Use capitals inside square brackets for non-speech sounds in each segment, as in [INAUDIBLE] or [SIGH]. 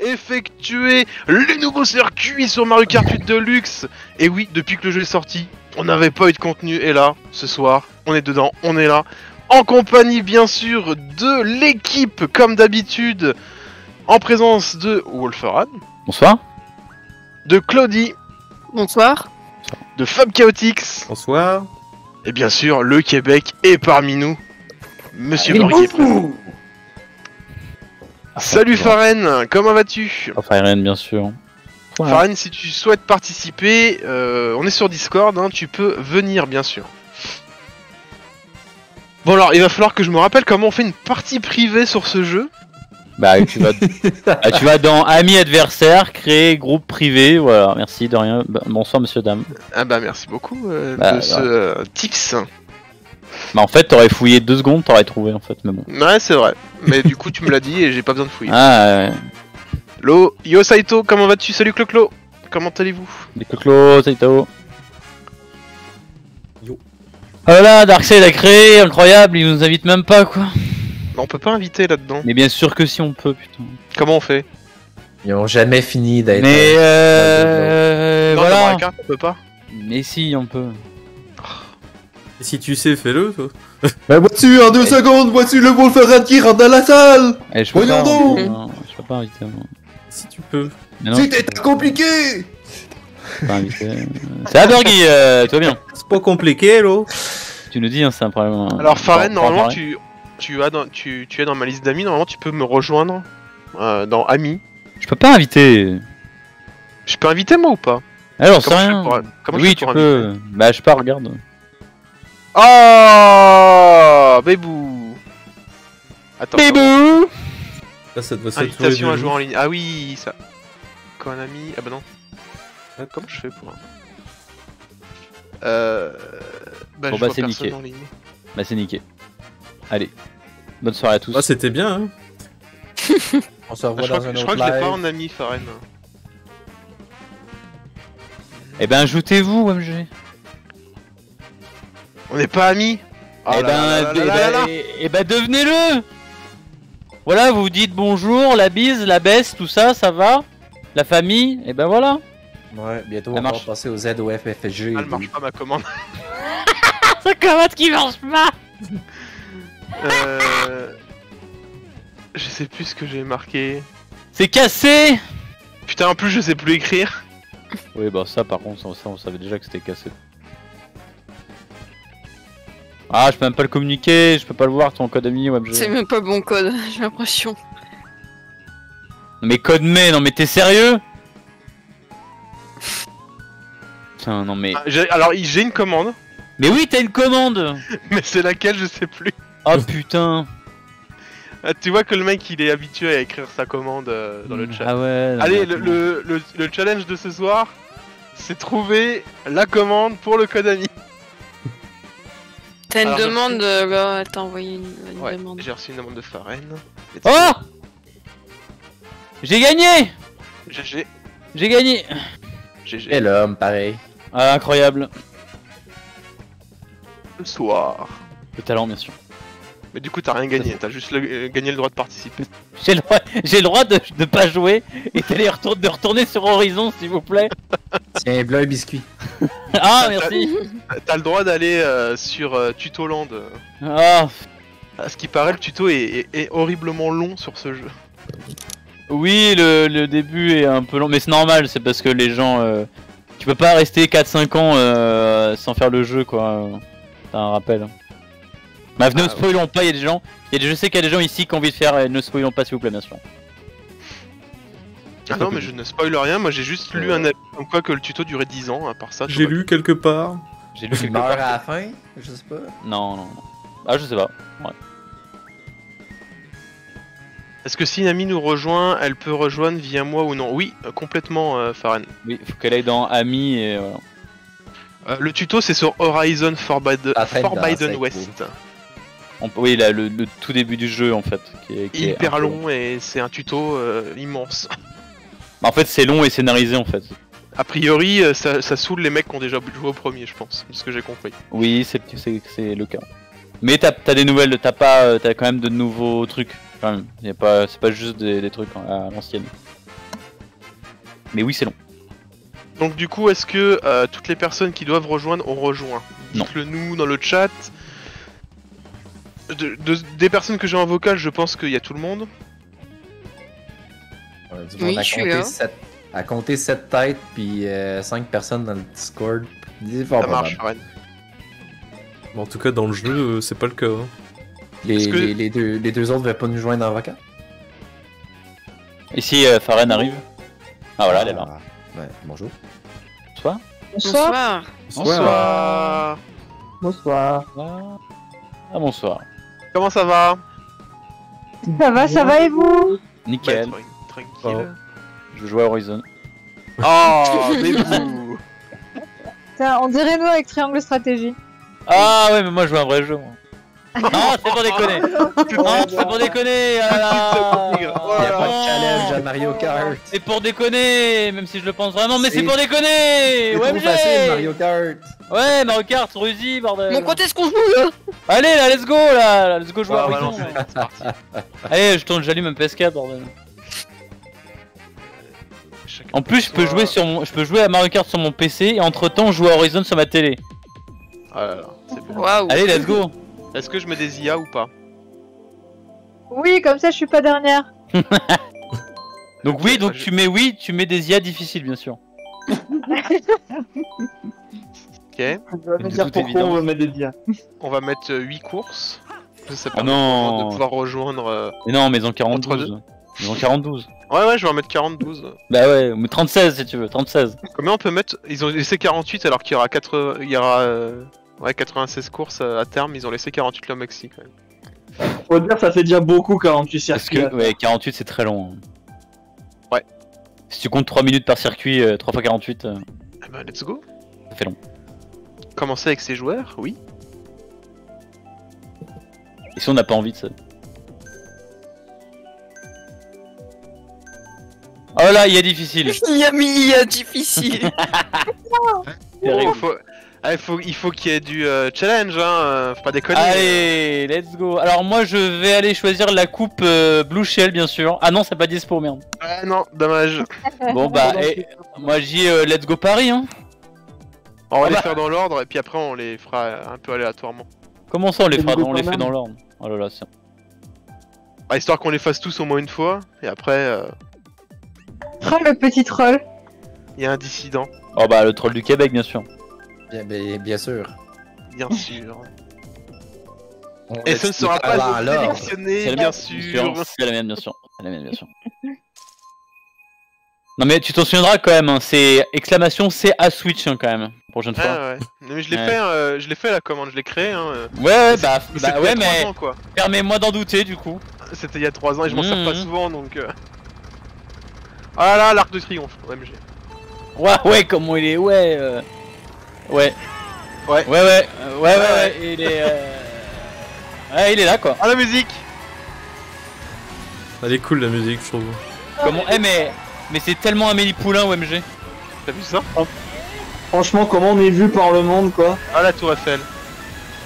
effectuer les nouveaux circuits sur Mario Kart 8 Deluxe. Et oui, depuis que le jeu est sorti, on n'avait pas eu de contenu. Et là, ce soir, on est dedans, on est là. En compagnie, bien sûr, de l'équipe, comme d'habitude, en présence de Wolferan, Bonsoir. de Claudie, Bonsoir. de Fab Chaotix, Bonsoir. et bien sûr, le Québec est parmi nous. Monsieur. Salut Faren, comment vas-tu Oh, bien sûr. Voilà. Faren, si tu souhaites participer, euh, on est sur Discord, hein, tu peux venir bien sûr. Bon alors, il va falloir que je me rappelle comment on fait une partie privée sur ce jeu. Bah, tu vas, [LAUGHS] Ah, tu vas dans Amis adversaires, créer groupe privé. Voilà, merci de rien. Bonsoir, monsieur, dame. Ah bah merci beaucoup euh, Bah, de ce euh, tips. Bah, en fait, t'aurais fouillé deux secondes, t'aurais trouvé, en fait, mais bon. Ouais, c'est vrai. [LAUGHS] Mais du coup, tu me l'as dit et j'ai pas besoin de fouiller. Ah, ouais. Lo, Yo Saito, comment vas-tu? Salut Clo-Clo. Comment allez-vous? Des cloclos, Saito. Yo. Oh là là, Darkseid a créé, incroyable, il nous invite même pas, quoi. Bah, On peut pas inviter là-dedans. Mais bien sûr que si on peut, putain. Comment on fait? Ils ont jamais fini d'être. Mais euh. Non, dans voilà. On peut pas. Mais si, on peut. Et si tu sais, fais-le, toi. [LAUGHS] Mais vois-tu, en deux secondes, vois-tu le Wolferan qui rentre dans la salle? Eh, je peux Voyons pas, donc. non, je peux pas inviter, moi. Si tu peux. C'était compliqué je peux pas inviter. C'est à Burgi, euh, toi bien. C'est pas compliqué, là. Tu nous dis, hein, c'est un problème. hein. Alors Faren, normalement tu, tu, as dans, tu, tu es dans ma liste d'amis, normalement tu peux me rejoindre euh, dans Amis. Je peux pas inviter. Je peux inviter moi ou pas? Alors, c'est rien. pour- comment je oui, tu peux. Bah, je sais pas, regarde. Oh Bébou Attends, Bébou Là, ça doit invitation à jouer en ligne. Ah oui, ça. Quand un ami. Ah bah non. Ah, Comment je fais pour. Euh. Bah, Bon, je bah, c'est niqué. en ligne. Bah, c'est niqué. Allez. Bonne soirée à tous. Ah, c'était bien, hein. [LAUGHS] On se revoit je crois dans que, un je autre crois que je l'ai pas en ami, Faren. Eh ben, ajoutez-vous, MG. On n'est pas amis Oh eh là ben, eh ben, eh- eh ben, devenez-le Voilà, vous vous dites bonjour, la bise, la baisse, tout ça, ça va La famille, et ben voilà. Ouais, bientôt Ça on va passer au ZOFFG. Ah, elle marche pas ma commande. [LAUGHS] [LAUGHS] Ça commence qui marche pas Euh... Je sais plus ce que j'ai marqué. C'est cassé Putain, en plus, je sais plus écrire. Oui, bah ça, par contre, ça, on savait déjà que c'était cassé. Ah, je peux même pas le communiquer, je peux pas le voir, ton code ami MG. C'est même pas bon code, [LAUGHS] j'ai l'impression. Non mais code mais, non mais t'es sérieux? Putain, non mais... Ah, j'ai- Alors, j'ai une commande, Mais oui, t'as une commande [LAUGHS] mais c'est laquelle, je sais plus. Oh putain Ah, tu vois que le mec, il est habitué à écrire sa commande euh, dans le chat. Ah ouais... non, Allez, mais le, le, le, le challenge de ce soir, c'est trouver la commande pour le code ami. T'as une Alors, demande, euh, là, elle t'a envoyé une, une Ouais, demande. j'ai reçu une demande de Faren. Oh J'ai gagné GG, J'ai gagné GG. Et l'homme, pareil. Ah, incroyable Le soir. Le talent, bien sûr. Mais du coup, t'as rien gagné, t'as juste le- euh, gagné le droit de participer. [LAUGHS] J'ai le droit, j'ai le droit de, de pas jouer et d'aller retour- de retourner sur Horizon, s'il vous plaît. [LAUGHS] Tiens, bleu et biscuit. [LAUGHS] Ah, merci T'as le droit d'aller euh, sur euh, Tutoland. Ah, À ce qui paraît, le tuto est, est- est horriblement long sur ce jeu. Oui, le, le début est un peu long, mais c'est normal, c'est parce que les gens. euh, tu peux pas rester 4-5 ans euh, sans faire le jeu, quoi. T'as un rappel. Bah, ne Ah, spoilons pas, il y a des gens. il y a des- je sais qu'il y a des gens ici qui ont envie de faire. euh, ne spoilons pas, s'il vous plaît, bien sûr. Ah non, mais je ne spoil rien, moi j'ai juste lu un avis comme quoi que le tuto durait 10 ans, à part ça. J'ai lu quelque part. J'ai lu quelque part. à la fin Je sais pas. Non, non, non. Ah, je sais pas. Ouais. Est-ce que si une amie nous rejoint, elle peut rejoindre via moi ou non? Oui, euh, complètement, euh, Farhan. Oui, faut qu'elle aille dans Ami et voilà. Euh, le tuto c'est sur Horizon Forbidden, Ah, Forbidden bien, West. On- oui, là, le, le tout début du jeu en fait. Qui est, qui est Hyper long et c'est un tuto euh, immense. [LAUGHS] En fait, c'est long et scénarisé en fait. A priori, euh, ça, ça saoule les mecs qui ont déjà joué au premier, je pense, de ce que j'ai compris. Oui, c'est le cas. Mais t'as as des nouvelles, t'as pas, euh, t'as quand même de nouveaux trucs. Quand même, pas, c'est pas juste des, des trucs à l'ancienne. Mais oui, c'est long. Donc du coup, est-ce que euh, toutes les personnes qui doivent rejoindre ont rejoint? Dites-le nous dans le chat. De- de- des personnes que j'ai en vocal, je pense qu'il y a tout le monde. Ouais, du Oui, monde à je suis compter là. sept- à compter 7 têtes puis 5 personnes dans le Discord. Fort Ça marche, probable. Ren. Mais en tout cas, dans le jeu, euh, c'est pas le cas. hein. Les, Est-ce que- les, les deux, les deux autres veulent pas nous joindre en vocal? Et si euh, Faren arrive Ah voilà, elle est là. Ah, Ouais, bonjour. Bonsoir. Bonsoir. Bonsoir. Bonsoir. Ah bonsoir. Comment ça va Ça va, ça va et vous Nickel. Bah, tra- Tranquille. Je joue à Horizon. Oh, [LAUGHS] mais vous Tiens, On dirait nous avec Triangle Stratégie. Ah ouais, mais moi je joue à un vrai jeu. Moi. Non, c'est pour déconner. [LAUGHS] Non, c'est pour déconner. ah là là. Petite Il y a pas de challenge à Mario Kart. C'est pour déconner, même si je le pense vraiment, mais c'est pour déconner. Ouais, facile, Mario Kart. Ouais, Mario Kart, Ruzy, bordel. Bon, quand est-ce qu'on joue là? Allez, là, let's go, là, let's go jouer à Horizon. ouais. [LAUGHS] Allez, je tourne, j'allume un PS4, bordel. En plus, je peux jouer sur mon, je peux jouer à Mario Kart sur mon PC et entre temps, jouer à Horizon sur ma télé. Ah là là, c'est bien. Waouh. Allez, let's go. Est-ce que je mets des IA ou pas Oui, comme ça je suis pas dernière. [LAUGHS] Donc oui, donc tu mets oui, tu mets des IA difficiles, bien sûr. [LAUGHS] Ok. Dire toute pourquoi on veut mettre des biens. On va mettre 8 courses. Ça Ah permet non. de pouvoir rejoindre. euh, Mais non, mais en 42. Entre deux. Mais en 42. Ouais, ouais, je vais en mettre 42. Bah ouais, mais 36 si tu veux, 36. Combien on peut mettre? Ils ont laissé 48 alors qu'il y aura 4... il y aura euh, ouais 96 courses euh, à terme. Ils ont laissé 48 le maxi quand même. Faut dire, ça fait déjà beaucoup 48 Parce circuits. que ouais, 48 c'est très long. hein. Ouais. Si tu comptes 3 minutes par circuit, euh, 3 x 48, euh, Eh ben, let's go. ça fait long. Commencer avec ses joueurs, oui. Et si on n'a pas envie de ça? Oh là, il y a difficile. [LAUGHS] Il y a mis il y a difficile. [LAUGHS] Terrible. Faut, ah, il faut, il faut qu'il y ait du euh, challenge, hein. euh, Faut pas déconner. Allez, let's go. Alors moi je vais aller choisir la coupe euh, Blue Shell bien sûr. Ah non, c'est pas dispo merde. Ah non, dommage. [LAUGHS] Bon bah, eh, moi j'y ai euh, let's go Paris hein. On va Ah les bah. faire dans l'ordre et puis après on les fera un peu aléatoirement. Comment ça on les fera on les fait dans l'ordre? Oh là là, c'est... Ah, histoire qu'on les fasse tous au moins une fois et après euh, Oh, le petit troll. il y a un dissident, Oh bah le troll du Québec bien sûr. Bien, bien, bien sûr. bien [LAUGHS] sûr. On et ce ne sera pas sélectionné, bien mienne, sûr. C'est la mienne bien sûr. C'est la mienne bien sûr. Non mais tu t'en souviendras quand même, hein, c'est exclamation c'est à Switch hein, quand même, prochaine Ah fois. ouais. Non, mais je l'ai Ouais. fait, euh, je l'ai fait la commande, je l'ai créé. Hein. euh. Ouais bah, bah ouais mais ans, quoi. permets-moi d'en douter du coup. C'était il y a 3 ans et je m'en sers pas Mhm. souvent donc. euh. Ah là, l'arc de triomphe, OMG. Ouais ouais comment il est ouais euh, Ouais. Ouais. Ouais ouais euh, ouais ouais, Ouais, ouais, il est euh, Ouais il est là quoi. Ah la musique Elle est cool la musique, je trouve. Comment Eh mais mais c'est tellement Amélie Poulain OMG. T'as vu ça? Franchement, comment on est vu par le monde, quoi. Ah la tour Eiffel.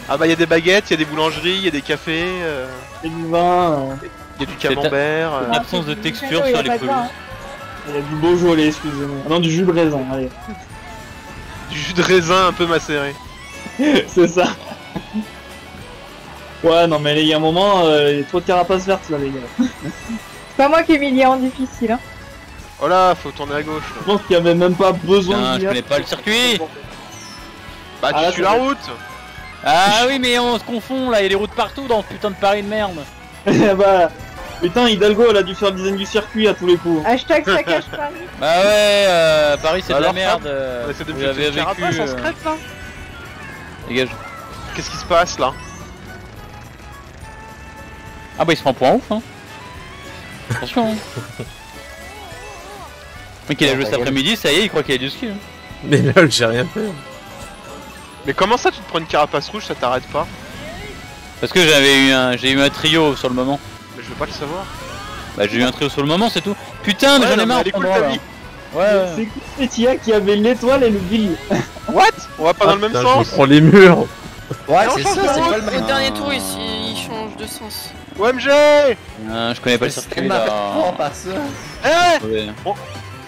Ah bah il y a des baguettes, il y a des boulangeries, il y a des cafés, euh, Et du vin, euh, il y a du camembert. euh. L'absence de texture Il y a sur les pelouses. il y a du Beaujolais, excusez-moi. Ah non, du jus de raisin, allez. Du jus de raisin un peu macéré. [LAUGHS] C'est ça. Ouais, non, mais il y a un moment, euh, il y a trop de carapaces vertes, là, les gars. C'est pas moi qui ai mis l'IA en difficile. Hein. Oh là, faut tourner à gauche. Je pense qu'il y avait même pas besoin Putain, de je connais pas le circuit. Bah Ah, là, suis la route Ah oui mais on se confond là, il y a des routes partout dans ce putain de Paris de merde. [LAUGHS] bah, putain, Hidalgo, elle a dû faire le design du circuit à tous les coups. Hashtag [LAUGHS] saccage Paris. Bah ouais, euh, Paris c'est de la Alors, merde. Euh, vous vécu. carapace en euh, là Dégage. Qu'est-ce qui se passe là? Ah bah il se prend pour un ouf hein. Attention. hein. Le mec il a joué cet après-midi, ça y est, il croit qu'il a du ski. hein. Mais là, j'ai rien fait. Mais comment ça tu te prends une carapace rouge, ça t'arrête pas? Parce que j'avais eu un, j'ai eu un trio sur le moment. Je veux pas le savoir. Bah j'ai eu un trio sur le moment, c'est tout. Putain, mais Ouais, j'en ai marre. cool, là. Ouais. C'est qui cette IA qui avait l'étoile et le bill [LAUGHS] What? On va pas dans le même Putain, sens Je me prends les murs. Ouais, c'est ça, c'est pas le dernier tour, il, il change de sens. OMG Ah, je connais pas le circuit là. Eh Ouais,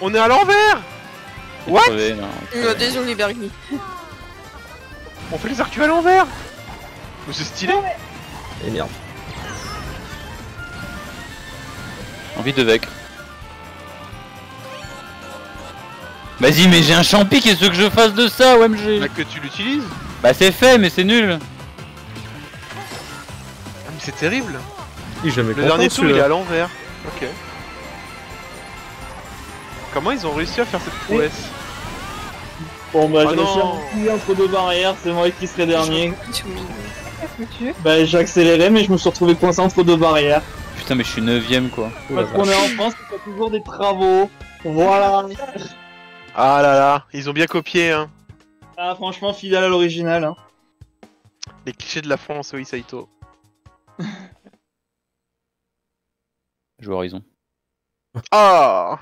On est à l'envers What? Euh, désolé, Bergny. On fait les circuits à l'envers Mais c'est stylé Et merde. Envie de vec. Vas-y, mais j'ai un champi, qu'est-ce que je fasse de ça, OMG Là que tu l'utilises Bah c'est fait, mais c'est nul Ah mais c'est terrible Il est jamais Le content, dernier tour il est à l'envers. Ok. Comment ils ont réussi à faire cette prouesse? Bon bah Oh j'ai réussi à entre deux barrières, c'est moi qui serai dernier. Bah j'ai accéléré mais je me suis retrouvé coincé entre deux barrières. Putain, mais je suis 9ème quoi. Oh la Parce qu'on est en France, il y a toujours des travaux. Voilà. Ah là là, ils ont bien copié hein. Ah franchement fidèle à l'original. Hein. Les clichés de la France, oui Saito. Je joue Horizon. Ah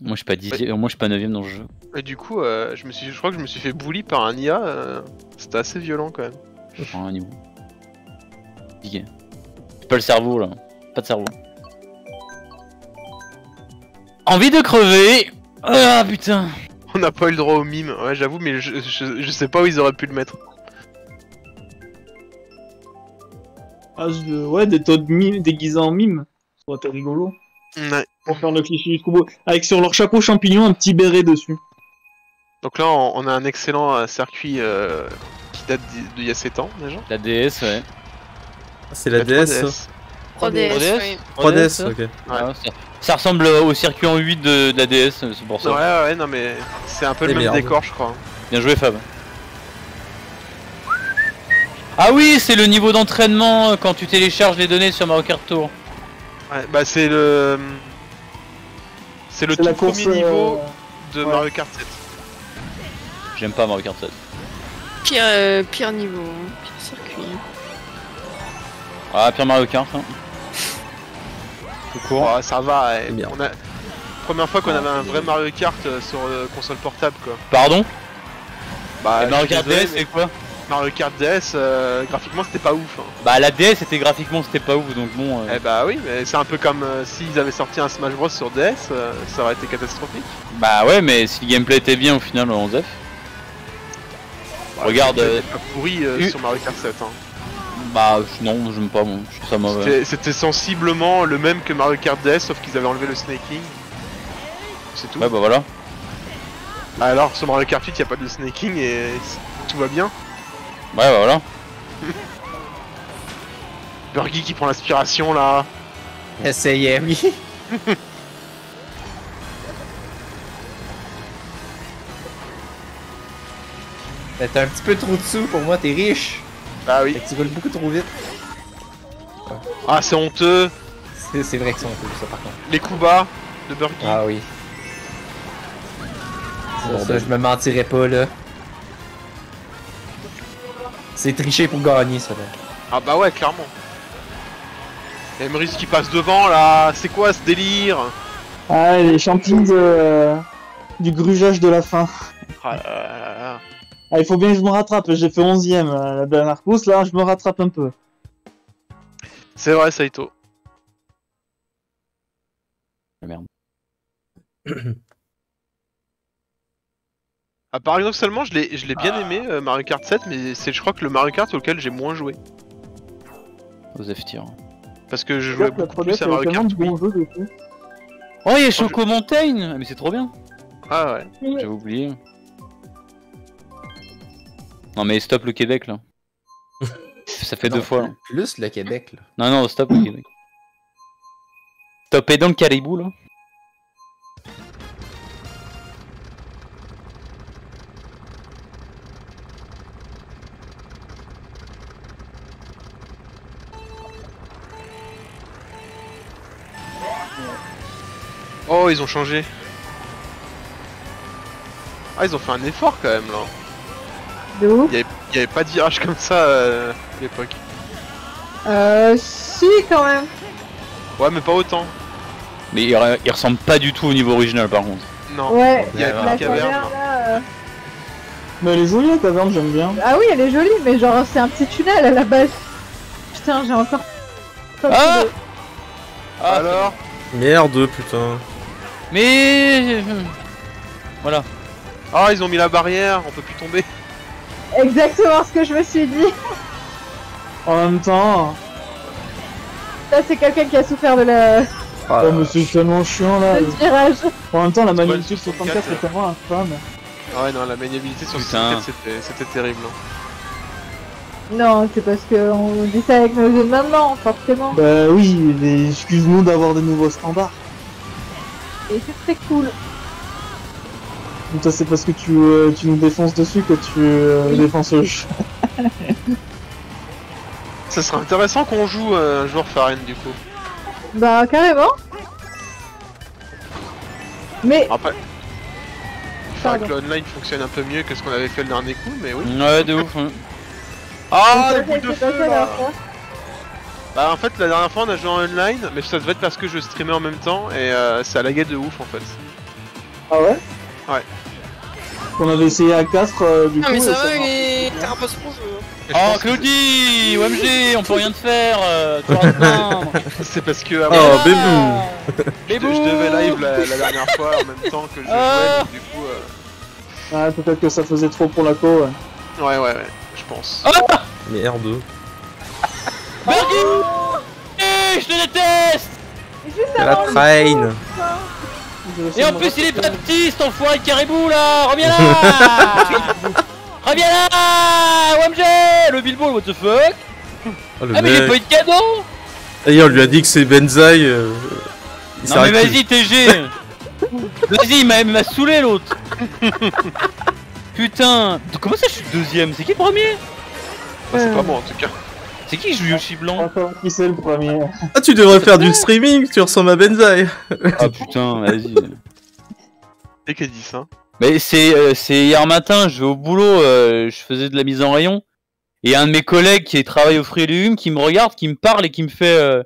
Moi je suis pas 10 moi je suis pas 9ème dans le jeu. Et du coup, euh, je me suis, je crois que je me suis fait bully par un IA. euh, C'était assez violent quand même. Je prends un niveau. Piqué. Pas le cerveau là. Pas de cerveau. Envie de crever Ah putain On n'a pas eu le droit au mime. Ouais, j'avoue, mais je, je, je sais pas où ils auraient pu le mettre. Ah je- ouais des taux de mime déguisés en mime. Ça aurait été rigolo. Ouais. Pour faire le cliché jusqu'au bout. Avec sur leur chapeau champignon un petit béret dessus. Donc là, on, on a un excellent euh, circuit euh, qui date d'il d'il y a 7 ans déjà. La DS ouais. C'est la DS. ça. 3DS, 3DS? oui. 3DS, ok. Ah, ça, ça ressemble au circuit en 8 de, de la DS, c'est pour ça. Ouais, ouais, non mais c'est un peu le Et même merde. décor, je crois. Bien joué Fab. Ah oui, c'est le niveau d'entraînement euh, quand tu télécharges les données sur Mario Kart Tour. Ouais, bah c'est le. C'est le tout la course. premier niveau euh, de ouais. Mario Kart 7. J'aime pas Mario Kart 7. Pire, euh, pire niveau, hein. Ah, pire Mario Kart. Hein. Tout court. Ça va. bien. On a... Première fois qu'on avait un vrai Mario Kart euh, sur euh, console portable quoi. Pardon? Bah, Et Mario Kart DS, mais c'est quoi? Mario Kart DS, euh, graphiquement c'était pas ouf. hein. Bah la DS c'était graphiquement c'était pas ouf donc bon. euh, Eh bah oui, mais c'est un peu comme euh, s'ils avaient sorti un Smash Bros sur DS, euh, ça aurait été catastrophique. Bah ouais mais si le gameplay était bien au final en 11F. Bah, Regarde, euh, pas pourri euh, U- sur Mario Kart 7. hein. Bah non j'aime pas bon, je trouve ça mauvais. C'était- C'était sensiblement le même que Mario Kart DS, sauf qu'ils avaient enlevé le snaking. C'est tout. Ouais bah voilà. Alors sur Mario Kart 8, y a pas de snaking et tout va bien. Ouais bah voilà. [LAUGHS] Burgy qui prend l'aspiration là. Essayez, oui. [LAUGHS] T'as un petit peu trop de sous pour moi, t'es riche. Bah oui. Tu beaucoup trop vite. Ah c'est honteux. C'est vrai que c'est honteux, ça par contre. Les coups bas de Burgy. Ah oui. Ça, ça, je me mentirais pas là. C'est tricher pour gagner, ça là. Ah bah ouais, clairement. Emery qui passe devant là. C'est quoi ce délire? Ah les champignons de... euh, du grugeage de la fin. Ah là là là là. Ah, il faut bien que je me rattrape, j'ai fait 11ème euh, la dernière course, là je me rattrape un peu. C'est vrai, Saito. Merde. [CLEARS THROAT] Ah, paradoxalement, je l'ai je l'ai bien aimé euh, Mario Kart 7, mais c'est je crois que le Mario Kart auquel j'ai moins joué. Aux F tier. Parce que je jouais beaucoup 3DS, plus à Mario Kart de bons 8. jeux dessus. Oh il y a Choco Mountain Ah, Mais c'est trop bien. Ah ouais. J'avais oublié. Non mais stop le Québec là. [LAUGHS] Ça fait Non, deux fois là. Plus le Québec là. Non non stop le Québec. Stopez dans le caribou là. Oh, ils ont changé. Ah, ils ont fait un effort quand même là. De. Il y avait pas de virage comme ça euh, à l'époque. Euh, si, quand même. Ouais, mais pas autant. Mais il, re- il ressemble pas du tout au niveau original par contre. Non. Ouais. Il y a La caverne. caverne, là. euh, Mais elle est jolie la taverne, j'aime bien. Ah oui, elle est jolie, mais genre, c'est un petit tunnel à la base. Putain, j'ai encore. Ah Ah, Alors Merde, putain. Mais. Voilà. Ah, ils ont mis la barrière, on peut plus tomber. Exactement ce que je me suis dit. En même temps, Là, c'est quelqu'un qui a souffert de la... Ah, oh, mais c'est tellement chiant là. ce virage. En même temps, la magnitude sur 64 64, est tellement infâme. Ah ouais, non, la maniabilité sur Putain. 64, c'était c'était terrible. hein. Non, c'est parce qu'on dit ça avec nos yeux de maintenant, forcément. Bah oui, mais excuse-nous d'avoir des nouveaux standards. Et c'est très cool. Toi, c'est parce que tu, euh, tu nous défonces dessus que tu euh, Oui. défonces le jeu. Ça serait intéressant qu'on joue euh, un joueur Faren du coup. Bah, carrément. Mais, Après, il faudrait Pardon. que l'online fonctionne un peu mieux que ce qu'on avait fait le dernier coup, mais oui. Ouais, de ouf. hein. Ah, ça, le boule c'est de feu là. Bah en fait la dernière fois on a joué en online, mais ça devait être parce que je streamais en même temps et euh, ça laguait de ouf en fait. Ah ouais? Ouais. On avait essayé à 4 euh, du Ah, coup. mais ça ça va, il est rouge. Et je Oh, Claudie OMG, on peut rien te faire euh, tu vas te plaindre. c'est- parce que ah, Oh, bébou. je, [LAUGHS] Bébou je devais live la, la dernière fois en même temps que je jouais, Ah. donc du coup... euh, Ouais, peut-être que ça faisait trop pour la co. Ouais. Ouais ouais ouais, je pense. Merde. [LAUGHS] Bergy Eh, je te déteste Juste C'est la avant le train. Et en plus, il est pas petit, cet enfoiré de caribou là. Reviens là. [LAUGHS] Reviens là OMG Le Bilbo, what the fuck. Oh, le Ah, mais j'ai pas eu de cadeau. D'ailleurs, on lui a dit que c'est Benzaï. euh, Il Non, mais vas-y, TG [LAUGHS] Vas-y, il m'a- il m'a saoulé l'autre. Putain. Comment ça, je suis deuxième? C'est qui le premier? Bah, c'est Euh. pas moi en tout cas. C'est qui joue Yoshi blanc Encore qui c'est le premier Ah, tu devrais faire du streaming, tu ressembles à Benzaï. Ah putain, vas-y Et qui a dit ça Mais c'est euh, c'est hier matin, je vais au boulot, euh, je faisais de la mise en rayon, et un de mes collègues qui travaille au fruits et légumes qui me regarde, qui me parle et qui me fait euh,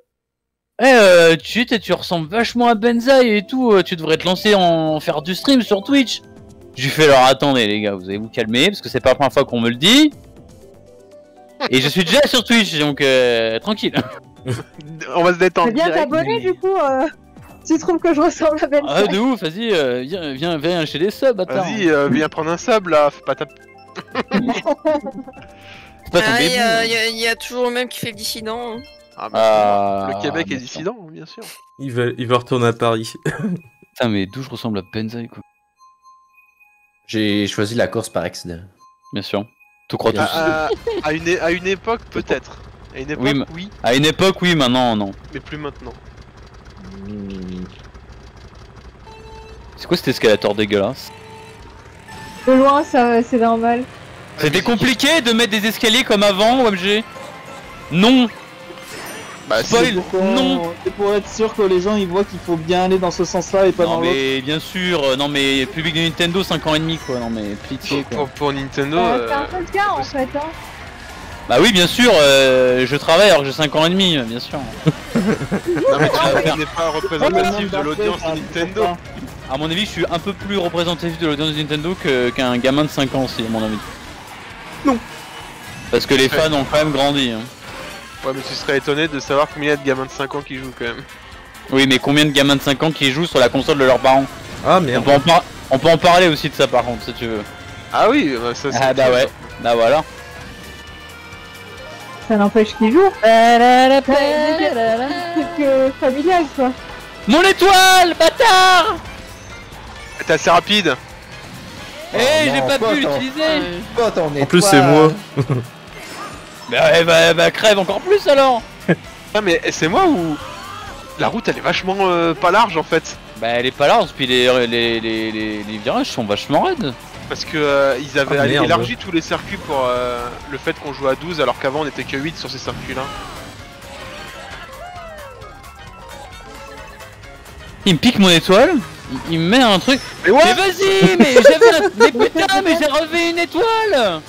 Eh, euh, tu, tu ressembles vachement à Benzaï et tout, euh, tu devrais te lancer en faire du stream sur Twitch. Je lui fais alors attendez les gars, vous allez vous calmer parce que c'est pas la première fois qu'on me le dit. Et je suis déjà sur Twitch, donc euh, tranquille. On va se détendre. Bien t'abonner du coup. Euh... Tu trouves que je ressemble à Ben Ah de ouf, vas-y, euh, viens, viens, viens chez les subs, attends. Vas-y, euh, viens prendre un sable là, fais pas ta... C'est pas ton Ah, il bébé. y, y a- il y a toujours le même qui fait le dissident. Ah, bah, Ah, le Québec est dissident, bien sûr. Il va, il va retourner à Paris. Putain, mais d'où je ressemble à Benzaï quoi. J'ai choisi la course par accident. Bien sûr. Tout croit tous. À, à- à une, à une époque, peut-être. À une époque, Oui, À une époque, oui, maintenant, non. mais plus maintenant. C'est quoi cet escalator dégueulasse? De loin, ça, c'est normal. C'était compliqué de mettre des escaliers comme avant, OMG Non Bah, Spoil. C'est pour- non. C'est pour être sûr que les gens ils voient qu'il faut bien aller dans ce sens-là et pas Non dans l'autre. mais bien sûr, euh, non mais public de Nintendo 5 ans et demi quoi, non mais pitié pour, quoi. pour, pour Nintendo, Euh, c'est euh, un peu le cas en fait. Hein. Bah oui bien sûr, euh, je travaille alors que j'ai 5 ans et demi, bien sûr. [LAUGHS] non mais tu Ah, n'es- pas représentatif de l'audience de Nintendo. À mon avis je suis un peu plus représentatif de l'audience de Nintendo que- qu'un gamin de 5 ans aussi à mon avis. Non. Parce que les fans ont quand même grandi. hein. Ouais, mais tu serais étonné de savoir combien il y a de gamins de 5 ans qui jouent quand même. Oui mais combien de gamins de 5 ans qui jouent sur la console de leurs parents Ah on merde. peut, en par- on peut en parler aussi de ça par contre si tu veux. Ah oui, bah, ça c'est. Ah bah ouais, bah voilà. Ça n'empêche qu'il joue. C'est que familial quoi. Mon étoile, bâtard T'es assez rapide. Eh, Oh j'ai pas pu l'utiliser En plus, c'est moi. [LAUGHS] Bah ouais, bah, bah crève encore plus alors [LAUGHS] Ah, mais c'est moi ou. La route elle est vachement euh, pas large en fait. Bah elle est pas large, puis les, les, les, les, les virages sont vachement raides. Parce que euh, ils avaient Ah, élargi tous les circuits pour euh, le fait qu'on joue à 12 alors qu'avant on était que 8 sur ces circuits là. Il me pique mon étoile, il, il me met un truc. Mais Mais ouais vas-y, mais j'avais un... [LAUGHS] Mais putain, mais j'ai relevé une étoile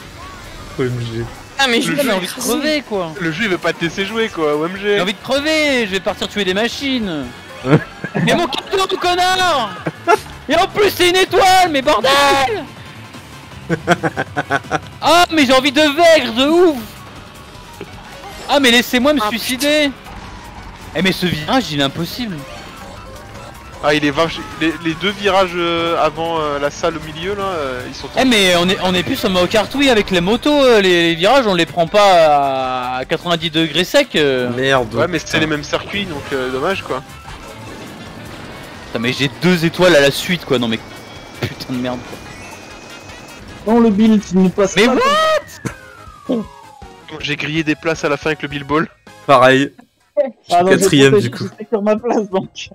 OMG. Ah, mais je J'ai envie de crever quoi. Le jeu il veut pas te laisser jouer quoi, J'ai OMG. envie de crever, je vais partir tuer des machines. Mais mon cadeau, tout connard [LAUGHS] Et en plus c'est une étoile, mais bordel [LAUGHS] Ah mais j'ai envie de vaincre de ouf Ah mais laissez-moi me Ah, suicider. Eh mais ce virage il est impossible Ah, il est vache. Les, les deux virages euh, avant euh, la salle au milieu là, euh, ils sont. Eh mais on est, on est plus Kart Wii avec les motos, euh, les, les virages on les prend pas à 90 degrés sec euh. Merde. Ouais, mais c'est les mêmes circuits donc euh, dommage quoi. Putain mais j'ai deux étoiles à la suite quoi, non mais putain de merde quoi. Non, le build, il ne passe Mais pas. what? J'ai grillé des places à la fin avec le Billball. Pareil. Ah non, quatrième du coup. Sur ma place donc.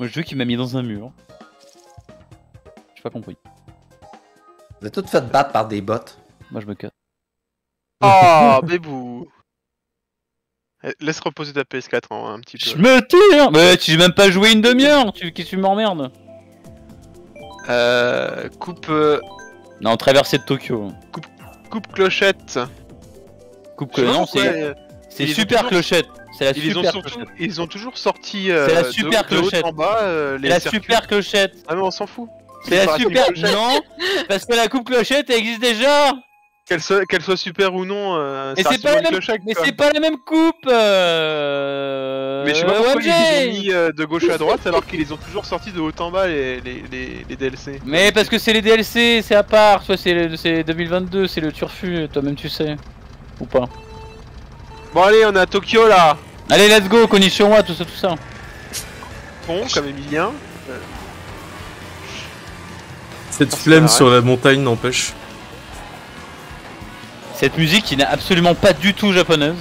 Moi je veux qu'il m'a mis dans un mur. J'ai pas compris. Vous êtes toutes fait battre par des bots. Moi je me casse. Ah, [LAUGHS] bébou. Eh, Laisse reposer ta PS4 hein, un petit Je peu. me tire Mais tu j'ai même pas joué une demi-heure Tu qu'est-ce que tu m'emmerdes Euh, coupe, euh, Non, traversée de Tokyo. coupe clochette. Coupe Je que sais pas non, c'est euh, c'est super toujours- clochette. C'est la ils, ont super surtout- clochette. ils ont toujours sorti euh, C'est la de- super de, haut clochette. en bas euh, les C'est la circuits. super clochette. Ah mais on s'en fout. C'est la super. clochette. Non, parce que la coupe clochette elle existe déjà. Qu'elle soit, qu'elle soit super ou non, euh, Mais ça c'est reste pas la une même. clochette, Mais quoi. c'est pas la même coupe. Euh... Mais je sais pas pourquoi ils les ont mis euh, de gauche à droite alors qu'ils les ont toujours sortis de haut en bas les, les, les, les DLC. Mais parce que c'est les DLC, c'est à part. Toi, c'est le- c'est 2022, c'est le turfu. Toi-même, tu sais. Ou pas. Bon allez, on est à Tokyo là. Allez, let's go, Konnichiwa, tout ça, tout ça. Bon, comme Emilien. Cette flemme sur la montagne n'empêche. Cette musique qui n'est absolument pas du tout japonaise.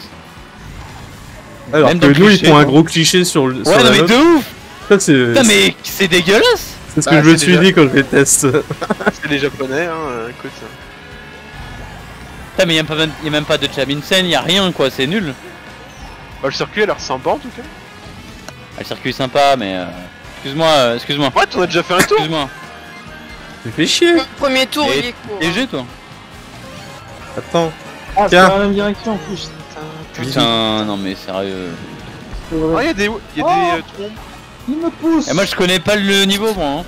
Alors Même que nous, ils font un quoi. gros cliché sur le. sur Ouais, non, la mais de ouf Ça, c'est Putain, mais c'est dégueulasse c'est ce Bah, que je me suis déjà- dit quand je les teste. [LAUGHS] C'est les japonais, hein, euh, écoute. Putain, mais y'a, pas, y a même pas de Chaminsen, y a rien quoi, c'est nul. Bah, le circuit a l'air sympa en tout cas. Ah, le circuit est sympa, mais. euh, Excuse-moi, euh, excuse-moi. Ouais, on a déjà fait un tour. Excuse-moi. Tu fais chier. Le premier tour, Et- il est court. hein. Léger toi Attends. Ah, c'est Tiens. dans la même direction en plus. Putain, non mais sérieux. Ah, vrai. y a des, y a Oh des euh, trompes. Il me pousse Et moi je connais pas le niveau moi. Hein.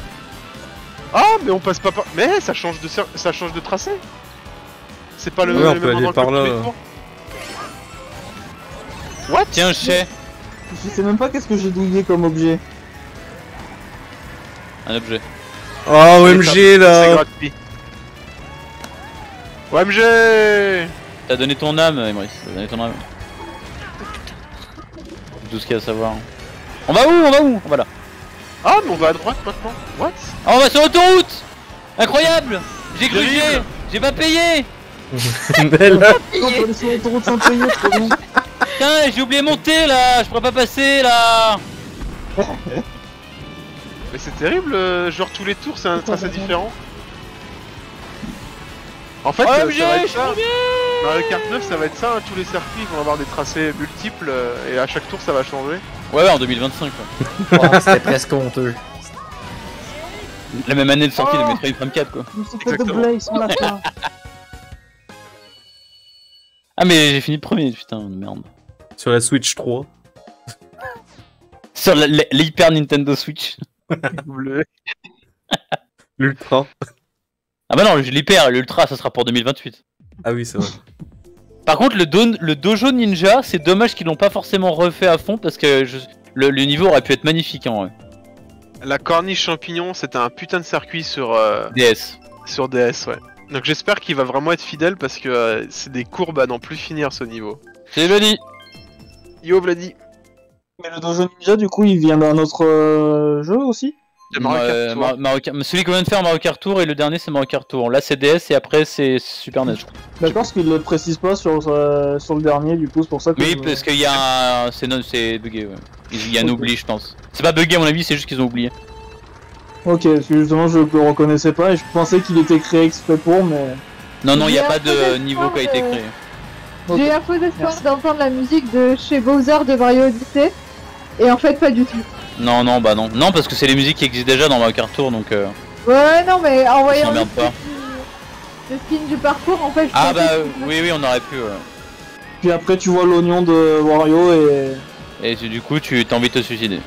Ah, mais on passe pas par. Mais ça change de, ça change de tracé. C'est pas le, Ouais, on peut aller par là. What Tiens, je sais, Je sais même pas qu'est-ce que j'ai douillé comme objet. un objet. Oh, OMG là. OMG T'as donné ton âme, Emrys. T'as donné ton âme. Tout ce qu'il y a à savoir. On va où On va où? On va là. Ah, mais on va à droite maintenant. What? Ah, on va sur l'autoroute Incroyable J'ai Terrible. J'ai pas payé [LAUGHS] Belle. Putain, j'ai oublié monter là Je pourrais pas passer là Mais c'est terrible, euh, genre tous les tours c'est un tracé différent. En fait, euh, OMG, ça va être ça. bien Mario Kart 9, ça va être ça, hein, tous les circuits vont avoir des tracés multiples euh, et à chaque tour ça va changer. Ouais, ouais, en 2025 quoi. [LAUGHS] Oh, C'était presque honteux. La même année de sortie Oh. de Metroid Prime 4 quoi. Exactement. [LAUGHS] Ah, mais j'ai fini premier, putain, de merde. Sur la Switch 3. Sur l'hyper Nintendo Switch. Bleu. [LAUGHS] L'Ultra. Ah bah non, l'hyper, l'ultra, ça sera pour 2028. Ah oui, c'est vrai. Par contre, le, don- le dojo ninja, c'est dommage qu'ils l'ont pas forcément refait à fond parce que je- le, le niveau aurait pu être magnifique en vrai. La corniche champignon, c'était un putain de circuit sur, euh, DS. sur DS, ouais. Donc j'espère qu'il va vraiment être fidèle parce que euh, c'est des courbes à n'en plus finir ce niveau. C'est Johnny. Yo Vladi, Mais le Dojo Ninja, du coup, il vient d'un autre euh, jeu aussi? Mario Kart Euh, Tour. Mar- Mario Kart- Celui qu'on vient de faire Mario Kart Tour et le dernier c'est Mario Kart Tour. Là c'est DS et après c'est Super NES. je crois. D'accord, parce qu'il le précise pas sur, euh, sur le dernier, du coup, c'est pour ça que. Oui, je- parce qu'il y a un. C'est non- c'est bugué, ouais. Il y a un oubli, je pense. C'est pas bugué à mon avis, c'est juste qu'ils ont oublié. Ok, parce que justement, je le reconnaissais pas et je pensais qu'il était créé exprès pour, mais. Non, non, il y a pas un de niveau qui a été créé. Ok. J'ai un peu d'espoir Merci. d'entendre la musique de chez Bowser de Mario Odyssey. Et en fait, pas du tout. Non, non, bah non. Non, parce que c'est les musiques qui existent déjà dans Mario Kart Tour donc. Euh... Ouais, non, mais en voyant le skin, pas. le skin du parcours, en fait, je Ah bah euh, oui, oui, on aurait pu. ouais. Puis après, tu vois l'oignon de Wario et. Et tu- du coup, tu t'as envie de te suicider.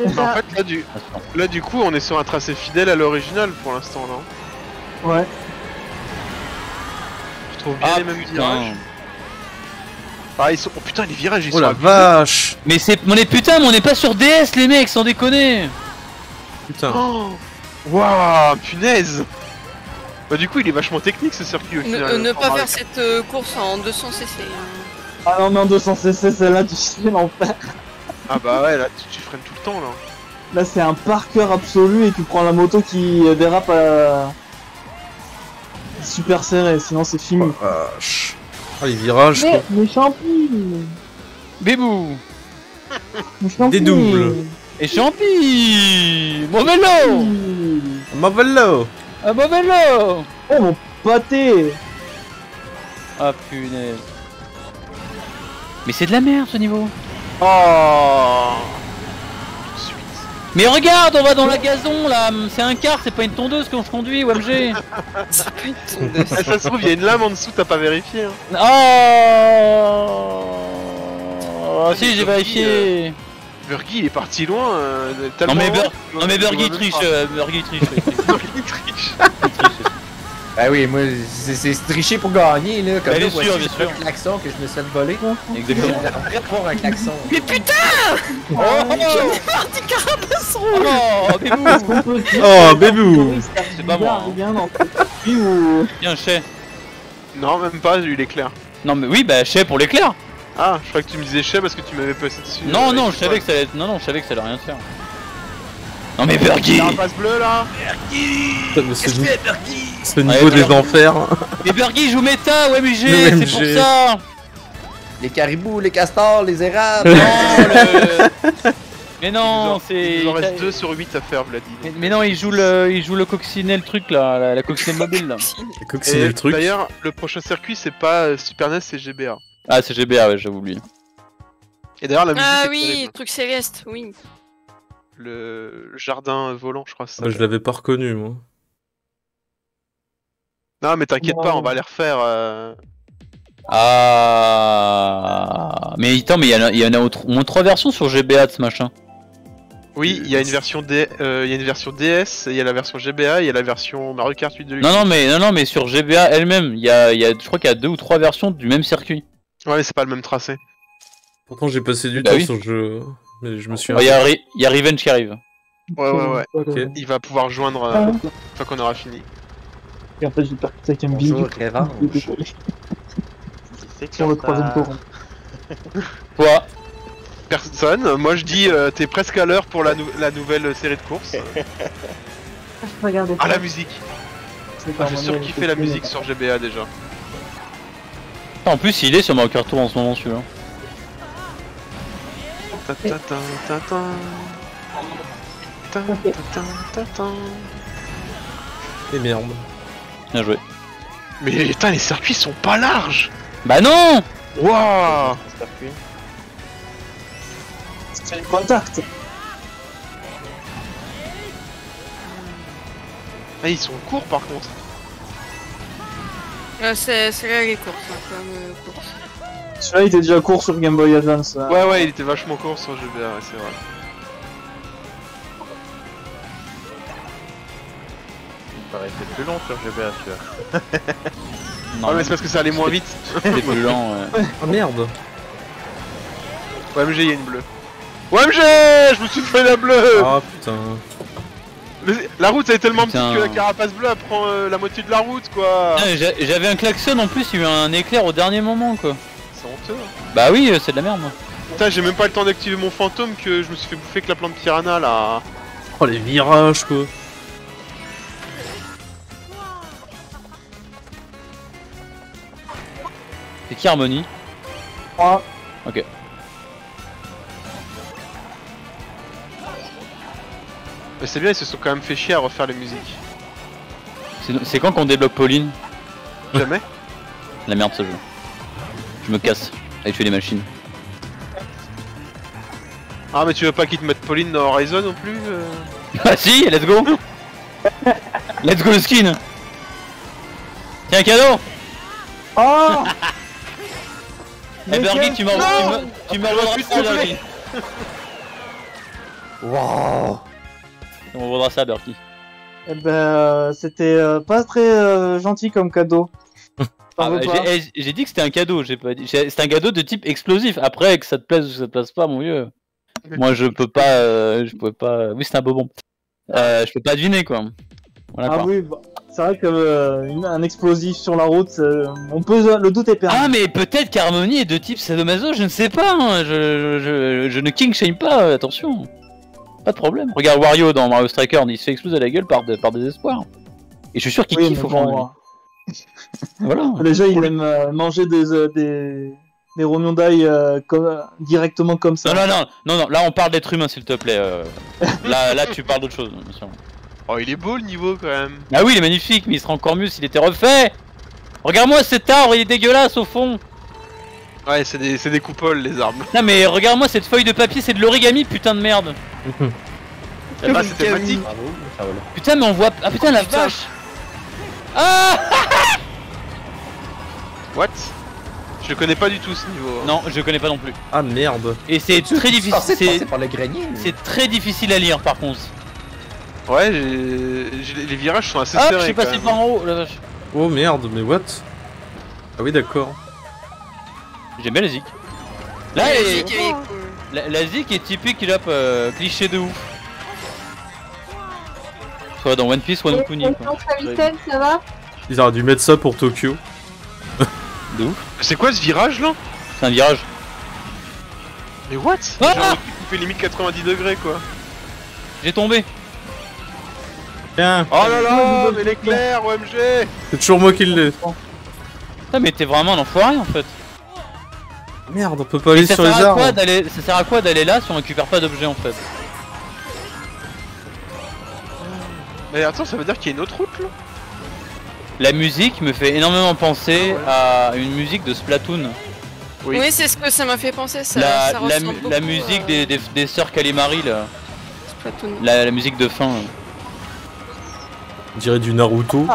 Mais en fait là du, là du coup on est sur un tracé fidèle à l'original pour l'instant non? Ouais. Je retrouve bien Ah les mêmes putain. virages. Ah, ils sont. Oh putain, les virages, ils Oh sont. la abusés. vache Mais c'est. On est putain, mais on est pas sur DS les mecs, sans déconner Putain. Oh Waouh, punaise Bah, du coup, il est vachement technique ce circuit au Ne, final. euh, ne pas faire cette euh, course en 200 cc. hein. Ah non, mais en 200 cc, celle-là, tu sais l'enfer. Ah bah ouais, là, tu, tu freines tout le temps là. Là, c'est un par cœur absolu et tu prends la moto qui dérape à. Super serré, sinon c'est fini. Oh vache. Ah, les virages, Mais, quoi. Bébou Des doubles. Et Champi Mon vélo mon vélo Oh mon pâté Ah punaise. Mais c'est de la merde ce niveau Oh Tout de suite. Mais regarde, on va dans la gazon là C'est un car, c'est pas une tondeuse qu'on se conduit, OMG. Ah, ça se trouve, il y a une lame en dessous, t'as pas vérifié. Hein. Oh, si, j'ai vérifié Burgi, il est parti loin. euh, Non tellement mais, Bur- non mais Burgi il triche, euh, Burgi triche. ouais. [LAUGHS] Burgi triche. Bah oui, moi, c'est tricher pour gagner, là. Comme voici, sûr, bien sûr. le klaxon que je me suis fait voler. Exactement. J'aimerais avoir un klaxon. Mais putain Oh, [LAUGHS] oh, Bébou Est-ce qu'on peut dire Oh, bébou. C'est pas moi, hein. Bien. Tiens, chais. Non, même pas, j'ai eu l'éclair. Non mais oui, bah chais pour l'éclair Ah, je crois que tu me disais chais parce que tu m'avais passé dessus. Non, non, je savais que ça allait être... Non, non, je savais que ça allait rien faire. Non mais Burgi T'as un passe bleu là mais ce, ni- ce niveau Ouais, des enfers. Mais Burgi joue méta, OMG, Le c'est pour ça Les caribous, les castors, les érables. Non, [LAUGHS] le... Mais non, c'est... Il en reste 2 sur 8 à faire, Vladi. Mais, mais non, il joue le, il joue le coccinelle le truc là, la, la coccinelle mobile là. [LAUGHS] Et cocciné Et le truc. D'ailleurs, le prochain circuit, c'est pas euh, Super NES, c'est GBA. Ah, c'est GBA, ouais, j'avais oublié. Et d'ailleurs, la musique Ah oui, truc céleste, oui. Le jardin volant, je crois. que c'est ça. Ah, je l'avais pas reconnu, moi. Non, mais t'inquiète pas, on va les refaire. euh. Ah. Mais attends, mais il y, en a- il y en a au au moins trois versions sur GBA de ce machin. Oui, il y a une version D... euh, il y a une version DS, il y a la version GBA, il y a la version Mario Kart 8 Deluxe. Non, non, mais non, non, mais sur GBA elle-même, il y a, il y a, je crois qu'il y a deux ou trois versions du même circuit. Ouais, mais c'est pas le même tracé. Pourtant, j'ai passé du Bah temps oui. sur le jeu. Mais je me suis. Oh, Il y, a y a Revenge qui arrive. Ouais, ouais, ouais. Il va pouvoir joindre euh, Ah. une fois qu'on aura fini. Et en fait, j'ai percuté avec un Bonjour, billet. Sur le troisième tour. [LAUGHS] Quoi Personne. Moi, je dis, euh, t'es presque à l'heure pour la, nou- la nouvelle série de courses. Regardez [LAUGHS] Ah, ça. la musique ah, J'ai fait la musique sur GBA déjà. En plus, il est sur Kart Tour en ce moment celui-là. Ta ta ta ta ta. Ta ta ta ta ta. Et merde. Bien joué. Mais putain, les circuits sont pas larges Bah non Waouh C'est le contact. Ah, ils sont courts par contre. Euh, c'est là les courses, hein, comme euh, course. Celui-là, il était déjà court sur Game Boy Advance. hein. Ouais, ouais, il était vachement court sur GBA, ouais, c'est vrai. Aurait été plus long sur GBA, celui-là. Non, ouais, [LAUGHS] mais c'est parce que ça allait moins vite. c'est plus lent. ouais. [LAUGHS] Ah merde. OMG, il y a une bleue. OMG Je me suis fait la bleue Ah putain. Le- La route, elle est tellement Putain. petite que la carapace bleue, elle prend euh, la moitié de la route, quoi Ah, j'a- J'avais un klaxon en plus, il y a eu un éclair au dernier moment quoi. C'est honteux. hein. Bah oui, euh, c'est de la merde. moi. Putain, j'ai même pas le temps d'activer mon fantôme que je me suis fait bouffer avec la plante piranha, là. Oh les virages quoi. C'est qui Harmony Ah, Mais c'est bien, ils se sont quand même fait chier à refaire les musiques. C'est c'est quand qu'on débloque Pauline? Jamais La merde ce jeu. Je me casse. Allez tuer les machines. Ah, mais tu veux pas qu'ils te mettent Pauline dans Horizon non plus euh [LAUGHS] Ah si, let's go [LAUGHS] Let's go le skin Tiens, cadeau Oh [LAUGHS] Eh quel- tu m'envoies tu me- tu Wow. On m'envoiera ça, Burgi. Eh ben, euh, c'était euh, pas très euh, gentil comme cadeau. Ah, bah, j'ai eh, j'ai dit que c'était un cadeau, j'ai pas dit. C'est un cadeau de type explosif. Après, que ça te plaise ou que ça te plaise pas, mon vieux. Moi, je peux pas. euh, je pouvais pas. Oui, c'est un bonbon. Euh, je peux pas deviner quoi. Voilà, Ah quoi. oui, bah, c'est vrai que euh, un explosif sur la route, euh, on peut, le doute est permis. Ah, mais peut-être qu'Harmonie est de type sadomaso, je ne sais pas. hein, Je, je, je ne king shame pas, euh, attention. Pas de problème. Regarde Wario dans Mario Striker, il se fait exploser la gueule par, de- par désespoir. Et je suis sûr qu'il Oui, kiffe au fond Voilà. déjà, il aime manger des, euh, des, des rognons d'ail euh, comme- directement comme ça. Non, non, non, non, non, là on parle d'être humain s'il te plaît. euh. là, là tu parles d'autre chose, bien sûr. Oh, il est beau le niveau quand même. Ah oui, il est magnifique, mais il sera encore mieux s'il était refait. Regarde-moi cet arbre, il est dégueulasse au fond. Ouais, c'est des, c'est des coupoles les arbres. Non, mais regarde-moi cette feuille de papier, c'est de l'origami, putain de merde. Eh bah, là. Putain, mais on voit. Ah putain, la Putain. vache. Ah [LAUGHS] What? Je connais pas du tout ce niveau. hein. Non, je connais pas non plus. Ah merde. Et c'est très difficile. C'est par grenier. mais- c'est très difficile à lire par contre. Ouais, j'ai- j'ai- les virages sont assez Hop, serrés. je suis passé par en haut, la vache. Oh merde, mais what? Ah oui, d'accord. J'aime bien la zik. Là, La est la, la zik est typique, hop, euh, cliché de ouf. Soit dans One Piece, dans Et Kuni. ça va Ils auraient dû mettre ça pour Tokyo. [LAUGHS] De ouf. C'est quoi ce virage là C'est un virage. Mais what Ah truc qui fait limite 90 degrés quoi. J'ai tombé. Tiens, Oh là là, mais l'éclair, OMG c'est toujours moi qui l'ai. Putain, mais t'es vraiment un enfoiré en fait. Merde, on peut pas aller Mais sur les sert à quoi arbres. d'aller ça sert à quoi d'aller là si on récupère pas d'objets en fait? Mais attends, ça veut dire qu'il y a une autre route là La musique me fait énormément penser à une musique de Splatoon. Oui. Oui, c'est ce que ça m'a fait penser. Ça, la, ça la, ressemble mu- beaucoup la à musique des, des, des sœurs Calimari là. Splatoon. La, la musique de fin. On dirait du Naruto.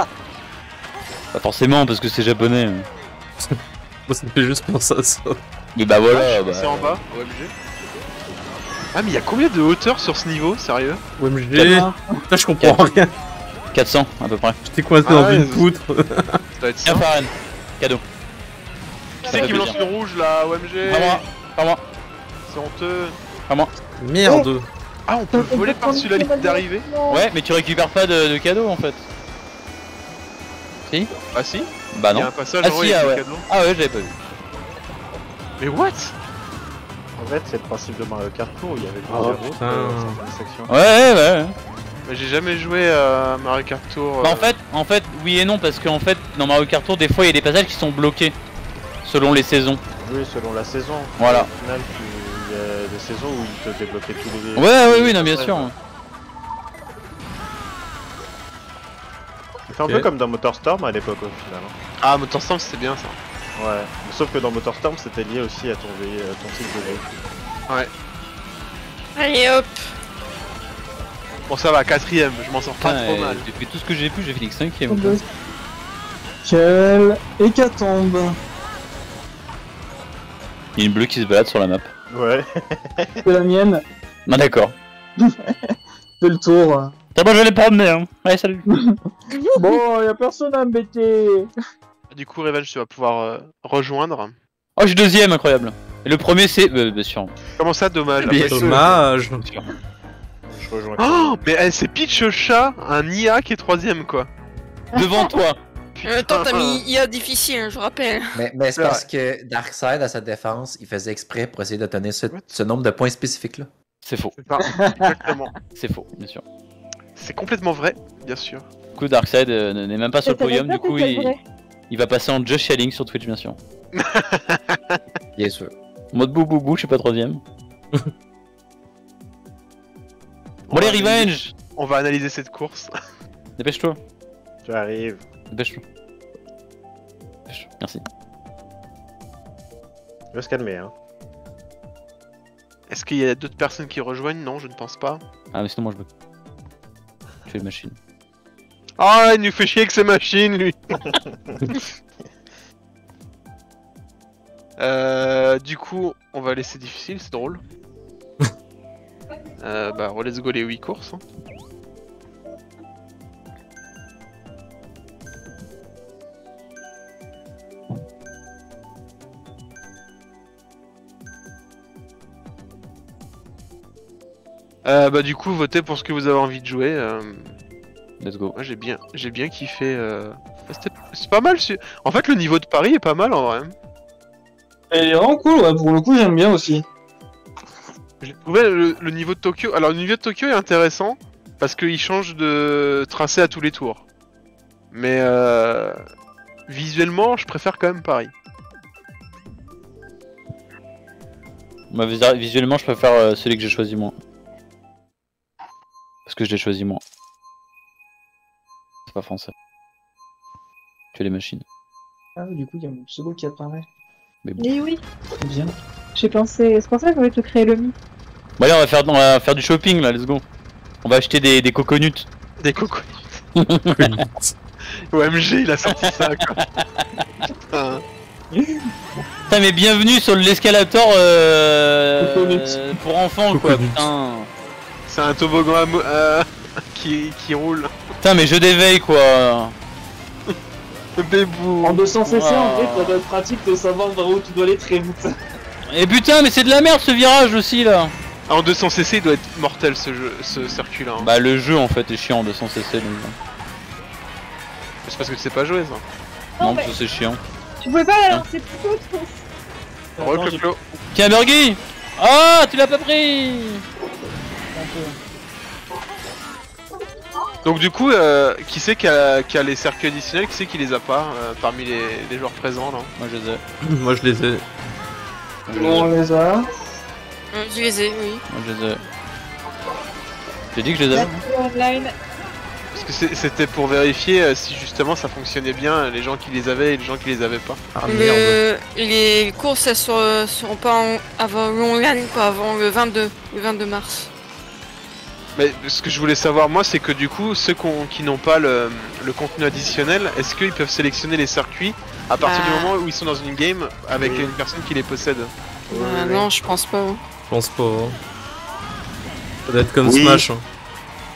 Pas forcément parce que c'est japonais. [LAUGHS] Moi, ça me fait juste penser à ça. Mais bah voilà. bah, C'est en bas, OMG. Ah, mais il y a combien de hauteur sur ce niveau, sérieux OMG. Putain, je comprends rien. 400 à peu près. J'étais coincé Ah dans ouais, une poutre. Ça doit être [LAUGHS] ça. Farren. Cadeau. Qui c'est qui me lance le rouge là, OMG Pas moi. Pas moi. C'est honteux. Merde. Ah, on peut voler par-dessus la ligne d'arrivée Ouais mais tu récupères pas de, de cadeaux en fait. Ah si Bah Il y a non. un passage Ah si, ah des ouais. Ah ouais j'avais pas vu. Mais what En fait, c'est le principe de Mario Kart Tour, il y avait Oh, plusieurs routes putain. euh, dans certaines sections. Ouais ouais ouais. Mais j'ai jamais joué à Mario Kart Tour. Bah euh, en fait, en fait, oui et non parce qu'en fait dans Mario Kart Tour des fois il y a des passages qui sont bloqués selon les saisons. Oui, selon la saison. Voilà. Au final, tu- il y a des saisons où il te débloquait tous les. Ouais ouais oui les non bien sûr. C'est un peu comme dans MotorStorm à l'époque au final. hein. Ah, Motorstorm c'était bien ça. Ouais. Sauf que dans MotorStorm, c'était lié aussi à ton, à ton type de véhicule. Allez hop. Bon, ça va, quatrième, je m'en sors pas trop euh, mal. J'ai fait tout ce que j'ai pu, j'ai fini que 5 Oh, bah, Quelle hécatombe Il y a une bleue qui se balade sur la map. Ouais. [LAUGHS] C'est la mienne. Ah d'accord. [LAUGHS] Fais le tour. T'as bon je vais les promener hein. Allez salut. [LAUGHS] Bon, y a personne à embêter. Du coup, Revenge, tu vas pouvoir euh, rejoindre. Oh je suis deuxième incroyable. Et le premier c'est... Euh, bien sûr. Comment ça, dommage après, sûr. Dommage. sûr. Je rejoins. Oh, mais eh, c'est Peach Chat, un IA qui est troisième quoi. Devant toi. Euh, Attends, t'as mis IA difficile, je rappelle. Mais, mais c'est Ouais. parce que Darkseid, à sa défense, il faisait exprès pour essayer de donner ce, ce nombre de points spécifiques-là. C'est faux. C'est ça, exactement. [LAUGHS] C'est faux, bien sûr. C'est complètement vrai, bien sûr. Du coup Darkseid euh, n'est même pas sur le podium, du coup il, vrai. Il va passer en Just Shelling sur Twitch bien sûr. [LAUGHS] Sûr. Mode bou bou bou, je suis pas troisième. [LAUGHS] On Bon les va analyser- revenge On va analyser cette course. [LAUGHS] Dépêche-toi, J'arrive. dépêche-toi. Dépêche-toi. Merci. Il va se calmer, hein. Est-ce qu'il y a d'autres personnes qui rejoignent? Non, je ne pense pas. Ah mais sinon moi je veux. Tu fais une machine. Ah, il nous fait chier avec ses machines, lui [LAUGHS] euh, du coup, on va laisser difficile, c'est drôle. [LAUGHS] euh, bah, let's go les 8 courses. Hein. Euh, bah du coup, votez pour ce que vous avez envie de jouer. Euh. Let's go. Moi j'ai bien, j'ai bien kiffé. euh, C'est pas mal. c'est- En fait, le niveau de Paris est pas mal en vrai. Elle est vraiment cool, ouais, pour le coup, j'aime bien aussi. J'ai trouvé le, le niveau de Tokyo. Alors, le niveau de Tokyo est intéressant parce qu'il change de tracé à tous les tours. Mais euh, visuellement, je préfère quand même Paris. Moi, visuellement, je préfère euh, celui que j'ai choisi moi. Parce que je l'ai choisi moi. C'est pas français. Que les machines. Ah, du coup, il y a mon pseudo qui apparaît. Mais bon. Mais oui, Bien. j'ai pensé. C'est pour ça que je voulais te créer le mi. Bon, allez, on va faire, on va faire du shopping là, let's go. On va acheter des, des coconuts. Des cocos. [LAUGHS] OMG, il a sorti ça quoi. Putain. Putain, mais bienvenue sur l'escalator euh, Coconuts. pour enfants quoi, Coconuts. putain. C'est un toboggan euh, [LAUGHS] qui, qui roule. Putain, mais jeu d'éveil quoi. Bébou. En 200 cc, en vrai, Wow. ça doit être pratique de savoir vers où tu dois aller très vite. Et putain, mais c'est de la merde ce virage aussi là. Ah, En 200 cc, il doit être mortel ce jeu, ce circuit là. Bah, le jeu en fait est chiant en 200cc donc. C'est parce que tu sais pas jouer ça. Non, mais- que c'est chiant. Tu pouvais pas la lancer plus tôt, toi Re Attends, j'ai- Clo-Clo. Tiens, Burgi Ah, tu l'as pas pris Donc du coup, euh, qui c'est qui a, qui a les circuits additionnels, qui c'est qui les a pas euh, parmi les, les joueurs présents là Moi je les ai. [LAUGHS] Moi je les ai. Bon, on les a? Euh, Je les ai, oui. Moi je les ai. J'ai dit que je les avais? Online. Parce que c'était pour vérifier si justement ça fonctionnait bien, les gens qui les avaient et les gens qui les avaient pas. Ah merde. Le... Les courses, elles seront, seront pas en... avant online, quoi, avant le 22, le 22 mars. Mais ce que je voulais savoir moi, c'est que du coup, ceux qui n'ont pas le, le contenu additionnel, est-ce qu'ils peuvent sélectionner les circuits à partir du Ah. moment où ils sont dans une game avec une personne qui les possède Euh, non, je pense pas. Je pense pas. hein. Ça doit être comme Oui. Smash. hein.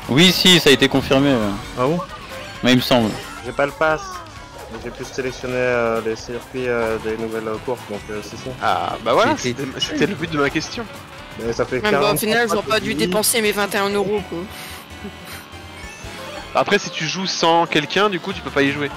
Oui, si, ça a été confirmé. ouais. Ah bon? Mais il me semble. J'ai pas le pass. mais J'ai pu sélectionner euh, les circuits euh, des nouvelles courses, donc euh, si si. Ah bah voilà, c'était le but de ma question. Mais ça fait Même 40 bah, au final, j'aurais pas dû dépenser mes 21 euros, quoi. Après, si tu joues sans quelqu'un, du coup, tu peux pas y jouer.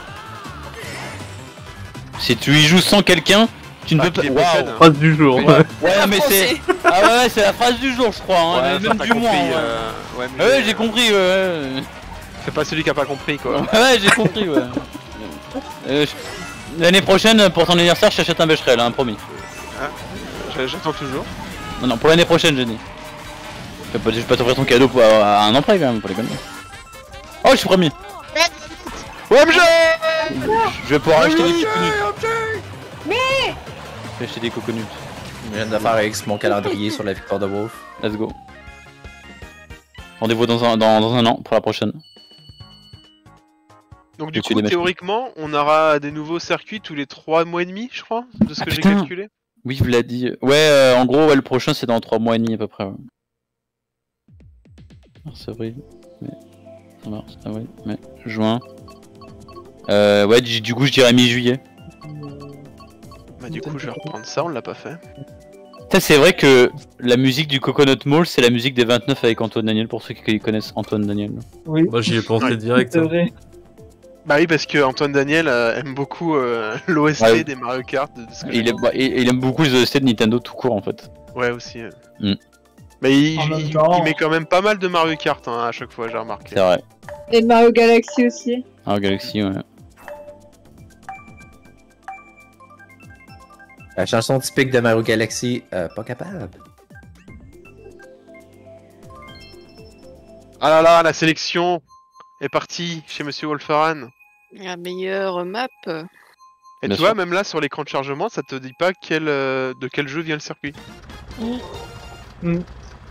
Si tu y joues sans quelqu'un, tu ne Ah, peux pas. Waouh. possède. Phrase du jour. Ouais. Ouais, mais c'est. Ah ouais, c'est la phrase du jour, je crois. Hein, Ouais, mais même du compris, mois. Ouais, euh, ouais, mais Ouais, j'ai compris, ouais. ouais. C'est pas celui qui a pas compris quoi. [LAUGHS] Ouais, j'ai compris, ouais. Euh, L'année prochaine, pour ton anniversaire, je t'achète un Becherel, hein, promis. J'a- J'attends toujours. Non, non, pour l'année prochaine, j'ai dit. Je vais pas, je vais pas t'offrir ton cadeau pour, à un an près quand même, pour les conneries. Oh, je suis premier. OMG Je vais pouvoir acheter des coconuts. Mais Je vais acheter des coconuts. Je viens de faire avec mon calendrier sur la victoire de Wolf. Let's go. Rendez-vous dans un, dans, dans un an pour la prochaine. Donc du coup, théoriquement, on aura des nouveaux circuits tous les 3 mois et demi, je crois, de ce Ah, que j'ai putain. calculé. Oui, vous l'a dit. Ouais, euh, en gros, ouais, le prochain c'est dans 3 mois et demi à peu près. Ouais. Mars, avril, mai, mars, avril, mai, juin. Euh, ouais, du, coup, je dirais mi-juillet. Bah du coup, je vais reprendre ça, on l'a pas fait. Ça, c'est vrai que la musique du Coconut Mall, c'est la musique des 29 avec Antoine Daniel, pour ceux qui connaissent Antoine Daniel. Oui, Moi j'y ai pensé direct. c'est hein. Bah oui, parce que Antoine Daniel euh, aime beaucoup euh, [LAUGHS] l'OST Ouais. des Mario Kart. De, ce que il, aime, bah, il beaucoup les OST de Nintendo tout court en fait. Ouais, aussi. euh. Mm. Mais il, En même il- temps- il met quand même pas mal de Mario Kart hein, à chaque fois, j'ai remarqué. C'est vrai. Et de Mario Galaxy aussi. Alors Galaxy, ouais. La chanson typique de Mario Galaxy, euh, pas capable. Ah là là, la sélection est partie chez Monsieur Wolferan. La meilleure map. Et Bien tu vois, sûr. même là, sur l'écran de chargement, ça te dit pas quel, euh, de quel jeu vient le circuit?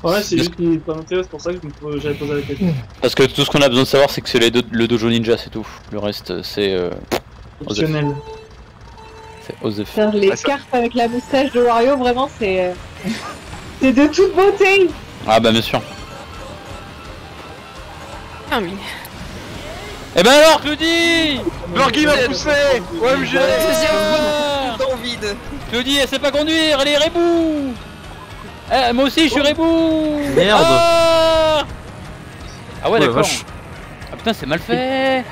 Ouais, c'est juste qui est pas noté, c'est pour ça que je me pose- j'avais posé la question. Parce que tout ce qu'on a besoin de savoir, c'est que c'est les do- le dojo ninja, c'est tout. Le reste, c'est euh, Optionnel. c'est Osef. Faire les Ah, ça- cartes avec la moustache de Wario, vraiment, c'est. euh, c'est de toute beauté Ah bah bien sûr. Ah, mais... Eh ben alors, Claudie Burgi m'a poussé OMG Ah Dans vide. Claudie, elle sait pas conduire, elle est rebou Eh, moi aussi, je suis rebou Merde. Ah Ah ouais, Oh d'accord. Ah putain, c'est mal fait.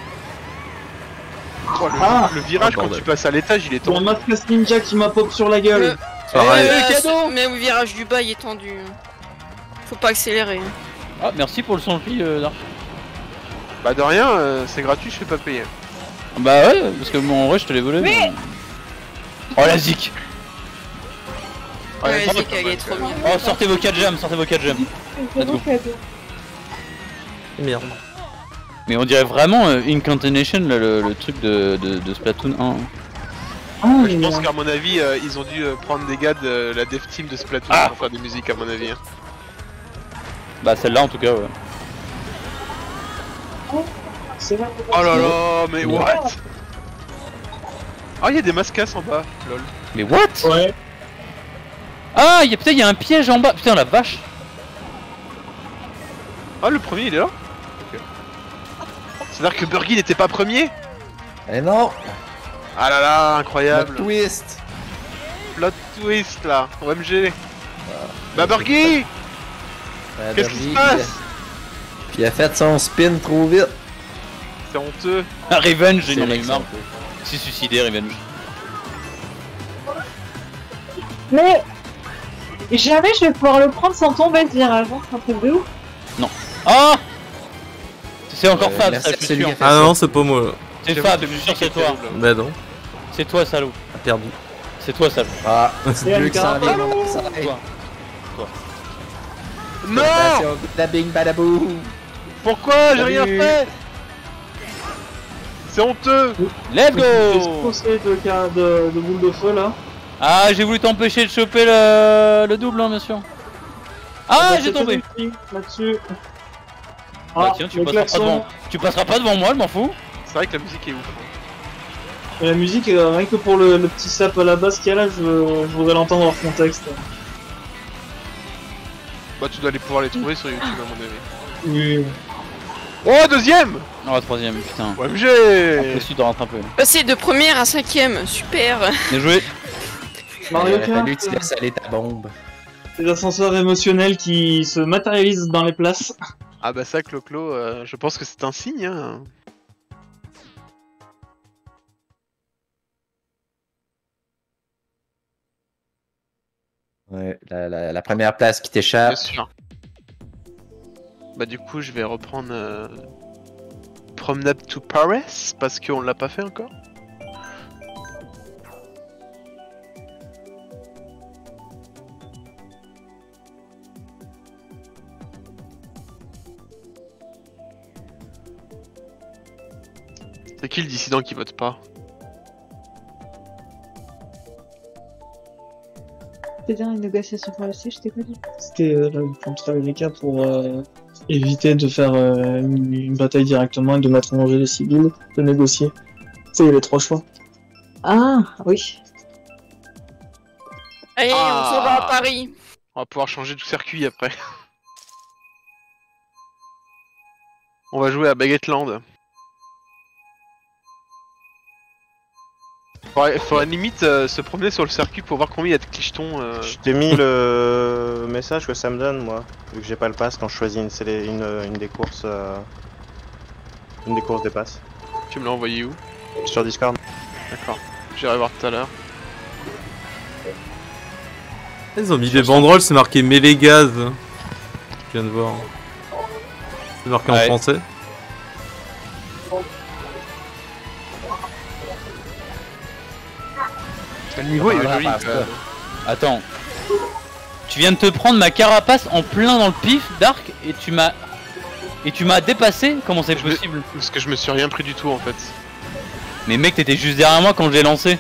Oh, le, Ah. le virage Oh, quand tu passes à l'étage, il est Y'a tendu. masque ninja qui m'a pop sur la gueule. Pareil. Euh, cadeau mais le virage du bas il est tendu. Faut pas accélérer. Ah, merci pour le son euh, Dark. Bah de rien, euh, c'est gratuit, je fais pas payer. Bah ouais, parce que moi en vrai je te l'ai volé. mais- Oh la zik c'est pas qu'elle mal, est trop bien. Oh, sortez vos 4 gemmes, sortez vos 4 gemmes. Let's go. Merde. Mais on dirait vraiment euh, Incantation, là, le, le truc de, de, de Splatoon 1. Ah. Je pense qu'à mon avis, euh, ils ont dû euh, prendre des gars de la dev team de Splatoon Ah. pour faire des musiques, à mon avis. hein. Bah celle-là en tout cas, ouais. C'est vrai. Oh là là, mais what Ah, il y a des mascasses en bas, lol. Mais what Ouais. Ah, y a, putain, y a un piège en bas. Putain, la vache. Ah, le premier, il est là Ok. C'est-à-dire que Burgy n'était pas premier Eh non Ah là là, Le incroyable. twist Plot twist là, OMG. Bah Burgy Qu'est-ce qui se passe Puis il a fait son spin trop vite. C'est honteux. Ah, Revenge, C'est a vrai que marre. c'est suicidé, Revenge. Mais jamais je vais pouvoir le prendre sans tomber ce virage. C'est un truc de ouf. Ah C'est encore Euh, Fab, ça, je suis sûr. qui a fait Ah non, c'est pas moi. C'est Fab, je la suis sûr c'est est toi. Bah non, C'est toi, salaud. t'as perdu. C'est toi, salaud. Ah, Et bleu qui s'en vient. Ça va. Toi. Non Attention, Badabing, badabou. Pourquoi J'ai rien fait? C'est honteux Let's J'ai go explosé de, de, de boules de feu là? Ah, j'ai voulu t'empêcher de choper le, le double, hein, bien sûr. Ah, Bah, j'ai tombé Là-dessus. Bah Ah, tiens, tu passeras, pas devant. tu passeras pas devant moi, je m'en fous. C'est vrai que la musique est ouf. Et la musique, euh, rien que pour le, le petit sap à la base qu'il y a là, je, je voudrais l'entendre hors contexte. Bah tu dois aller pouvoir les trouver sur YouTube à mon avis. Oui. Oh deuxième la troisième, putain. OMG Impossible de rattraper. Passer de première à cinquième, super. Bien joué. Mario a fallu que tu Kart, aller ta bombe. les ascenseurs émotionnels qui se matérialisent dans les places. Ah bah ça Clo-Clo, euh, je pense que c'est un signe hein. Ouais, la, la, la première place qui Bien t'échappe. sûr. Bah du coup je vais reprendre euh, Promenade to Paris parce qu'on l'a pas fait encore. C'est qui le dissident qui vote pas? Bien une négociation pour le je t'ai pas dit. C'était euh, là, contre America pour euh, éviter de faire euh, une, bataille directement et de mettre en danger les civils, de négocier. Tu sais, il y avait trois choix. Ah, oui. Allez, Ah. on s'en va à Paris. On va pouvoir changer de circuit après. [LAUGHS] On va jouer à Baguette Land. Faudrait, faudrait limite euh, se promener sur le circuit pour voir combien il y a de clichetons. euh. Je t'ai mis le message que ça me donne, moi. Vu que j'ai pas le pass quand je choisis une, une des courses. euh, Une des courses des passes. Tu me l'as envoyé où? Sur Discord. D'accord. J'irai voir tout à l'heure. Ils ont mis des banderoles, c'est marqué mêlée gaz. Je viens de voir. C'est marqué en Ouais. français. Le niveau est Voilà, joli. parce euh. Attends. Tu viens de te prendre ma carapace en plein dans le pif, Dark, et tu m'as. Et tu m'as dépassé? Comment c'est possible? Parce que je me suis rien pris du tout en fait. Mais mec, t'étais juste derrière moi quand je l'ai lancé.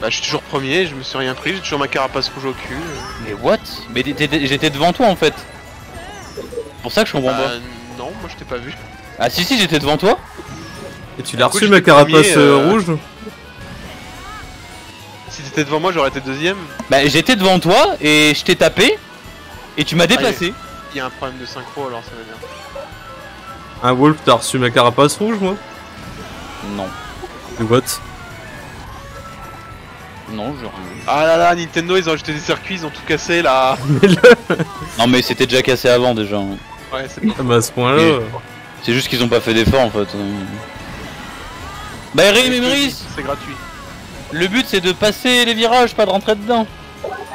Bah je suis toujours premier, je me suis rien pris, j'ai toujours ma carapace rouge au cul. Mais what? Mais j'étais devant toi en fait. C'est pour ça que je comprends Bah, pas. non, moi je t'ai pas vu. Ah si si, j'étais devant toi. Et tu l'as reçu ma carapace premier, euh, euh, rouge? Si t'étais devant moi, j'aurais été deuxième. Bah j'étais devant toi et je t'ai tapé. Et tu m'as déplacé. Il y a un problème de synchro alors ça va bien. Un Wolf, t'as reçu ma carapace rouge, moi? Non. Du what Non, je... Ah là là, Nintendo ils ont ajouté des circuits, ils ont tout cassé là. [LAUGHS] Non mais c'était déjà cassé avant déjà. Ouais, c'est bon. Ah bah à ce point-là. C'est juste qu'ils ont pas fait d'effort en fait. Bah Meris, C'est gratuit. Le but c'est de passer les virages, pas de rentrer dedans.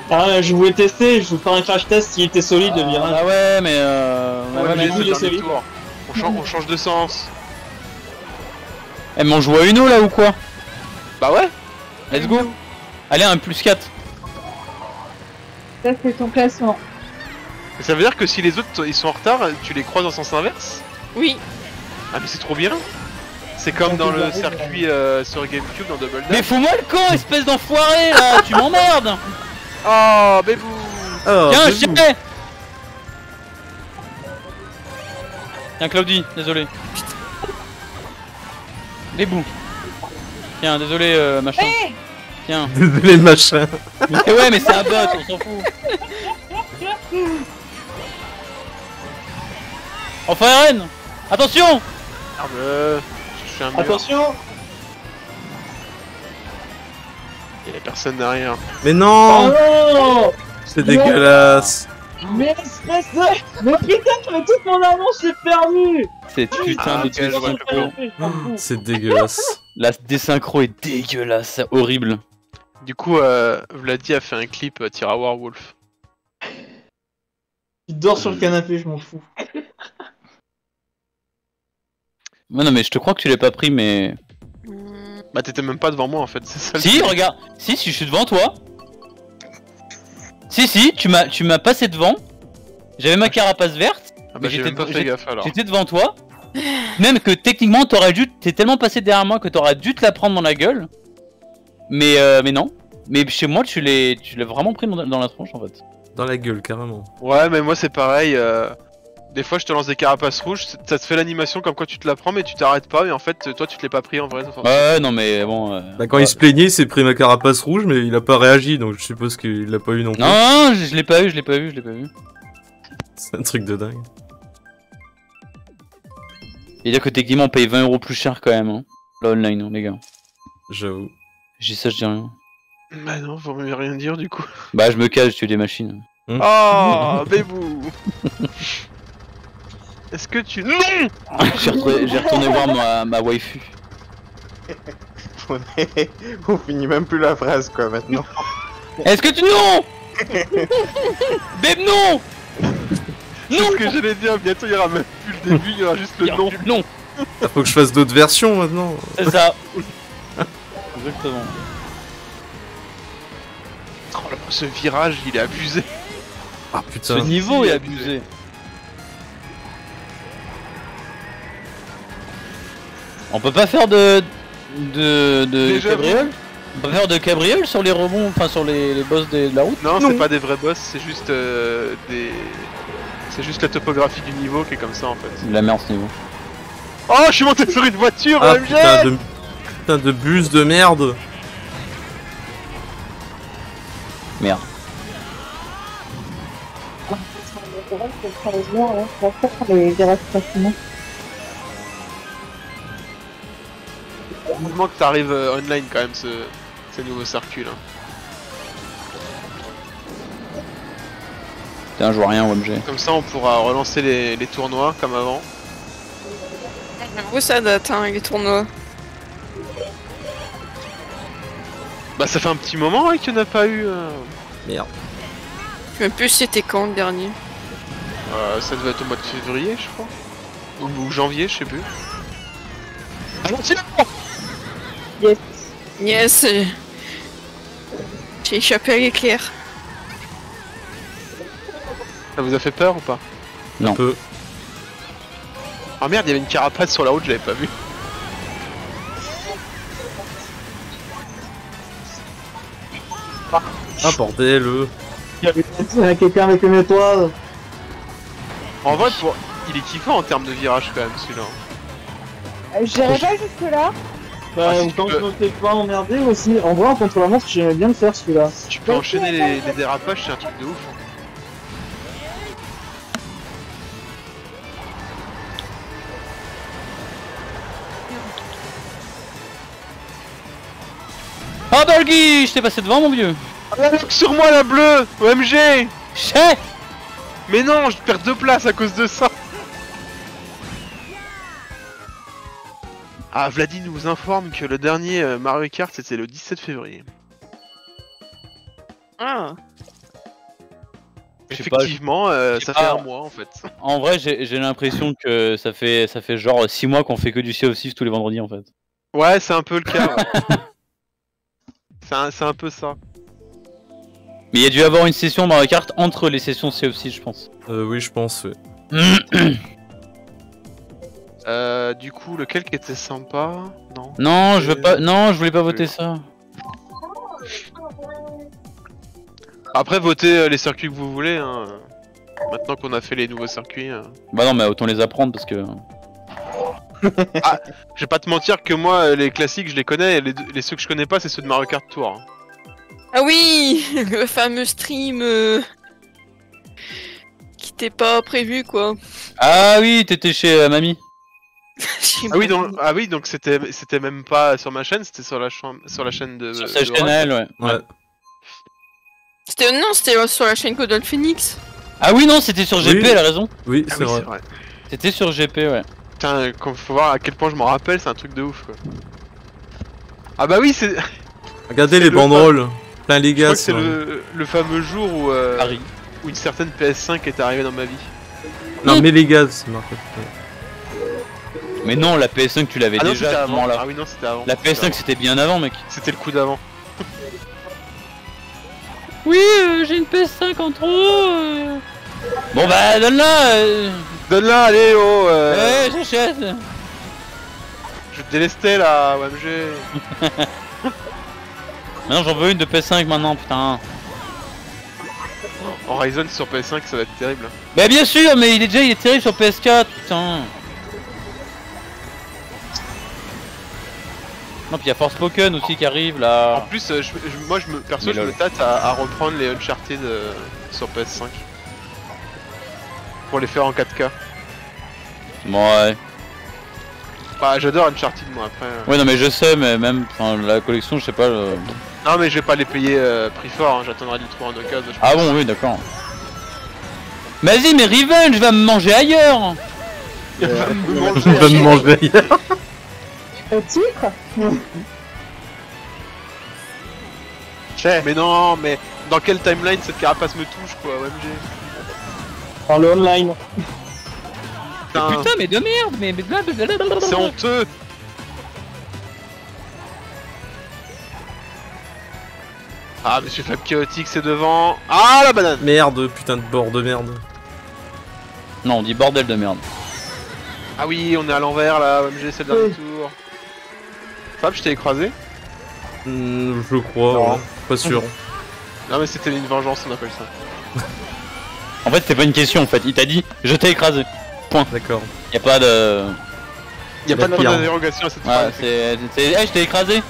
Ah, je voulais tester, je vous ferai un crash test s'il était solide le virage. Ah ouais, mais euh... Ouais, mais. On change, on change de sens. Eh, mais on joue à Uno là ou quoi? Bah ouais. Let's go Allez, un plus 4. Ça, c'est ton classement. Mais ça veut dire que si les autres ils sont en retard, tu les croises en sens inverse? Oui. Ah mais c'est trop bien. C'est comme dans le circuit euh, sur GameCube dans Double Mais Dash. fous-moi le camp, espèce d'enfoiré là Tu m'emmerdes [LAUGHS] Oh, bébou Alors, Tiens, j'avoue. chien Tiens, Claudie, désolé. Les bouts. Tiens, désolé, euh, machin. Tiens. [LAUGHS] Désolé machin. Mais ouais, mais c'est un bot, on s'en fout. [LAUGHS] Enfin, RN Attention Merde, euh, un mur. Attention Il y a personne derrière. Mais Oh non non C'est dégueulasse. Mais espèce de... Mais putain, mais toute mon avance, j'ai perdu putain Ah, de je vois désynchro. fous. C'est dégueulasse. La désynchro est dégueulasse, c'est horrible. Du coup, euh, Vladi a fait un clip euh, tir à Warwolf. Tu dors sur le canapé, je m'en fous. Non, mais je te crois que tu l'as pas pris, mais. Bah t'étais même pas devant moi en fait, c'est ça le Si, truc. regarde, si, si, je suis devant toi. Si, si, tu m'as, tu m'as passé devant. J'avais ma carapace verte. Ah bah j'ai même pas fait gaffe alors. J'étais devant toi. Même que techniquement, t'aurais dû, t'es tellement passé derrière moi que t'aurais dû te la prendre dans la gueule. Mais, euh, mais non. Mais chez moi, tu l'as, tu l'as vraiment pris dans dans la tronche en fait. Dans la gueule, carrément. Ouais mais moi c'est pareil, euh, des fois je te lance des carapaces rouges, ça te fait l'animation comme quoi tu te la prends mais tu t'arrêtes pas et en fait toi tu te l'es pas pris en vrai. enfin, Ouais, non, mais bon. euh, Bah, quand ouais. il se plaignait, il s'est pris ma carapace rouge, mais il a pas réagi, donc je suppose qu'il l'a pas eu non plus. Non, je, je l'ai pas eu, je l'ai pas vu, je l'ai pas vu. C'est un truc de dingue. Et dire que techniquement, on paye 20 euros plus cher quand même. Hein. Là, online, hein, les gars. J'avoue. Je dis ça, je dis rien. Bah non, faut mieux rien dire du coup. Bah, je me cache, je tue des machines. Oh, bébou [LAUGHS] Est-ce que tu... Non [LAUGHS] J'ai retourné, voir ma, ma waifu. [LAUGHS] On, est... On finit même plus la phrase quoi maintenant. [LAUGHS] Est-ce que tu. Non Babe, non C'est ce que j'allais dire, bientôt il y aura même plus le début, il y aura juste le nom. Non Ah, faut que je fasse d'autres versions maintenant. C'est ça Exactement. Oh là, ce virage, il est abusé. Ah Ce putain. niveau est abusé. On peut pas faire de. de. de Déjà cabriole On peut faire de cabriole sur les rebonds, enfin sur les, les boss de, de la route Non, c'est pas des vrais boss, c'est juste euh, des... C'est juste la topographie du niveau qui est comme ça en fait. C'est de la merde ce niveau. Oh, je suis monté sur une voiture, Ah putain de... Putain de bus de merde. Merde. Les virages facilement. Mouvement que t'arrives euh, online quand même ce, ce nouveau circuit là. Putain, je vois rien, OMG. Comme ça on pourra relancer les, les tournois comme avant. Où ça date, hein, les tournois Bah ça fait un petit moment ouais, qu'il n'y en a pas eu. euh. Merde. Je sais même plus c'était quand le dernier. Euh, ça devait être au mois de février je crois. Ou, ou janvier, je sais plus. Ah non, Yes. Yes J'ai échappé à l'éclair. Ça vous a fait peur ou pas Non. Un peu. Ah merde, il y avait une carapace sur la route, je l'avais pas vu. Ah bordel. euh. Il y avait quelqu'un avec une étoile. En vrai, pour... il est kiffant en termes de virage quand même celui-là. Euh, J'irai pas jusque là. Bah, Ah, si tu quand peux. je me fais pas emmerder aussi. En vrai, en contre-la-montre, j'aimais bien le faire celui-là. Tu peux enchaîner les, les dérapages, c'est un truc de ouf. Oh Dolgy Je t'ai passé devant, mon vieux Sur moi la bleue OMG Chais Mais non, je perds deux places à cause de ça Ah, Vladi nous informe que le dernier euh, Mario Kart c'était le 17 février. Ah. Pas, Effectivement, euh, ça pas. fait un mois en fait. [LAUGHS] En vrai, j'ai l'impression que ça fait, ça fait genre 6 mois qu'on fait que du Sea of Thieves tous les vendredis en fait. Ouais, c'est un peu le cas. ouais. [LAUGHS] c'est un, c'est un peu ça. Mais il y a dû y avoir une session Mario Kart entre les sessions Sea of Thieves, je pense. Euh, oui, je pense. ouais. [CLEARS THROAT] Euh, du coup, lequel qui était sympa Non. non, je veux pas. Non, je voulais pas voter ça. Après, votez euh, les circuits que vous voulez. Hein. Maintenant qu'on a fait les nouveaux circuits. euh. Bah non, mais autant les apprendre parce que. [LAUGHS] Je vais pas te mentir que moi, euh, les classiques, je les connais. Et les, deux- les ceux que je connais pas, c'est ceux de Mario Kart Tour. hein. Ah oui [LAUGHS] Le fameux stream euh, qui t'est pas prévu quoi. Ah oui, t'étais chez euh, mamie. Ah oui, donc, ah oui, donc c'était c'était même pas sur ma chaîne, c'était sur la chaîne sur la chaîne de. Sur sa chaîne, elle, ouais. Ouais. C'était non, c'était euh, sur la chaîne Codol Phoenix. Ah oui, non, c'était sur GP, Oui. elle a raison. Oui, Ah c'est oui, vrai. c'est vrai. C'était sur GP, ouais. Putain, quand faut voir à quel point je m'en rappelle, c'est un truc de ouf quoi. Ah bah oui, c'est. [LAUGHS] Regardez les le- banderoles. Plein les Je crois gars. que c'est le, le fameux jour où, euh, Paris. où une certaine PS5 est arrivée dans ma vie. Non, mais les gaz, c'est marqué. Mais non, la PS5, tu l'avais Ah non, déjà ce avant. moment-là. Ah oui, non, c'était avant. La C'était PS5, avant. c'était bien avant, mec. C'était le coup d'avant. [LAUGHS] Oui, euh, j'ai une PS5 en trop. euh. Bon bah, donne-la. euh. Donne-la, allez, oh euh, Ouais, j'achète. Je vais te délester là, OMG. [LAUGHS] Maintenant, j'en veux une de PS5 maintenant, putain. Horizon sur PS5, ça va être terrible. Bah bien sûr, mais il est déjà, il est terrible sur PS4, putain. Non, puis il y a Forspoken aussi qui arrive En là. plus, euh, je- je- moi, je me, perso, Mais je me tâte à, à reprendre les Uncharted euh, sur PS5. Pour les faire en 4K. Bon, ouais. Bah, j'adore Uncharted, moi, après. euh. Ouais, non, mais je sais, mais même, enfin, la collection, je sais pas. le- Non, mais je vais pas les payer euh, prix fort, hein, j'attendrai de les trouver en occasion. je Ah pense. bon, oui, d'accord. Vas-y, mais Revenge va me manger ailleurs. [LAUGHS] Il manger. On va me manger ailleurs. Au titre Mais non, mais dans quelle timeline cette carapace me touche, quoi, OMG Par le online. Putain, Putain, mais de merde, mais. c'est honteux Ah, Monsieur Fab Chaotique, c'est devant. Ah, la banane Merde, putain de bord de merde. Non, on dit bordel de merde. Ah oui, on est à l'envers, là, OMG, c'est le dernier tour. Fab, je t'ai écrasé Hmm, je crois, Non. ouais. pas sûr. [LAUGHS] Non, mais c'était une vengeance, on appelle ça. En fait, c'est pas une question, en fait. Il t'a dit, je t'ai écrasé. D'accord. Y a pas de. Y a pas de point d'interrogation à cette Ouais, phrase. c'est. c'est- Eh, je t'ai écrasé.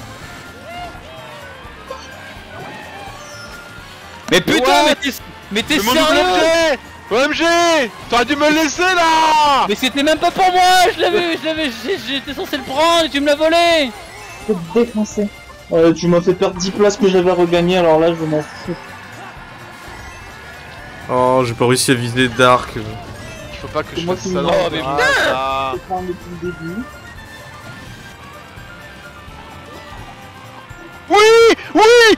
Mais putain, Ouais. mais t'es. Mais t'es sérieux OMG OMG T'aurais dû me le laisser, là Mais c'était même pas pour moi Je l'avais. Je l'avais. j'ai- J'étais censé le prendre et tu me l'as volé Te défoncer. Ouais, tu m'as fait perdre 10 places que j'avais regagnées, alors là, je m'en fous. Oh, j'ai pas réussi à viser Dark. Il faut pas que je fasse ça dans le depuis le début. Oui Oui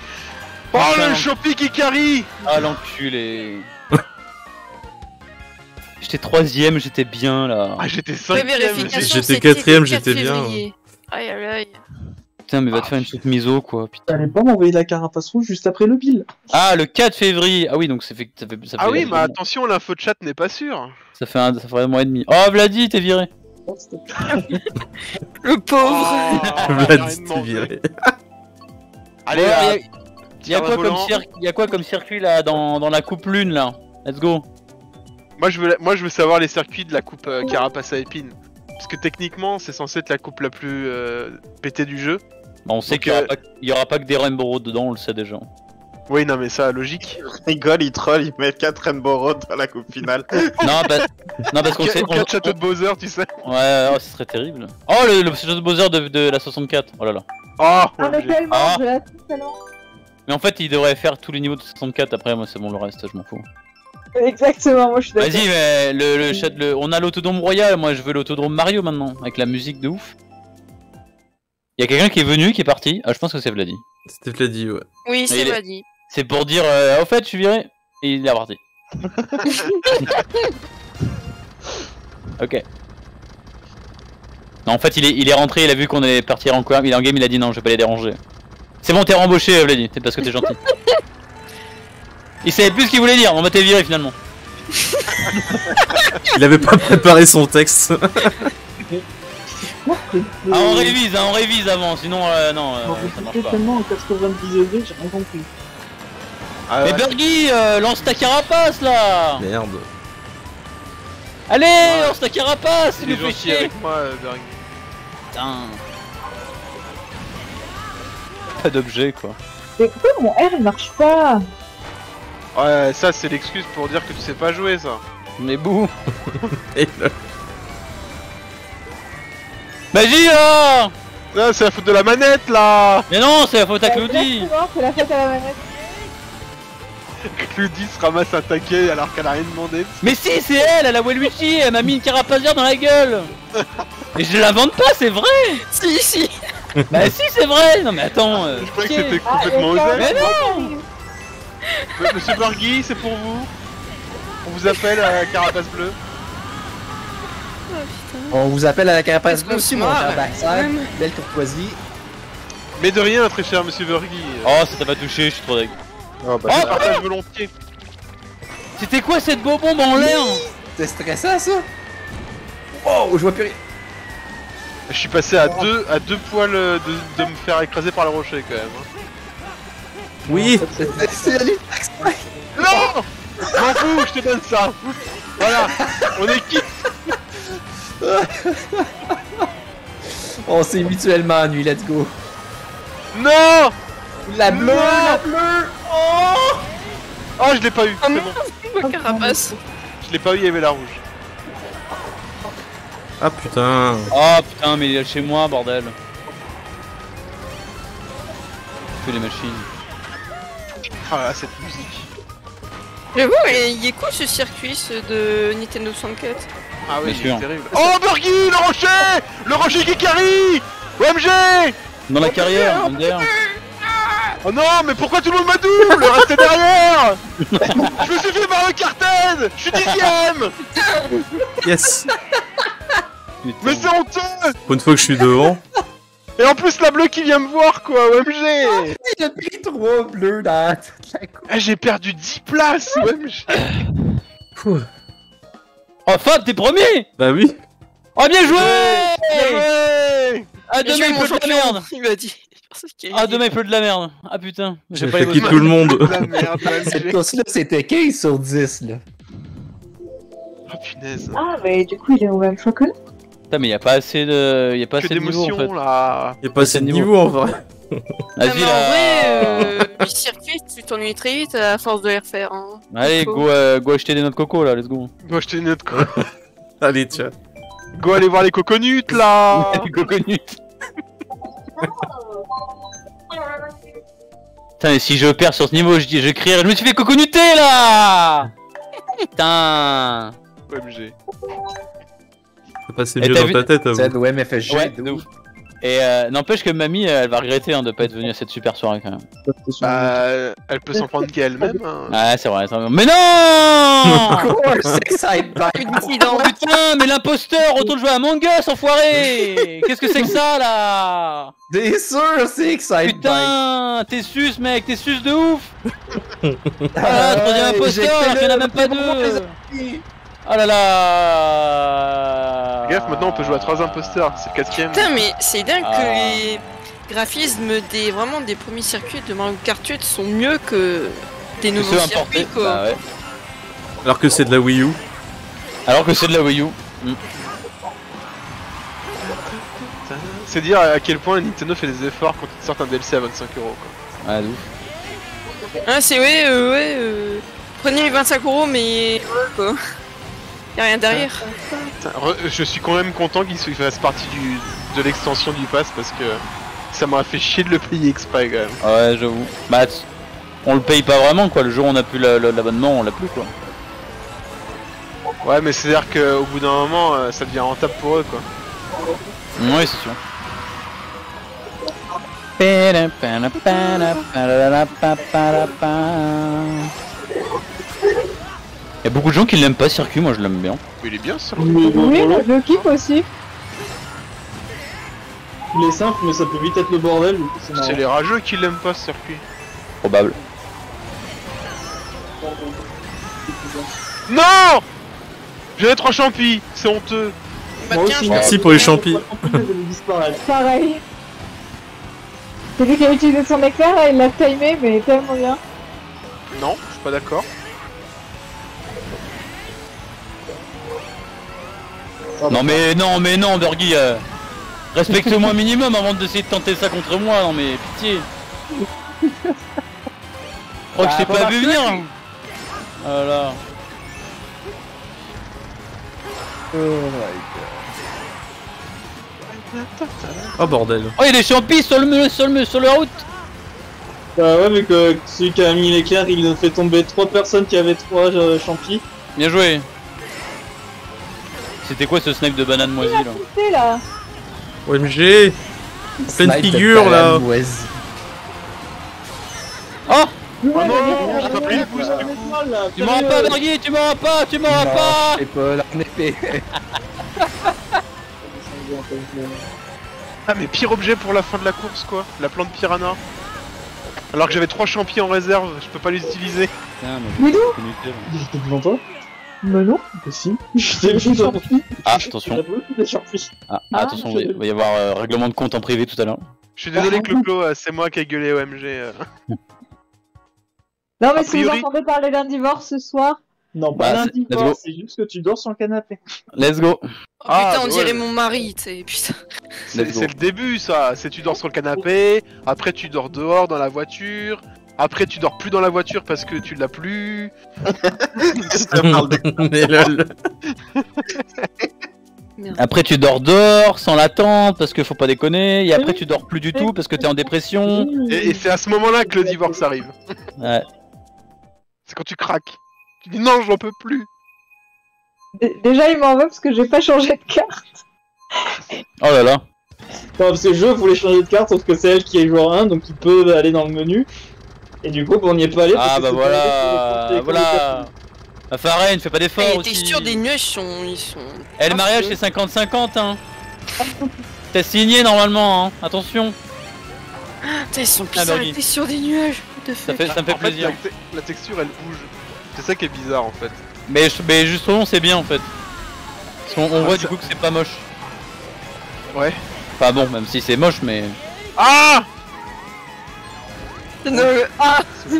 Oh, le Chopi qui carry Ah l'enculé J'étais troisième, j'étais bien là. Ah, j'étais 5 Vérification, j'étais quatrième, le 4 j'étais bien. Aïe aïe aïe. Putain, mais va te Ah, faire une petite miso quoi. Putain. T'allais pas m'envoyer la carapace rouge juste après le bill Ah, le 4 février Ah oui, donc ça fait. Ça fait, ça Ah fait- oui, mais attention, l'info de chat n'est pas sûre. Ça fait un, ça ferait un mois et demi. Oh, Vladi, t'es viré [LAUGHS] Le pauvre. Oh, Vlad, arrête de c'était mentir. viré. Allez, Ouais, là, y a- y, a tire quoi comme volant. cir- y a quoi comme circuit là dans, dans la coupe lune là? Let's go Moi je veux, moi je veux savoir les circuits de la coupe euh, carapace à épines. Parce que techniquement c'est censé être la coupe la plus euh, pétée du jeu. Bah, On sait Donc, qu'il y, aura euh, aura pas que des Rainbow Road dedans, on le sait déjà. Oui non mais ça logique. [LAUGHS] Il rigole, il troll, il met 4 Rainbow Road dans la coupe finale. [LAUGHS] non, bah, non, parce qu'on sait. quatre- ou on- quatre châteaux de Bowser tu sais. Ouais, oh, ce serait terrible. Oh, le, le château de Bowser de, de la 64. Oh là là. Oh Ah, mais tellement, Ah. je. Mais en fait, il devrait faire tous les niveaux de 64. Après, moi, c'est bon, le reste, je m'en fous. [LAUGHS] Exactement, moi je suis d'accord. Vas-y, mais le, le, chat- le- on a l'autodrome royal. Moi, je veux l'autodrome Mario maintenant, avec la musique de ouf. Y a quelqu'un qui est venu, qui est parti. Ah, je pense que c'est Vladi. C'était Vladi, ouais. Oui, c'est il dit. C'est pour dire, euh, au fait, je suis viré. Et il est reparti. [LAUGHS] ok. Non, en fait, il est, il est rentré, il a vu qu'on est parti en coin, il est en game, il a dit non, je vais pas les déranger. C'est bon, t'es rembauché, Vladi, c'est parce que t'es gentil. [LAUGHS] il savait plus ce qu'il voulait dire, on va t'es viré finalement. [LAUGHS] Il avait pas préparé son texte. [LAUGHS] Ah, on révise, hein, on révise avant, sinon, euh, non, euh, ça marche pas. tellement en 90 degrés, j'ai rien compris. Ah Mais ouais. Bergy, euh, lance ta carapace là Merde. Allez, lance ta carapace, Il nous fait chier avec moi, euh, Berg. Putain. Pas d'objet quoi. Mais pourquoi mon R il marche pas? Ouais, ça c'est l'excuse pour dire que tu sais pas jouer ça. Mais bouh [LAUGHS] Magie là Ah, c'est la faute de la manette là Mais non, c'est la faute à Claudie C'est la fête à la manette. [LAUGHS] Claudie se ramasse un taquet alors qu'elle a rien demandé. Mais si, c'est elle, elle a Waluigi, elle m'a mis une carapacière dans la gueule [LAUGHS] Et je l'invente pas, c'est vrai Si, si. Bah si, c'est vrai Non mais attends euh, Je croyais que c'était Ah, complètement osé. Mais non Monsieur Bergy, c'est pour vous. On vous appelle à la carapace bleue. On vous appelle à la carapace bleue aussi, mon cher Baxter. Belle courtoisie. Mais de rien, très cher Monsieur Bergy. Oh, ça t'a pas touché, je suis trop deg. Oh, bah, Oh, je partage volontiers. C'était quoi cette bombe en l'air C'est stressant ça? Wow, je vois plus rien. Je suis passé à deux, à deux poils euh, de, de me faire écraser par le rocher quand même. Oui C'est. Non M'en fous, je te donne ça. Voilà, on est quitte. [LAUGHS] On s'est mutuellement ennuyé, let's go. Non La bleue, Non. la bleue! Oh! Oh, je l'ai pas eu. Ah C'est bon, carapace. je l'ai pas eu. Il y avait la rouge. Ah putain Oh putain, mais il est chez moi, bordel. Que les machines. Ah là, cette musique. J'avoue, et il est cool ce circuit ce de Nintendo 64. Ah oui, Bien il est sûr. terrible. Oh, Bergy, le rocher Le rocher qui carry OMG Dans la carrière, MDR. Oh non, mais pourquoi tout le monde m'a double? Restez derrière [LAUGHS] Je me suis fait par le cartel Je suis dixième Yes Putain. Mais c'est honteux Pour une fois que je suis devant. Et en plus, la bleue qui vient me voir, quoi, OMG Il a pris trois bleus dans toute la cour. Ah, J'ai perdu 10 places, OMG Pouh. Oh Fab, t'es premier. Bah oui. Oh bien joué. Ouais Ah demain il pleut de la merde. Il m'a dit. Ah demain il pleut de la merde. Ah putain. J'ai pas bonnes- tout le monde. La merde, [LAUGHS] Cette OMG course-là, c'était 15 sur 10, là. Oh punaise. Ah, mais du coup, il est au même choix que nous. Putain mais y a pas assez de... Y a pas Que assez de niveau en fait. là. Y'a pas assez de niveau en vrai. Ah, Vas-y en là. vrai, euh, les circuits, tu t'ennuies très vite à force de les refaire. Hein. Allez go, euh, go acheter des noix de coco là, let's go. Go acheter une autre quoi Allez, tiens. Go aller voir les coconuts, là. [LAUGHS] Coconut Putain mais si je perds sur ce niveau, je, dis, je crierai, je me suis fait coconuter là. Putain. OMG Ça passait Et mieux dans vu- ta tête C'est avant. l'OMFSG. Ouais, de ouf. Et euh, n'empêche que mamie, euh, elle va regretter hein, de pas être venue à cette super soirée quand même. Bah, elle peut s'en prendre qu'elle-même, hein. Ouais, [LAUGHS] c'est vrai, c'est vrai. Mais non. [LAUGHS] [LAUGHS] Putain, mais l'imposteur retourne jouer à Among Us, enfoiré Qu'est-ce que c'est que ça, là? T'es sûr, c'est excite by. Putain, t'es sus, mec, t'es sus de ouf Ah, troisième imposteur, alors qu'il y en a même pas deux Oh là là Gaffe, maintenant on peut jouer à trois imposteurs, c'est le quatrième. Putain, mais c'est dingue Ah. que les graphismes des vraiment des premiers circuits de Mario Kart 8 sont mieux que des nouveaux circuits quoi. bah ouais. Alors que c'est de la Wii U. Alors que c'est de la Wii U. C'est dire à quel point Nintendo fait des efforts quand ils sortent un DLC à 25 euros quoi. Ouf. Ah, c'est ouais, euh, ouais. euh, Prenez les 25 euros, mais ouais, quoi. Y'a rien derrière. Je suis quand même content qu'il se- qu'il fasse partie du, de l'extension du pass parce que ça m'aurait fait chier de le payer exprès quand même. Ouais, j'avoue. Bah, on le paye pas vraiment, quoi. Le jour où on a plus la- la- l'abonnement, on l'a plus, quoi. Ouais, mais c'est à dire qu'au bout d'un moment, euh, ça devient rentable pour eux quoi. Ouais, c'est sûr. Y'a beaucoup de gens qui l'aiment pas ce circuit, moi je l'aime bien. Mais il est bien bon, Oui, je le kiffe aussi. Il est simple, mais ça peut vite être le bordel. C'est les rageux qui l'aiment pas ce circuit. Probable. Non J'ai trois champis, c'est honteux. Bah, Moi tiens, aussi. Merci pour les champis. [LAUGHS] Pareil. C'est lui qui a utilisé son éclair, là, il l'a timé, mais tellement bien. Non, je suis pas d'accord. Non mais non mais non Burgi euh, Respecte-moi [LAUGHS] minimum avant d'essayer de tenter ça contre moi, non mais pitié. Je crois que je t'ai Bah, pas vu venir. Voilà. Oh bordel. Oh y'a des champis sur le sur le sur la route. Bah ouais, vu que celui qui a mis l'éclair, il a fait tomber trois personnes qui avaient trois euh, champis. Bien joué C'était quoi ce snipe de banane moisie là C'est là. OMG Pleine figure là. Oh Oh non, j'ai pas pris le boost. Tu m'auras pas Burgi, tu m'auras pas, tu m'auras pas pas, la épée. Ah mais pire objet pour la fin de la course quoi, la plante piranha. Alors que j'avais trois champis en réserve, je peux pas les utiliser. Mais c'est devant toi Mais non. Bah si. [LAUGHS] J'étais vu devant toi. Ah attention ah, attention, il va y avoir euh, règlement de compte en privé tout à l'heure. Je suis désolé Clo-Clo, euh, c'est moi qui ai gueulé OMG. euh. Non, mais A si vous priori- entendez parler d'un divorce ce soir, Non, Bah, pas c'est- let's pas, go. c'est juste que tu dors sur le canapé. Let's go Oh, Ah, putain, on bah dirait ouais. mon mari, tu sais, putain. C'est Let's go. c'est le début ça, c'est tu dors sur le canapé, après tu dors dehors dans la voiture, après tu dors plus dans la voiture parce que tu l'as plus. [LAUGHS] Ça parle de- [LAUGHS] Mais lol. Après tu dors dehors sans l'attente parce que faut pas déconner et après tu dors plus du tout parce que t'es en dépression. Et, et c'est à ce moment-là que le divorce arrive. Ouais. C'est quand tu craques. Tu dis non, j'en peux plus. déjà il m'en veut parce que j'ai pas changé de carte. Oh là là. Non, parce que je voulais changer de carte, sauf que c'est elle qui est joueur 1, donc il peut aller dans le menu. Et du coup, on n'y est pas allé. parce Ah bah sur voilà, voilà. La Farine, fais pas d'efforts Et t'es sûr des nuages sont. Ils sont. Eh, le mariage c'est 50-50 hein. T'as signé normalement hein. Attention, Putain, ils sont bizarres, t'es sûr des nuages. Ça fait, ça me fait plaisir. la, te- la texture elle bouge. C'est ça qui est bizarre en fait. Mais, je- mais justement c'est bien en fait. Parce qu'on on Ah, voit du coup que c'est pas moche. Ouais. Enfin bon, même si c'est moche mais... Ah Non, Ah C'est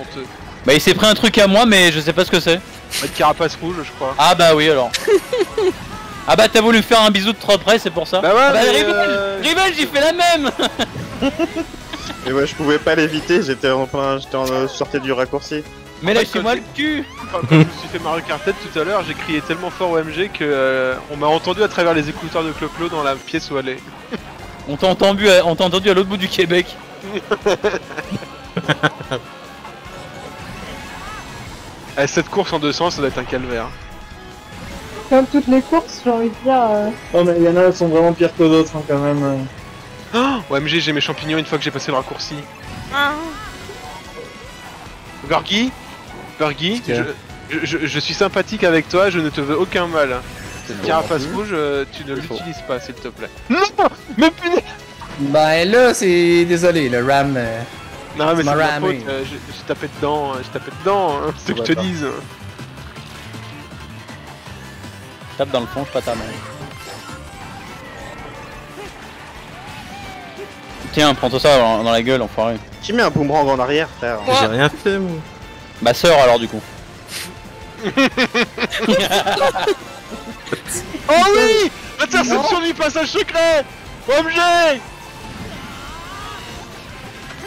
honteux. Bah il s'est pris un truc à moi mais je sais pas ce que c'est. Une carapace rouge, je crois. Ah bah oui alors. [LAUGHS] ah bah t'as voulu faire un bisou de trop près c'est pour ça Bah ouais, Ah bah mais, Rivel, euh, Rivel, j'ai fait la même [LAUGHS] Et ouais, je pouvais pas l'éviter, j'étais en plein, j'étais en euh, sortie du raccourci. Mais lâchez-moi le cul [LAUGHS] Quand, je me suis fait Mario Kart 7 tout à l'heure, j'ai crié tellement fort OMG que euh, on m'a entendu à travers les écouteurs de Clo-Clo dans la pièce où elle est. On t'a entendu, à- on t'a entendu à l'autre bout du Québec. [LAUGHS] Eh, cette course en deux sens, ça doit être un calvaire. Comme toutes les courses, j'ai envie de dire. euh, Oh, mais il y en a qui sont vraiment pires que d'autres, hein, quand même. euh. Oh, OMG, j'ai mes champignons une fois que j'ai passé le raccourci. Ah. Gorgi Gorgi, Qu'est-ce je, je, je- je suis sympathique avec toi, je ne te veux aucun mal. C'est Carapace bon. rouge, euh, tu ne C'est faux. l'utilises pas, s'il te plaît. Non Mais punaise Ben là, c'est. Désolé, le RAM. euh, Non, mais c'est m'a faute, euh, j'ai j'ai tapé dedans, euh, j'ai tapé dedans, hein, c'est ce que je te dise. Tape dans le fond, je pas ta main. Tiens, prends-toi ça dans, dans la gueule, enfoiré. Qui met un boomerang en arrière, frère J'ai rien fait moi. Ma sœur alors du coup. [LAUGHS] Oh oui Interception du passage secret OMG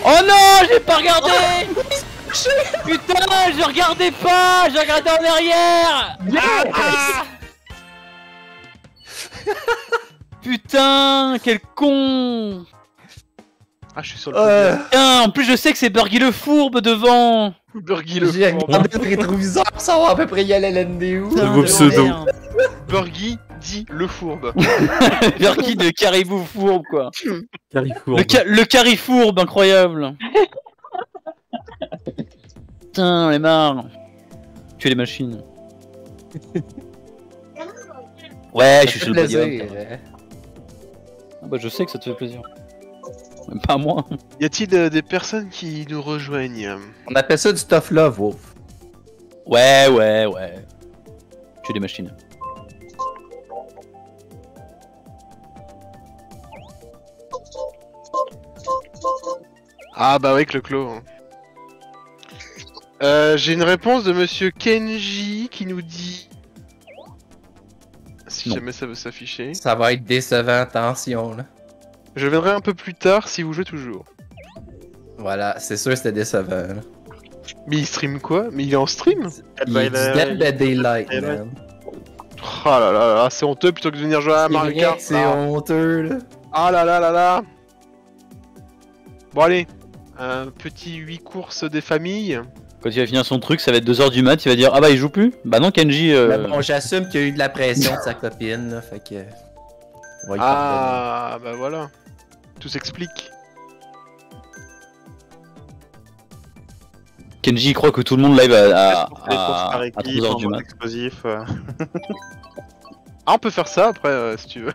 Oh non, j'ai pas regardé Putain, je regardais pas, j'ai regardé en arrière Ah [LAUGHS] Putain, quel con Ah, je suis sur le Euh, Putain, en plus je sais que c'est Burgy le fourbe devant. Burgi le J'ai fourbe. regardé le rétroviseur pour savoir à peu près y allait l'ND où. Le beau pseudo. Burgi dit le fourbe. [LAUGHS] Vers qui de caribou fourbe, quoi. [LAUGHS] Le, ca le carifourbe, incroyable. [LAUGHS] Putain, on est marre. Tuer les machines. Ouais, je suis le podium. hein. Ah bah je sais que ça te fait plaisir. Même pas moi. Y a-t-il euh, des personnes qui nous rejoignent? On appelle ça du tough love, Wolf. Ouais, ouais, ouais. Tuer des machines. Ah bah oui, que le clos. hein. Euh, J'ai une réponse de Monsieur Kenji qui nous dit... Si Non. jamais ça veut s'afficher. Ça va être décevant, attention, là. Je viendrai un peu plus tard si vous jouez toujours. Voilà, c'est sûr c'était décevant. là. Mais il stream quoi? Mais il est en stream? Il est du Dead by Daylight, Eh ben. man. Oh là là là, c'est honteux plutôt que de venir jouer à C'est Mario vrai Kart. que C'est là. honteux, là. Ah là là là là Bon allez, un petit 8 courses des familles. Quand il va finir son truc, ça va être 2h du mat, il va dire Ah bah il joue plus Bah non, Kenji. euh, Mais bon, j'assume qu'il y a eu de la pression de sa copine, là, fait que. On va y pardonner. Ah bah voilà, tout s'explique. Kenji il croit que tout le monde live à, à, à, par à équipe, 3h en du mat. explosif. euh. [LAUGHS] Ah on peut faire ça après euh, si tu veux.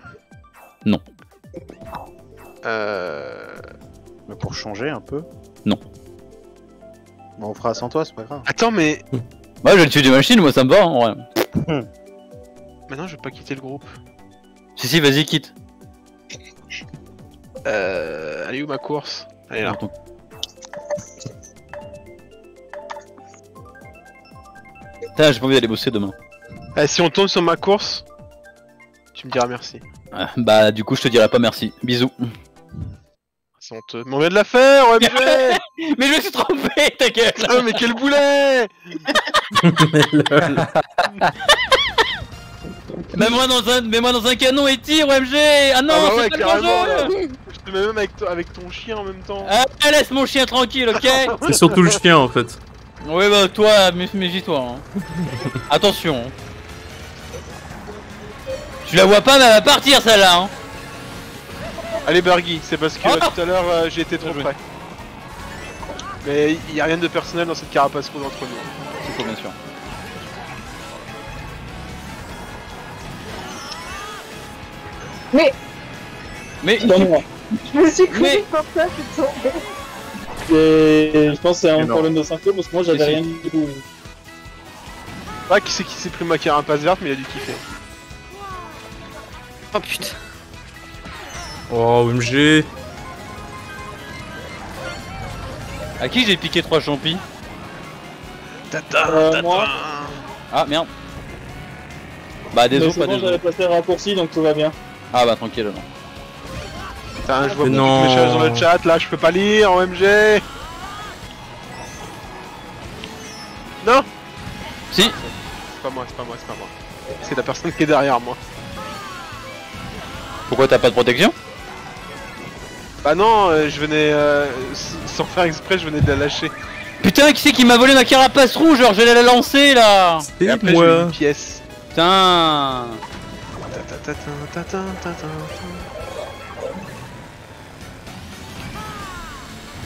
Non. Euh... Mais pour changer un peu. Non. Bon, on fera sans toi, c'est pas grave. Attends mais [LAUGHS] Ouais, je vais tuer des machines, moi ça me va en vrai. [LAUGHS] maintenant je vais pas quitter le groupe. Si, si, vas-y, quitte. Euh... Elle est où ma course? Elle est là. Attends. Putain, j'ai pas envie d'aller bosser demain. Eh, si on tombe sur ma course, tu me diras merci. Ah, Bah, du coup, je te dirai pas merci. Bisous. C'est honteux. Mais on vient de la faire, OMG [LAUGHS] Mais je me suis trompé, ta gueule Ah mais quel boulet [LAUGHS] Mets-moi dans un, mets-moi dans un canon et tire, OMG Ah non, Ah bah ouais, c'est pas le jeu Je te mets même avec, ton chien en même temps. Ah, laisse mon chien tranquille, ok [LAUGHS] C'est surtout le chien en fait. Ouais, bah toi, mé- méfie-toi. hein. Attention. Tu la vois pas, mais elle va partir celle-là. Hein. Allez Bergy, c'est parce que Oh tout à l'heure euh, j'ai été trop près. Mais il y a rien de personnel dans cette carapace rouge entre nous. C'est faux, bien sûr. Mais, Mais, Pardon-moi. je me suis cru Mais- comme ça, c'est tombé. Et je pense que c'est un problème de synchro parce que moi j'avais rien du tout. Ah qui c'est qui s'est pris ma carapace verte mais il a dû kiffer. Oh putain. Oh, OMG. à qui j'ai piqué trois champis Tata, Euh, tata. moi Ah merde. Bah désolé, pas désolé. j'avais placé le raccourci donc tout va bien. Ah bah tranquille alors. Putain, je vois beaucoup de non. messages dans le chat là, je peux pas lire, OMG Non Si C'est pas moi, c'est pas moi, c'est pas moi. C'est la personne qui est derrière moi. Pourquoi t'as pas de protection? Bah non, euh, je venais... euh, sans faire exprès, je venais de la lâcher. Putain, qui c'est qui m'a volé ma carapace rouge Alors je vais la lancer là Et C'est après une pièce. Putain.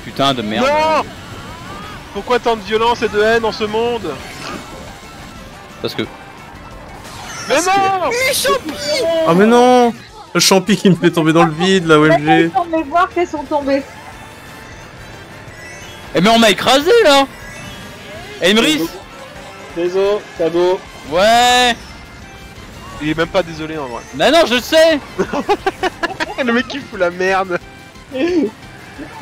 Putain de merde. Non Pourquoi tant de violence et de haine dans ce monde? Parce que. Mais non Ah, mais non Le champi qui me fait tomber dans le vide là, OMG. Mais voir qu'elles sont tombées. Eh mais on m'a écrasé là Emrys Désolé, cadeau. Ouais Il est même pas désolé en vrai. Bah non, je sais [LAUGHS] Le mec qui fout la merde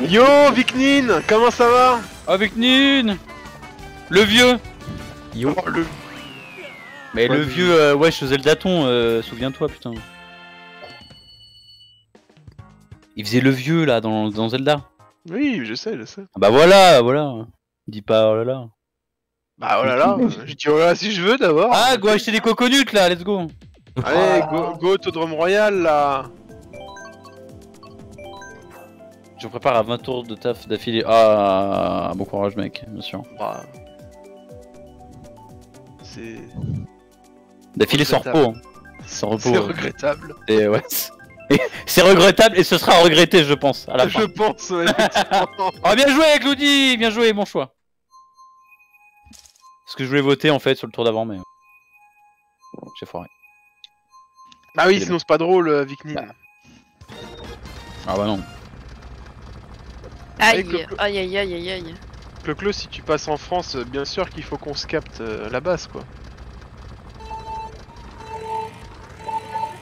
Yo Vicnin, comment ça va? Avec Nune Le vieux Yo. Oh, le... Mais Ouais, le vieux, euh, wesh, Zeldaton, euh, souviens-toi, putain. Il faisait le vieux, là, dans, dans Zelda. Oui, je sais, je sais. Ah Bah voilà, voilà. Dis pas, oh là là. Bah oh là là, [LAUGHS] je dis oh là là, si je veux d'abord. Ah, go acheter des coconuts, là, let's go Allez, go, go Autodrome Royal là Je prépare à 20 tours de taf d'affilée. Ah, bon courage, mec, bien sûr. Bah... C'est... D'affilée sans repos. hein. Sans repos. C'est euh, regrettable. et ouais. C'est regrettable et ce sera regretté, je pense, à la fin. Je pense, ouais. Oh, [LAUGHS] bien joué, Cloudi Bien joué, bon choix. Parce que je voulais voter en fait sur le tour d'avant, mais. euh, J'ai foiré. bah oui, sinon c'est pas drôle, euh. Bah. Ah bah non. Aïe, aïe, aïe, aïe, aïe. Clo-Clo, si tu passes en France, euh, bien sûr qu'il faut qu'on se capte euh, la base, quoi.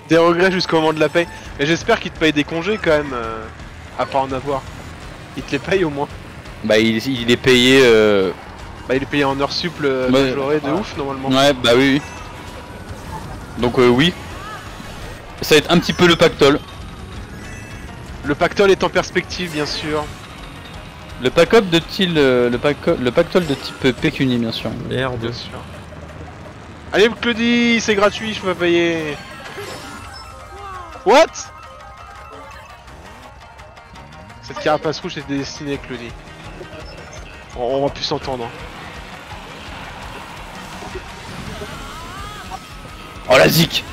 Des regrets jusqu'au moment de la paye. Mais j'espère qu'ils te payent des congés quand même, euh, à pas en avoir. Ils te les payent au moins. Bah il, il est payé. Euh... Bah il est payé en heures sup euh, Ouais. majorées de ouf normalement. Ouais, bah oui. oui. Donc euh, oui. Ça va être un petit peu le pactole. Le pactole est en perspective bien sûr. Le pack-up de euh, le, le pactole de type pécuni bien sûr. Merde. Bien sûr. Allez Claudie, c'est gratuit, je peux payer. What? Cette carapace rouge est destinée Claudie. On, on va plus s'entendre. Oh la zik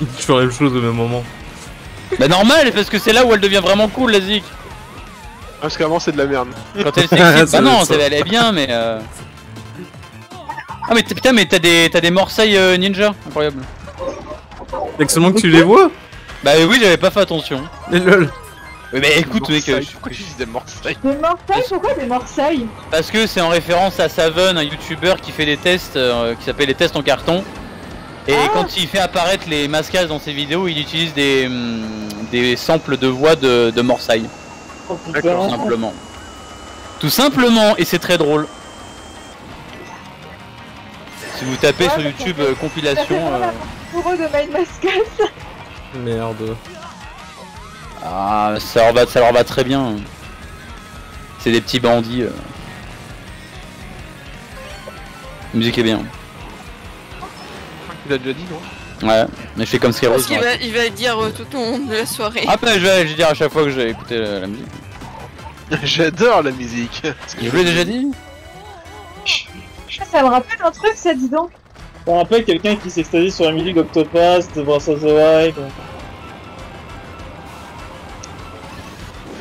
Je fais la même chose au même moment. Bah normal, parce que c'est là où elle devient vraiment cool la zik. Ah, parce qu'avant c'est de la merde. Quand elle s'excite, [LAUGHS] bah non, elle est bien, mais euh... Ah mais putain, mais t'as des, t'as des morsailles euh, ninja, incroyable. Y'a que seulement que tu les vois Bah oui, j'avais pas fait attention. Mais lol. Mais écoute, mec, euh, tu dis des morsailles Des Marseille Pourquoi des Marseille parce que c'est en référence à Savon, un youtubeur qui fait des tests, euh, qui s'appelle les tests en carton. Et Ah. quand il fait apparaître les mascages dans ses vidéos, il utilise des, hum, des samples de voix de, de Oh tout simplement. Tout simplement, et c'est très drôle. Si vous tapez Ouais, sur YouTube euh, compilation, euh, De Mind. Merde. ah, ça leur va, ça leur va très bien. C'est des petits bandits. euh. La musique est bien. Tu l'as déjà dit non? Ouais, mais je fais comme Skyros. Parce qu'il va, il va le dire euh, tout au long de la soirée. Ah bah je vais, je vais dire à chaque fois que j'ai écouté la, la musique. [LAUGHS] J'adore la musique. Je vous l'ai déjà dit? Ça me rappelle un truc, ça, dis donc. Me rappelle quelqu'un qui s'extasie sur la musique d'Octopath, de Breath of the Wild.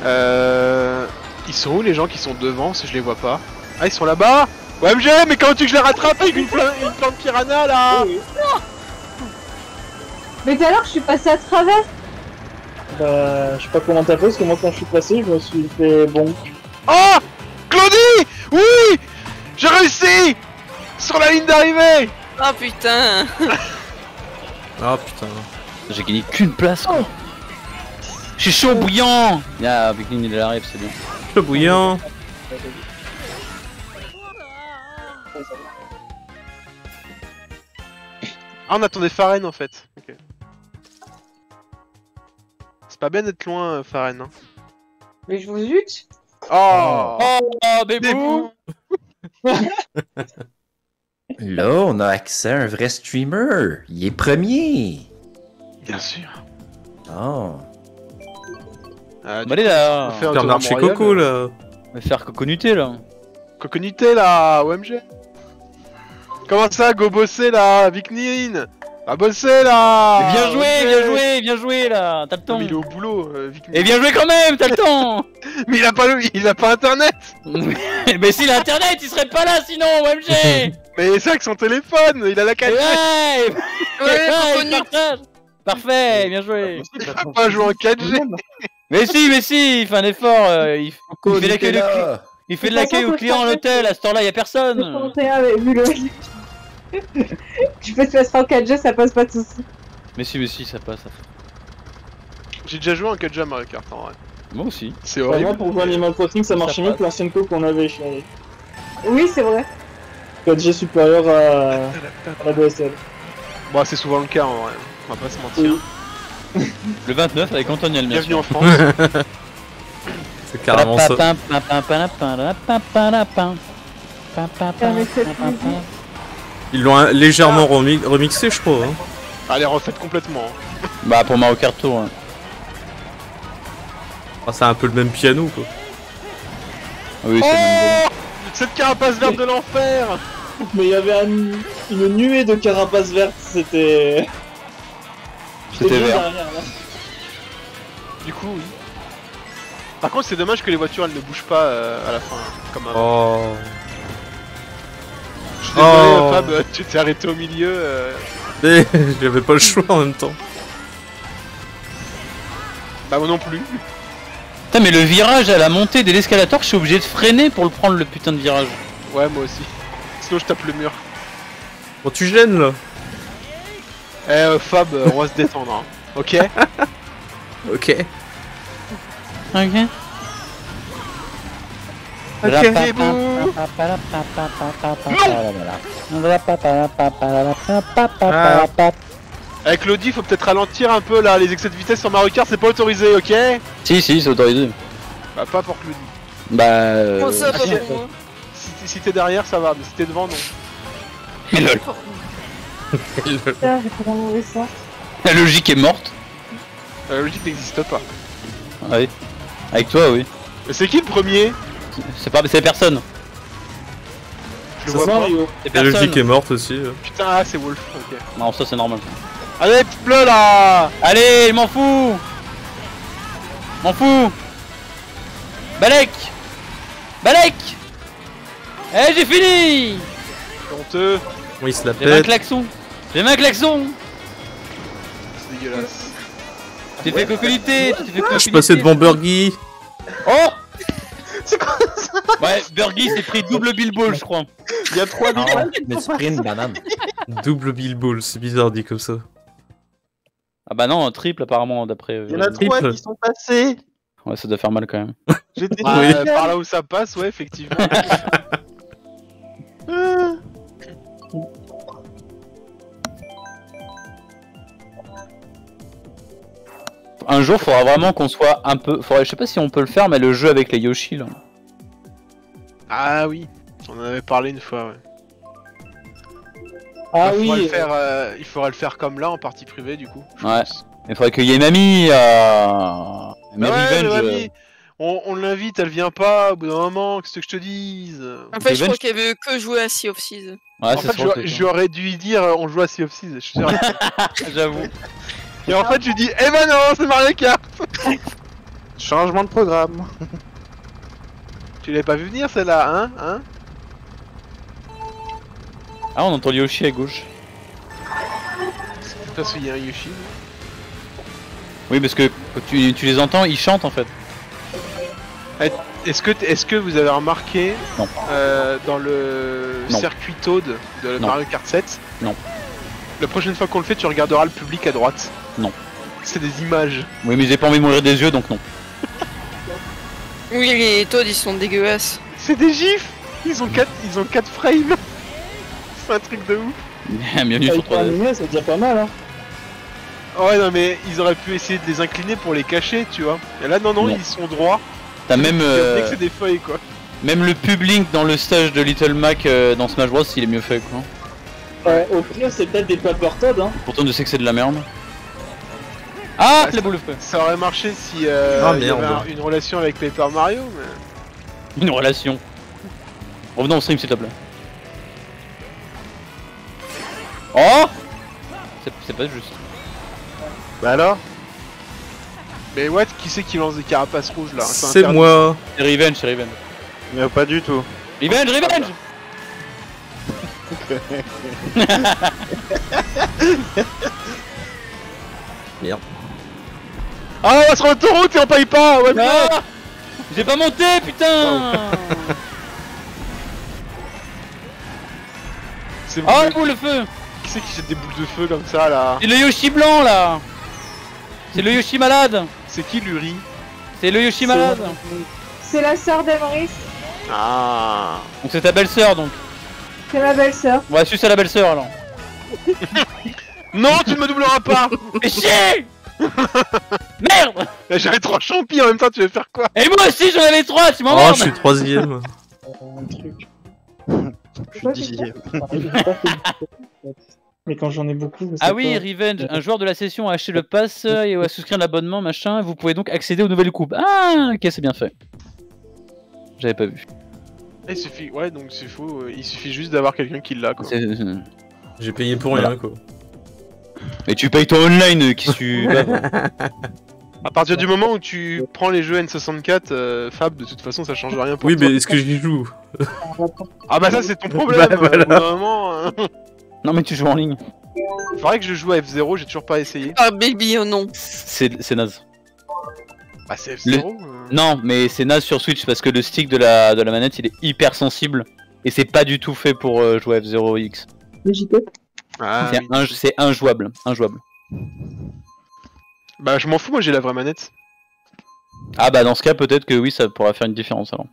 Euh... Ils sont où les gens qui sont devant si je les vois pas? Ah ils sont là-bas! OMG mais comment tu veux que je les rattrape avec une, pla- une plante piranha là? Mais tout à l'heure, je suis passé à travers. Bah, je sais pas comment t'as fait, parce que moi quand je suis passé, je me suis fait bon. Oh Claudie! Oui! J'ai réussi! Sur la ligne d'arrivée Ah putain Ah putain. J'ai gagné qu'une place quoi. Je suis chaud bouillant Y'a avec il arrive, c'est bien. Le bouillant. Ah on attendait Faren en fait. C'est pas bien d'être loin euh, Faren. Hein. Mais je vous zut. Oh, Oh, Des bébou bouts. [LAUGHS] Là, on a accès à un vrai streamer. Il est premier. Bien sûr. Oh. Bah allez là on fait un tour Bernard à chez Coco là. On va faire coconuté là. Coconuté là, OMG Comment ça, go bosser là, Vicnine Va bosser là bien joué, bien joué, bien joué là T'as le temps mais il est au boulot, euh. Et bien joué quand même, t'as le temps Mais il a pas, le- il a pas internet. Mais [LAUGHS] s'il a internet, il serait pas là sinon, OMG [LAUGHS] Mais c'est avec son téléphone, il a la Et 4 Ouais [LAUGHS] partage Parfait, bien joué. Il va pas jouer en 4G Mais si, mais si, il fait un effort, euh, il, il fait l'accueil de cli- Nicolas. il fait de l'accueil aux clients à l'hôtel, à ce temps-là, y a personne. 31 avait vu le. Tu peux te faire en 4G, ça passe pas de soucis. Mais si, mais si, ça passe, ça fait. J'ai déjà joué en 4G à Mario Kart en vrai. Moi aussi. C'est Bah, moi, pour jouer à Animal Crossing, ça marchait mieux que l'ancienne co qu'on avait chez Oui, c'est vrai. 4G supérieur à, à la DSL. Bon, c'est souvent le cas en vrai, on va pas se mentir. Le 29 avec Antoniel, bien Bienvenue en France. C'est carrément ça. Ils l'ont légèrement remi- remixé, je crois. hein. Allez, refaites complètement. hein. [LAUGHS] Bah pour Mario Kart Tour. hein. Ah, c'est un peu le même piano quoi. Oui, c'est le même Oh Cette carapace verte de l'enfer [LAUGHS] Mais il y avait un- une nuée de carapaces vertes, c'était. C'était vert. derrière, là. Du coup, oui. Par contre, c'est dommage que les voitures elles ne bougent pas euh, à la fin, comme avant. Oh. Je suis désolé, Oh. Fab, euh, tu t'es arrêté au milieu. euh, Mais [LAUGHS] j'avais pas le choix en même temps. Bah, moi non plus. Putain, mais le virage à la montée de l'escalator, je suis obligé de freiner pour le prendre le putain de virage. Ouais, moi aussi. Sinon, je tape le mur. Bon, tu gênes là. Eh, euh, Fab, on va se détendre, hein. Ok? [LAUGHS] Ok. Ok. Ok, bouh. Avec l'Audi, faut peut-être ralentir un peu là, les excès de vitesse sur Mario Kart, c'est pas autorisé, ok Si, si, c'est autorisé. Bah, pas pour Claudie. Bah. euh, ça, ah, si. t'es- derrière, ça va, mais si t'es devant, non. Mais lol. La logique est morte. La logique n'existe pas. Ah oui. Avec toi, oui. Mais c'est qui le premier? C'est pas, c'est personne. Je le vois pas. C'est La personne. logique est morte aussi. euh. Putain, ah, c'est Wolf, ok. Non, ça c'est normal. Allez, petit bleu là Allez, je m'en fous. M'en fous. Balek. Balek. Eh, j'ai fini. C'est honteux, Oui, il se la J'ai mis un pète. klaxon. J'ai mis un klaxon. c'est dégueulasse. Tu t'es fait cocoliter. Tu t'es fait Je suis passé devant Burgie. Oh C'est quoi ça Ouais, Burgie s'est pris double Bilbo, je crois. Il y a trois Non, billes. mais une banane. Double Bill Ball, c'est bizarre dit comme ça. Ah bah non, un triple apparemment, d'après... euh, Il y en a Triple. trois qui sont passés. Ouais, ça doit faire mal quand même. [LAUGHS] J'étais Oui. euh, par là où ça passe, ouais, effectivement. [LAUGHS] [LAUGHS] Un jour, faudra vraiment qu'on soit un peu... Je sais pas si on peut le faire, mais le jeu avec les Yoshi, là. ah oui, on en avait parlé une fois, ouais. Ah il, faudra oui, le faire, euh, il faudra le faire comme là, en partie privée, du coup. Ouais. pense. Il faudrait qu'il y ait Mamie ouais, euh, mamie, on, on l'invite, elle vient pas au bout d'un moment, qu'est-ce que je te dise? En fait, je crois qu'elle veut que jouer à Sea of Thieves. Ouais, En ça fait, j'aurais- dû lui dire, euh, on joue à Sea of Thieves, je suis sûr. con. [LAUGHS] [LAUGHS] J'avoue. Et en fait, je lui dis, eh ben non, c'est Mario Kart [LAUGHS] Changement de programme. [LAUGHS] Tu l'avais pas vu venir celle-là, hein Hein? Ah, on entend Yoshi à gauche. Parce qu'il y a un Yoshi. Oui, parce que quand tu, tu les entends, ils chantent en fait. Est-ce que, t- est-ce que vous avez remarqué Non. euh, dans le Non. circuit Toad de Non. Mario Kart 7 Non. La prochaine fois qu'on le fait, tu regarderas le public à droite. Non. C'est des images. Oui, mais j'ai pas envie de mourir des yeux, donc non. Oui, les Toads, ils sont dégueulasses. C'est des gifs Ils ont 4 ils ont quatre frames [LAUGHS] C'est un truc de ouf [LAUGHS] Bienvenue sur avec 3 un animé, c'est déjà pas mal, hein. Oh ouais non mais ils auraient pu essayer de les incliner pour les cacher tu vois. Et là non non, Non. ils sont droits. T'as même, euh, que c'est des feuilles quoi. même le public dans le stage de Little Mac euh, dans Smash Bros, il est mieux fait quoi. Euh, au pire, c'est peut-être des Paper Toad, hein. Pourtant, je sais que c'est de la merde. Ah, la boule de feu. Ça aurait marché si euh, Ah, il y avait merde. un- une relation avec Paper Mario mais... Une relation. Revenons au stream, s'il te plaît. Oh C'est c'est pas juste. Bah alors? Mais what Qui c'est qui lance des carapaces rouges là? C'est interdit. moi. C'est Revenge, c'est Revenge. Mais pas du tout. Revenge, Revenge [LAUGHS] Ah on va sur l'autoroute et on paye pas ouais, Ah J'ai pas monté, putain [LAUGHS] C'est Oh, vous- boule de feu Qui c'est qui jette des boules de feu comme ça là C'est le Yoshi blanc, là. C'est le Yoshi malade. C'est qui Luri C'est le Yoshi malade. C'est la sœur d'Emeris. Ah. Donc c'est ta belle-sœur, donc. C'est ma belle-sœur. Va sucer à la belle-sœur, alors. [LAUGHS] Non tu ne me doubleras pas. [LAUGHS] Mais chier [LAUGHS] Merde J'avais trois champis en même temps tu veux faire quoi? Et moi aussi, j'en avais trois, tu Oh, m'emmerdes je suis troisième. Un [LAUGHS] truc. Je suis dixième. [LAUGHS] Mais quand j'en ai beaucoup, je sais Ah oui, pas. Revenge, un joueur de la session a acheté le pass et a souscrit un abonnement, machin, vous pouvez donc accéder aux nouvelles coupes. Ah, ok, c'est bien fait. J'avais pas vu. Il suffit, ouais donc c'est faux, euh, il suffit juste d'avoir quelqu'un qui l'a quoi. C'est- J'ai payé pour Voilà. rien quoi. Mais tu payes ton online, euh, qu'est-ce que tu. [LAUGHS] À partir du moment où tu prends les jeux N64, euh, Fab, de toute façon, ça change rien pour Oui, toi. mais est-ce que j'y joue [LAUGHS] Ah bah ça, c'est ton problème. Bah, voilà. euh, moment, euh, Non, mais tu joues en ligne. faudrait que je joue à F0, j'ai toujours pas essayé. Ah, baby, oh non. C'est c'est naze. Bah c'est F0. euh. Non, mais c'est naze sur Switch parce que le stick de la, de la manette il est hyper sensible et c'est pas du tout fait pour jouer à F0X. Le JP. Ah, c'est oui. inj- c'est injouable, injouable. Bah je m'en fous, moi j'ai la vraie manette. Ah bah dans ce cas peut-être que oui ça pourra faire une différence alors.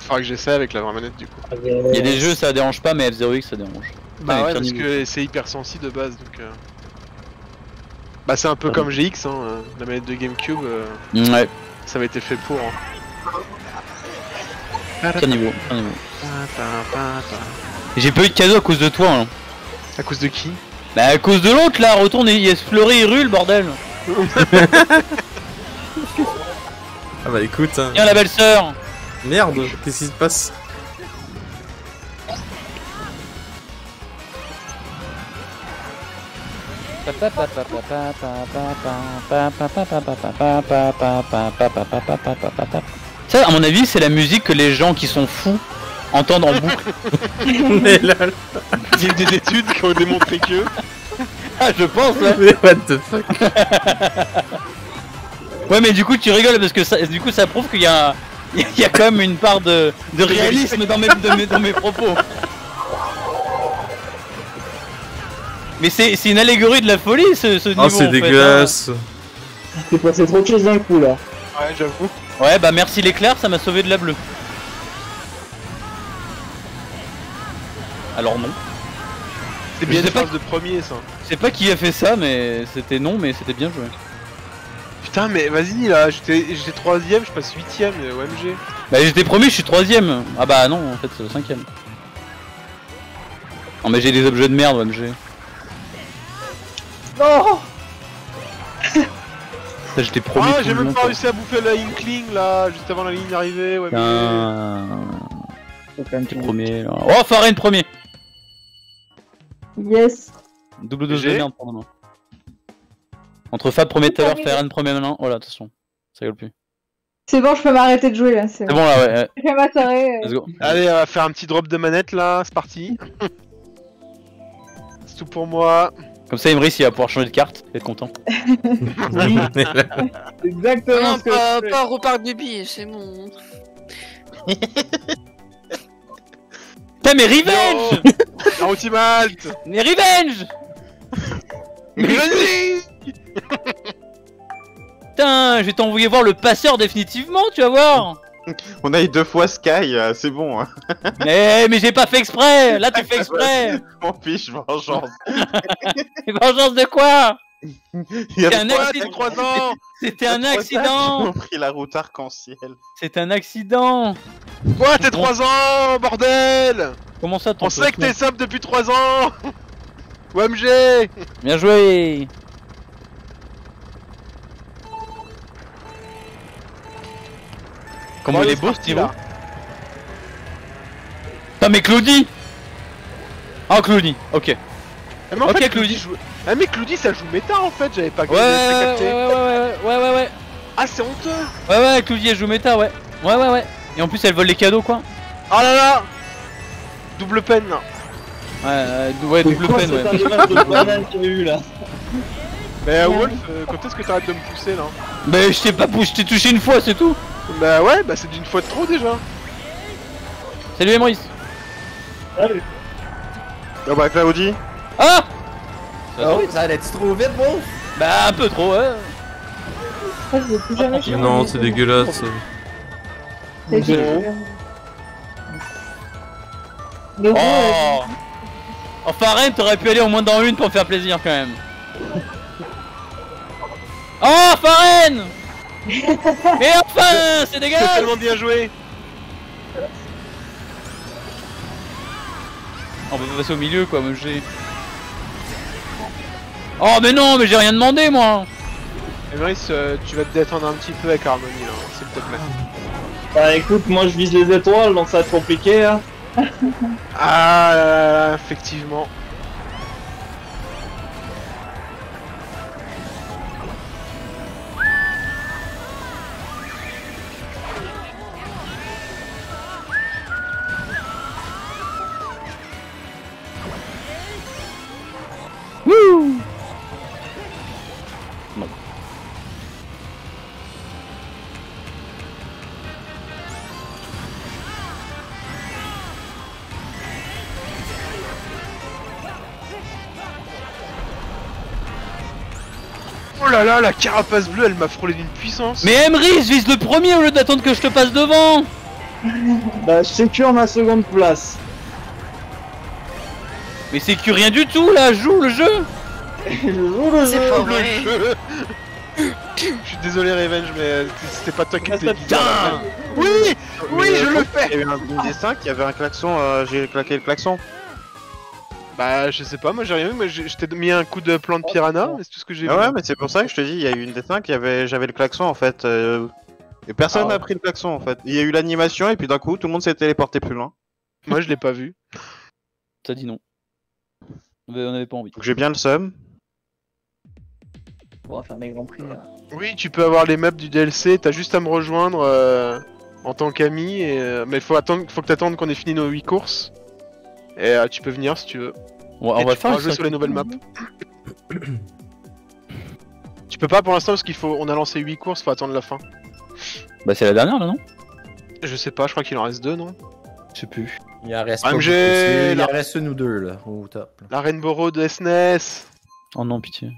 Faudra que j'essaie avec la vraie manette du coup. Il y a des jeux ça dérange pas mais F0X ça dérange. Bah Ouais, parce niveau. que c'est hyper sensible de base donc. euh. Bah c'est un peu comme GX, hein, euh, la manette de GameCube, euh, Ouais, ça avait été fait pour. hein. niveau, niveau. J'ai pas eu de cadeau à cause de toi hein. À cause de qui? Bah à cause de l'autre là, retourne et et rue bordel. [LAUGHS] Ah bah écoute, hein. Tiens la belle sœur Merde, qu'est-ce qui se passe? Ça, à mon avis, c'est la musique que les gens qui sont fous entendent en boucle. [LAUGHS] Mais là, Il y a des études qui ont démontré que. ah, je pense, ouais. mais what the fuck Ouais, mais du coup, tu rigoles parce que ça, du coup, ça prouve qu'il y a, il y a quand même une part de, de réalisme dans mes, de mes- dans mes propos. Mais c'est c'est une allégorie de la folie, ce, ce niveau. Ah en c'est hein. dégueulasse C'est passé trop de choses d'un coup là. Ouais, j'avoue. Ouais, bah merci l'éclair, ça m'a sauvé de la bleue. Alors non. C'est bien une pas de premier ça. Je sais pas qui a fait ça, mais c'était non, mais c'était bien joué. Putain, mais vas-y là, j'étais j'étais troisième, je passe huitième euh, OMG. Bah j'étais premier, je suis troisième. Ah bah non, en fait c'est le cinquième. Non mais j'ai des objets de merde, OMG. Non [LAUGHS] Ça j'étais premier. Ah, j'ai même pas réussi à bouffer la Inkling là, juste avant la ligne d'arrivée, ouais. Tout- premier là. Oh, Farine premier Yes Double dose de merde pour moi. Entre Fab premier tout à l'heure, premier maintenant. Oh là, attention. Ça rigole plus. C'est bon, je peux m'arrêter de jouer là. C'est C'est bon. bon là, ouais. ouais. Je vais m'attarder. Let's go. Allez, on va faire un petit drop de manette là, c'est parti. [LAUGHS] c'est tout pour moi. Comme ça, Imris il va pouvoir changer de carte. Il va être content. [LAUGHS] [LAUGHS] Exactement non, ce que pas, je fais. pas reparc baby, c'est bon. Putain, mais revenge [LAUGHS] La ultimate Mais revenge Vas-y [LAUGHS] Putain, je vais t'envoyer voir le passeur définitivement, tu vas voir [LAUGHS] On a eu deux fois Sky, euh, c'est bon. Hein. Mais, mais j'ai pas fait exprès Là, tu fais exprès Mon fiche, vengeance. Vengeance de quoi? Il y a un trois- accident. 3 ans C'était un trois accident Ils ont pris la route arc-en-ciel. C'est un accident Quoi, t'es 3 ans, bordel? Comment ça, ton On sait que t'es sub depuis 3 ans [LAUGHS] OMG Bien joué Comment il est beau ce là. Putain mais Claudie Ah Claudie, ok. Mais en Ok, fait, Claudie. joue... Ah mais Claudie ça joue méta en fait, j'avais pas Ouais ouais ouais capté. ouais ouais ouais ouais ouais ouais. Ah c'est honteux. Ouais ouais Claudie elle joue méta ouais. Ouais ouais ouais. Et en plus elle vole les cadeaux quoi. Oh là là. Double peine. Là ouais euh, ouais C'est double quoi peine ouais. de eu là. [LAUGHS] Mais Wolf, euh, quand est-ce que t'arrêtes de me pousser là Mais je t'ai pas poussé, je t'ai touché une fois c'est tout. Bah ouais, bah c'est d'une fois de trop déjà. Salut Emrys. Salut. Oh bah Claudie. Ah Ah oui, ça allait-tu trop vite, Wolf? Bah un peu trop ouais Ça, je vais plus jamais jouer. Non, c'est dégueulasse. C'est dégueulasse. Oh Enfin Rennes t'aurais pu aller au moins dans une pour me faire plaisir quand même Oh Farine Mais enfin c'est C'est dégueulasse tellement bien joué On va passer au milieu quoi, moi j'ai. Oh mais non, mais j'ai rien demandé moi Emeris, euh, tu vas te détendre un petit peu avec Harmony là, hein, s'il te plaît. Bah écoute, moi je vise les étoiles, donc ça va être compliqué hein. ah là, là, effectivement. Woo! Là là, la carapace bleue, elle m'a frôlé d'une puissance. Mais Emery, vise le premier au lieu d'attendre que je te passe devant [LAUGHS] Bah, je sécure ma seconde place. Mais c'est que rien du tout là, joue le jeu Je joue le jeu. pas Le vrai. jeu. Je suis désolé Revenge, mais euh, c'était pas toi qui étais bizarre. Oui, oui, Mais, je euh, le fais. Il y a eu un une des 5, il y avait un klaxon, euh, j'ai claqué le klaxon. Bah, je sais pas, moi j'ai rien vu, mais j'ai- je t'ai mis un coup de plan de piranha, c'est tout ce que j'ai Ah vu. ouais, mais c'est pour ça que je te dis, il y a eu une des 5, il y avait, j'avais le klaxon en fait. euh, et personne Ah n'a pris le klaxon en fait. Il y a eu l'animation et puis d'un coup, tout le monde s'est téléporté plus loin. Moi je l'ai pas vu. [LAUGHS] Ça dit non. Mais on avait pas envie. Donc j'ai bien le seum. On va faire mes grands prix. là. Oui, tu peux avoir les maps du DLC, t'as juste à me rejoindre euh, en tant qu'ami, et, euh, mais faut, attendre, faut que t'attendes qu'on ait fini nos 8 courses. Et euh, tu peux venir si tu veux. On va, Et on va tu faire. pourras jouer sur les nouvelles maps. tu peux pas pour l'instant parce qu'il faut. On a lancé 8 courses, faut attendre la fin. Bah c'est la dernière là non? Je sais pas, je crois qu'il en reste 2, non? Je sais plus. Il en reste AMG. C'est- Il en reste une ou deux là, au top. là. La Rainbow Road de SNES. Oh non pitié.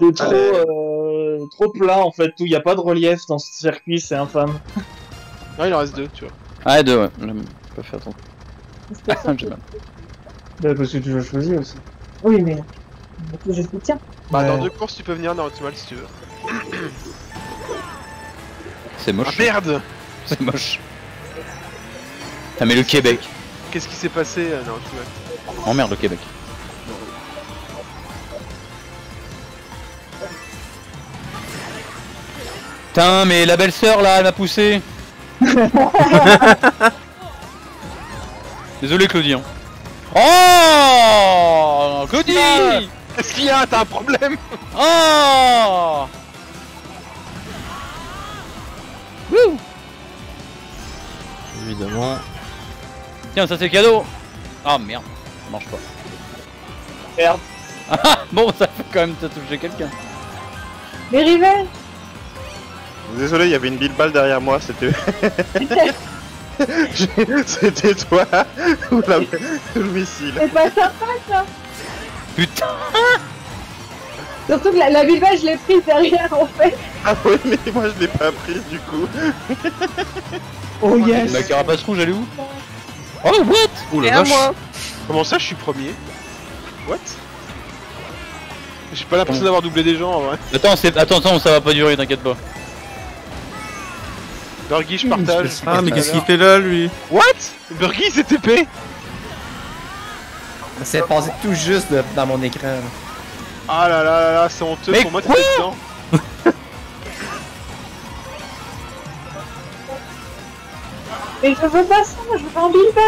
C'est trop, euh, trop plat en fait, tout. Il y a pas de relief dans ce circuit, c'est infâme. Non, il en reste 2, tu vois. Ah deux ouais, j'ai pas fait attention. J'ai mal. [LAUGHS] Bah, parce que tu l'as choisi aussi. Oui, mais. Je soutiens. Bah, dans deux courses, tu peux venir dans Optimal si tu veux. [COUGHS] C'est Ah moche. merde [LAUGHS] c'est moche. Ah mais le Québec. Qu'est-ce qui s'est passé euh, dans Optimal Oh merde le Québec. Putain mais la belle sœur là elle m'a poussé. [LAUGHS] Désolé Claudie. hein. Oh Claudie Qu'est-ce qu'il y a? T'as un problème? Oh Wouh Évidemment. Tiens ça c'est cadeau Ah merde, ça marche pas. Merde. Ah [LAUGHS] bon ça fait quand même t'as touché quelqu'un. Mais Rivel Désolé, il y avait une bille balle derrière moi, c'était. [LAUGHS] [LAUGHS] c'était toi [LAUGHS] ou la... le missile. c'est pas sympa ça Putain Surtout que la, la je l'ai prise derrière en fait. Ah ouais, mais moi je l'ai pas prise du coup. [LAUGHS] Oh yes La carapace rouge elle est où Oh what Oh la vache. moi. Comment ça, je suis premier What J'ai pas l'impression d'avoir doublé des gens en vrai. Attends, attends, attends, ça va pas durer, t'inquiète pas. Burgy, je partage. Ah, mais qu'est-ce qu'il fait là, lui What? Burgy, c'est TP C'est passé tout juste de- dans mon écran. là. Ah là là là là, c'est honteux Mais pour moi, quoi? t'étais dedans. [LAUGHS] Mais je veux pas ça, je veux un Bilba.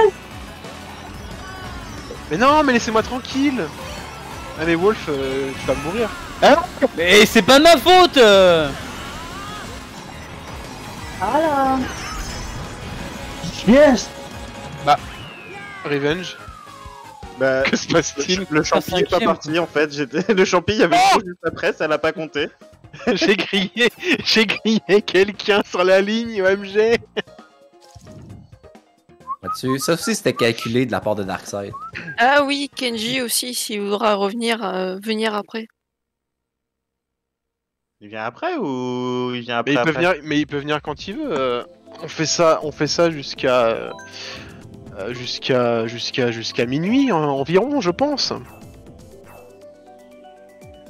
Mais non, mais laissez-moi tranquille Ah mais Wolf, euh, tu vas mourir. Mais c'est pas de ma faute euh. Voilà. Yes Revenge. Bah, Que se passe-t-il le champi est pas parti en fait. J'étais... Le champi, il y avait Oh juste après, ça l'a pas compté. [LAUGHS] J'ai grillé, j'ai grillé quelqu'un sur la ligne, OMG Là-dessus, ça aussi c'était calculé de la part de Darkseid. Ah oui, Kenji aussi, s'il voudra revenir, euh, venir après. Il vient après ou il vient après Mais il peut venir, mais il peut venir quand il veut. euh, on fait ça, on fait ça jusqu'à euh, euh, jusqu'à jusqu'à jusqu'à minuit en- environ, je pense.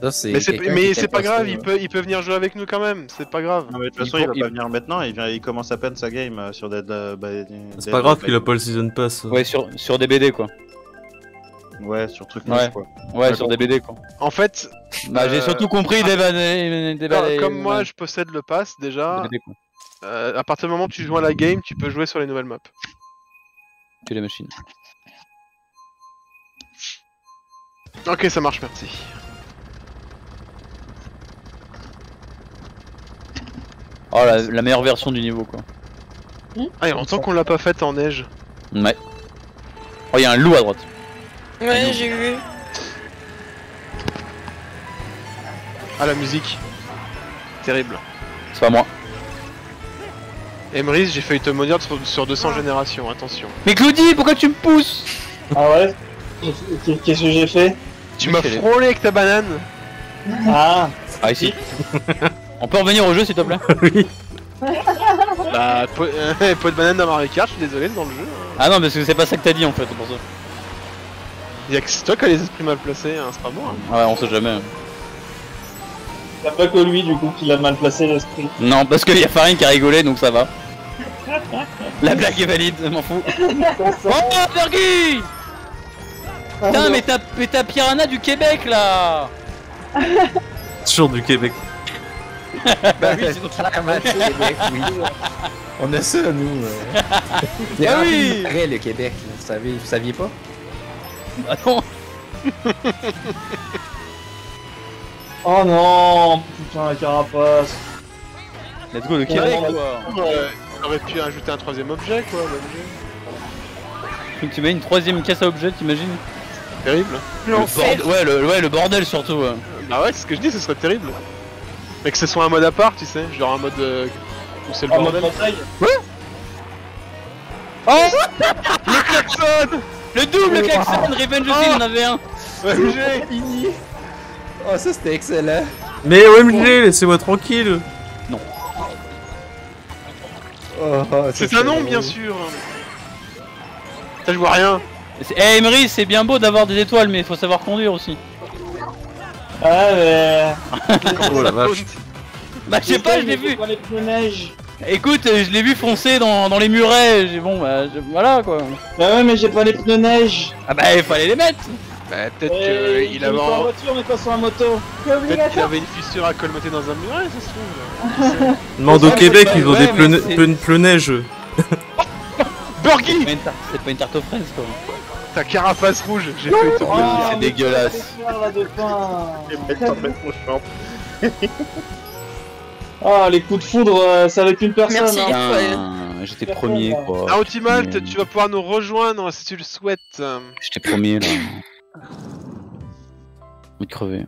Ça, c'est Mais c'est pas grave, posté, il peut il peut venir jouer avec nous quand même, c'est pas grave. Non, mais de toute façon, il, va il- pas venir maintenant, il, vient, il commence à peine sa game sur Dead. euh, bah, C'est Dead- pas grave qu'il a pas le season pass. Ouais, sur, sur des BD quoi. Ouais, sur truc Ouais. quoi. Ouais, sur des BD quoi. En fait, Bah, j'ai Euh, surtout compris des, des, des, comme, des- comme moi je possède le pass déjà, BD, quoi. euh, à partir du moment où tu joues à la game, tu peux jouer sur les nouvelles maps. Tu les machines. Ok, ça marche, merci. Oh, la, la meilleure version du niveau quoi. Ah, il y a longtemps qu'on l'a pas faite en neige. Ouais. Oh, il y a un loup à droite. Ouais, j'ai vu. Ah, la musique. Terrible. C'est pas moi. Emrys, j'ai failli te maudire sur, sur 200 générations, attention. Mais Claudie, pourquoi tu me pousses? Ah ouais? Qu'est- Qu'est-ce que j'ai fait? Tu m'as frôlé avec ta banane Ah, Ah, ici. On peut revenir au jeu s'il te plaît? [LAUGHS] Oui. Bah, po- [LAUGHS] euh, pot de banane dans Mario Kart, je suis désolé, c'est dans le jeu. hein. Ah non, parce que c'est pas ça que t'as dit en fait, c'est pour ça. Y'a que c'est toi qui as les esprits mal placés, hein, c'est pas moi. hein. Ouais, on sait jamais. y'a pas que lui du coup qui l'a mal placé l'esprit. Non, parce qu'il y a Farine qui a rigolé donc ça va. [LAUGHS] La blague est valide, je m'en fous. [LAUGHS] Oh, Fergie Putain, mais t'as mais t'as Piranha du Québec là Toujours du Québec. [LAUGHS] Bah oui, sinon- le Québec, oui. On a ça, nous. euh. Ah oui. marais, le Québec, vous savez, vous saviez pas? Ah non [LAUGHS] Oh non, putain la carapace. Let's go le quoi Ouais, J'aurais pu ajouter un troisième objet, quoi. l'objet. Tu mets une troisième caisse à objet, t'imagines Terrible. le bordel, ouais, le, ouais, le bordel surtout. ouais. Bah ouais, c'est ce que je dis, ce serait terrible. Mais que ce soit un mode à part, tu sais, genre un mode euh, où c'est le En mode bordel. bataille. Le klaxon Le double klaxon, Revenge aussi, il en avait un. OMG Fini! Oh, ça c'était excellent! Mais OMG, laissez-moi tranquille. Oh, oh, C'est un nom, bien sûr Ça, je vois rien. Eh Emery, c'est bien beau d'avoir des étoiles, mais il faut savoir conduire aussi. Ah mais... [LAUGHS] Oh la vache. Bah je sais pas, je l'ai vu. Les pneus neige. Écoute, euh, je l'ai vu foncer dans, dans les murets. J'ai bon, bah je- voilà quoi. Bah ouais mais j'ai pas les pneus neige. Ah bah il fallait les mettre. Bah, peut-être Euh, qu'il j'ai avait, voiture mais pas sur la moto. C'est peut-être qu'il obligatoire. avait une fissure à colmater dans un muret, ça se trouve. [LAUGHS] Demande au Ouais, Québec, ouais, ils ont ouais, des mais pneus c'est- pneus- pneus neige. [LAUGHS] Burgie C'est pas une tarte- c'est pas une tarte aux fraises quoi. Ta carapace rouge, j'ai fait tout Oh, c'est dégueulasse. là de fin. mon champ. [LAUGHS] Ah les coups de foudre, euh, c'est avec une personne. Merci. hein. J'étais premier quoi. Ah, Mais- tu vas pouvoir nous rejoindre si tu le souhaites. J'étais premier là. Envie de crever.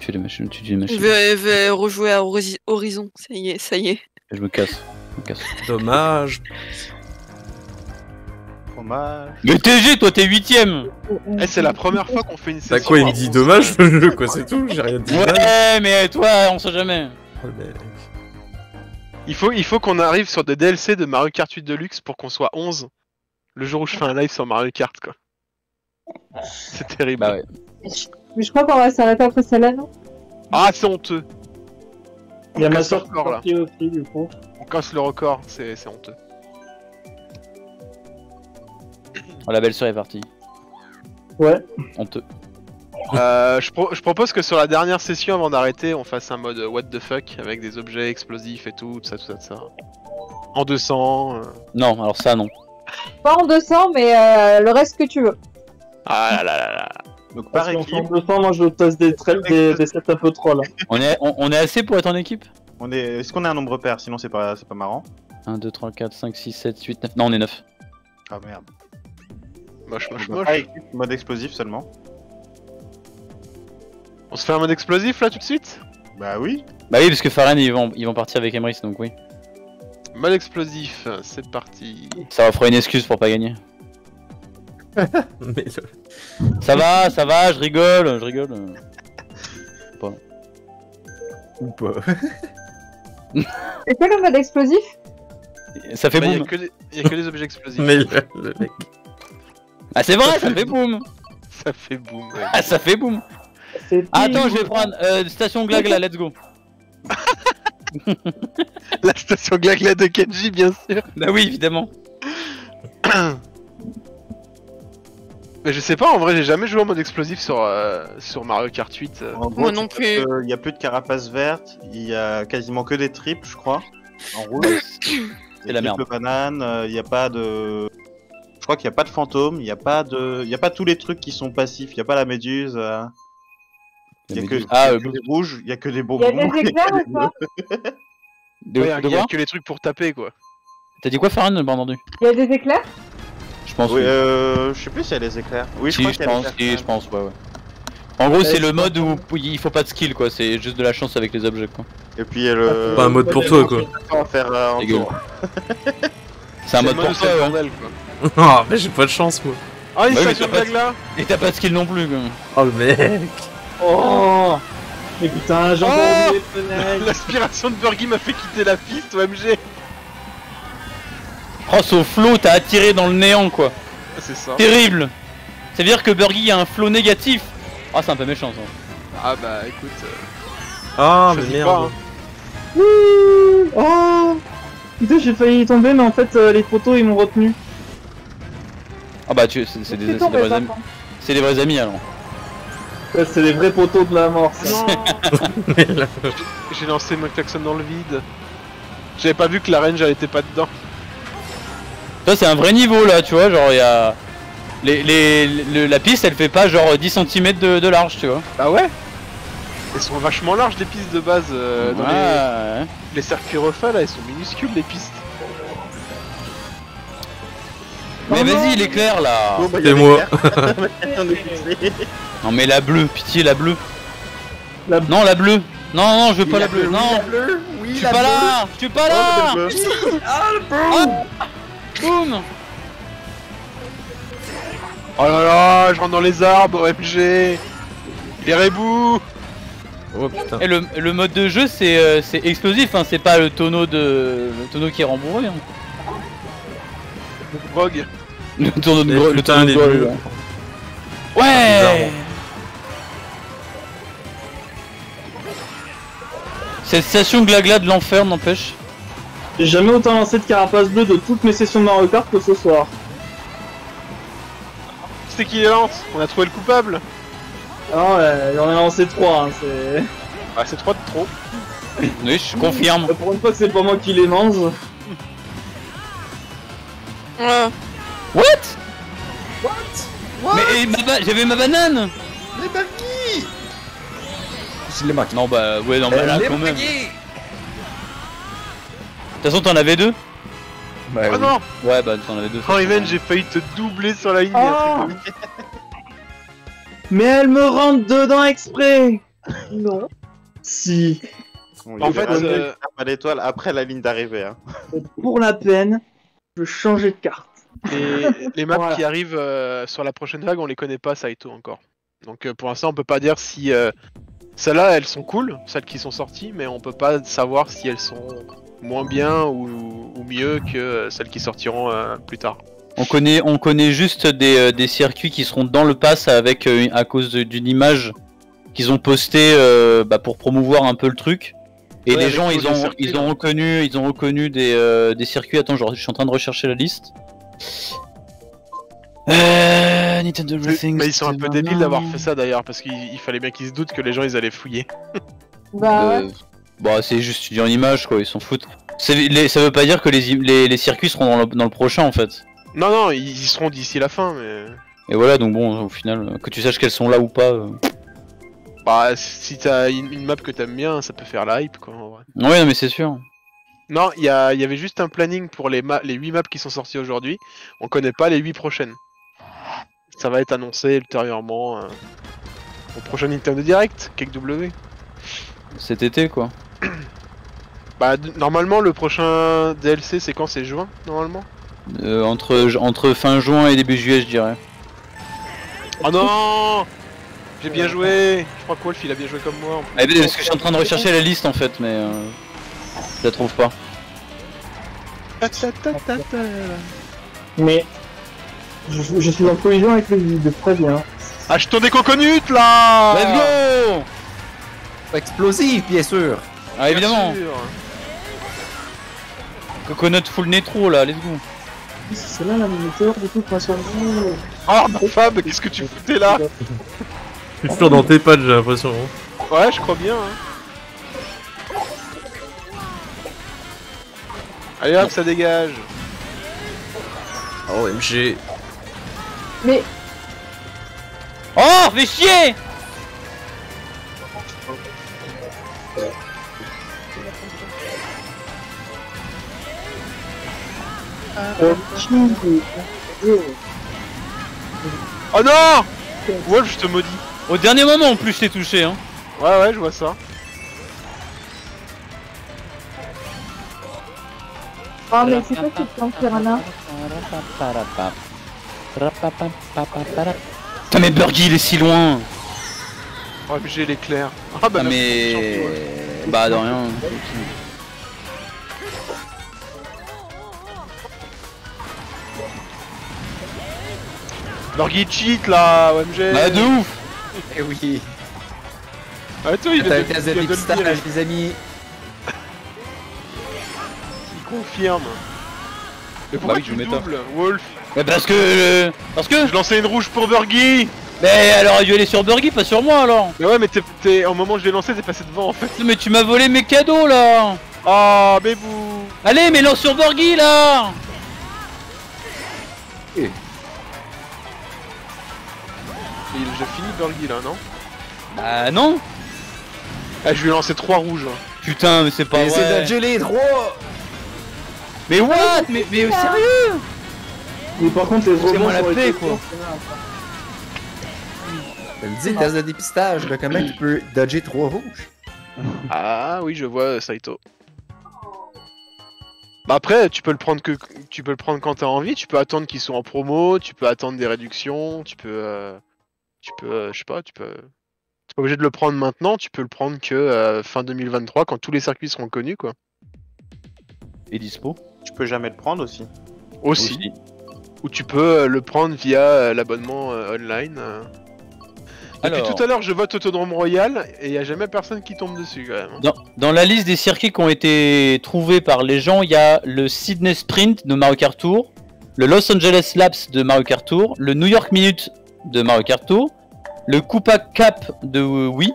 Tu des machines, tu Je machines. vais, je vais rejouer à Horiz- Horizon. Ça y est, ça y est. Je me casse. Je me casse. Dommage. Fromage. Mais TG, toi t'es huitième Eh, c'est la première fois qu'on fait une session. T'as quoi, il me dit dommage [LAUGHS] le jeu, quoi, c'est tout, j'ai rien dit. Ouais, mais toi, on sait jamais. Il faut, il faut qu'on arrive sur des DLC de Mario Kart 8 Deluxe pour qu'on soit 11 le jour où je fais un live sur Mario Kart, quoi. [LAUGHS] C'est terrible. Bah ouais. Mais je crois qu'on va s'arrêter après celle-là, non? Ah, c'est honteux. Il y a On ma casse le soeur qui est record, là. aussi du coup. On casse le record, c'est c'est honteux. Oh, la belle sœur est partie. Ouais. Honteux. Euh, je, pro- je propose que sur la dernière session, avant d'arrêter, on fasse un mode euh, what the fuck avec des objets explosifs et tout, tout ça, tout ça, tout ça. En 200. euh. Non, alors ça, non. Pas en 200, mais euh, le reste que tu veux. Ah là là là là. Donc par Parce équipe, 200, moi je teste des, tra- des, des sets un peu trop là. On est, on, on est assez pour être en équipe? On est. Est-ce qu'on est un nombre pair? Sinon c'est pas, c'est pas marrant. 1, 2, 3, 4, 5, 6, 7, 8, 9. Non, on est 9. Ah merde. Moche, moche, moche. équipe, mode explosif seulement. On se fait un mode explosif là tout de suite? Bah oui. Bah oui, parce que Farren, ils vont, ils vont partir avec Emrys, donc oui. Mode explosif, c'est parti. Ça offre une excuse pour pas gagner. [LAUGHS] mais le- Ça va, ça va, je rigole, je rigole. Ou pas. [LAUGHS] C'est quoi le mode explosif? Ça fait Bah, y a boum. que les- y a que les objets explosifs. mais le, le mec. Ah, c'est vrai, ça fait boum. [LAUGHS] Ça fait boum. ouais. Ah, ça fait boum. Attends, je vais prendre euh, station Glagla, [LAUGHS] let's go. [LAUGHS] La station Glagla de Kenji, bien sûr. Bah oui, évidemment. [COUGHS] Mais je sais pas, en vrai, j'ai jamais joué en mode explosif sur, euh, sur Mario Kart 8. euh. En gros, Moi non plus. euh, Il y a plus de carapace verte. Il y a quasiment que des tripes, je crois. En rouge. [COUGHS] C'est la merde. Banane. euh, Il y a pas de. Je crois qu'il n'y a pas de fantôme. Il y a pas de. Il y a pas tous les trucs qui sont passifs. Il y a pas la méduse. Il y a que, Ah, il y a euh, que des rouges. Il y a que des Il y bonbons. a des éclairs ou pas Ouais, de y a que les trucs pour taper, quoi. T'as dit quoi, J'ai pas entendu. Il y a des éclairs Je pense. Oui, oui. euh, je sais plus s'il y a les éclairs. Oui, je si, crois je y a pense, éclairs. si, je pense, ouais, ouais. En gros, c'est Ouais, le mode où il faut pas de skill, quoi. C'est juste de la chance avec les objets, quoi. Et puis il y a le. Pas un mode pour toi, quoi. On va faire euh. [LAUGHS] C'est un mode pour c'est toi, quoi. [LAUGHS] Ah, mais j'ai pas de chance, moi. Ah, une Bah mais t'as pas- Glagla Et t'as pas de skill non plus, quoi. Oh, le mec. Oh Mais putain, j'ai encore Oh oublié le fenêtre. [LAUGHS] L'aspiration de Burgy m'a fait quitter la piste, OMG Oh, ce flow, t'as attiré dans le néant quoi. Ah, C'est ça. Terrible. Ça veut dire que Burgy a un flow négatif. Ah, c'est un peu méchant ça. Ah bah écoute, euh, Ah, mais merde. pas, hein. Wouh Oh Putain, j'ai failli y tomber, mais en fait, euh, les poteaux ils m'ont retenu. Ah bah, tu, c'est c'est des, des vrais amis. C'est des vrais amis alors. Ouais, c'est les vrais poteaux de la mort, ça. Non [LAUGHS] J'ai lancé mon klaxon dans le vide. J'avais pas vu que la range elle était pas dedans. Ça, c'est un vrai niveau là, tu vois. Genre, il y a. Les, les, le- la piste elle fait pas genre 10 cm de, de large, tu vois. Ah ouais? Elles sont vachement larges les pistes de base. euh, dans les, Ouais, les circuits refaits là, elles sont minuscules les pistes. Mais vas-y, l'éclair là. Bon, bah, y a C'est moi. est. [LAUGHS] Non, mais la bleue, pitié, la bleue. La- Non, la bleue. Non, non, je veux pas la bleue. Non, la bleue, je suis la pas bleue. là. Je suis pas Oh, là. la bleue. Ah, Boum. Oh là là, je rentre dans les arbres, OMG Les rébous Oh putain. Et le, le mode de jeu c'est euh, c'est explosif, hein, c'est pas le tonneau de le tonneau qui est rembourré. Hein. Grog Le tonneau de Eh, gro- le tonneau de Gaulle, bleus. Ouais. Cette station glagla de l'enfer n'empêche. J'ai jamais autant lancé de carapace bleue de toutes mes sessions de Mario Kart que ce soir. C'est qui les lance? On a trouvé le coupable Ah non, ouais, j'en ai lancé 3, hein, c'est... Ah c'est 3 de trop. [LAUGHS] Oui, je confirme. Pour une fois que c'est pas moi qui les mange. Ouais. What? Mais ma ba- j'avais ma banane Les Burgy Je l'ai manqué. Non bah ouais non bah Euh, là les quand même. De toute façon t'en avais deux Bah, Oh oui. non Ouais bah t'en avais deux. Quand Even j'ai failli te doubler sur la ligne. Ah. c'est comique. Mais elle me rentre dedans exprès Non. Si. On En fait, euh, à l'étoile après la ligne d'arrivée. Hein. Pour la peine, je changeais de carte. Les, [LAUGHS] les maps Voilà. qui arrivent euh, sur la prochaine vague, on les connaît pas, Saito encore. Donc euh, pour l'instant, on peut pas dire si euh, celles-là, elles sont cool, celles qui sont sorties, mais on peut pas savoir si elles sont moins bien ou, ou mieux que celles qui sortiront euh, plus tard. On connaît, on connaît juste des, euh, des circuits qui seront dans le pass avec euh, à cause d'une image qu'ils ont postée euh, bah, pour promouvoir un peu le truc. Et Ouais, les gens, ils ont, circuits, ils là. ont reconnu, ils ont reconnu des, euh, des circuits. Attends, je suis en train de rechercher la liste. Euh, Nintendo Mais, ils sont un peu débiles d'avoir fait ça d'ailleurs, parce qu'il il fallait bien qu'ils se doutent que les gens ils allaient fouiller. [LAUGHS] Bah ouais. Euh, Bah, c'est juste une image, quoi. Ils s'en foutent. Les- ça veut pas dire que les, im- les, les circuits seront dans le, dans le prochain, en fait. Non, non, ils y seront d'ici la fin, mais. Et voilà, donc bon, au final, euh, que tu saches qu'elles sont là ou pas. euh. Bah, si t'as une, une map que t'aimes bien, ça peut faire la hype quoi en vrai. Ouais, non, mais c'est sûr. Non, il y, avait juste un planning pour les, ma les 8 maps qui sont sorties aujourd'hui. On connaît pas les 8 prochaines. Ça va être annoncé ultérieurement euh, au prochain Nintendo Direct, Cake W. Cet été, quoi. [CLEARS THROAT] Bah, normalement, le prochain DLC, c'est quand? C'est juin, normalement? Euh, entre, entre fin juin et début juillet, je dirais. Oh non J'ai bien joué Je crois que Wolf, il a bien joué comme moi. en plus. Ah, mais parce que je suis en train de rechercher la liste en fait, mais euh, je la trouve pas. Mais je, je suis en collision avec le vide, très bien. Achetons des coconuts là Let's go Explosif, bien sûr. Ah évidemment Bien sûr. Coconut full netro là, let's go C'est là la moniteur du coup, sur le Oh, ma Fab, qu'est-ce que tu foutais là Je suis toujours dans tes pattes, j'ai l'impression. hein. Ouais, je crois bien. Hein. Allez hop, ça dégage. Oh, MG. Mais Oh, fais chier Oh non Wolf, je te maudis. Au dernier moment en plus je t'ai touché hein Ouais, ouais, je vois ça. Oh mais c'est quoi cette plante piranha Putain mais Burgy il est si loin OMG l'éclair. Ah Ah, bah merci, mais. champion. Bah, de rien. Cheat là, OMG. Bah, de ouf Eh oui. Ah, toi, il T'as les amis. Confirme. Mais pourquoi Bah oui, tu je doubles, Wolf Mais parce que. euh, Parce que. Je lançais une rouge pour Borghi Mais elle aurait dû aller sur Burgy, pas sur moi alors Mais ouais, mais t'es, au moment où je l'ai lancé, t'es passé devant en fait. Mais tu m'as volé mes cadeaux là Ah, bébou Allez, mais lance sur Burgy là Il a déjà fini Borghi là, non? Ah non Ah, je lui ai lancé trois rouges. Putain, mais c'est pas Et c'est vrai Julie 3 Mais what Mais, mais sérieux Mais par contre, les rebonds moi la paix, quoi. Je le dis, test de dépistage, comment tu peux dodger 3 rouges? Ah oui, je vois Saito. Bah après, tu peux le prendre que tu peux le prendre quand t'as envie. Tu peux attendre qu'ils soient en promo. Tu peux attendre des réductions. Tu peux, euh, tu peux, euh, je sais pas, tu peux. T'es pas obligé de le prendre maintenant. Tu peux le prendre que euh, fin 2023 quand tous les circuits seront connus quoi. Et dispo? Tu peux jamais le prendre aussi. Aussi. Ou tu peux euh, le prendre via euh, l'abonnement euh, online. Depuis Alors. tout à l'heure, je vote Autodrome Royal et y a jamais personne qui tombe dessus quand même. Dans, dans la liste des circuits qui ont été trouvés par les gens, il y a le Sydney Sprint de Mario Kart Tour, le Los Angeles Laps de Mario Kart Tour, le New York Minute de Mario Kart Tour, le Koopa Cap de Wii,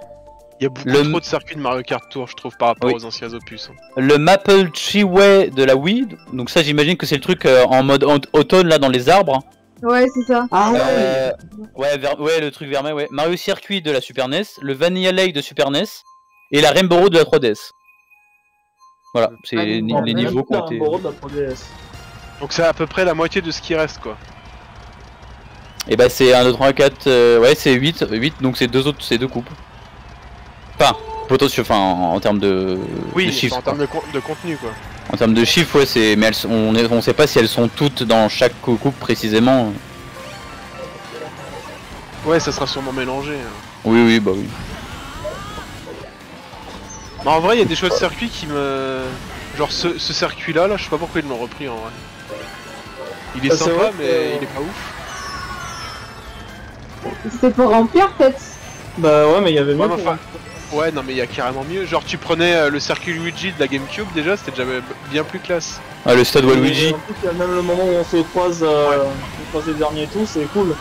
Il y a beaucoup Le- trop de circuits de Mario Kart Tour, je trouve, par rapport Oui. aux anciens opus. le Maple Tree Way de la Wii. Donc ça, j'imagine que c'est le truc euh, en mode aut- automne là dans les arbres. Ouais, c'est ça. Ah ouais Euh, ouais, ver- ouais, le truc vermeil, ouais. Mario Circuit de la Super NES, le Vanilla Lake de Super NES et la Rainbow Road de la 3DS. Voilà, c'est les, ni- les niveaux la 3DS. Donc c'est à peu près la moitié de ce qui reste quoi. Et bah c'est 1, 2, 3, 4, euh, ouais c'est 8, 8 donc c'est deux autres, c'est deux coupes. Enfin, potentiel, enfin en, en termes de, Oui, de c'est chiffres. en termes de, con- de contenu quoi. En termes de chiffres, ouais c'est, mais elles, sont- on, est, on sait pas si elles sont toutes dans chaque cou- coupe précisément. Ouais, ça sera sûrement mélangé. hein. Oui, oui, bah oui. Mais en vrai, il y a des choix de circuits qui me. Genre ce, ce circuit-là, là, je sais pas pourquoi ils l'ont repris en vrai. Il est Ah, c'est sympa, vrai mais il est pas ouf. C'était pour remplir, peut-être? Bah ouais, mais il y avait Ouais, mieux. Ouais, non, mais il y a carrément mieux. Genre, tu prenais euh, le circuit Luigi de la GameCube, déjà, c'était déjà bien plus classe. Ah, le stade Waluigi. Il y a même le moment où on se croise, euh, on croise les derniers et tout, c'est cool.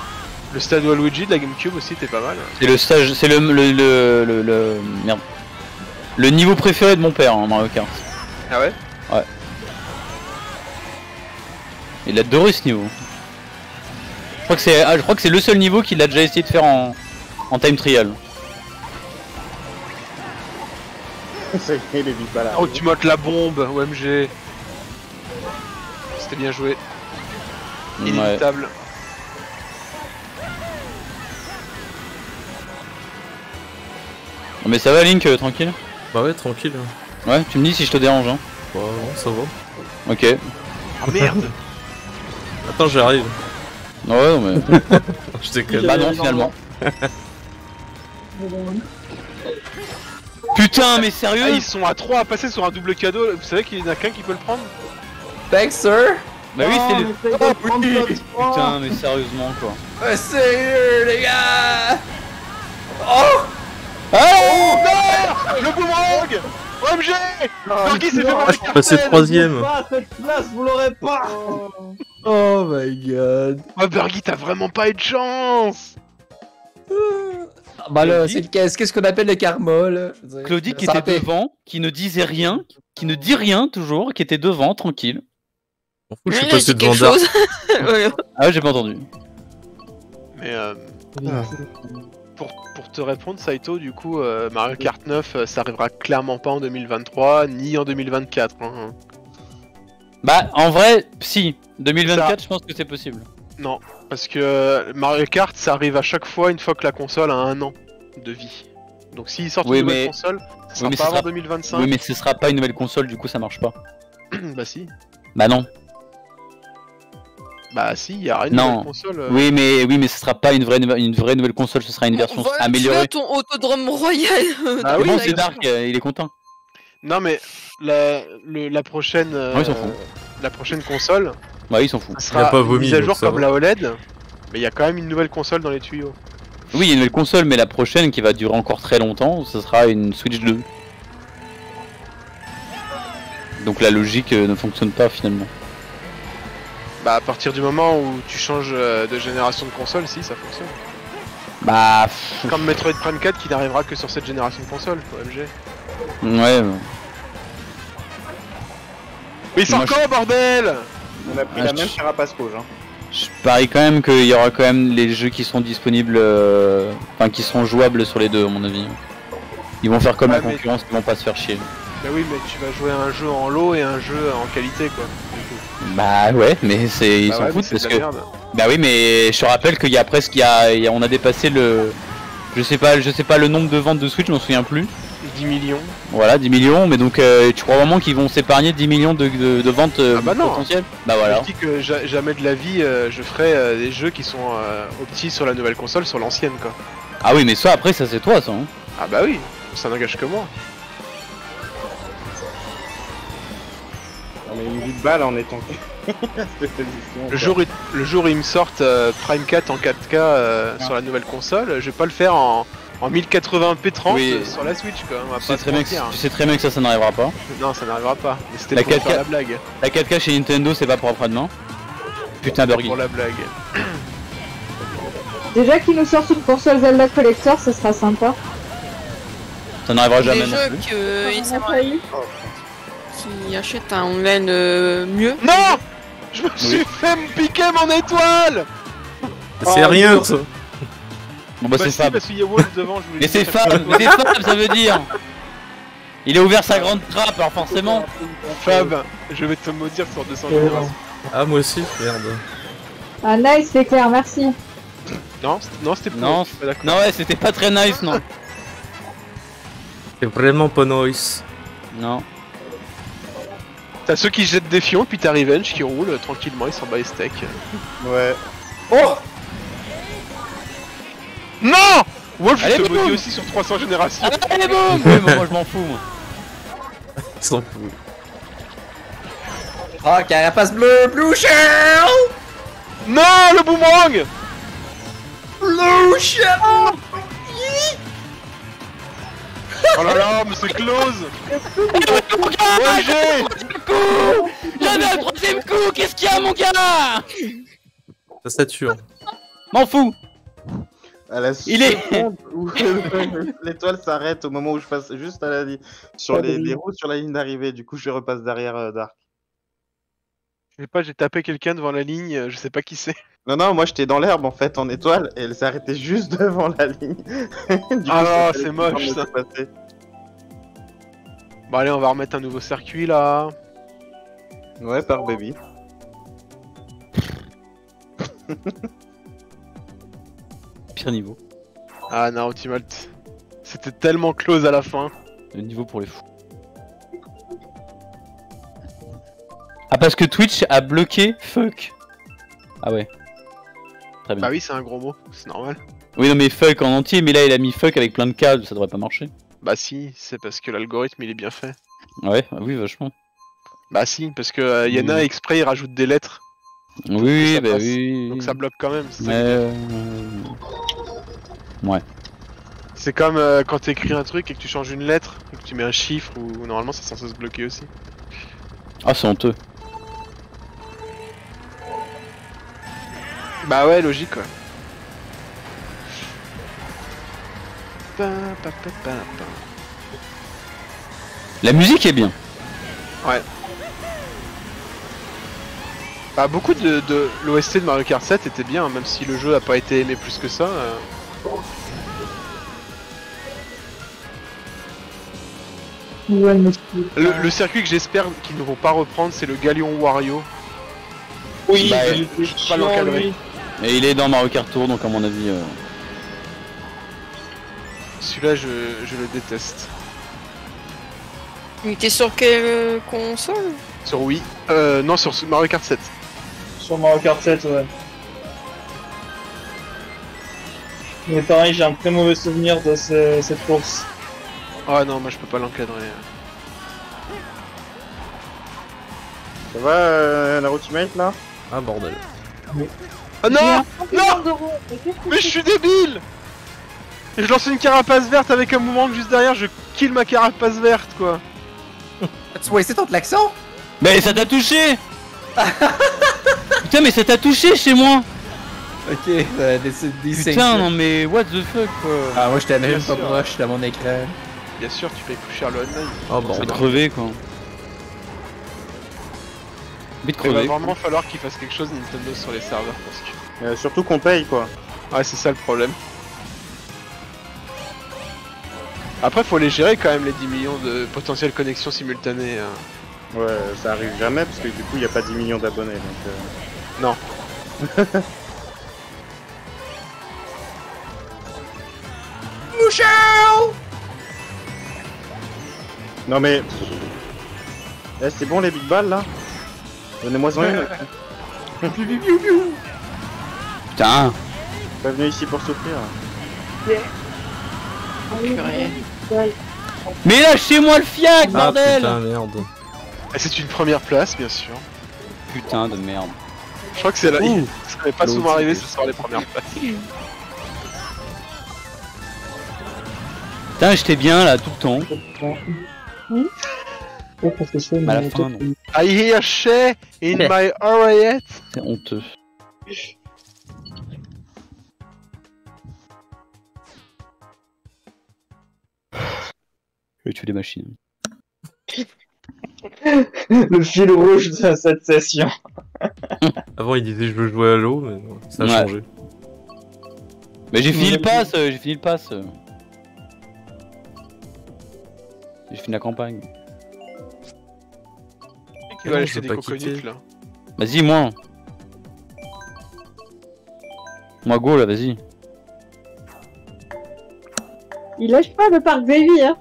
Le stade Waluigi de la GameCube aussi, était pas mal. C'est le stage, c'est le, le, le, le, le- merde. Le niveau préféré de mon père en Mario Kart. Ah ouais? Il adoré ce niveau. Je crois que c'est, ah, je crois que c'est le seul niveau qu'il a déjà essayé de faire en, en time trial. [LAUGHS] Oh, tu mottes la bombe, OMG. C'était bien joué. Ouais. Inévitable. Mais ça va Link, euh, tranquille? Bah ouais, tranquille. Ouais, tu me dis si je te dérange, hein. Bah non, ça va. Ok. Ah merde [LAUGHS] Attends, j'arrive. Ouais, non, mais... [LAUGHS] Je déconne. bah non, finalement. Putain, mais Ah, sérieux ils sont à 3 à passer sur un double cadeau. Vous savez qu'il y en a qu'un qui peut le prendre Thanks, sir! Bah oui, Oh, c'est le... mais de toi. Putain, mais sérieusement, quoi. Euh, sérieux, les gars! Oh non Le boomerang OMG Marquis s'est fait Ah, je suis passé troisième. Pas cette place, vous l'aurez pas Oh my god! Oh Bergy, t'as vraiment pas eu de chance Bah là, c'est le- qu'est-ce qu'est-ce qu'on appelle le karma, là? Je veux dire, Claudie qui santé. était devant, qui ne disait rien, qui ne dit rien toujours, qui était devant, tranquille. M'en fous, je suis passé devant Dark. [LAUGHS] Ah ouais, j'ai pas entendu. Mais euh, pour, pour te répondre, Saito, du coup, euh, Mario Kart 9, euh, ça arrivera clairement pas en 2023, ni en 2024. hein. Bah, en vrai, si. 2024, je pense que c'est possible. Non, parce que euh, Mario Kart, ça arrive à chaque fois une fois que la console a un an de vie. Donc s'ils sortent Oui, une nouvelle mais- console, ça sera mais pas ce avant sera- 2025. Oui, mais ce sera pas une nouvelle console, du coup ça marche pas. [CLEARS THROAT] bah si. Bah non. Bah si, il y aura une Non. nouvelle console. euh. Oui, mais oui, mais ce sera pas une vraie, nouve- une vraie nouvelle console, ce sera une version Voilà, améliorée. Tu as ton autodrome royal. Ah oui, c'est. Dark, euh, il est content. Non mais la, le- la prochaine euh, ils s'en foutent. la prochaine console Ouais, ils s'en foutent. ça Il a pas vomi, mise à jour comme va. la OLED. Mais il y a quand même une nouvelle console dans les tuyaux. Oui, il y a une nouvelle console, mais la prochaine qui va durer encore très longtemps, ce sera une Switch 2. Donc la logique euh, ne fonctionne pas finalement. Bah à partir du moment où tu changes euh, de génération de console, si ça fonctionne. Bah, Comme Metroid Prime 4 qui n'arrivera que sur cette génération de console, OMG. ouais. Mais il sort Moi, je- quand bordel? On a pris Ah, la même carapace rouge. Hein. Je parie quand même qu'il y aura quand même les jeux qui seront disponibles, euh, enfin qui seront jouables sur les deux à mon avis. Ils vont faire comme Ouais, la concurrence, ils vont pas se faire chier. Bah oui mais tu vas jouer un jeu en lot et un jeu en qualité quoi. du coup. Bah ouais, mais c'est ils Bah s'en ouais, foutent parce que merde. bah oui, mais je te rappelle qu'il y a presque il y a, il y a- on a dépassé le je sais pas je sais pas le nombre de ventes de Switch, je m'en souviens plus. 10 millions. Voilà, 10 millions, mais donc euh, tu crois vraiment qu'ils vont s'épargner 10 millions de, de, de ventes euh, Ah bah non. potentielles? Bah voilà. Je dis que ja- jamais de la vie euh, je ferai euh, des jeux qui sont euh, optis sur la nouvelle console sur l'ancienne quoi. Ah oui, mais ça après ça c'est toi ça. hein. Ah bah oui, ça n'engage que moi. On a une vie de balle en étant. [LAUGHS] Le jour, où- le jour où ils me sortent euh, Prime 4 en 4K euh, sur la nouvelle console, je vais pas le faire en, en 1080p 30 Oui. euh, sur la Switch quoi. On va Tu pas sais, très bien que, hein. tu sais très bien que ça ça n'arrivera pas. Non, ça n'arrivera pas. Mais c'était La pour 4K. faire la blague. La 4K chez Nintendo c'est pas pour après-demain. Putain Burgi. Pour la blague. [CLEARS THROAT] Déjà qu'ils nous sortent une console Zelda Collector, ce sera sympa. Ça n'arrivera jamais non jeux plus. que ils On a pas eu. qui achètent un online euh, mieux. Non Je me suis fait me piquer mon étoile C'est Oh, rien ça. Bon bah, Bah c'est si, Fab. parce qu'il y a Wolf devant, je voulais [LAUGHS] Mais c'est Fab, mais c'est Fab ça veut dire Il a ouvert sa grande trappe alors forcément. Fab, je vais te maudire sur 200 Oh, générations. Ah moi aussi, merde. Ah nice, c'est clair, merci. Non, c'était- non, Non, pas d'accord. Non ouais c'était pas très nice non. C'est vraiment pas nice. Non. T'as ceux qui jettent des fions, puis t'as Revenge qui roule euh, tranquillement, ils s'en bat les steaks. Ouais. Oh Non Wolf, Allez, je te boum maudis aussi sur 300 générations. Allez boum [LAUGHS] Oui mais moi je m'en fous moi. S'en fout. Ah, carapace bleue, blue shell! Non, le boomerang Blue shell! Oh là là, mais c'est close Mon gars OMG coup J'avais un troisième coup Qu'est-ce qu'il y a mon gars? Ça sature. M'en fous À la Il est- où [LAUGHS] l'étoile s'arrête au moment où je passe juste à la ligne sur les, les routes sur la ligne d'arrivée. Du coup, je repasse derrière euh, Dark. Je sais pas, j'ai tapé quelqu'un devant la ligne, euh, je sais pas qui c'est. Non, non, moi j'étais dans l'herbe en fait en étoile et elle s'est arrêtée juste devant la ligne. [LAUGHS] Du Ah coup, non, ça c'est moche, ça. Bon allez, on va remettre un nouveau circuit là. Ouais, par baby. [LAUGHS] Pire niveau. Ah non, Ultimate. C'était tellement close à la fin. Le niveau pour les fous. Ah parce que Twitch a bloqué fuck. Ah ouais. Très bien. Bah oui, c'est un gros mot, c'est normal. Oui non mais fuck en entier, mais là il a mis fuck avec plein de cas, ça devrait pas marcher. Bah si, c'est parce que l'algorithme il est bien fait. Ouais, ah oui vachement. Bah si, parce que euh, y en a Oui. exprès, ils rajoutent des lettres, Oui, bah passe. oui. donc ça bloque quand même. ça Ouais, ouais, ouais. C'est comme euh, quand t'écris un truc et que tu changes une lettre, et que tu mets un chiffre, ou normalement c'est censé se bloquer aussi. Ah c'est honteux. Bah ouais, logique quoi. La musique est bien. Bah beaucoup de, de l'OST de Mario Kart 7 était bien, même si le jeu a pas été aimé plus que ça. euh. Le, le circuit que j'espère qu'ils ne vont pas reprendre, c'est le Galion Wario. Oui, Bah, il pas l'encadrer. il est dans Mario Kart Tour donc à mon avis. euh, Celui-là, je, je le déteste. Il était sur quelle console? Sur Wii Euh, non, sur Mario Kart 7. Sur Mario Kart 7, ouais. Mais pareil, j'ai un très mauvais souvenir de ce- cette course. Ah non, moi je peux pas l'encadrer. Ça va euh, la ultimate là? Ah bordel. Ah non Non Mais je suis débile Et Je lance une carapace verte avec un mouvement juste derrière, je kill ma carapace verte quoi. [LAUGHS] Tu vois, c'est ton klaxon? Mais ça t'a touché [LAUGHS] Putain, mais ça t'a touché chez moi Ok, Putain, non mais what the fuck quoi Ah, moi j'étais même Bien pas sûr. proche de mon écran. Bien sûr, tu payes plus cher le online. Oh C'est bordel. crevé quoi. Vite Il va vraiment falloir qu'ils fassent quelque chose Nintendo sur les serveurs parce que. Euh, Surtout qu'on paye quoi. Ouais, c'est ça le problème. Après, faut les gérer quand même les 10 millions de potentielles connexions simultanées. hein. Ouais, ça arrive jamais parce que du coup il n'y a pas 10 millions d'abonnés donc. euh, Non. [LAUGHS] Non mais. Eh, c'est bon les big balles là Donnez-moi en une. [LAUGHS] Putain Pas venu ici pour souffrir. Mais lâchez-moi le fiac, Ah bordel putain merde. Et c'est une première place, bien sûr. Putain de merde. Je crois que c'est là. Ouh. [LAUGHS] Ça n'est pas souvent arrivé ce soir les premières places. [LAUGHS] Putain, j'étais bien là tout le temps. À la mon fin, non. I hear Shay in my Ariat. C'est honteux. [SIGHS] Je vais tuer des machines. [LAUGHS] [LAUGHS] Le fil rouge de cette session. [LAUGHS] Avant il disait je veux jouer à l'eau, mais non, ça a Ouais. changé. Mais j'ai fini le pass, euh, j'ai fini le pass. euh. J'ai fini la campagne. Qui va des quitter. là. Vas-y, moi. Moi, go là, vas-y. Il lâche pas le parc Baby, hein.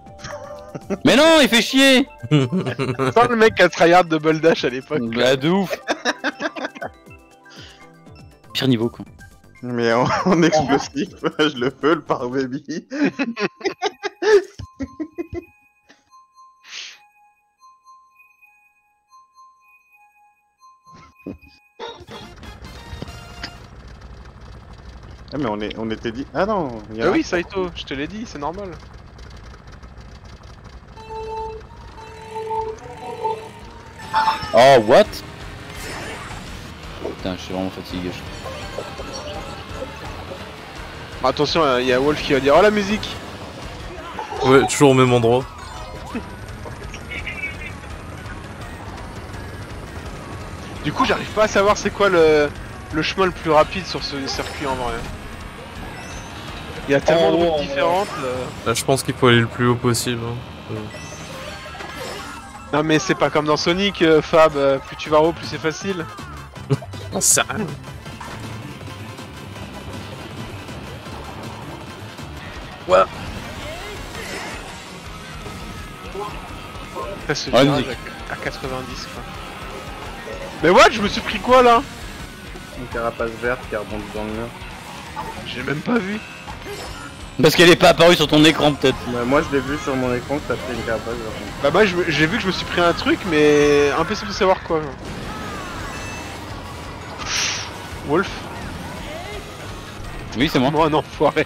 Mais non, il fait chier [LAUGHS] Pas le mec qui a tryhard Double Dash à l'époque. Bah, de ouf Pire niveau, quoi. Mais en, [LAUGHS] en explosif, [LAUGHS] je le feu le par baby. Ah mais on, est, on était dit... Ah non, il y a Ah oui, Saito, je te l'ai dit, c'est normal. Oh, what? Putain, je suis vraiment fatigué. Attention, il y a Wolf qui va dire Oh la musique Ouais, toujours au même endroit. Du coup, j'arrive pas à savoir c'est quoi le, le chemin le plus rapide sur ce circuit en vrai. Il y a tellement de En haut, en routes différentes. euh. Là, je pense qu'il faut aller le plus haut possible. hein. Non, mais c'est pas comme dans Sonic, euh, Fab. euh, plus tu vas haut, plus c'est facile. J'en sais rien. Ça se Ouais, virage à, à 90 quoi. Mais what Je me suis pris quoi là? Une carapace verte qui a rebondi dans le mur. J'ai même pas vu. Parce qu'elle est pas apparue sur ton écran, peut-être. Bah, moi je l'ai vu sur mon écran que t'as pris une carapace. Bah, moi j'ai vu que je me suis pris un truc, mais impossible de savoir quoi. Wolf Oui, c'est moi. Moi, un enfoiré.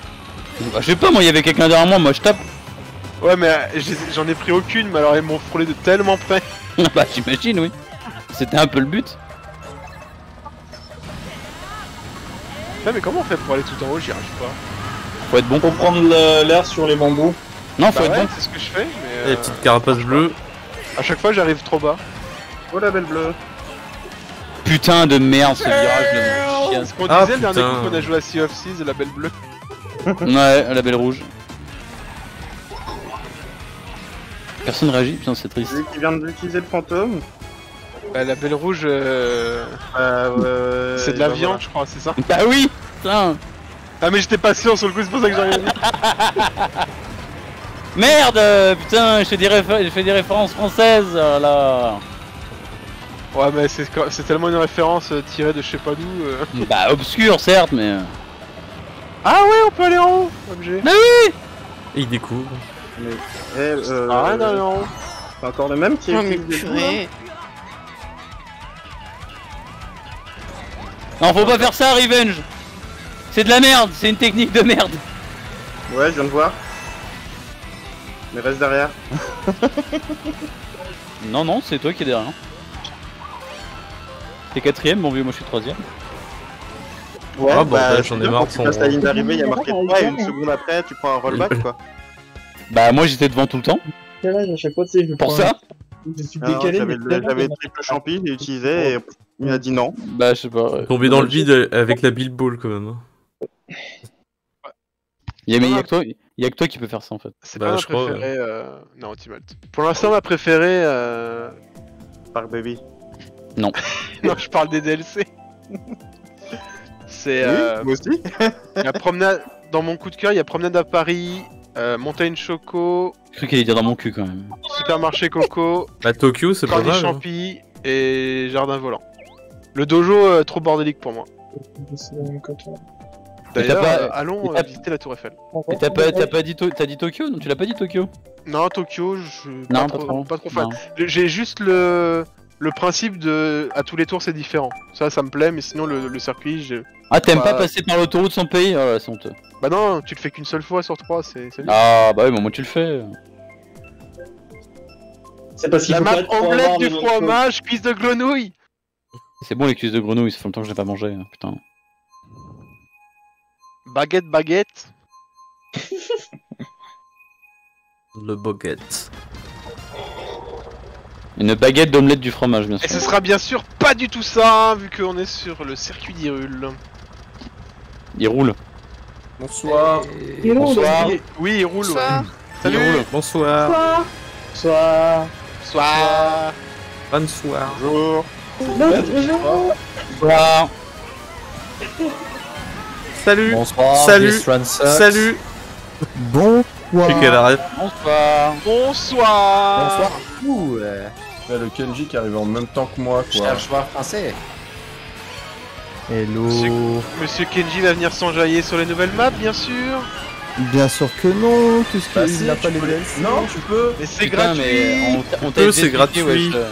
Bah, je sais pas, moi, il y avait quelqu'un derrière moi, moi je tape. Ouais, mais euh, j'en ai pris aucune, mais alors ils m'ont frôlé de tellement près. [LAUGHS] bah, j'imagine, oui. C'était un peu le but. Ouais, mais comment on fait pour aller tout en haut? J'y arrive pas. Faut être bon. Faut prendre l'air sur les bambous. Non, faut Bah être ouais, bon. c'est ce que je fais, mais Et euh, les petites carapaces bleues. à chaque fois j'arrive trop bas. Oh la belle bleue Putain de merde, ce virage de chiasse. Ce qu'on Ah, disait le dernier coup qu'on a joué à Sea of Thieves, la belle bleue. [LAUGHS] Ouais, la belle rouge. Personne réagit, putain, c'est triste. Celui qui vient d'utiliser le fantôme Bah, la belle rouge, euh, euh, euh, c'est de la bah, viande, voilà. je crois, c'est ça Bah oui Putain Ah, mais j'étais pas sûr sur le coup, c'est pour ça que j'ai rien dit. [LAUGHS] Merde euh, Putain, je fais des, je fais des références françaises, oh là Ouais, mais c'est tellement une référence euh, tirée de je sais pas d'où. euh. [LAUGHS] Bah, obscur, certes, mais. euh, Ah ouais, on peut aller en haut, objet. Et il découvre. Eh, euh, Ah, rien d'aller en haut. c'est encore le même qui Oh mais purée. Non, faut pas faire ça, Revenge C'est de la merde, c'est une technique de merde Ouais, je viens de voir. Mais reste derrière. [LAUGHS] Non, non, c'est toi qui es derrière. T'es quatrième, bon, vu moi je suis troisième. Ouais, Ah, bah, j'en ai marre quand de tu passes la ligne d'arrivée, il y a marqué 3 et une seconde après, tu prends un rollback quoi. [LAUGHS] Bah, moi j'étais devant tout le temps, à chaque fois, tu sais, je pour ça Je suis décalé, J'avais triple champi, j'ai utilisé et il a dit non. Bah, je sais pas. ouais. Tombé dans le vide avec la Bill Ball quand même. Hein. Y a, mais y a que toi, y a que toi qui peux faire ça en fait. C'est Bah, pas ma je crois, préférée. euh, Non, Ultimate. Pour l'instant, ma préférée. Euh... Park Baby. non, [LAUGHS] je parle des DLC. [LAUGHS] C'est. euh, Moi aussi. la promenade. Dans mon coup de cœur, il y a promenade à Paris, euh, montagne choco, Je crois qu'il allait dire dans mon cul quand même. supermarché coco, [LAUGHS] Bah, Tokyo, c'est pas corniche mal. hein. champi et jardin volant. Le dojo euh, trop bordélique pour moi. C'est même D'ailleurs, pas- euh, allons euh, visiter la Tour Eiffel. Et t'as pas, t'as pas dit, To- t'as dit Tokyo Non, tu l'as pas dit Tokyo? Non, Tokyo, je Non, pas, pas trop, trop. pas trop fan. Non. J'ai juste le le principe de à tous les tours c'est différent. Ça, ça me plaît, mais sinon le, le circuit, j'ai. Ah, t'aimes pas Bah- passer par l'autoroute sans payer Oh là, c'est honteux. Bah non, tu le fais qu'une seule fois sur trois, c'est. Ah, bah oui, mais moi tu le fais. C'est parce qu'il La map omelette du fromage, cuisse de grenouille. C'est bon les cuisses de grenouille, ça fait longtemps que je l'ai pas mangé, hein, putain. Baguette, baguette. [LAUGHS] Le boguette. Une baguette d'omelette du fromage, bien Et sûr. ce sera bien sûr pas du tout ça, vu qu'on est sur le circuit d'Irul. Il roule. Bonsoir. Bonsoir. Oui, il roule. ouais. Bonsoir. Salut. Il roule. Bonsoir. Bonsoir. Soit. Bonsoir. Bonsoir. Bonjour. Bonjour. Bonsoir. Salut. Bonsoir, Salut. Salut. Bon. C'est quelle arrête Bonsoir. Bonsoir. Bonsoir. Ouh, euh, Là, le Kenji qui arrive en même temps que moi, quoi. cher joueur français. Hello. Monsieur- Monsieur Kenji va venir s'enjailler sur les nouvelles maps, bien sûr. Bien sûr que non, tout ce Bah qui si, n'a pas les DLC. Non, tu peux. Mais c'est gratuit. mais on, on t'a Peu, c'est gratuit. wesh, euh.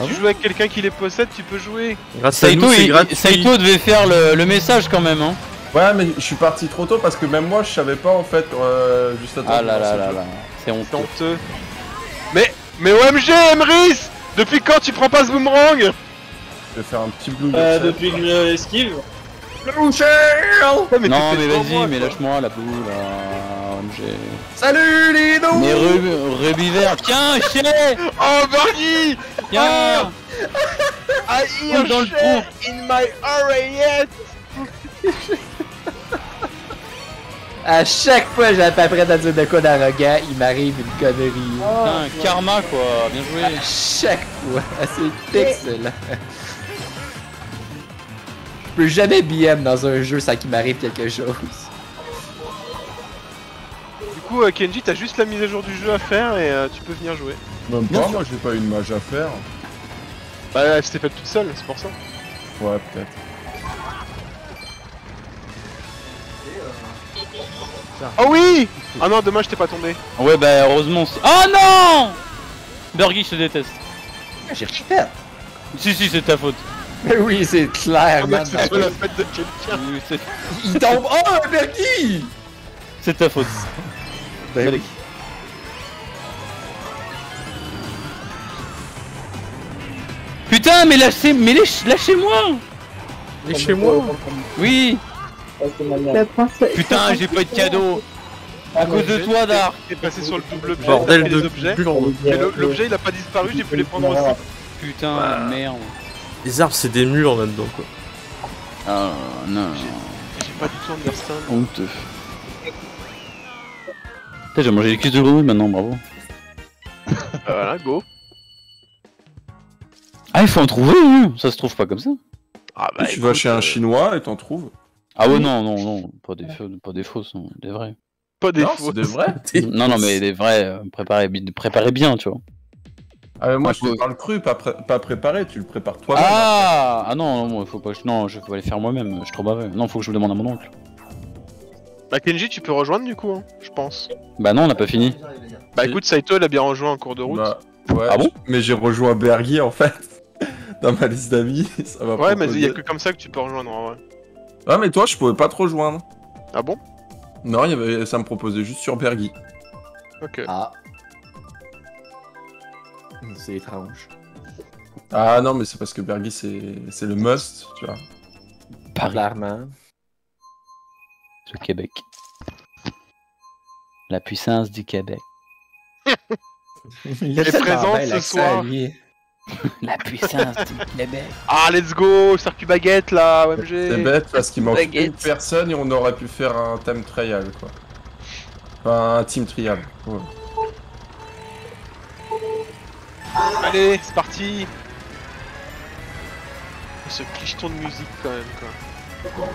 Si tu joues avec quelqu'un qui les possède, tu peux jouer. Grâce à Saito, nous, c'est il- gratuit. Saito devait faire le, le message quand même, hein. Ouais, mais je suis parti trop tôt parce que même moi, je savais pas en fait, euh, juste à temps. Ah là là là là, c'est honteux. honteux. Mais, mais OMG, Emrys Depuis quand tu prends pas ce boomerang? Je vais faire un petit blue. Euh, de depuis une euh, esquive. Non, mais vas-y, mais lâche-moi la boule là. OMG. Salut les dos Mais Ruby Ruby vert, tiens, chier Oh, Bargy Tiens I hear dans le shit in my oreillette À chaque fois que j'ai à peu près à dire de quoi d'arrogant, il m'arrive une connerie. Putain, karma quoi, bien joué. À chaque fois, [LAUGHS] c'est excellent. Je peux jamais BM dans un jeu sans qu'il m'arrive quelque chose. Du coup, euh, Kenji, t'as juste la mise à jour du jeu à faire et euh, tu peux venir jouer. Même pas, moi j'ai pas une mage à faire. Bah, elle s'était faite toute seule, c'est pour ça. Ouais, peut-être. Oh oui Ah non, dommage, t'es pas tombé. Ouais bah heureusement c'est... Oh non Burgy, je te déteste. J'ai rien fait. Si si c'est ta faute. Mais oui, c'est clair, man. C'est la fête de quelqu'un. Oui, c'est- Il tombe. Oh, un Bergy! C'est ta faute. Ben oui. Putain mais lâchez... Mais lâche- lâchez-moi Et chez moi Oui La princesse. Putain j'ai pas eu de cadeau À cause de toi Dark T'es passé sur le double objet. Bordel de objets. l'objet il a pas disparu, j'ai pu les prendre aussi. Putain merde Les arbres, c'est des murs là-dedans, quoi. Ah non J'ai pas du tout understand. Honteux. Putain j'ai mangé les cuisses de grenouille maintenant, bravo. Euh, voilà, go. Ah il faut en trouver, hein. ça se trouve pas comme ça. Ah bah, tu vas chez un euh, chinois et t'en trouves. Ah ouais non non non, pas des faux, pas des fausses, non, des vrais. Pas des non, faux. c'est de vrai. [LAUGHS] Non non mais des vrais, euh, préparés, préparés bien tu vois. Ah, mais moi, Ah, je te parle cru, pas, pré- pas préparé, tu le prépares toi-même. Ah Ah non, non, faut pas. Non, je vais aller faire moi-même. Je suis trop baveux. Non, faut que je le demande à mon oncle. Bah Kenji, tu peux rejoindre du coup, hein, je pense. Bah non, on n'a pas fini. Bah écoute, Saito, il a bien rejoint en cours de route. Bah, ouais, Ah bon? Mais j'ai rejoint Bergy en fait. [LAUGHS] Dans ma liste d'amis, [LAUGHS] ça va ouais, mais il y a que comme ça que tu peux rejoindre en vrai. Ah, mais toi, je pouvais pas te rejoindre. Ah bon? Non, il y avait... ça me proposait juste sur Bergy. Ok. Ah. C'est étrange. Ah non, mais c'est parce que Bergy, c'est c'est le must, tu vois. Paris, Clairement. Le Québec. La puissance du Québec. [LAUGHS] Il est présent ce soir. [LAUGHS] La puissance du Québec. Ah, let's go Circuit baguette là, OMG C'est bête parce qu'il manque Baguette. une personne et on aurait pu faire un thème trial, quoi. Enfin, un team trial. ouais. Allez, c'est parti Ce clicheton de musique quand même quoi.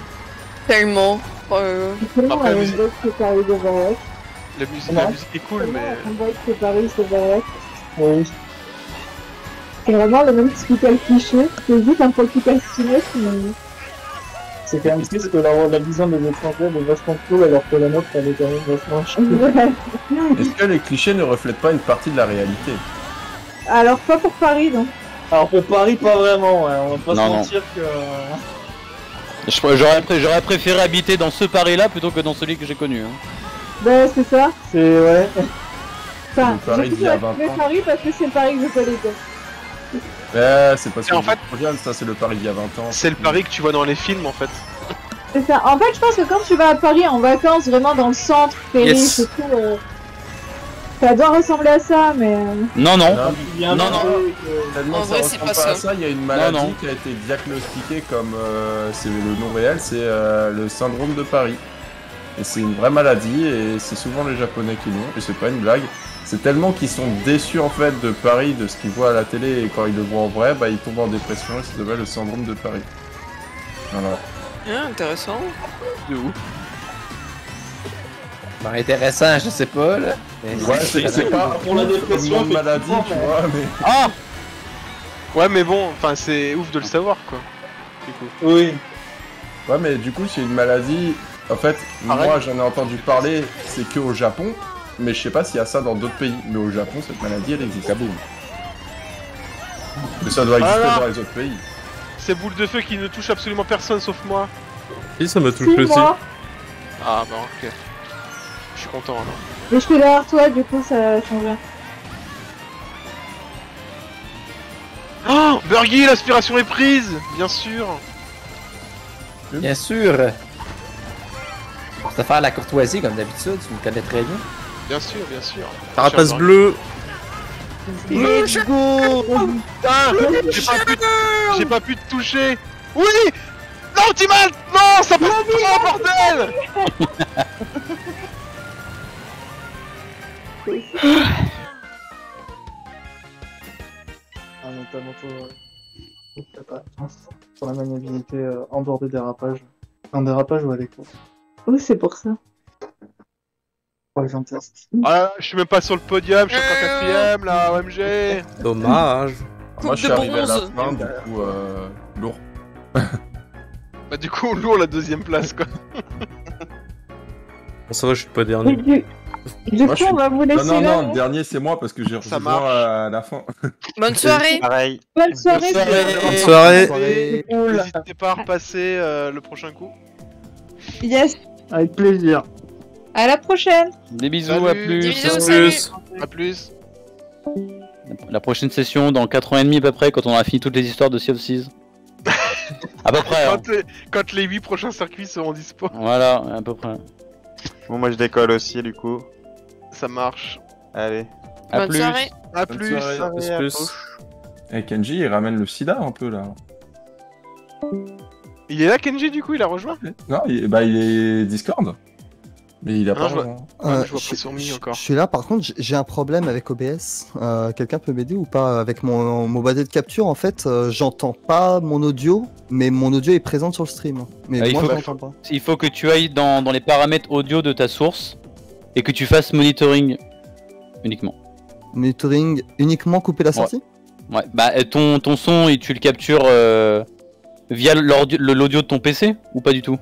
Tellement. Euh, Après, la musique-. La musique, Ouais. la musique est cool mais... C'est. Oui. Vraiment le même typical cliché. C'est juste un peu plus castineux, mais... C'est quand même triste que la, la vision des étrangers est vachement cool alors que la nôtre elle est quand même vachement chouette. [LAUGHS] Est-ce que les clichés ne reflètent pas une partie de la réalité? Alors, pas pour Paris, donc. Alors pour Paris, pas vraiment, ouais. on va pas Non, se non. mentir que. Je- J'aurais pré- j'aurais préféré habiter dans ce Paris-là plutôt que dans celui que j'ai connu. hein. Ben, c'est ça. C'est. Ouais. Enfin, Le Paris j'ai d'il y a plutôt 20 appelé ans. Paris parce que c'est le Paris que je connais, quoi. Ouais, c'est parce Et que en fait- Regarde, ça c'est le Paris d'il y a 20 ans. C'est le pari que tu vois dans les films en fait. C'est ça. En fait, je pense que quand tu vas à Paris en vacances, vraiment dans le centre, périph' Yes. et tout, euh, ça doit ressembler à ça, mais... euh, Non, non. Non, Il y a un Non, non. euh, tellement En ça vrai, c'est ressemble pas pas à ça. il y a une maladie non. qui a été diagnostiquée comme euh, c'est le nom réel, c'est euh, le syndrome de Paris. Et c'est une vraie maladie et c'est souvent les Japonais qui l'ont et c'est pas une blague. C'est tellement qu'ils sont déçus en fait de Paris, de ce qu'ils voient à la télé et quand ils le voient en vrai, bah ils tombent en dépression et ça s'appelle le syndrome de Paris. Voilà. ah, intéressant. De ouf. Bon, intéressant, je sais pas, là. Mais Ouais, c'est c'est pas Pour la dépression, une maladie, tu vois, mais. Ah Ouais mais bon, enfin c'est ouf de le savoir quoi. Du coup. Oui. Ouais, mais du coup, c'est une maladie. En fait, moi j'en ai entendu parler, c'est que au Japon, mais je sais pas s'il y a ça dans d'autres pays. Mais au Japon, cette maladie elle existe. Kaboom. Mais ça doit exister Voilà. dans les autres pays. Ces boules de feu qui ne touchent absolument personne sauf moi. Si, ça me touche Si, aussi. Ah bah ok. Je suis content alors. Mais je suis derrière toi, du coup, ça change. Oh Burgy, l'aspiration est prise Bien sûr Bien sûr. Pour te faire la courtoisie, comme d'habitude, tu me connais très bien. Bien sûr, bien sûr. Carapace bleue. Let's go Putain J'ai pas pu J'ai pas pu te toucher Oui Non, Timal Non Ça passe trop, bordel [LAUGHS] Ah, notamment pour, euh, pour la maniabilité euh, en dehors des dérapages. En dérapage ou à l'écho. Oui, c'est pour ça. Ah, je suis même pas sur le podium, je suis encore quatrième là, OMG Dommage. Moi, je suis arrivé à la bronze. fin, du coup, euh, lourd. [LAUGHS] Bah du coup, lourd la deuxième place quoi. Bon, ça va, je suis pas dernier. Du, Moi, coup, suis- on va vous Non, laisser non, là. non, le dernier c'est moi parce que j'ai marche. à la fin. [LAUGHS] Bonne soirée. Pareil. Bonne soirée. Bonne soirée. Bonne soirée. Soirée. N'hésitez pas à repasser euh, le prochain coup. Yes. Avec plaisir. À la prochaine. Des bisous, Salut. à plus. Des bisous, À salut. plus. A plus. La prochaine session dans 4 ans et demi à peu près quand on aura fini toutes les histoires de Sea of Thieves. [LAUGHS] à peu près. hein. Quand les, quand les 8 prochains circuits seront dispo, Voilà, à peu près. Bon, moi je décolle aussi du coup. ça marche. Allez. À Bonne plus. soirée. Bonne plus. soirée. Plus, à plus. Et Kenji, il ramène le sida un peu là. Il est là Kenji du coup, il a rejoint? Non, il, bah, il est Discord. Mais il a Ah, pas. je vois. Euh, je vois je, pas sur Mi je- encore. je suis là, par contre, j'ai- un problème avec OBS. Euh, Quelqu'un peut m'aider ou pas Avec mon, mon boîtier de capture, en fait, euh, j'entends pas mon audio, mais mon audio est présent sur le stream. Mais Ah, il faut- pas. Il faut que tu ailles dans, dans les paramètres audio de ta source et que tu fasses monitoring uniquement. Monitoring uniquement couper la sortie? Ouais, bah ton, ton son, et tu le captures euh, via l'audio de ton PC ou pas du tout?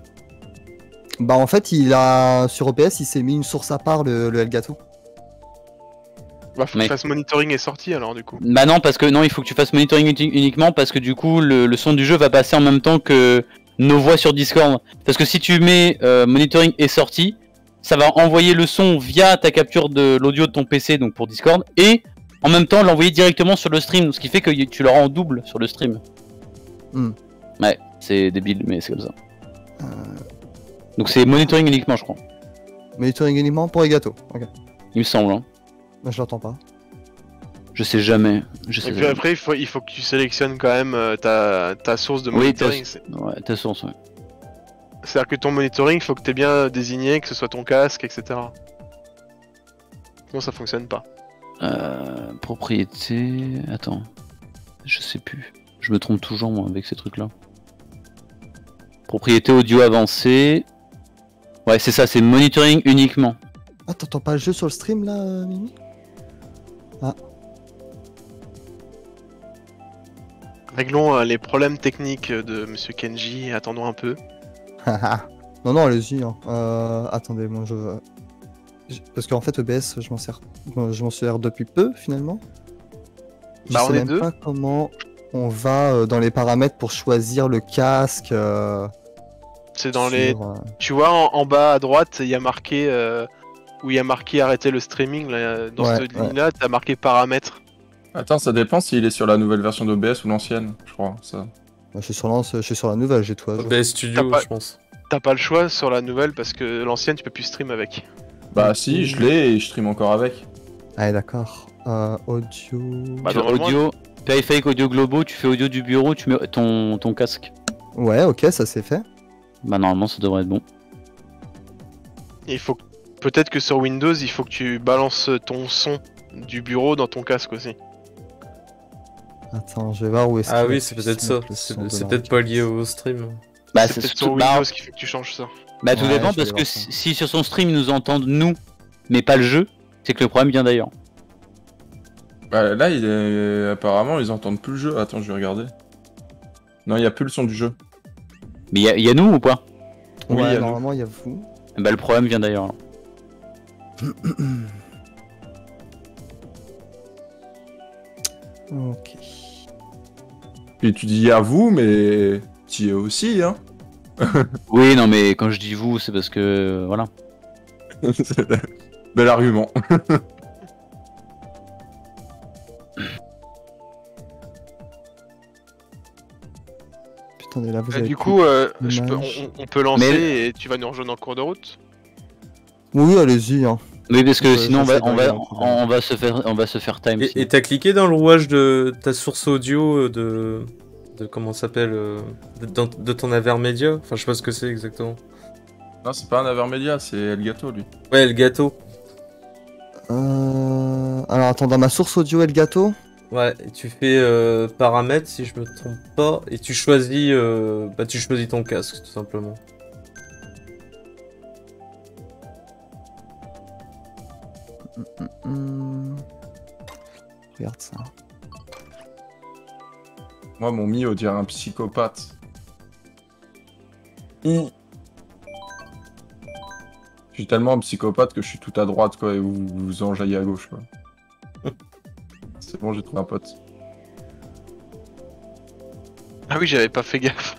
Bah en fait, il a sur OBS, il s'est mis une source à part le, le Elgato. Bah, faut que tu fasses monitoring et sortie alors du coup. Bah non, parce que non, il faut que tu fasses monitoring uni- uniquement parce que du coup, le, le son du jeu va passer en même temps que nos voix sur Discord. Parce que si tu mets euh, monitoring et sortie, ça va envoyer le son via ta capture de l'audio de ton PC, donc pour Discord, et en même temps l'envoyer directement sur le stream, ce qui fait que tu l'auras en double sur le stream. Hmm. Ouais, c'est débile, mais c'est comme ça. Euh. Donc c'est monitoring uniquement, je crois. Monitoring uniquement pour Elgato. Ok. Il me semble. Hein. Bah, je l'entends pas. Je sais jamais. Je sais Et puis jamais. après, il faut, il faut que tu sélectionnes quand même euh, ta, ta source de Oui, ta, monitoring. C'est- ouais, ta source, ouais. C'est-à-dire que ton monitoring, il faut que tu aies bien désigné, que ce soit ton casque, etc. Sinon, ça fonctionne pas. Euh, propriété. Attends. Je sais plus. Je me trompe toujours moi avec ces trucs là. Propriété audio avancée. Ouais, c'est ça, c'est monitoring uniquement. Ah, t'entends pas le jeu sur le stream là, Mimi? Réglons euh, les problèmes techniques de Monsieur Kenji, attendons un peu. Non, non, allez-y. hein. Euh, attendez, moi je. Parce qu'en fait, EBS, je m'en sers. bon, Je m'en sers depuis peu finalement. Je Bah, on sais est même deux. pas comment on va euh, dans les paramètres pour choisir le casque. euh, C'est dans sur, les. euh, Tu vois, en, en bas à droite, il y a marqué. euh, Où il y a marqué arrêter le streaming, là, dans Ouais, cette ouais. ligne-là, t'as marqué paramètres. Attends, ça dépend s'il est sur la nouvelle version d'OBS ou l'ancienne, je crois. Ça. Je suis sur, l'ance- je suis sur la nouvelle, j'ai jour. OBS Studio, T'as pas- je pense. T'as pas le choix sur la nouvelle parce que l'ancienne, tu peux plus stream avec. Bah si, je l'ai et je stream encore avec. Ah, d'accord. Euh, audio. Bah, Tu- audio. Périphérique audio globaux, tu fais audio du bureau, tu mets ton, ton casque. Ouais, ok, ça c'est fait. Bah normalement ça devrait être bon. Il faut que- peut-être que sur Windows, il faut que tu balances ton son du bureau dans ton casque aussi. Attends, je vais voir où est-ce Ah oui, c'est peut-être ça. C'est peut-être pas lié au stream. Bah c'est sur bah, Windows qui fait que tu changes ça. bah, tout Ouais, dépend parce que si, sur son stream ils nous entendent nous, mais pas le jeu, c'est que le problème vient d'ailleurs. Bah, là, il est... apparemment, ils entendent plus le jeu. Attends, je vais regarder. Non, il y a plus le son du jeu. Mais y a, y a nous ou pas? Oui, Ouais, il y a normalement, il y a vous. Bah le problème vient d'ailleurs. [COUGHS] Ok. Et tu dis à vous, mais tu es aussi, hein. [LAUGHS] Oui non mais quand je dis vous c'est parce que voilà. [LAUGHS] Bel argument. [LAUGHS] Putain, mais là, vous Bah, avez du coup, euh, je peux- d'image. on, on peut lancer Mais- et tu vas nous rejoindre en cours de route. Oui, allez-y. Hein. Oui parce que sinon on va, on, on se faire on va se faire time. Et et t'as cliqué dans le rouage de ta source audio euh, de. de comment ça s'appelle euh, de, ton Avermedia Enfin, je sais pas ce que c'est exactement. non, c'est pas un Avermedia, c'est Elgato, lui. Ouais, le gâteau. Euh... Alors, attends, dans ma source audio Elgato. Ouais, et tu fais euh, paramètres si je me trompe pas, et tu choisis, euh, bah tu choisis ton casque tout simplement. Hmm. Regarde ça. Moi, mon Mi, on dirait un psychopathe. Je suis tellement un psychopathe que je suis tout à droite, quoi, et vous vous enjaillez à gauche, quoi. C'est bon, j'ai trouvé un pote. Ah oui, j'avais pas fait gaffe.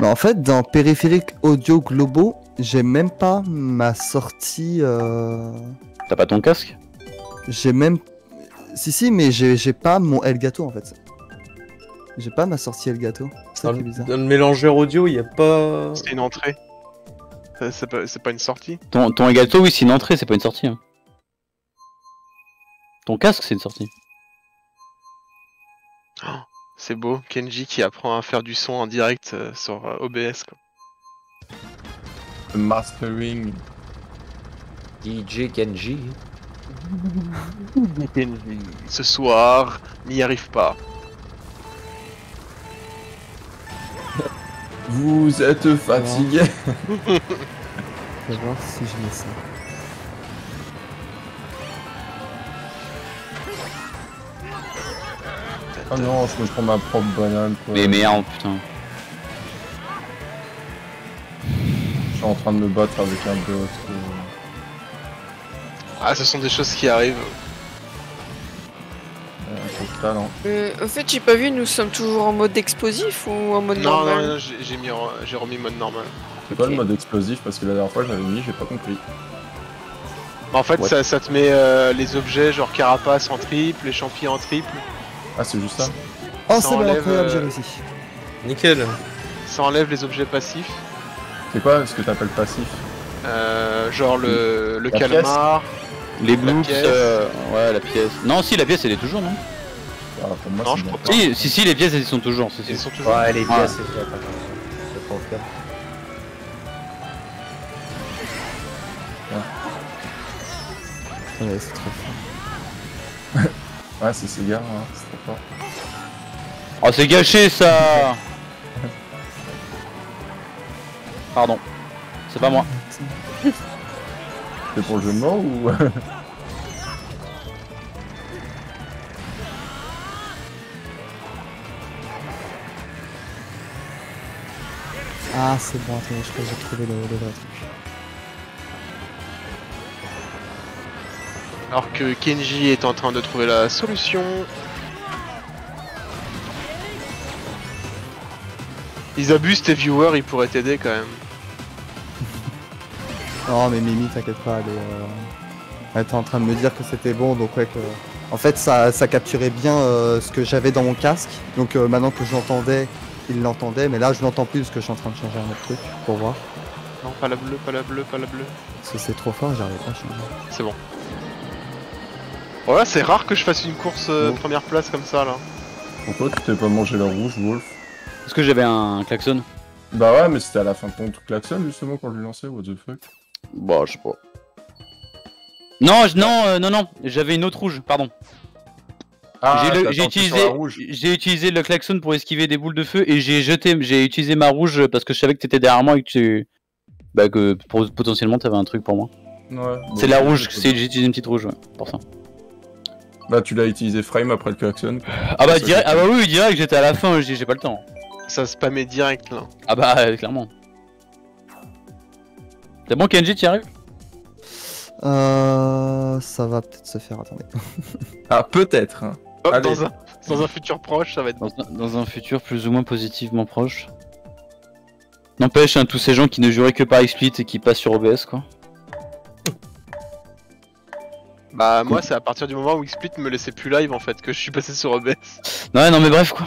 Mais en fait, dans périphérique audio globaux, j'ai même pas ma sortie. Euh... T'as pas ton casque? J'ai même. Si, si, mais j'ai j'ai pas mon Elgato en fait. J'ai pas ma sortie Elgato. C'est ça Dans bizarre. dans le mélangeur audio, il y a pas. C'est une entrée. C'est pas, c'est pas une sortie. Ton, ton gâteau oui c'est une entrée c'est pas une sortie. hein. Ton casque c'est une sortie. C'est beau, Kenji qui apprend à faire du son en direct euh, sur euh, OBS. Quoi. Le mastering. DJ Kenji. [LAUGHS] Kenji, ce soir, n'y arrive pas. Vous êtes fatigué [LAUGHS] Je vais voir si je mets ça. Oh non, je me prends ma propre banane quoi. Mais merde, putain. Je suis en train de me battre avec un bot. Ah, ce sont des choses qui arrivent. Euh, talent. Euh, au fait, j'ai pas vu, nous sommes toujours en mode explosif ou en mode Non, normal non, non, j'ai j'ai mis, en- j'ai remis mode normal. C'est pas le mode explosif parce que la dernière fois j'avais mis, j'ai pas compris. En fait, ça te met euh, les objets genre carapace en triple, les champignons en triple. Ah, c'est juste ça Oh, c'est bon, incroyable, euh, j'ai réussi. Nickel. Ça enlève les objets passifs. C'est quoi ce que t'appelles passif Euh, genre le, le La calmar. Les bloops, pièce. euh, ouais, la pièce. Non, si, la pièce elle est toujours, non Ah, pour moi, Non, je crois pas. Si, si, si, les pièces elles y sont toujours. si, si. Ils sont toujours. Ouais, les pièces, c'est confirme. Ouais, c'est trop fort. [LAUGHS] Ouais, c'est Sega, hein, Oh, c'est gâché ça Pardon. C'est pas moi. C'est pour le jeu de mots ou? [LAUGHS] Ah, c'est bon, attendez, je crois que j'ai trouvé le, le vrai truc. Alors que Kenji est en train de trouver la solution. Ils abusent tes viewers, ils pourraient t'aider quand même. [LAUGHS] Non, mais Mimi, t'inquiète pas, elle est, euh, elle était en train de me dire que c'était bon, donc ouais, que. En fait, ça, ça capturait bien euh, ce que j'avais dans mon casque. Donc euh, maintenant que je l'entendais, il l'entendait, mais là je l'entends plus parce que je suis en train de changer un autre truc pour voir. Non, pas la bleue, pas la bleue, pas la bleue. Parce que c'est trop fort, j'arrive pas à changer. C'est bon. Voilà, c'est rare que je fasse une course euh, Bon. première place comme ça là. Pourquoi tu t'es pas mangé la rouge, Wolf? Est-ce que j'avais un klaxon? Bah ouais, mais c'était à la fin de ton klaxon justement quand je l'ai lancé, what the fuck? Bah, je sais pas. Non, je- non, euh, non, non, j'avais une autre rouge, pardon. Ah, j'ai utilisé, la rouge. j'ai utilisé le klaxon pour esquiver des boules de feu et j'ai jeté, j'ai utilisé ma rouge parce que je savais que t'étais derrière moi et que tu, bah que pour- potentiellement t'avais un truc pour moi. Ouais. c'est bon, la rouge, j'ai utilisé une petite rouge, ouais, pour ça. Bah tu l'as utilisé frame après le klaxon. Ah bah direct, ah bah oui, direct, j'étais à la fin, j'ai pas le temps. Ça spammait direct là. Ah bah euh, clairement. C'est bon Kenji, t'y arrives? Euh. Ça va peut-être se faire, attendez. [LAUGHS] Ah peut-être. hein. Allez. dans un, dans un futur proche, ça va être dans, un- dans un futur plus ou moins positivement proche. N'empêche, hein, tous ces gens qui ne juraient que par XSplit et qui passent sur OBS quoi. Bah, moi, c'est à partir du moment où XSplit me laissait plus live en fait que je suis passé sur OBS. Ouais, non mais bref quoi.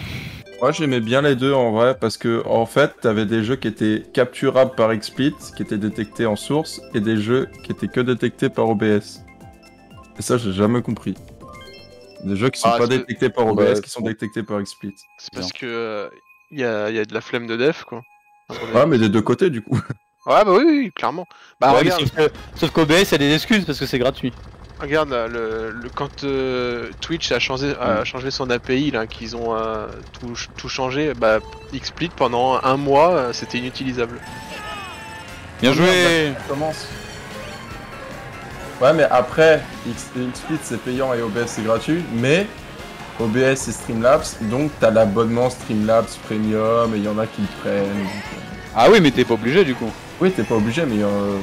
Moi j'aimais bien les deux en vrai parce que en fait t'avais des jeux qui étaient capturables par XSplit, qui étaient détectés en source, et des jeux qui étaient que détectés par OBS. Et ça j'ai jamais compris. Des jeux qui sont Ah, pas détectés par OBS, Bah, qui sont détectés par XSplit. C'est parce que euh, y, a, y a de la flemme de def quoi. Ouais mais des deux côtés du coup. Ouais, bah oui, oui, clairement. Bah, Ouais, regarde, sauf qu'OBS a des excuses parce que c'est gratuit. Regarde là, le, le- quand euh, Twitch a changé, a changé son API, là, qu'ils ont euh, tout, tout changé, bah, XSplit pendant un mois, euh, c'était inutilisable. Bien joué commence. Ouais mais après, X- XSplit c'est payant et OBS c'est gratuit, mais OBS c'est Streamlabs, donc t'as l'abonnement Streamlabs Premium et il y en a qui le prennent. Ah oui, mais t'es pas obligé du coup. Oui, t'es pas obligé, mais euh,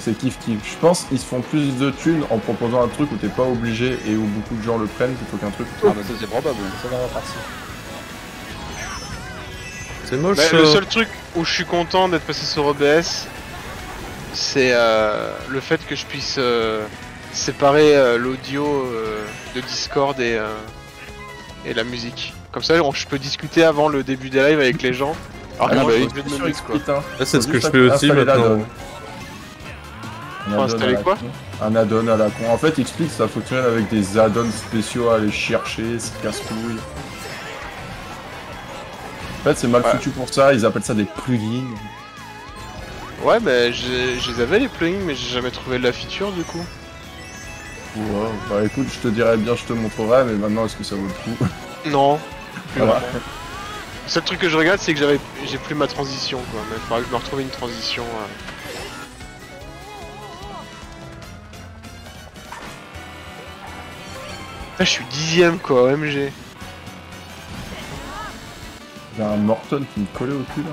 c'est kiff kiff. Je pense qu'ils se font plus de thunes en proposant un truc où t'es pas obligé et où beaucoup de gens le prennent plutôt qu'un truc où t'es Ah bah ça c'est probable. Ça va repartir. C'est moche. Bah, euh. le seul truc où je suis content d'être passé sur OBS, c'est euh, le fait que je puisse euh, séparer euh, l'audio euh, de Discord et, euh, et la musique. Comme ça, on- je peux discuter avant le début des lives avec les gens. Alors Ah que non, moi, bah je oui. suis obligé de Sur me mute, quoi. XSplit. Là, c'est ce que je fais aussi maintenant. Installer à la quoi con. Un add-on à la con. En fait, XSplit ça fonctionne avec des add-ons spéciaux à aller chercher, c'est casse-couille. En fait, c'est mal Ouais. foutu pour ça, ils appellent ça des plugins. Ouais, mais j'ai- je les avais les plugins, mais j'ai jamais trouvé la feature du coup. Ouais, bah écoute, je te dirais bien, je te montrerai, mais maintenant, est-ce que ça vaut le coup [LAUGHS] Non. Plus Voilà. Le seul truc que je regarde, c'est que j'avais, j'ai plus ma transition, quoi. Mais il faudra que je me retrouve une transition. euh. Ah, je suis dixième quoi, OMG. J'ai un Morton qui me collait au cul là.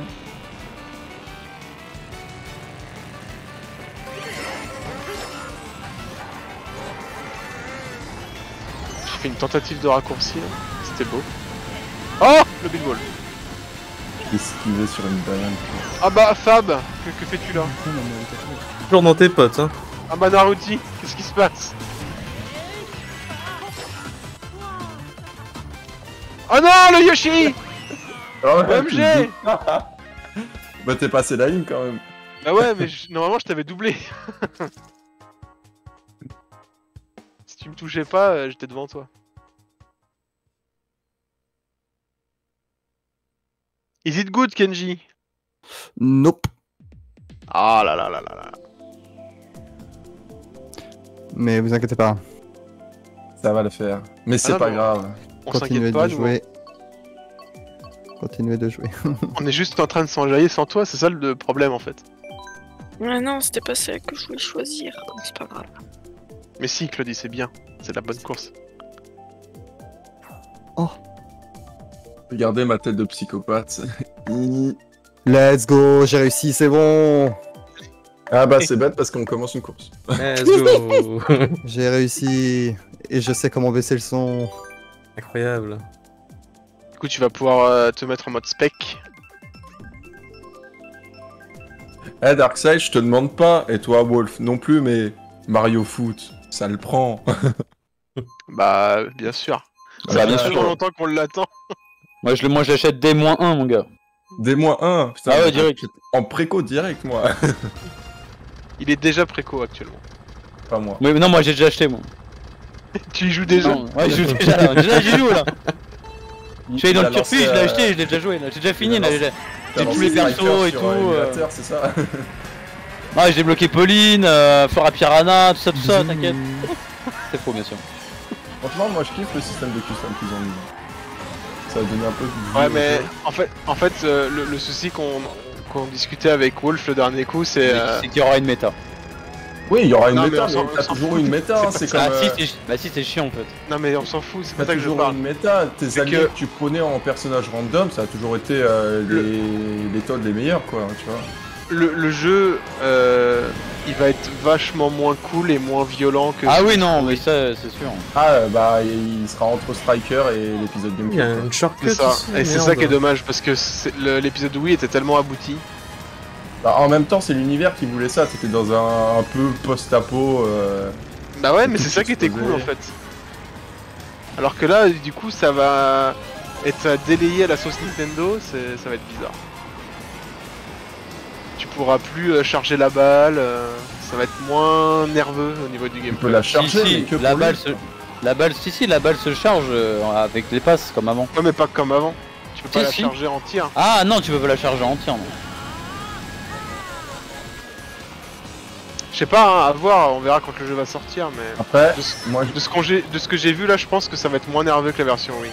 J'ai fait une tentative de raccourci là. C'était beau. Oh Le big ball. J'ai esquivé sur une banane. Ah bah Fab, que, que fais-tu là? Toujours dans tes potes, hein. Ah bah Naruti, qu'est-ce qui se passe? Oh non le Yoshi Oh, OMG [LAUGHS] Bah t'es passé la ligne quand même. Bah ouais mais je- normalement je t'avais doublé. [LAUGHS] si tu me touchais pas, euh, j'étais devant toi. Is it good Kenji? Nope. Ah là là là là là. Mais vous inquiétez pas. Ça va le faire. Mais c'est non, pas non. grave. On Continuez s'inquiète pas, de nous, jouer. Continuez de jouer. [LAUGHS] On est juste en train de s'enjailler sans toi, c'est ça le problème en fait. Ah non, c'était pas celle que je voulais choisir. C'est pas grave. Mais si, Claudie, c'est bien. C'est la bonne course. Regardez ma tête de psychopathe. [LAUGHS] Let's go, j'ai réussi, c'est bon. ah bah c'est bête parce qu'on commence une course. Let's go [LAUGHS] J'ai réussi. Et je sais comment baisser le son. Incroyable. Du coup, tu vas pouvoir euh, te mettre en mode spec. Eh Darkseid, je te demande pas, et toi Wolf non plus, mais Mario Foot, ça le prend. [LAUGHS] Bah, bien sûr. Bah, Ça fait bien sûr. longtemps qu'on l'attend. [LAUGHS] Moi je le- moi, je l'achète dès moins 1 mon gars. Des moins 1. Putain, Ah ouais, direct. En préco direct, moi. [LAUGHS] Il est déjà préco actuellement. pas moi. Mais non moi j'ai déjà acheté moi. [LAUGHS] Tu y joues déjà Non, ouais, je joue déjà là. Déjà j'y joue là. Je suis allé dans a le turfu, lancé, je l'ai euh, acheté, je l'ai déjà joué là. J'ai déjà fini a là. lancé- J'ai tous les persos et tout. euh. c'est ça [LAUGHS] Ah, j'ai débloqué Pauline, euh, Piranha, tout ça, tout ça, t'inquiète. C'est faux, bien sûr. Franchement, moi je kiffe le système de custom qu'ils ont mis. Ça va donner un peu de Ouais, mais en fait, en fait euh, le, le souci qu'on qu'on discutait avec Wolf le dernier coup, c'est. euh, C'est qu'il y aura une méta. Oui, il y aura une Non, méta, mais t'as toujours une méta, hein, C'est c'est pas comme... Ah, si, euh, bah, si, c'est chiant en fait. Non, mais on s'en fout, c'est pas T'as ça que je toujours parle. une méta, tes alliés que- que tu prenais en personnage random, ça a toujours été euh, les... les Todd les meilleurs, quoi, tu vois. Le, le jeu, euh, il va être vachement moins cool et moins violent que. Ah oui, non, mais ça, c'est sûr. Ah, euh, bah, il sera entre Striker et l'épisode Il y a GameCube. une shortcut C'est ça. Et c'est ça qui est dommage parce que le- l'épisode de Wii était tellement abouti. Bah, en même temps, c'est l'univers qui voulait ça, t'étais dans un, un peu post-apo. euh, Bah ouais, mais c'est ça qui était cool en fait. Alors que là, du coup, ça va être délayé à la sauce Nintendo, c'est- ça va être bizarre. Tu pourras plus euh, charger la balle, euh, ça va être moins nerveux au niveau du Tu peux gameplay. la charger, si, mais que la pour balle lui, se... La balle, si, si, la balle se charge avec des passes comme avant. Ouais, mais pas comme avant. Tu peux pas Si, la charger en tir. Ah non, tu peux pas la charger entière. Non. Je sais pas, hein, à voir, on verra quand le jeu va sortir, mais Après, de ce, moi, de ce qu'on j'ai- de ce que j'ai vu là, je pense que ça va être moins nerveux que la version Wii.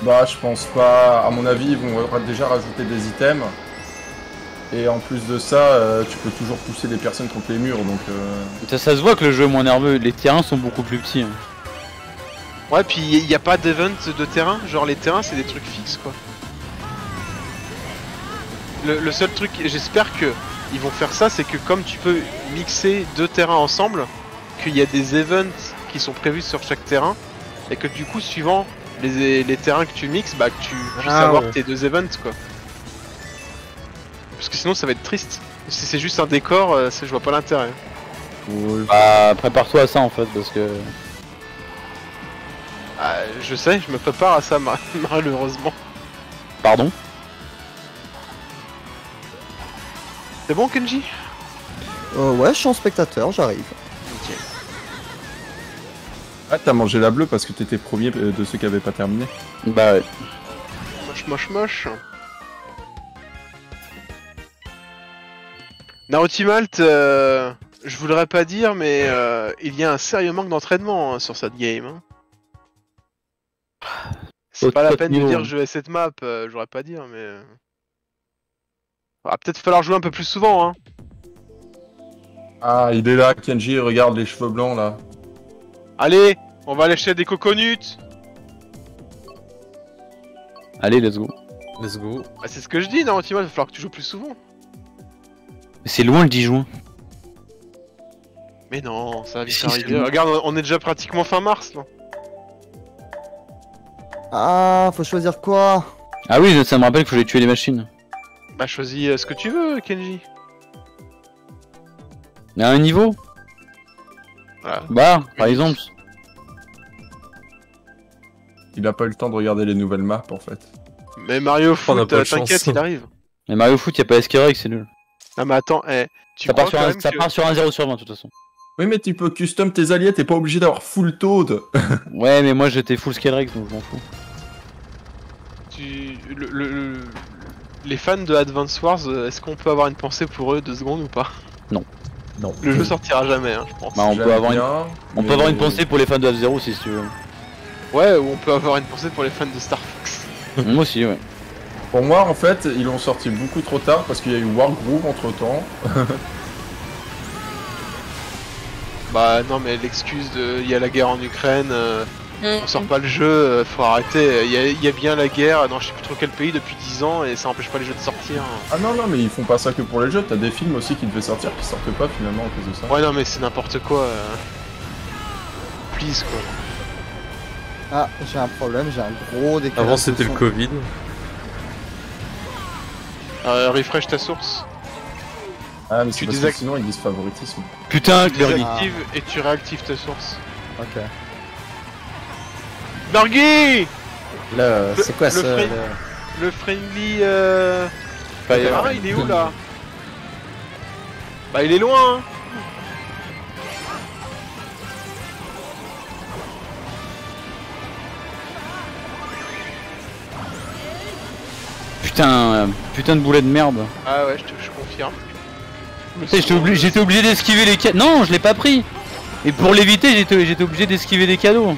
Bah, je pense pas. À mon avis, ils vont déjà rajouter des items. Et en plus de ça, euh, tu peux toujours pousser des personnes contre les murs, donc. euh, Ça, ça se voit que le jeu est moins nerveux. Les terrains sont beaucoup plus petits. hein. Ouais, puis il n'y a pas d'event de terrain, genre les terrains c'est des trucs fixes quoi. Le, le seul truc, j'espère que ils vont faire ça, c'est que comme tu peux mixer deux terrains ensemble, qu'il y a des events qui sont prévus sur chaque terrain, et que du coup, suivant les, les terrains que tu mixes, bah que tu puisses Ah, avoir ouais. tes deux events quoi. Parce que sinon ça va être triste. Si c'est juste un décor, euh, je vois pas l'intérêt. Bah, prépare-toi à ça en fait, parce que. Ah, je sais, je me prépare à ça ma- [LAUGHS] malheureusement. Pardon? C'est bon Kenji? Euh, ouais, je suis en spectateur, j'arrive. Ah, t'as mangé la bleue parce que t'étais premier euh, de ceux qui avaient pas terminé. Bah ouais. Moche, moche, moche. Narutimalt, euh, je voudrais pas dire, mais euh, il y a un sérieux manque d'entraînement hein, sur cette game. hein. C'est pas la peine de dire je vais cette map, euh, j'aurais pas dire, mais. Va peut-être falloir jouer un peu plus souvent, hein. Ah, il est là, Kenji, regarde les cheveux blancs là. Allez, On va aller acheter des coconuts Allez, let's go. Let's go. Bah, C'est ce que je dis, Narutima, il va falloir que tu joues plus souvent. C'est loin le 10 juin. Mais non, ça va vite Si, arriver. Regarde, on est déjà pratiquement fin mars là. Ah, faut choisir quoi? Ah oui, ça me rappelle qu'il faut j'ai tué les machines. Bah choisis euh, ce que tu veux, Kenji. À un niveau Voilà. Bah, par exemple. Il a pas eu le temps de regarder les nouvelles maps en fait. Mais Mario On a Foot, pas de t'inquiète, chance. il arrive. Mais Mario Foot, y a pas Eskerek, c'est nul. Ah mais attends, eh, tu Ça part, sur un, ça que- part sur un 0 sur 20 de toute façon. Oui, mais tu peux custom tes alliés, t'es pas obligé d'avoir full Toad. [LAUGHS] Ouais, mais moi j'étais full scale Rex donc je m'en fous. tu... le- le- le- Les fans de Advance Wars, euh, est-ce qu'on peut avoir une pensée pour eux deux secondes ou pas? Non. Non. Le jeu sortira jamais, hein, je pense. Bah, on peut avoir une, bien, on mais- peut avoir une pensée pour les fans de F0 si tu veux. Ouais, ou on peut avoir une pensée pour les fans de Star Fox. [LAUGHS] moi aussi, ouais. Pour moi, en fait, ils l'ont sorti beaucoup trop tard parce qu'il y a eu Wargroove entre temps. [LAUGHS] Bah non mais l'excuse de... Il y a la guerre en Ukraine, euh. On sort pas le jeu, euh, faut arrêter. Il y, a, il y a bien la guerre dans je sais plus trop quel pays depuis 10 ans et ça empêche pas les jeux de sortir. Ah non, non, mais ils font pas ça que pour les jeux. T'as des films aussi qui devaient sortir qui sortent pas finalement à cause de ça. Ouais non mais c'est n'importe quoi. euh. Please quoi. Ah, j'ai un problème, j'ai un gros décalage. Avant c'était le. Covid. Euh, refresh ta source. Ah, mais Tu c'est parce désact- que sinon ils disent favoritisme. Putain, Tu désactives et tu réactives ta source. Ok. Là, Le- c'est quoi le ça? Le friendly euh... Fire. Ah, il est où là Bah il est loin hein. Putain, euh, putain de boulet de merde. Ah ouais je, te, je confirme. Tu sais, J'étais obligé, d'esquiver les cadeaux. Non, je l'ai pas pris. Et pour l'éviter, j'étais j'étais obligé d'esquiver des cadeaux.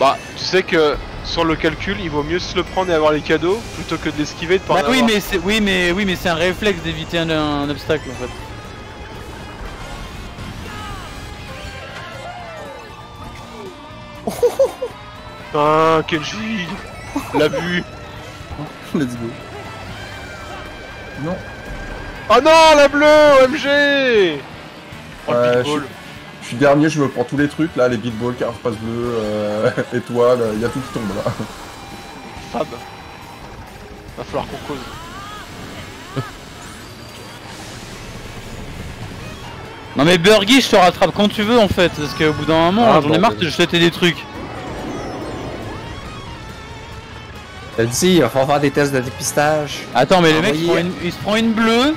Bah tu sais que sur le calcul il vaut mieux se le prendre et avoir les cadeaux plutôt que de l'esquiver et de pas Bah en oui, avoir. mais c'est oui, mais oui, mais c'est un réflexe d'éviter un, un obstacle en fait. Ah Kenji L'a vu [LAUGHS] Let's go. Non. Oh non la bleue OMG Oh Ouais, le pitbull. Je suis dernier, je me prends tous les trucs là, les beatballs, carapace bleue, euh, [LAUGHS] étoile, il y a tout qui tombe là. Fab. Va falloir qu'on cause. [LAUGHS] Non mais Burgi, je te rattrape quand tu veux en fait, parce qu'au bout d'un moment, Ah, j'en ai marre bah. de jeter des trucs. Te dis, il va falloir faire des tests de dépistage. Attends, mais le mec Envoyez- se prend une, il se prend une bleue,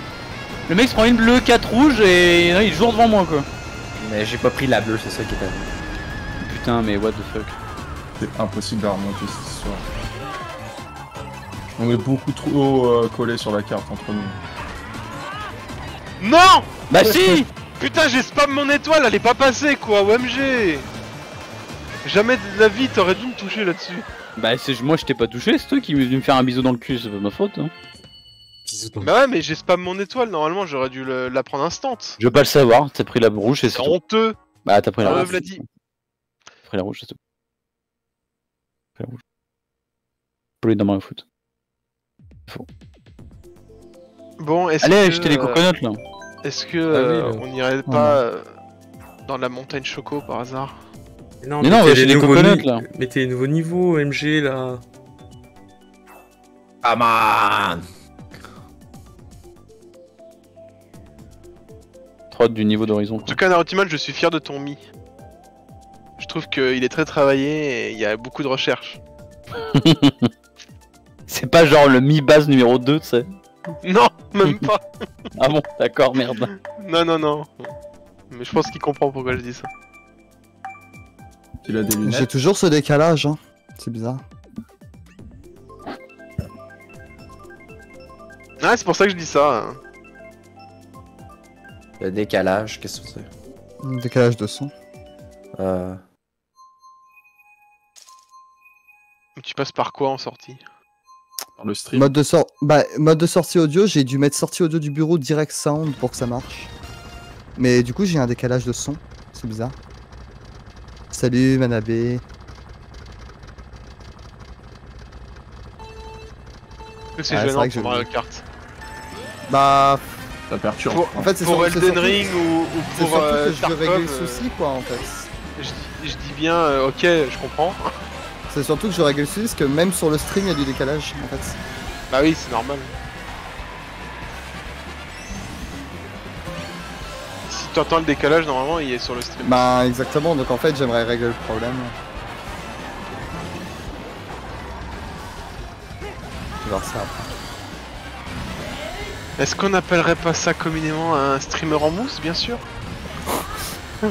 le mec se prend une bleue, 4 rouges et non, il est toujours devant moi quoi. Mais j'ai pas pris la bleue, c'est ça qui est arrivé. Putain, mais what the fuck. C'est impossible à remonter cette histoire. On est beaucoup trop euh, collés sur la carte entre nous. Non Bah si Putain j'ai spam mon étoile, elle est pas passée quoi, OMG Jamais de la vie t'aurais dû me toucher là-dessus. Bah c'est moi je t'ai pas touché, c'est toi qui m'es venu me faire un bisou dans le cul, c'est pas ma faute. Hein. Bah ouais mais j'ai spam mon étoile, normalement j'aurais dû le- la prendre instant. Je veux pas le savoir, t'as pris la rouge et c'est C'est tout. honteux Bah t'as pris la Ah rouge. Vladi T'as pris la rouge, c'est tout. T'as pris la rouge. Pour les dans Mario foot. Bon, est-ce Allez, que... jetez les euh, coconuts là. Est-ce que euh, oui, là. on irait pas euh, dans la montagne Choco par hasard? Non, Mais non, on va mettez nouveaux coconuts, ni- là. Mettez les nouveaux niveaux MG là. Ah man! 3 du niveau d'horizon. En tout cas, Narutoman, je suis fier de ton Mi. Je trouve qu'il est très travaillé et il y a beaucoup de recherche. [LAUGHS] C'est pas genre le mi base numéro 2, tu sais. [LAUGHS] Non, même pas. [LAUGHS] Ah bon, d'accord, merde. Non, non, non. Mais je pense qu'il comprend pourquoi je dis ça. Il a des J'ai toujours ce décalage, hein. C'est bizarre. Ah, c'est pour ça que je dis ça. hein. Le décalage, qu'est-ce que c'est? Un Décalage de son. Euh... Tu passes par quoi en sortie? Dans le stream. Mode de, sor- bah, mode de sortie audio, j'ai dû mettre sortie audio du bureau direct sound pour que ça marche. Mais du coup, j'ai un décalage de son. C'est bizarre. Salut Manabé. Que c'est Ah, gênant vrai que pour Mario Kart. Bah, Ça perturbe. Pour, en fait, c'est pour Elden Ring ou, pour surtout euh, que je veux régler le euh, souci, quoi, en fait. je, dis- je dis bien, euh, ok, je comprends. [LAUGHS] C'est surtout que je règle le souci, parce que même sur le stream, il y a du décalage, en fait. Bah oui, c'est normal. Si t'entends le décalage, normalement, il est sur le stream. Bah, exactement, donc en fait, j'aimerais régler le problème. Je vais voir ça après. Est-ce qu'on appellerait pas ça communément un streamer en mousse, bien sûr [LAUGHS]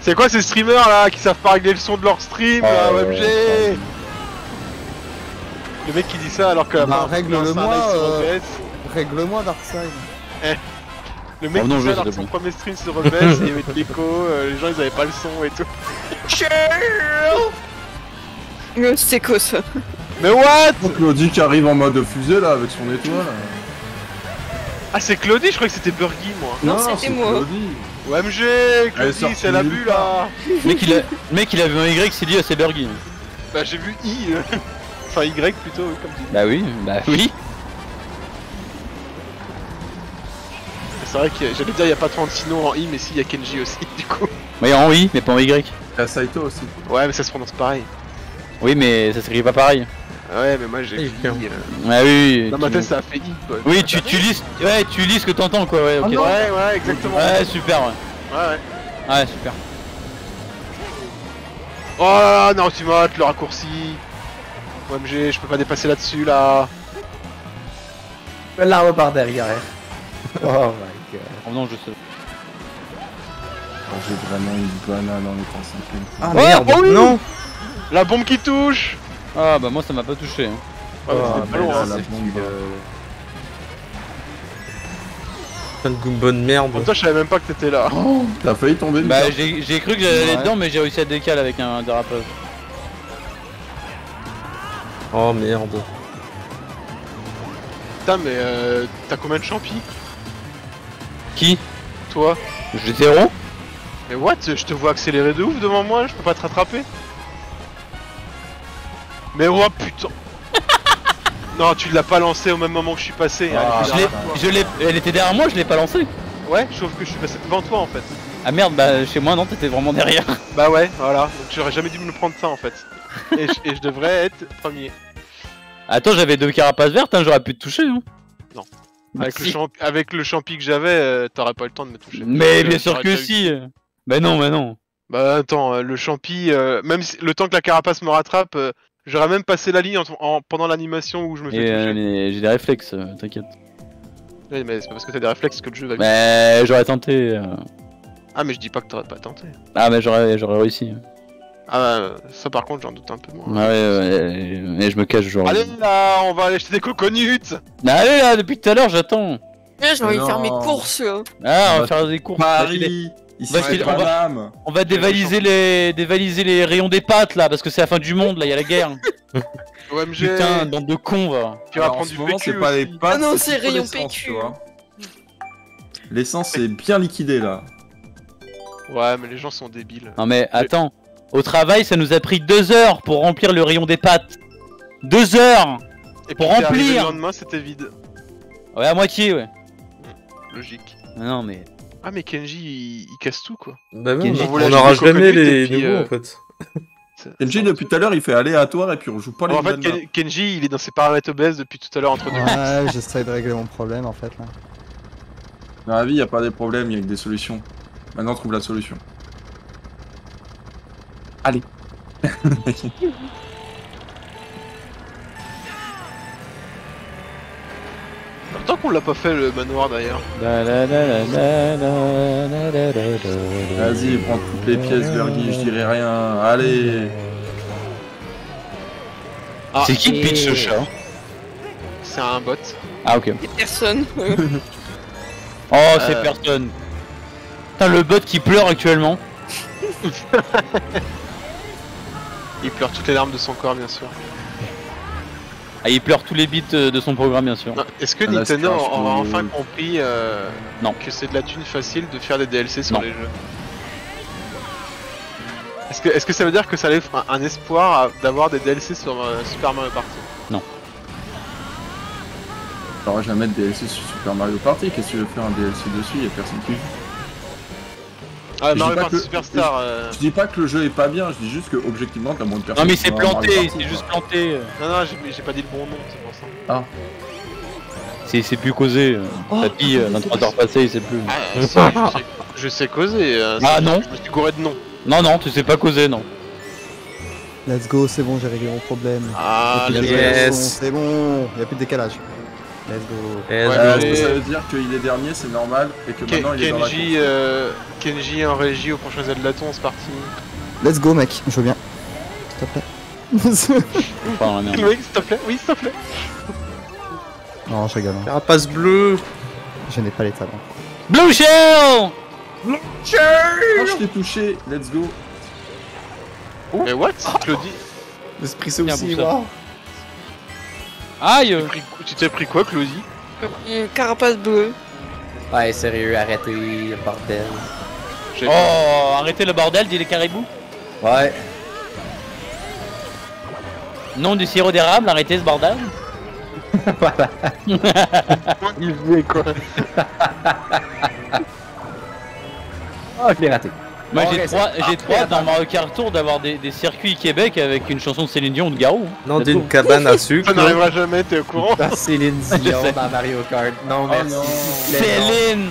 C'est quoi ces streamers là qui savent pas régler le son de leur stream là, Euh, OMG Le mec qui dit ça alors que la Bah, première fois qu'il règle-le lance un moi, live sur euh, Règle-moi Darkseid. Le mec Oh non, qui je dit ça alors sais que son premier stream sur OBS, [LAUGHS] il y avait de l'écho, euh, les gens ils avaient pas le son et tout. Euh, C'est quoi ça? Mais what? Claudie qui arrive en mode fusée là avec son étoile. Ah c'est Claudie, je croyais que c'était Burgy moi. Non, c'était moi. Claudie. OMG, Claudie, c'est la nulle bu part. là Le [LAUGHS] mec, il a, mec, il a vu un Y, il s'est dit, ah, c'est Burgy. Bah j'ai vu I, euh. [LAUGHS] enfin Y plutôt, oui, comme tu dis. Bah oui, bah oui. C'est vrai que j'allais dire il y a pas 36 noms en I, mais si, il y a Kenji aussi, [LAUGHS] du coup. Mais en I, mais pas en Y. Il y a Saito aussi. Ouais, mais ça se prononce pareil. Oui, mais ça s'écrit pas pareil. Ouais, mais moi j'ai Et vu I. puis, euh. Ah oui, oui. Dans ma tu- tête, ça a fait I, quoi. Oui, tu, tu lis, ouais, tu lis ce que t'entends, quoi, ouais, ok. Ouais, ouais, exactement. Ouais, super, ouais. Ouais, ouais. Ouais, super. Oh non, tu mates le raccourci. OMG, je peux pas dépasser là-dessus là. L'arme par derrière. [LAUGHS] Oh my god. Oh non, je sais. J'ai vraiment une banane en étant cinquième. Ah Oh, merde, oh oui non La bombe qui touche Ah bah moi ça m'a pas touché. Hein. Mais Oh, c'était pas mais loin, là, hein. la c'est bombe, stupide. Plein de merde. Même temps, je savais même pas que t'étais là. T'as failli tomber Bah j'ai j'ai cru que j'allais aller Ouais. dedans mais j'ai réussi à décaler avec un dérapage. Oh merde. Putain, mais euh, t'as combien de champis Qui? Toi J'ai zéro Mais what? Je te vois accélérer de ouf devant moi, je peux pas te rattraper Mais oh putain [LAUGHS] Non, tu l'as pas lancé au même moment que je suis passé. hein, Ah, elle Je était je l'ai, elle était derrière moi, je l'ai pas lancée. Ouais, sauf que je suis passé devant toi en fait. Ah merde, bah chez moi non, t'étais vraiment derrière. [LAUGHS] Bah ouais, voilà. Donc j'aurais jamais dû me prendre ça en fait. et, je, et je devrais être premier. Attends, j'avais deux carapaces vertes, hein, j'aurais pu te toucher. Hein. Non. Bah, Avec, le si. champ... Avec le champi que j'avais, euh, t'aurais pas eu le temps de me toucher. Mais Donc, bien euh, sûr que pas eu- si. Bah non, bah non. Bah attends, euh, le champi, euh, même si... le temps que la carapace me rattrape, euh, j'aurais même passé la ligne en... en- pendant l'animation où je me fais Et, toucher. euh, mais j'ai des réflexes, euh, t'inquiète. Ouais, mais c'est pas parce que t'as des réflexes que le jeu va Mais j'aurais tenté. euh. Ah mais je dis pas que t'aurais pas tenté. Ah mais j'aurais, j'aurais réussi. Ah ça par contre j'en doute un peu moins. Ah ouais, ouais, mais je me cache genre. Allez là, on va aller acheter des coconuts Allez là, depuis tout à l'heure j'attends. Ouais, j'ai envie de faire mes courses là. Ah, on va Bah, faire des courses. Paris Ici on va- Paname On va dévaliser les, dévaliser les rayons des pâtes là, parce que c'est la fin du monde là, y a la guerre. [LAUGHS] OMG Putain, bande de cons va. Tu vas prendre du moment, PQ c'est pas les pâtes, Ah non, c'est rayon l'essence, PQ. L'essence est bien liquidée là. Ouais mais les gens sont débiles. Non mais attends, au travail ça nous a pris deux heures pour remplir le rayon des pâtes. Deux heures Et pour puis remplir. Le lendemain c'était vide. Ouais, à moitié, ouais. Logique. Non mais... Ah mais Kenji il, il casse tout quoi. Bah oui, Kenji, on- n'aura jamais les nouveaux euh, en fait. [LAUGHS] Kenji depuis tout à l'heure il fait aléatoire et puis on joue pas les En fait. Ken- Kenji il est dans ses paramètres OBS depuis tout à l'heure entre deux. Ouais, j'essaie de régler mon problème en fait là. Dans la vie y a pas des problèmes, il y a que des solutions. Maintenant trouve la solution. Allez. [LAUGHS] Tant qu'on l'a pas fait le manoir d'ailleurs. Vas-y, prends toutes les pièces, Bergy, je dirai rien. Allez. Ah, C'est qui pitch ce chat C'est un bot. Ah ok. Personne. [LAUGHS] Oh, c'est Euh. personne. Putain, le bot qui pleure actuellement. [LAUGHS] Il pleure toutes les larmes de son corps bien sûr. Ah, il pleure tous les bits euh, de son programme, bien sûr. Non, Est-ce que Ah, Nintendo peu- enfin compris euh, Non. que c'est de la thune facile de faire des DLC sur Non. les jeux? Est-ce que, ça veut dire que ça lève un, un espoir d'avoir des DLC sur euh, Super Mario Party? Alors jamais de DLC sur Super Mario Party, qu'est-ce que tu veux faire un DLC dessus, y a personne qui joue. Ah, Je Mario dis pas Party que- Superstar. euh, Je dis pas que le jeu est pas bien, je dis juste que objectivement t'as moins de personnes. Non mais c'est planté, c'est juste planté. Non, non, j'ai j'ai pas dit le bon nom, c'est pour ça. C'est c'est plus causé. Oh, Papy, euh, 23 heures passées, il sait plus. Ah, si, je, sais, je sais causer. euh, Ah, non. Je me suis gouré de nom. Non, non, tu sais pas causer, non. Let's go, c'est bon, j'ai réglé mon problème. Ah, yes. C'est bon, y'a plus de décalage. Let's go. Ouais, que ça veut dire qu'il est dernier, c'est normal, et que maintenant il est dans la course euh, Kenji en régie au prochain Zeldaton, c'est parti. Let's go, mec, je veux bien. S'il te plaît. [LAUGHS] Enfin. Oui, s'il te plaît, oui, s'il te plaît. non, je rigole. hein. Carapace bleue Je n'ai pas les talents. Blue Shell Ah, je t'ai touché, let's go. Mais what? Claudie L'esprit Tiens, aussi, waouh. Aïe tu t'es pris- tu t'es pris quoi, Claudie? Une carapace bleue. Ouais, sérieux, arrêtez, bordel. J'ai- Oh, arrêtez le bordel, dit les caribous. Ouais. Nom du sirop d'érable, arrêtez ce bordel. [LAUGHS] voilà. Il quoi? Oh, je l'ai raté. Moi j'ai trois, j'ai Ah, trois dans Mario Kart Tour d'avoir des, des circuits Québec avec une chanson de Céline Dion ou de Garou. Non, d'une cabane à sucre. [LAUGHS] Ça n'arrivera jamais, t'es au courant Ah, Céline [LAUGHS] Dion sais. dans Mario Kart. Non, Oh merci. non. Céline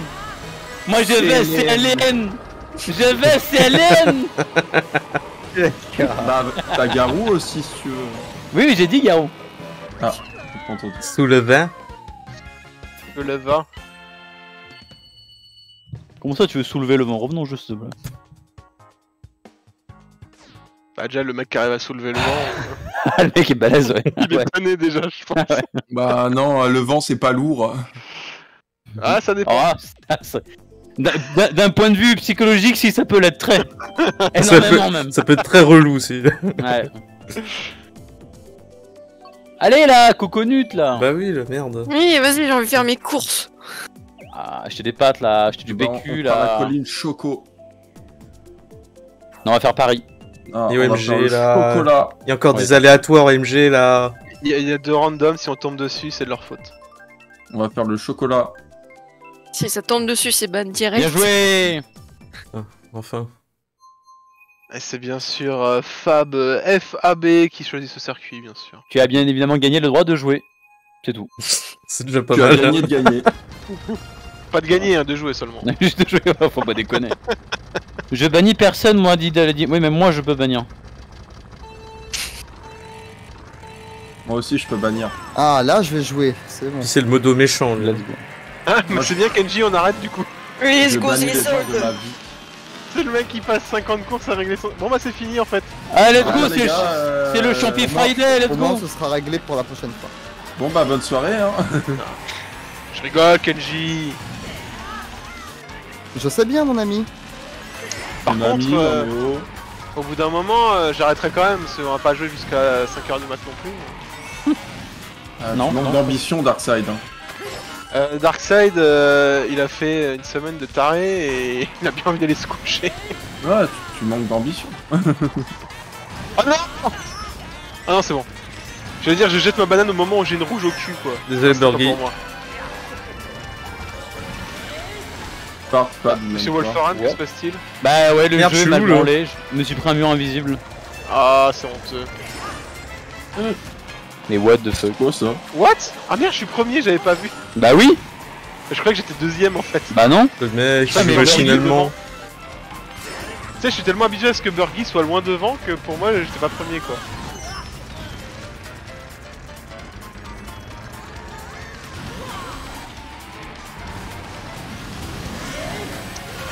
Moi je vais Céline. Je vais Céline [LAUGHS] Bah, t'as Garou aussi si tu veux. Oui, oui, j'ai dit Garou. Ton- Sous le vin. Le leva. Comment ça tu veux soulever le vent Revenons juste s'il te plaît. Bah, déjà, le mec qui arrive à soulever le vent, [LAUGHS] Ah, le mec est balèze, ouais. [LAUGHS] il est tanné déjà, je pense. Bah non, le vent c'est pas lourd. Ah, ça dépend. Ah, ça- ça- D'un- point de vue psychologique, si ça peut l'être très. [LAUGHS] Ça Énormément même. Ça peut être très relou aussi. Ouais. Allez là, coconut là bah oui, le merde. Oui, vas-y, j'ai envie de faire mes courses. Ah, acheter des pâtes là, acheter du Bah, on- PQ on part la là. colline Choco. Non, on va faire Paris. Ah, Et OMG, là. Chocolat. Il y a encore Ouais. des aléatoires MG là. Il y, a- il y a deux randoms, si on tombe dessus, c'est de leur faute. On va faire le chocolat. Si ça tombe dessus, c'est ban direct. Bien joué Enfin. Et c'est bien sûr euh, Fab, euh, FAB qui choisit ce circuit, bien sûr. Tu as bien évidemment gagné le droit de jouer. C'est tout. [LAUGHS] C'est déjà pas Tu as mal. gagné de gagner. [LAUGHS] Pas de gagner, hein, de jouer seulement. [LAUGHS] Juste de jouer, faut pas déconner. [LAUGHS] Je bannis personne, moi, dit dit. Oui, mais moi je peux bannir. Moi aussi je peux bannir. Ah, là, je vais jouer. C'est bon. C'est le modo méchant. lui. Let's go. Ah, mais Moi, c'est bien Kenji, on arrête du coup. Oui, Je let's go, bannis c'est les gens. C'est le mec qui passe 50 courses à régler son. Bon bah c'est fini en fait. Allez, let's Ah, go, les c'est euh, le champion Friday, let's go ce sera réglé pour la prochaine fois. Bon bah bonne soirée hein. [LAUGHS] Je rigole, Kenji. Je sais bien, mon ami. Par Mon ami, contre, euh, mais oh. au bout d'un moment, euh, j'arrêterai quand même, parce qu'on va pas jouer jusqu'à 5h du mat non plus. Ah, Non, tu manques non. d'ambition Darkseid. Hein. Euh, Darkseid, euh, il a fait une semaine de taré et [LAUGHS] il a bien envie d'aller se coucher. Ouais, tu, tu manques d'ambition. [LAUGHS] Oh non Ah non, c'est bon. Je veux dire, je jette ma banane au moment où j'ai une rouge au cul, quoi. Désolé, Burgi. Pas de Monsieur. Wolferan, que se passe-t-il Bah ouais, le Merde, je jeu suis est mal où, là branlé. Je me suis pris un mur invisible. Ah, c'est honteux. Mais what the fuck Quoi ça What? Ah merde, je suis premier, j'avais pas vu. Bah oui Je croyais que j'étais deuxième en fait. Bah non Le mec, Ah, mais machinalement. Tu sais, je suis tellement habitué à ce que Burgi soit loin devant que pour moi, j'étais pas premier quoi.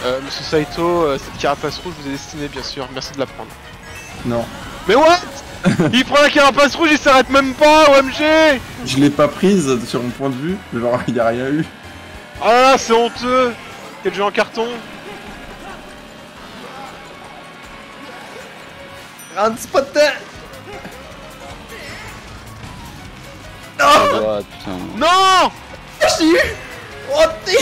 Euh, Monsieur Saito, euh, cette carapace rouge vous est destinée bien sûr, merci de la prendre. Non. Mais what? [LAUGHS] Il prend la carapace rouge, il s'arrête même pas, OMG Je l'ai pas prise sur mon point de vue. Genre y a rien eu. Ah là là, c'est honteux Quel jeu en carton Rentre spotter! Oh putain. Non J'ai eu! Oh, [LAUGHS]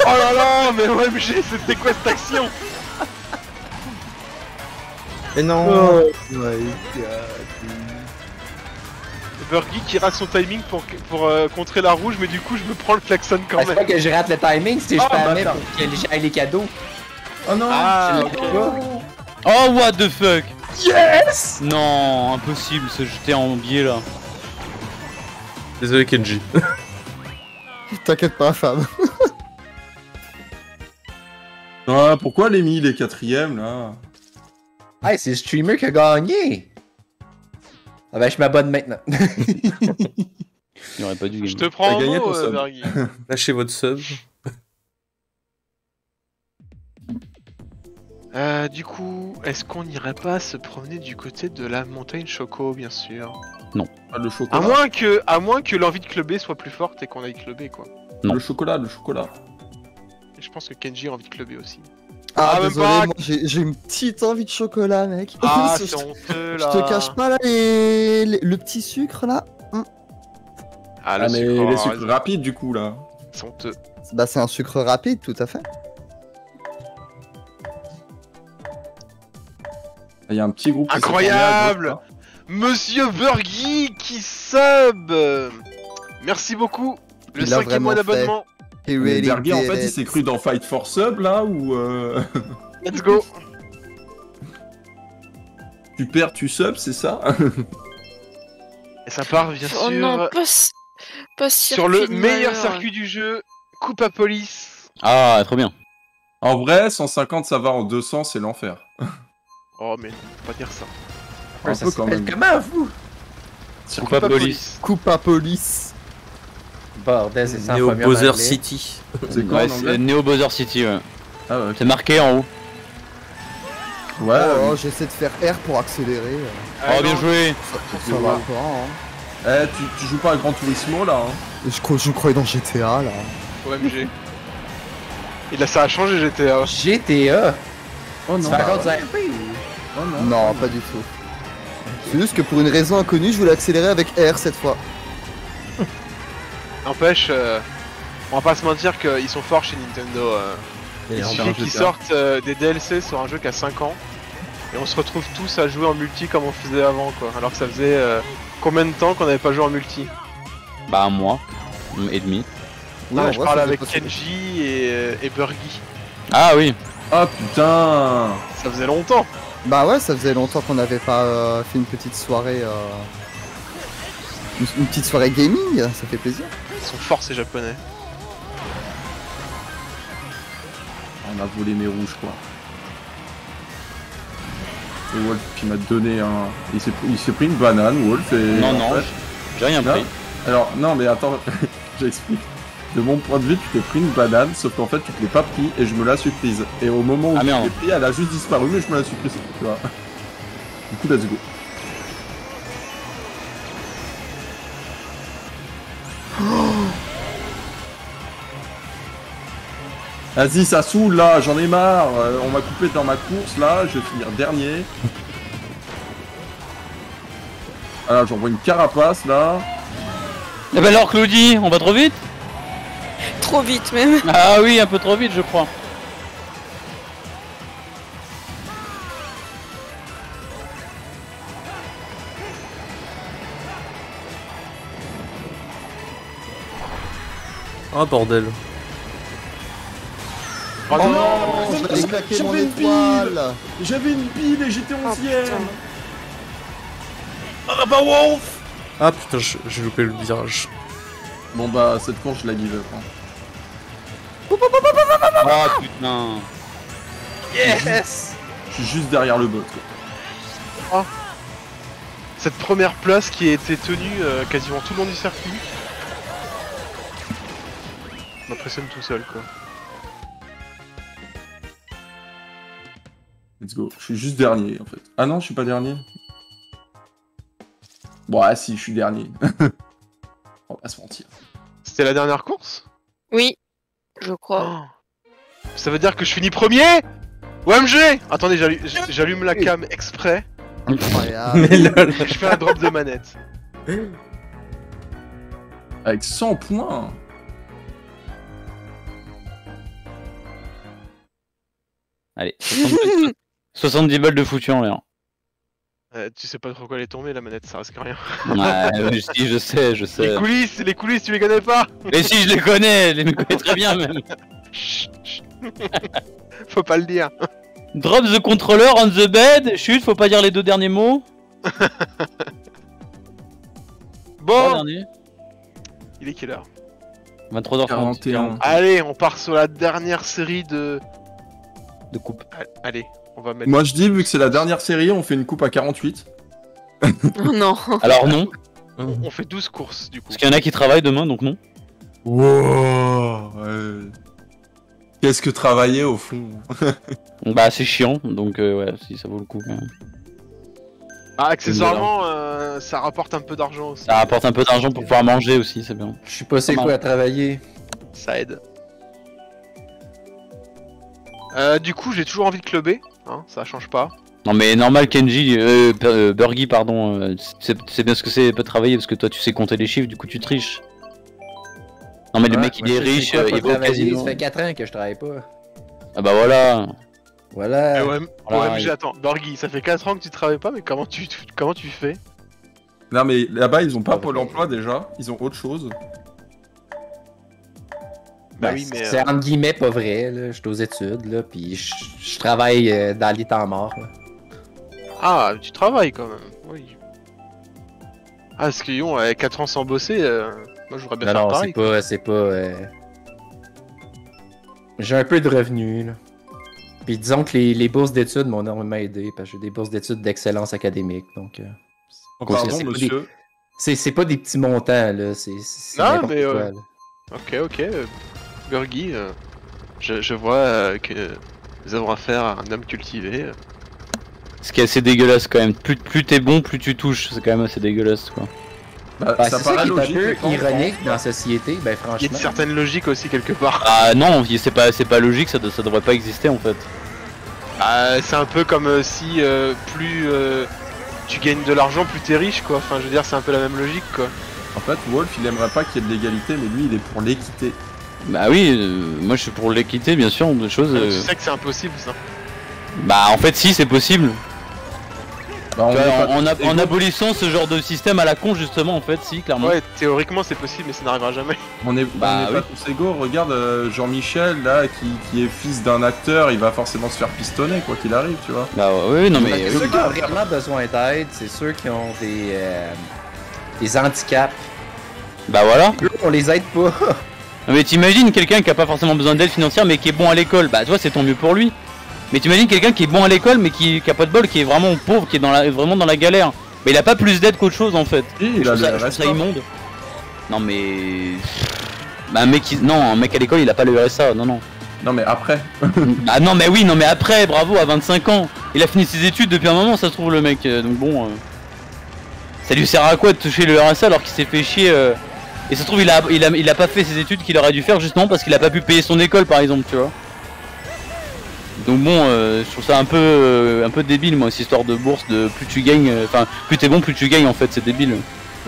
Oh là là, mais OMG, c'était quoi cette action? Mais non Oh my god. Burgi qui rate son timing pour, pour euh, contrer la rouge, mais du coup, je me prends le klaxon quand Ah, c'est même. pas que je rate le timing, c'est que je Ah, permets bâtard. pour que j'aille les cadeaux. Oh non Ah, pas. Oh, what the fuck Yes Non, impossible, se jeter en biais là. Désolé Kenji. [LAUGHS] [LAUGHS] T'inquiète pas, femme. [LAUGHS] Ah, pourquoi Lémi il est quatrième là? Hey, c'est le streamer qui a gagné! Ah ben, je m'abonne maintenant. [LAUGHS] Il aurait pas dû Je te prends en gagné mot, ton euh. Lâchez votre sub. Euh, du coup, est-ce qu'on n'irait pas se promener du côté de la montagne Choco, bien sûr? Ah, Le chocolat. À moins que, à moins que l'envie de clubber soit plus forte et qu'on aille clubber, quoi. Non. Le chocolat, le chocolat. Et je pense que Kenji a envie de clubber aussi. Ah, Ah, même désolé, pas. moi, j'ai j'ai une petite envie de chocolat, mec. Ah, [LAUGHS] je, c'est honteux, je là te cache pas là, les- les- le petit sucre là. Ah, le Ah, mais sucre, les ah, sucres rapides du coup là. c'est honteux. Bah, c'est un sucre rapide, tout à fait. Il y a un petit groupe. Incroyable. Monsieur Burgi qui sub Merci beaucoup Le Il cinquième mois d'abonnement really Bergy en fait il s'est cru dans Fight for Sub là ou euh... Let's go [LAUGHS] tu perds tu sub c'est ça [LAUGHS] Et ça part, bien Oh sûr, non, pas, pas sur le meilleur malheur. circuit du jeu, Coupe à Police Ah, trop bien. En vrai 150 ça va en 200 c'est l'enfer. Oh mais faut pas dire ça. Un ça peu quand s'appelle même. comment, vous? Sur Coupe à pas police. À police. Bordel, c'est ça Neo Bowser. City. C'est quoi Ouais, Neo Bowser City, ouais. Ah ouais. C'est marqué en haut. Ouais. oh, j'essaie de faire R pour accélérer. Ah, oh, bien non. joué Ça, va pas, hein. Eh tu, tu joues pas à Gran Turismo là hein Je, crois- je croyais dans GTA là. OMG. Et là ça a changé GTA. GTA! Oh non. ou? Oh non. Non, pas du tout. C'est juste que pour une raison inconnue, je voulais accélérer avec R cette fois. [LAUGHS] N'empêche, euh, on va pas se mentir qu'ils sont forts chez Nintendo. euh. Et Il suffit qu'ils sortent euh, des DLC sur un jeu qui a 5 ans et on se retrouve tous à jouer en multi comme on faisait avant quoi. Alors que ça faisait euh, combien de temps qu'on n'avait pas joué en multi? Bah, un mois et demi. Oui, Non, en je vrai, parle ça avec faisait pas Kenji et, et Burgi. Ah oui. Ah putain Ça faisait longtemps. Bah ouais, ça faisait longtemps qu'on n'avait pas euh, fait une petite soirée. euh, Une, une petite soirée gaming, ça fait plaisir. Ils sont forts ces japonais. On a volé mes rouges quoi. Et Wolf qui m'a donné un... Il s'est il s'est pris une banane Wolf et... Non, en non, fait- j'ai rien pris. Alors, non, mais attends, [LAUGHS] j'explique. De mon point de vue, tu t'es pris une banane, sauf qu'en fait, tu te l'es pas pris et je me la suis prise. Et au moment où Ah, l'ai pris, elle a juste disparu, mais je me la suis prise. Tu vois. Du coup, let's go. [GASPS] Vas-y, ça saoule là, j'en ai marre. Euh, on m'a coupé dans ma course là, je vais finir dernier. Alors, j'envoie une carapace là. Eh ben alors, Claudie, on va trop vite? [LAUGHS] Trop vite même. Ah oui, un peu trop vite, je crois. Ah bordel. Oh, Oh non non, J'avais une étoile J'avais une pile et j'étais Oh, 11 putain. Ah bah Wolf Ah putain, j'ai loupé le virage. Bon bah cette course je la give up. hein. Oh putain. Yes! Je suis juste derrière le bot. quoi. Cette première place qui a été tenue euh, quasiment tout le long du circuit. M'impressionne tout seul quoi. Let's go. Je suis juste dernier en fait. Ah non, je suis pas dernier. Bon ah si, je suis dernier. [LAUGHS] On va pas se mentir. C'était la dernière course Oui, je crois. Oh. Ça veut dire que je finis premier OMG Attendez, j'allu- j'allume la cam exprès Incroyable. Mais lol. et je fais un drop de manette. Avec 100 points. Allez, 70, 70 balles de foutu en l'air. Euh, tu sais pas trop quoi elle est tombée la manette, ça risque rien. Ouais, [LAUGHS] je, je sais, je Les sais. coulisses, les coulisses, tu les connais pas [LAUGHS] Mais si, je les connais, je les connais très bien même. Chut, [LAUGHS] chut. Faut pas le dire. Drop the controller on the bed, chut, faut pas dire les deux derniers mots. Bon, derniers. il est quelle heure? 23h30. 41. Allez, on part sur la dernière série de. de coupe. Allez, on va mettre. Moi je dis, vu que c'est la dernière série, on fait une coupe à 48. Oh non. [LAUGHS] Alors non, On fait 12 courses du coup. parce qu'il y en a qui travaillent demain, donc non. Wow ouais. Qu'est-ce que travailler au fond [LAUGHS] Bah c'est chiant, donc euh, ouais, si ça vaut le coup. quand même. Ah, accessoirement, euh, ça rapporte un peu d'argent aussi. Ça rapporte un peu d'argent pour pouvoir manger aussi, c'est bien. Je suis pas c'est Pas quoi à travailler. Ça aide. Euh, du coup, j'ai toujours envie de clubber, hein, ça change pas. Non mais normal Kenji, euh, euh, Burgy pardon, euh, c'est bien ce que c'est, peut travailler parce que toi tu sais compter les chiffres, du coup tu triches. Non mais le Ouais, mec il est riche, quoi, euh, pas il va au casino. Ça fait 4 ans que je travaille pas. Ah bah voilà. Voilà. OMG, il- attends, Borghi, ça fait 4 ans que tu travailles pas, mais comment tu, comment tu fais? Non mais là-bas ils ont pas Pôle emploi déjà, ils ont autre chose. Ben, oui, mais, C'est euh, entre guillemets pas vrai, là. Je suis aux études, là, puis je, je travaille euh, dans les temps morts. là. Ah, tu travailles quand même, oui. Ah, parce que Yon, avec 4 ans sans bosser, euh, moi j'aurais bien Non, faire non, pareil. c'est pas. C'est pas. euh, J'ai un peu de revenus, là. Puis disons que les, les bourses d'études m'ont énormément aidé, parce que j'ai des bourses d'études d'excellence académique, donc. euh, Oh, pardon c'est pas monsieur. C'est c'est pas des petits montants, là. C'est Non, mais, quoi, euh, là. Ok, ok, euh, Burgi, euh, je, je vois euh, que nous avons affaire à un homme cultivé. euh. Ce qui est assez dégueulasse quand même. Plus, plus t'es bon, plus tu touches. C'est quand même assez dégueulasse quoi. Bah, ça c'est ça paraît qui est un peu ironique dans la société, ben Il y a franchement. une certaine logique aussi quelque part. Ah non, c'est pas, c'est pas logique, ça, ça devrait pas exister en fait. Ah, c'est un peu comme euh, si euh, plus euh, tu gagnes de l'argent, plus t'es riche quoi. Enfin, je veux dire, c'est un peu la même logique quoi. En fait, Wolf il aimerait pas qu'il y ait de l'égalité, mais lui il est pour l'équité. Bah oui, euh, moi je suis pour l'équité bien sûr, des choses. Ah, euh, Tu sais que c'est impossible ça. Bah en fait si c'est possible. Bah, on Tu vois, est pas en, en ab- tous en égaux. abolissant ce genre de système à la con justement en fait si clairement. Ouais, théoriquement c'est possible, mais ça n'arrivera jamais. On est, Bah, on est pas tous égaux. Regarde euh, Jean-Michel là, qui, qui est fils d'un acteur, il va forcément se faire pistonner quoi qu'il arrive, tu vois. Bah ouais, oui non mais. Que oui. ceux qui ont vraiment besoin d'aide, c'est ceux qui ont des, euh, des handicaps. Bah voilà. Eux, on les aide pas. [LAUGHS] Non, mais t'imagines quelqu'un qui a pas forcément besoin d'aide financière mais qui est bon à l'école, bah toi c'est tant mieux pour lui. Mais t'imagines quelqu'un qui est bon à l'école mais qui, qui a pas de bol, qui est vraiment pauvre, qui est dans la, vraiment dans la galère. Mais il a pas plus d'aide qu'autre chose en fait. Il je a trouve ça, le je trouve ça RSA. immonde. Non mais. Bah un mec qui... Non, un mec à l'école il a pas le RSA, non non. Non mais après. [LAUGHS] Ah non mais oui, non mais après, bravo, à 25 ans. Il a fini ses études depuis un moment, ça se trouve le mec. euh, donc bon. euh, Ça lui sert à quoi de toucher le RSA alors qu'il s'est fait chier euh, Et ça se trouve il a, il, a, il a pas fait ses études qu'il aurait dû faire justement parce qu'il a pas pu payer son école par exemple, tu vois. Donc bon, euh, je trouve ça un peu, euh, un peu débile moi, cette histoire de bourse, de plus tu gagnes, euh, enfin plus t'es bon, plus tu gagnes en fait, c'est débile.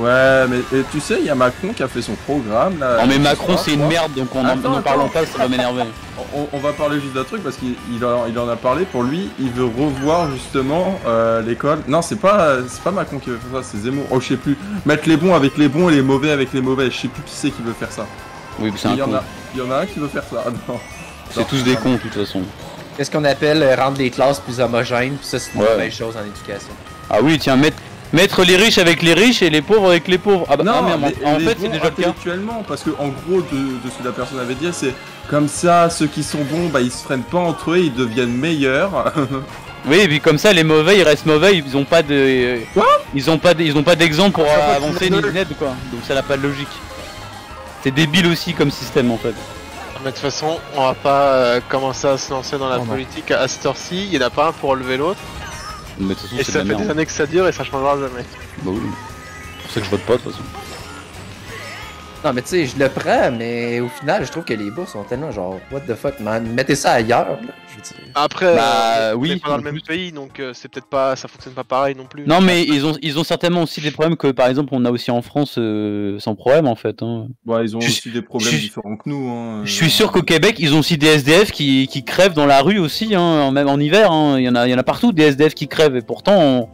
Ouais, mais et tu sais, il y a Macron qui a fait son programme là. Non mais Macron c'est une merde donc on en- Attends, n'en parlons pas, ça va m'énerver. [LAUGHS] On, on va parler juste d'un truc parce qu'il il en, il en a parlé. Pour lui, il veut revoir justement euh, l'école. Non, c'est pas c'est pas Macron qui veut faire ça, c'est Zemmour. Oh, je sais plus. Mettre les bons avec les bons et les mauvais avec les mauvais. Je sais plus qui c'est qui veut faire ça. Oui, c'est Il un y en con. a, il y en a un qui veut faire ça. [LAUGHS] C'est tous des cons de toute façon. Qu'est-ce qu'on appelle euh, rendre les classes plus homogènes, puis ça, c'est une Ouais. mauvaise chose en éducation. Ah oui, tiens, mettre, mettre les riches avec les riches et les pauvres avec les pauvres. Ah bah Non, ah, merde, en, en les fait c'est déjà le cas. intellectuellement, parce que en gros de, de ce que la personne avait dit, c'est comme ça, ceux qui sont bons, bah ils se freinent pas entre eux, ils deviennent meilleurs. [LAUGHS] Oui, et puis comme ça, les mauvais ils restent mauvais, ils ont pas de. ils ont pas de- ils ont pas d'exemple pour Ça euh, va, avancer ni l'as d'aide quoi. Donc ça n'a pas de logique. C'est débile aussi comme système en fait. Mais de toute façon, on va pas euh, commencer à se lancer dans la Oh non. politique à cette heure-ci. Il y en a pas un pour relever l'autre. Mais de toute façon, Et ça de fait des années que ça dure et ça changera jamais. Bah oui. C'est pour ça que je vote pas de toute façon. Non, mais tu sais, je le prends, mais au final, je trouve que les bourses sont tellement genre, what the fuck, man, mettez ça ailleurs, là. Après, Bah, euh, on oui. est pas dans le même pays, donc euh, c'est peut-être pas, ça fonctionne pas pareil non plus. Non mais ils ont ils ont certainement aussi des problèmes que par exemple on a aussi en France euh, sans problème en fait. hein. Bon, ils ont Je- aussi des problèmes je- différents que nous. Hein. Je suis sûr qu'au Québec, ils ont aussi des SDF qui, qui crèvent dans la rue aussi, hein, même en hiver. hein. Il, y en a, il y en a partout des SDF qui crèvent et pourtant on,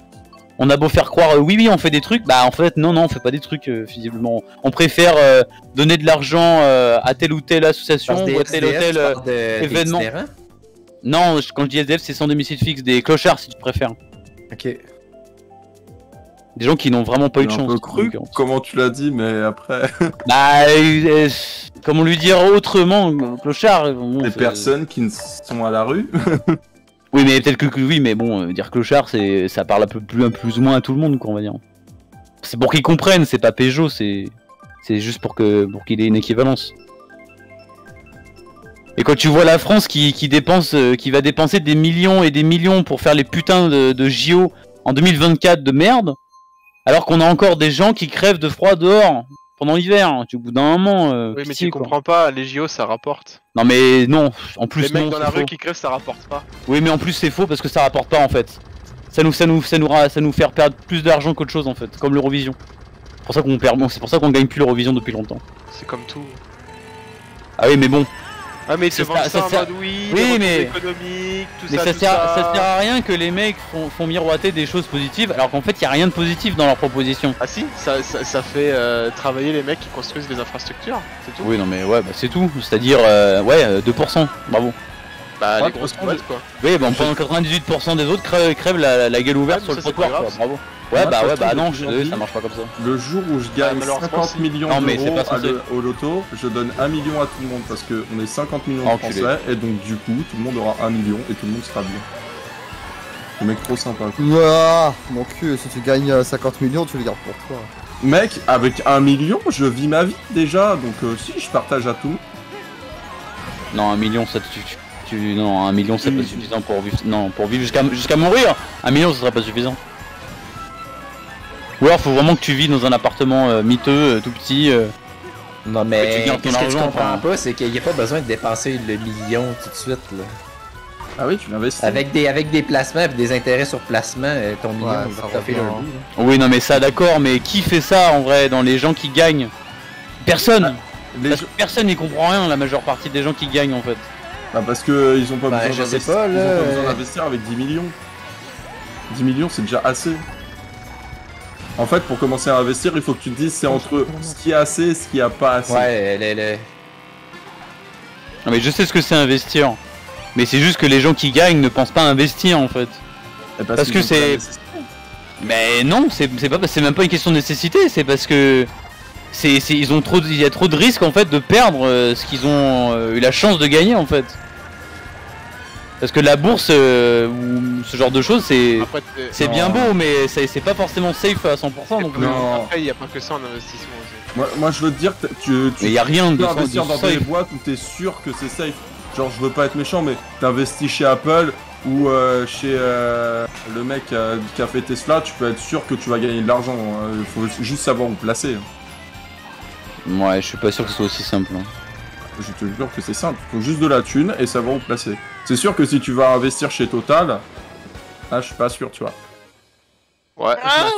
on a beau faire croire euh, oui oui on fait des trucs, bah en fait non non on fait pas des trucs euh, visiblement. On préfère euh, donner de l'argent euh, à telle ou telle association ou à tel ou tel des événement. Non, je- quand je dis SDF c'est sans domicile fixe, des clochards si tu préfères. Ok. Des gens qui n'ont vraiment pas eu de J'ai un chance. peu cru comment tu l'as dit, mais après. [LAUGHS] Bah, euh, comment lui dire autrement, euh, clochard bon, Des c'est- personnes qui ne sont à la rue. [LAUGHS] Oui, mais peut-être que, que oui, mais bon, euh, dire clochard, c'est ça parle un peu plus, plus ou moins à tout le monde, quoi, on va dire. C'est pour qu'ils comprennent, c'est pas Peugeot, c'est c'est juste pour que pour qu'il ait une équivalence. Et quand tu vois la France qui, qui dépense, euh, qui va dépenser des millions et des millions pour faire les putains de, de JO en 2024 de merde, alors qu'on a encore des gens qui crèvent de froid dehors pendant l'hiver. Tu au bout d'un moment. euh, Oui, mais pitié, tu quoi. comprends pas, les JO ça rapporte. Non mais non, en plus les mecs non, dans la faux. rue qui crèvent ça rapporte pas. Oui, mais en plus c'est faux parce que ça rapporte pas en fait. Ça nous, ça nous, ça nous, ça nous fait perdre plus d'argent qu'autre chose en fait, comme l'Eurovision. C'est pour ça qu'on perd, bon, c'est pour ça qu'on gagne plus l'Eurovision depuis longtemps. C'est comme tout. Ah oui, mais bon. Ah mais ils C'est vendent ça- ça, ça en sert- mode oui, Oui, les retours mais- économiques, tout Mais ça, ça, tout sert, ça. ça sert à rien que les mecs font, font miroiter des choses positives alors qu'en fait il y a rien de positif dans leur proposition. Ah si, ça, ça, fait euh, travailler les mecs qui construisent les infrastructures, c'est tout. Oui, non mais ouais, bah, c'est tout. C'est-à-dire, euh, ouais, euh, 2%. Bravo. Bah Ouais, les grosses boîtes quoi. Oui, bon, pendant 98% des autres crèvent, crèvent la, la gueule ouverte Ouais, sur le trottoir, quoi. Bravo. Ouais, bah ouais, bah non, ça marche pas comme ça. Le jour où je gagne malheureusement, 50 si. millions d'euros au loto, je donne 1 million à tout le monde parce qu'on est 50 millions de. Français et donc du coup tout le monde aura 1 million et tout le monde sera bien. Le mec trop sympa. quoi. Ah, mon cul, si tu gagnes euh, 50 millions, tu les gardes pour toi. Mec, avec 1 million, je vis ma vie déjà, donc euh, si je partage à tout. Non, un million, ça tu, tu, tu- non, un million, c'est pas suffisant pour vivre. Non, pour vivre jusqu'à jusqu'à mourir. Un million, ce sera pas suffisant. Ou alors, faut vraiment que tu vis dans un appartement euh, miteux, euh, tout petit. euh. Non, mais tu gardes ton ce que tu argent, comprends enfin. pas, c'est qu'il n'y a pas besoin de dépenser le million tout de suite. Là. Ah oui, tu l'investis. Avec, des, avec des placements et des intérêts sur placement, euh, ton million Ouais, va taper le hein. bout. Oui, non, mais ça, d'accord, mais qui fait ça en vrai dans les gens qui gagnent? Personne. Les Parce gens- que personne n'y comprend rien, la majeure partie des gens qui gagnent en fait. Bah, parce que ils ont pas Bah, besoin je sais d'investir. pas, Ils là, ont pas besoin euh. d'investir avec 10 millions. 10 millions, c'est déjà assez. En fait, pour commencer à investir, il faut que tu te dises c'est entre ce qui est assez et ce qui a pas assez. Ouais, les, les... Non, mais je sais ce que c'est investir. Mais c'est juste que les gens qui gagnent ne pensent pas investir en fait. Et Parce que c'est-. Mais non, c'est c'est pas, c'est même pas une question de nécessité, c'est parce que c'est, c'est- ils ont trop, de- il y a trop de risques en fait de perdre euh, ce qu'ils ont euh, eu la chance de gagner en fait. Parce que la bourse euh, ou ce genre de choses, c'est, c'est bien beau, mais c'est, c'est pas forcément safe à 100% non plus. Non. Après, il y a pas que ça en investissement aussi. Moi, moi, je veux te dire, que tu, tu Mais y a rien de, investir dans des safe. boîtes où t'es sûr que c'est safe. Genre, je veux pas être méchant, mais t'investis chez Apple ou euh, chez euh, le mec euh, qui a fait Tesla, tu peux être sûr que tu vas gagner de l'argent. Il faut juste savoir où placer. Ouais, je suis pas sûr que ce soit aussi simple. hein. Je te jure que c'est simple. Faut juste de la thune et savoir où placer. C'est sûr que si tu vas investir chez Total, là, je suis pas sûr, tu vois. Ouais. Ah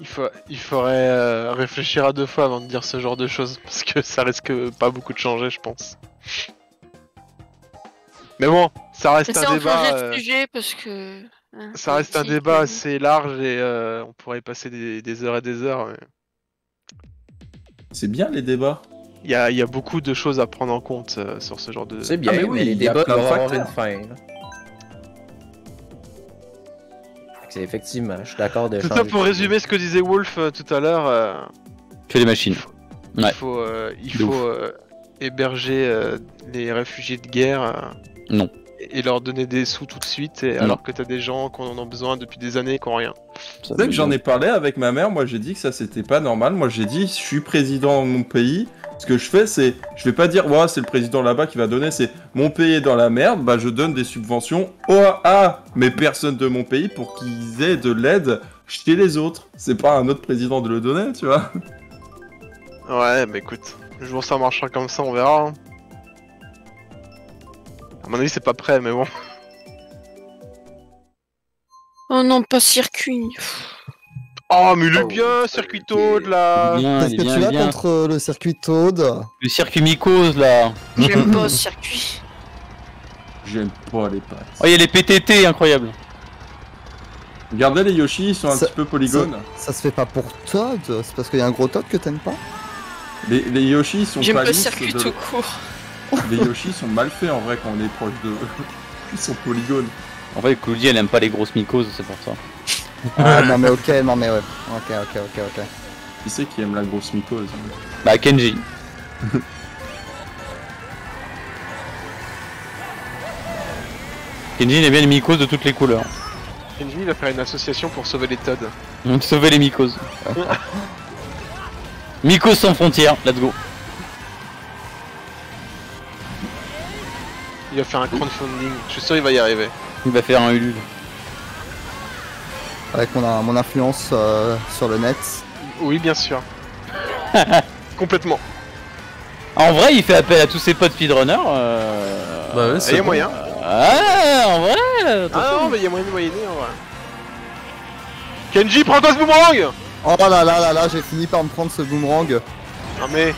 Il, faut, il faudrait euh, réfléchir à deux fois avant de dire ce genre de choses, [LAUGHS] parce que ça risque pas beaucoup de changer, je pense. Mais bon, ça reste un débat. euh, sujet parce que. hein, ça reste un débat euh, assez large et euh, on pourrait y passer des, des heures et des heures. mais C'est bien les débats. Il y a, il y a beaucoup de choses à prendre en compte euh, sur ce genre de. C'est bien, Ah, mais oui, mais les débats doivent avoir une fin. C'est effectivement, je suis d'accord de Tout ça pour de- résumer ce que disait Wolf euh, tout à l'heure. euh, Fais les machines. il Ouais. faut, euh, il faut euh, héberger euh, les réfugiés de guerre. euh, Non. Et leur donner des sous tout de suite, et Non. alors que t'as des gens qui en ont besoin depuis des années et qui ont rien. Sais veut que j'en ai parlé avec ma mère, moi j'ai dit que ça c'était pas normal. Moi j'ai dit, je suis président de mon pays. Ce que je fais, c'est, je vais pas dire, ouais, c'est le président là-bas qui va donner, c'est mon pays est dans la merde, bah je donne des subventions à mes personnes de mon pays pour qu'ils aient de l'aide chez les autres. C'est pas à un autre président de le donner, tu vois. Ouais, mais écoute, le jour ça marchera comme ça, on verra. hein. Mon avis, c'est pas prêt, mais bon. Oh non, pas circuit. Oh, mais il est Oh, bien, circuit Toad là Qu'est-ce que tu as bien. contre euh, le circuit Toad Le circuit mycose là. J'aime [LAUGHS] pas ce circuit. J'aime pas les pattes. Oh, il y a les PTT incroyables. Regardez les Yoshi, ils sont un Ça- petit peu polygones. Ça se fait pas pour Todd C'est parce qu'il y a un gros Todd que t'aimes pas Les, les Yoshi sont J'aime pas pas le lisses circuit de- tout court. [LAUGHS] Les Yoshi sont mal faits en vrai quand on est proche de [LAUGHS] Ils sont polygones. En fait, Cloudy elle aime pas les grosses mycoses, c'est pour ça. Ah non mais ok, non mais ouais. Ok, ok, ok, ok. Qui c'est qui aime la grosse mycose Bah, Kenji. [LAUGHS] Kenji il aime bien les mycoses de toutes les couleurs. Kenji il va faire une association pour sauver les Todd. Donc sauver les mycoses. Mycoses sans frontières, let's go. Il va faire un crowdfunding. Je suis sûr il va y arriver. Il va faire un Ulule. Avec mon, mon influence euh, sur le net. Oui, bien sûr. [LAUGHS] Complètement. En vrai, il fait appel à tous ses potes speedrunners. Euh... Bah ouais, Il y c'est a bon. moyen. Ah, en vrai Ah non, mais il y a moyen de moyenner en vrai. Kenji, prends-toi ce boomerang Oh là là là là, j'ai fini par me prendre ce boomerang. Non mais...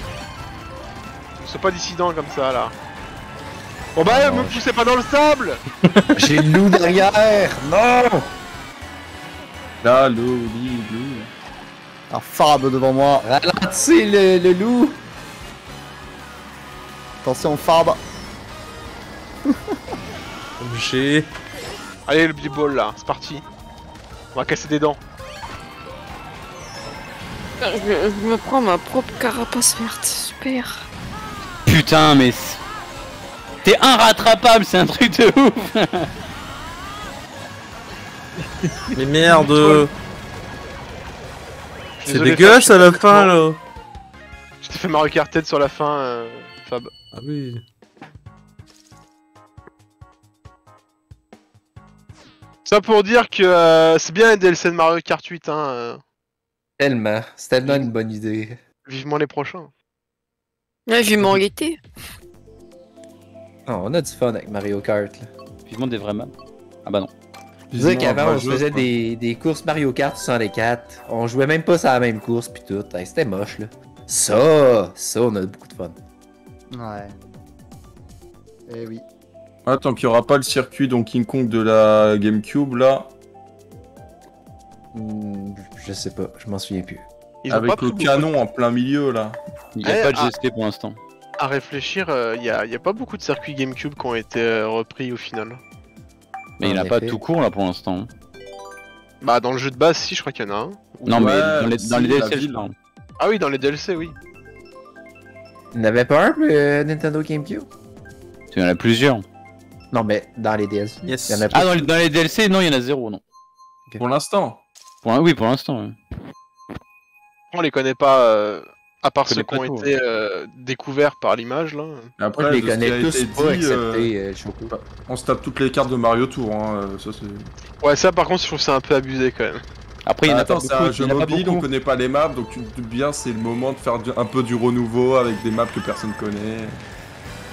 Sois pas dissident comme ça là. Bon bah, me poussez pas dans le sable [LAUGHS] J'ai le loup derrière Non Là, l'eau, lit, l'eau. Un farbe devant moi. Ralentissez le, le loup Attention, farbe. [LAUGHS] J'ai. Allez, le ball là, c'est parti. On va casser des dents. Je, je me prends ma propre carapace verte, super. Putain, mais. T'es inrattrapable, c'est un truc de ouf [LAUGHS] Mais merde C'est dégueulasse à la fin là Je t'ai fait Mario Kart tête sur la fin, euh, Fab. Ah oui. Ça pour dire que euh, c'est bien les DLC de Mario Kart 8, hein. euh, Tellement, c'est tellement une bonne idée. vivement les prochains. Ouais, vivement l'été. Ah, on a du fun avec Mario Kart. Là. Vivement des vrais maps. Ah bah non. Je un qu'avant, on se faisait des, des courses Mario Kart 64. On jouait même pas sur la même course, puis tout. Hey, C'était moche, là. Ça, ça, on a beaucoup de fun. Ouais. Eh oui. Ah, tant qu'il n'y aura pas le circuit Donkey Kong de la GameCube là, je sais pas, je m'en souviens plus. Ils avec le canon en plein milieu là. Il n'y a Eh, pas de ah. GST pour l'instant. À réfléchir, il y, a, y a pas beaucoup de circuits GameCube qui ont été euh, repris au final. Mais il n'y en a pas tout court là pour l'instant. Bah dans le jeu de base, si, je crois qu'il y en a un. Non, mais Ouais, dans les, si, dans les la DLC, ville. Ah oui, dans les DLC, oui. Il n'y en avait pas un pour euh, Nintendo GameCube? Il y en a plusieurs. Non, mais dans les DLC. Yes. Il y en a Ah, dans les, dans les DLC, non, il y en a zéro, non. Pour l'instant. Pour un- oui, pour l'instant. ouais. On les connaît pas, euh, à part On ceux qui ont été euh, découverts par l'image là. Après, je les connais tous pas, dit, excepté euh, euh, Choco. on se tape toutes les cartes de Mario Tour. Hein, euh, ça, c'est... Ouais, ça par contre, je trouve ça un peu abusé quand même. Après, il y en a Attends, pas c'est beaucoup. un jeu mobile, on connaît pas les maps, donc tu te doutes bien, c'est le moment de faire du- un peu du renouveau avec des maps que personne connaît.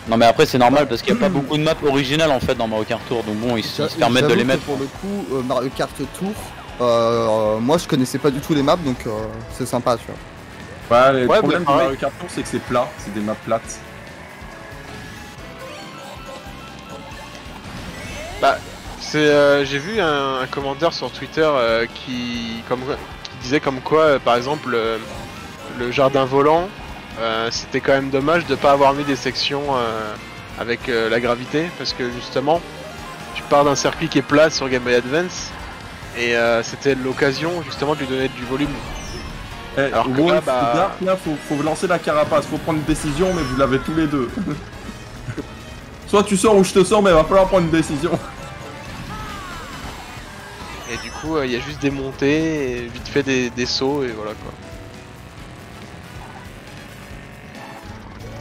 Non, mais après, c'est normal parce qu'il n'y a pas [CLEARS THROAT] beaucoup de maps originales en fait dans Mario Kart Tour. Donc bon, ils, se- ils se permettent de les que mettre. Pour le coup, euh, Mario Kart Tour, euh, euh, moi je connaissais pas du tout les maps donc euh, c'est sympa tu vois. Ouais, le Ouais, problème de. Mario Kart Tour, c'est que c'est plat, c'est des maps plates. C'est, euh, j'ai vu un, un commentaire sur Twitter euh, qui, comme, qui disait comme quoi, euh, par exemple, le jardin volant, c'était quand même dommage de pas avoir mis des sections avec la gravité, parce que justement, tu pars d'un circuit qui est plat sur Game Boy Advance, et c'était l'occasion justement de lui donner du volume. Eh, Alors que Wolf là, bah- Dark, là, faut, faut lancer la carapace, faut prendre une décision, mais vous l'avez tous les deux. [LAUGHS] Soit tu sors ou je te sors, mais il va falloir prendre une décision. Et du coup, euh, il y a juste des montées, et vite fait des, des sauts, et voilà quoi.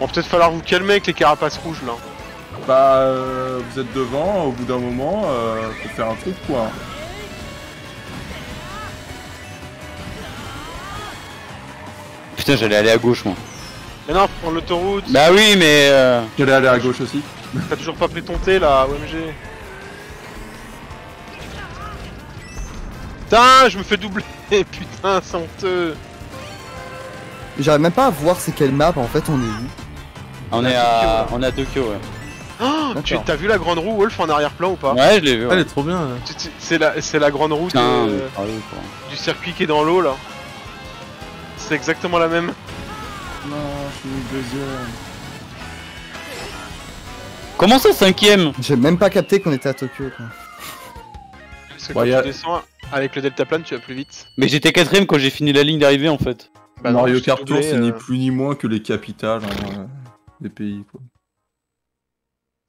Bon, peut-être falloir vous calmer avec les carapaces rouges là. Bah, euh, vous êtes devant, au bout d'un moment, euh, faut faire un truc quoi. Putain, j'allais aller à gauche moi. Mais non, prends l'autoroute. Bah oui, mais. Euh... J'allais aller à gauche aussi. T'as toujours pas pris ton thé là, OMG. Putain, je me fais doubler. [LAUGHS] Putain, c'est honteux. J'arrive même pas à voir c'est quelle map en fait on est où. On est à, on est à Tokyo, ouais. Oh, tu t'as vu la grande roue Wolf en arrière-plan ou pas? Ouais, je l'ai vu. Ouais. elle est trop bien. C'est la, c'est la grande roue de- quoi. du circuit qui est dans l'eau là. C'est exactement la même. Non, je suis deuxième. Comment ça, cinquième? J'ai même pas capté qu'on était à Tokyo. Quoi. Parce que Bon, quand y a- tu descends avec le deltaplane, tu vas plus vite. Mais j'étais quatrième quand j'ai fini la ligne d'arrivée en fait. Bah non, Mario t'ai Kart Tour, c'est euh. ni plus ni moins que les capitales hein, euh, des pays. Quoi.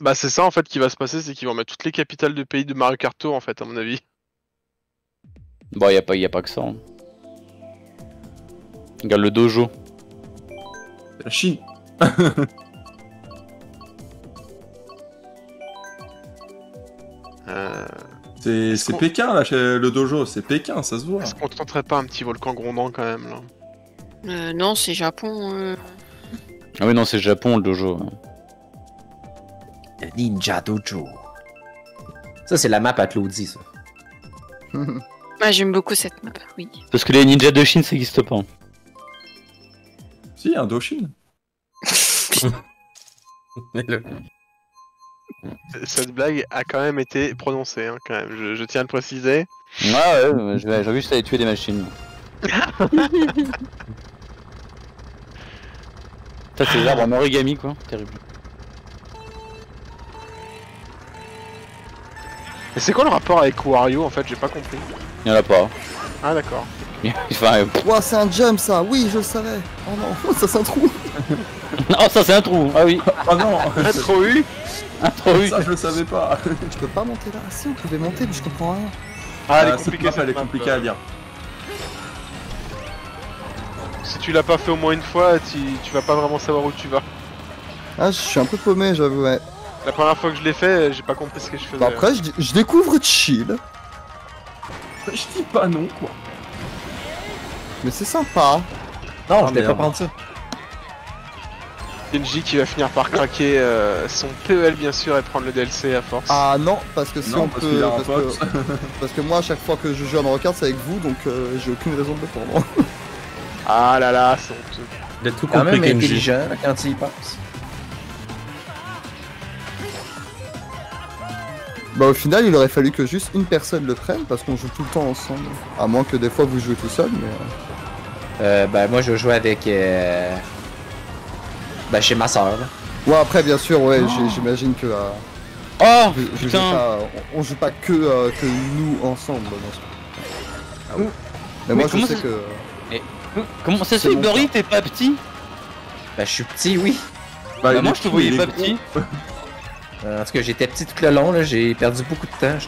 Bah c'est ça en fait qui va se passer, c'est qu'ils vont mettre toutes les capitales de pays de Mario Kart Tour en fait à mon avis. Bon, y a pas, y a pas que ça. hein. Regarde le dojo. C'est la Chine. Euh... C'est Pékin là, le dojo, c'est Pékin, ça se voit. Est-ce qu'on tenterait pas un petit volcan grondant quand même là Euh, non, c'est Japon. euh. Ah oui, non, c'est Japon le dojo. Le Ninja Dojo. Ça, c'est la map à Claudie, ça. Ah, j'aime beaucoup cette map, oui. Parce que les ninjas de Chine, ça existe pas. Si, Indochine. Mais [LAUGHS] le- Cette blague a quand même été prononcée hein, quand même, je, je tiens à le préciser. Ouais, ouais, que ça allait tuer des machines. [LAUGHS] Ça, c'est les arbres en origami, quoi. Terrible. Mais c'est quoi le rapport avec Wario en fait? J'ai pas compris. Y'en a pas. Ah d'accord. Enfin, Ouah, c'est un jump ça, oui, je le savais. Oh non, [LAUGHS] ça c'est un trou. [LAUGHS] non, ça c'est un trou. Ah oui, Ah non Ah, trop eu un trou, oui. Ça, je le savais pas. Je peux pas monter là. Ah, si, on pouvait monter, mais je comprends rien. Ah, elle est Ah, compliquée elle est compliquée à lire. Si tu l'as pas fait au moins une fois, tu, tu vas pas vraiment savoir où tu vas. Ah, je suis un peu paumé, j'avoue, ouais. La première fois que je l'ai fait, j'ai pas compris ce que je faisais. Bah, après, je, je découvre chill, Je dis pas non quoi. Mais c'est sympa. Non, Ah, je vais pas prendre ça. Kenji qui va finir par craquer euh, son PEL bien sûr et prendre le DLC à force. Ah non, parce que si Non, on parce peut. Parce que, [LAUGHS] parce que moi, à chaque fois que je joue à Mario Kart, c'est avec vous, donc euh, j'ai aucune raison de le prendre. [LAUGHS] Ah là là, c'est honteux. Il a tout Quand compris, même Kenji. intelligent quand il y pense. Bah, au final, il aurait fallu que juste une personne le prenne, parce qu'on joue tout le temps ensemble. À moins que des fois vous jouez tout seul, mais. Euh, Euh, ben, moi, je joue avec. Euh... Ben, chez ma soeur, là. Ouais, après, bien sûr, ouais, j'ai- j'imagine que. euh, Oh putain pas- on, on joue pas que, euh, que nous ensemble. dans ce- Mais Mais moi, je comment sais que. Comment ça se C'est fait, Dory, t'es pas petit? Ben, je suis petit, oui. Bah, il moi je te voyais pas petit. Euh, en tout cas, j'étais petit tout le long, là. J'ai perdu beaucoup de temps, je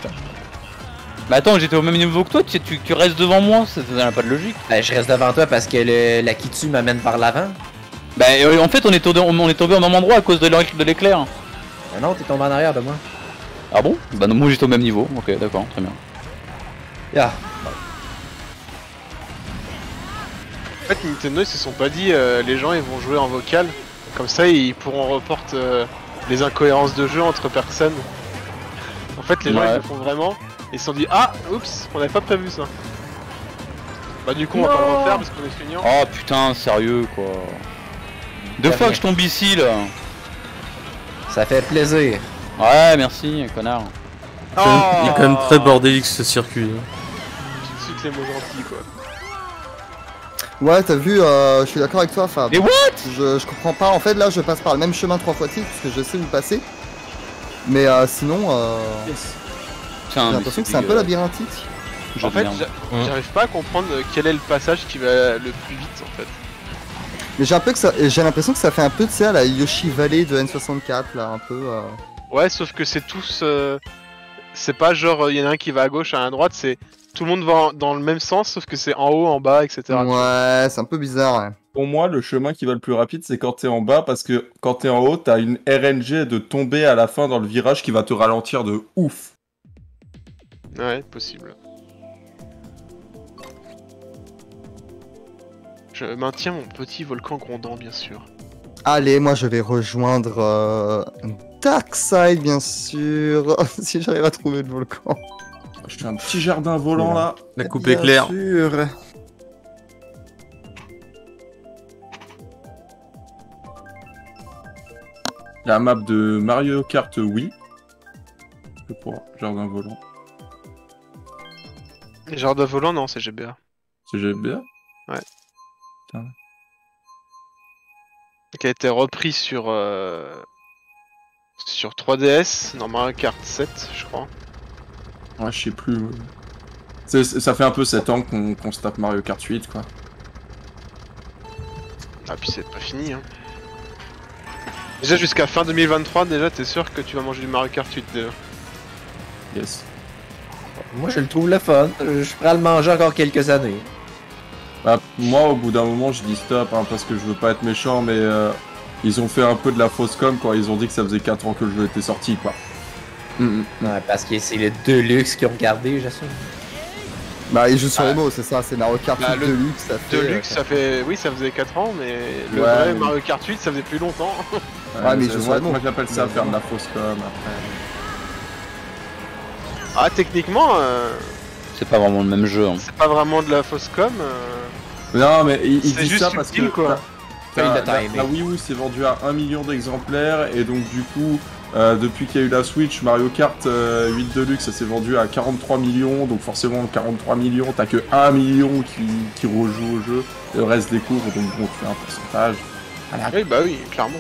Bah attends, j'étais au même niveau que toi, tu, tu, tu restes devant moi, ça ça n'a pas de logique. Ben, je reste devant toi parce que le, la Kitu m'amène par l'avant. Bah euh, en fait, on est, tombé, on est tombé au même endroit à cause de l'éclair. Ben non, t'es tombé en arrière de moi. Ah bon? Bah non, moi j'étais au même niveau. Ok, d'accord, très bien. Ah, En fait, Nintendo ils se sont pas dit euh, les gens ils vont jouer en vocal. Comme ça ils pourront reporter euh, les incohérences de jeu entre personnes. En fait, les gens ils le font vraiment. Ils se sont dit ah oups, on avait pas prévu ça. Bah du coup on va pas le refaire parce qu'on est feignant. Oh putain, sérieux quoi. Deux fois que je tombe ici là. ça fait plaisir. Ouais, merci, connard. C'est- Il est quand même très bordélique ce circuit. Tout de suite les mots gentils quoi. Ouais, t'as vu, euh, je suis d'accord avec toi, Fab. Mais what? Je, je comprends pas. En fait, là, je passe par le même chemin trois fois de suite, parce que je sais où passer. Mais euh, sinon, euh, Putain, j'ai l'impression que c'est un peu dégueu. labyrinthique. Je En fait, j'arrive pas à comprendre euh, quel est le passage qui va le plus vite en fait. Mais j'ai un peu que ça, j'ai l'impression que ça fait un peu de ça, la Yoshi Valley de N64, là, un peu. euh. Ouais, sauf que c'est tous. euh, C'est pas genre il y en a un qui va à gauche, un à droite, c'est tout le monde va en- dans le même sens, sauf que c'est en haut, en bas, etc. Ouais, c'est un peu bizarre. Ouais. Pour moi, le chemin qui va le plus rapide, c'est quand t'es en bas, parce que quand t'es en haut, t'as une RNG de tomber à la fin dans le virage qui va te ralentir de ouf. Ouais, possible. Je maintiens mon petit volcan grondant, bien sûr. Allez, moi, je vais rejoindre euh, Darkside, bien sûr, [LAUGHS] si j'arrive à trouver le volcan. Je fais un petit jardin volant là. La coupe Bien éclair. sûr. La map de Mario Kart Wii. Je crois, jardin volant. Jardin volant, non, c'est GBA. C'est GBA Qui a été repris sur. euh, Sur 3DS, dans Mario Kart 7, je crois. Ouais, je sais plus. ouais. C'est- ça fait un peu 7 ans qu'on qu'on se tape Mario Kart 8, quoi. Ah, puis c'est pas fini, hein. Déjà, jusqu'à fin 2023, déjà, t'es sûr que tu vas manger du Mario Kart 8 déjà? Yes. Moi, je le trouve le fun. Je suis prêt à le manger encore quelques années. Bah, moi, au bout d'un moment, je dis stop, hein, parce que je veux pas être méchant, mais euh, ils ont fait un peu de la fausse com quand ils ont dit que ça faisait 4 ans que le jeu était sorti, quoi. Mm, mm. Ouais, parce que c'est les Deluxe qui ont regardé, j'assume. Bah, il joue sur les mots, c'est ça, c'est Mario Kart Bah, 8 le- Deluxe, ça fait. Deluxe, ça fait. Oui, ça faisait 4 ans, mais le Ouais, vrai mais- Mario Kart 8, ça faisait plus longtemps. Ouais, mais je sais, moi, bon. j'appelle ça faire de la fausse com après. Ah, techniquement, euh, C'est pas vraiment le même jeu. hein. c'est pas vraiment de la fausse com. euh, Non, mais disent juste ça parce que. quoi. Il l'a timé. La Wii U s'est vendu à 1 million d'exemplaires et donc du coup, euh, depuis qu'il y a eu la Switch, Mario Kart euh, 8 Deluxe, ça s'est vendu à 43 millions. Donc forcément, 43 millions, t'as que 1 million qui, qui rejoue au jeu. Et le reste découvre, donc bon, tu fais un pourcentage. Voilà. Oui, bah oui, clairement.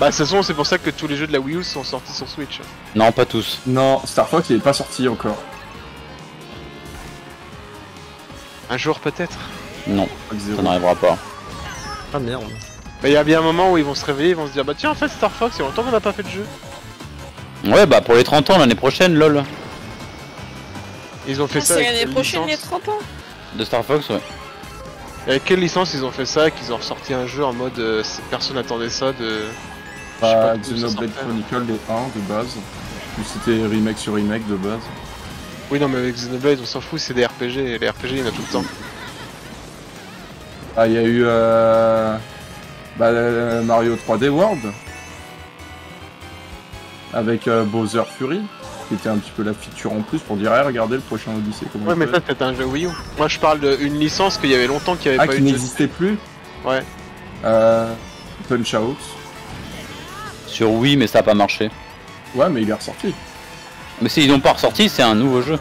Bah, de toute façon, c'est pour ça que tous les jeux de la Wii U sont sortis sur Switch. Non, pas tous. Non, Star Fox il est pas sorti encore. Un jour peut-être? Non, ça n'arrivera pas. Ah merde. Bah, il y a bien un moment où ils vont se réveiller, ils vont se dire Bah, tiens, en fait, Star Fox, il y a longtemps qu'on n'a pas fait de jeu. Ouais, bah pour les 30 ans l'année prochaine, lol. Ils ont fait Ah, ça. c'est l'année prochaine, les licence 30 ans. De Star Fox, ouais. Avec quelle licence ils ont fait ça Qu'ils ont ressorti un jeu en mode euh, personne attendait ça de. Je sais pas Xenoblade. Chronicle le 1 de base. C'était remake sur remake de base. Oui, non, mais avec Xenoblade, on s'en fout, c'est des RPG. Et les RPG, il y en a tout le temps. Ah, il y a eu euh... bah, euh, Mario 3D World avec euh, Bowser Fury, qui était un petit peu la feature en plus pour dire hey, regardez le prochain Odyssey comment Ouais, mais ça, c'est un jeu Wii U. Moi, je parle d'une licence qu'il y avait longtemps qu'il n'y avait ah pas qui eu jeu. n'existait plus. Ouais. Euh... Punch Out. Sur Wii, mais ça a pas marché. Ouais, mais il est ressorti. Mais s'ils l'ont pas ressorti, c'est un nouveau jeu.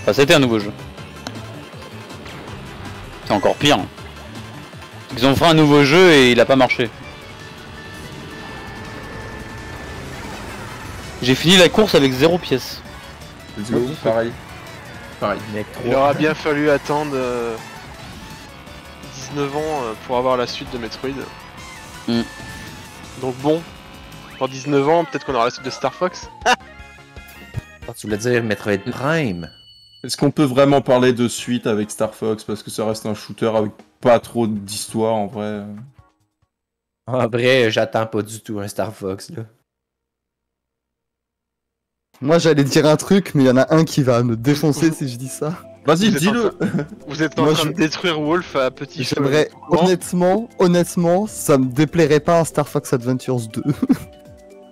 Enfin, c'était un nouveau jeu. C'est encore pire. Ils ont fait un nouveau jeu et il a pas marché. J'ai fini la course avec zéro pièce. Go, pareil. Pareil. Il aura bien fallu attendre euh, 19 ans euh, pour avoir la suite de Metroid. Mm. Donc bon, pour 19 ans, peut-être qu'on aura la suite de Star Fox. Ah, Tu voulais dire Metroid Prime? Est-ce qu'on peut vraiment parler de suite avec Star Fox parce que ça reste un shooter avec pas trop d'histoire en vrai? En vrai, j'attends pas du tout un Star Fox, là. Moi j'allais dire un truc, mais il y en a un qui va me défoncer si je dis ça. Vas-y, dis-le Vous êtes en Moi, train je- de détruire Wolf à petit. J'aimerais, honnêtement, honnêtement, ça me déplairait pas un Star Fox Adventures 2. [LAUGHS]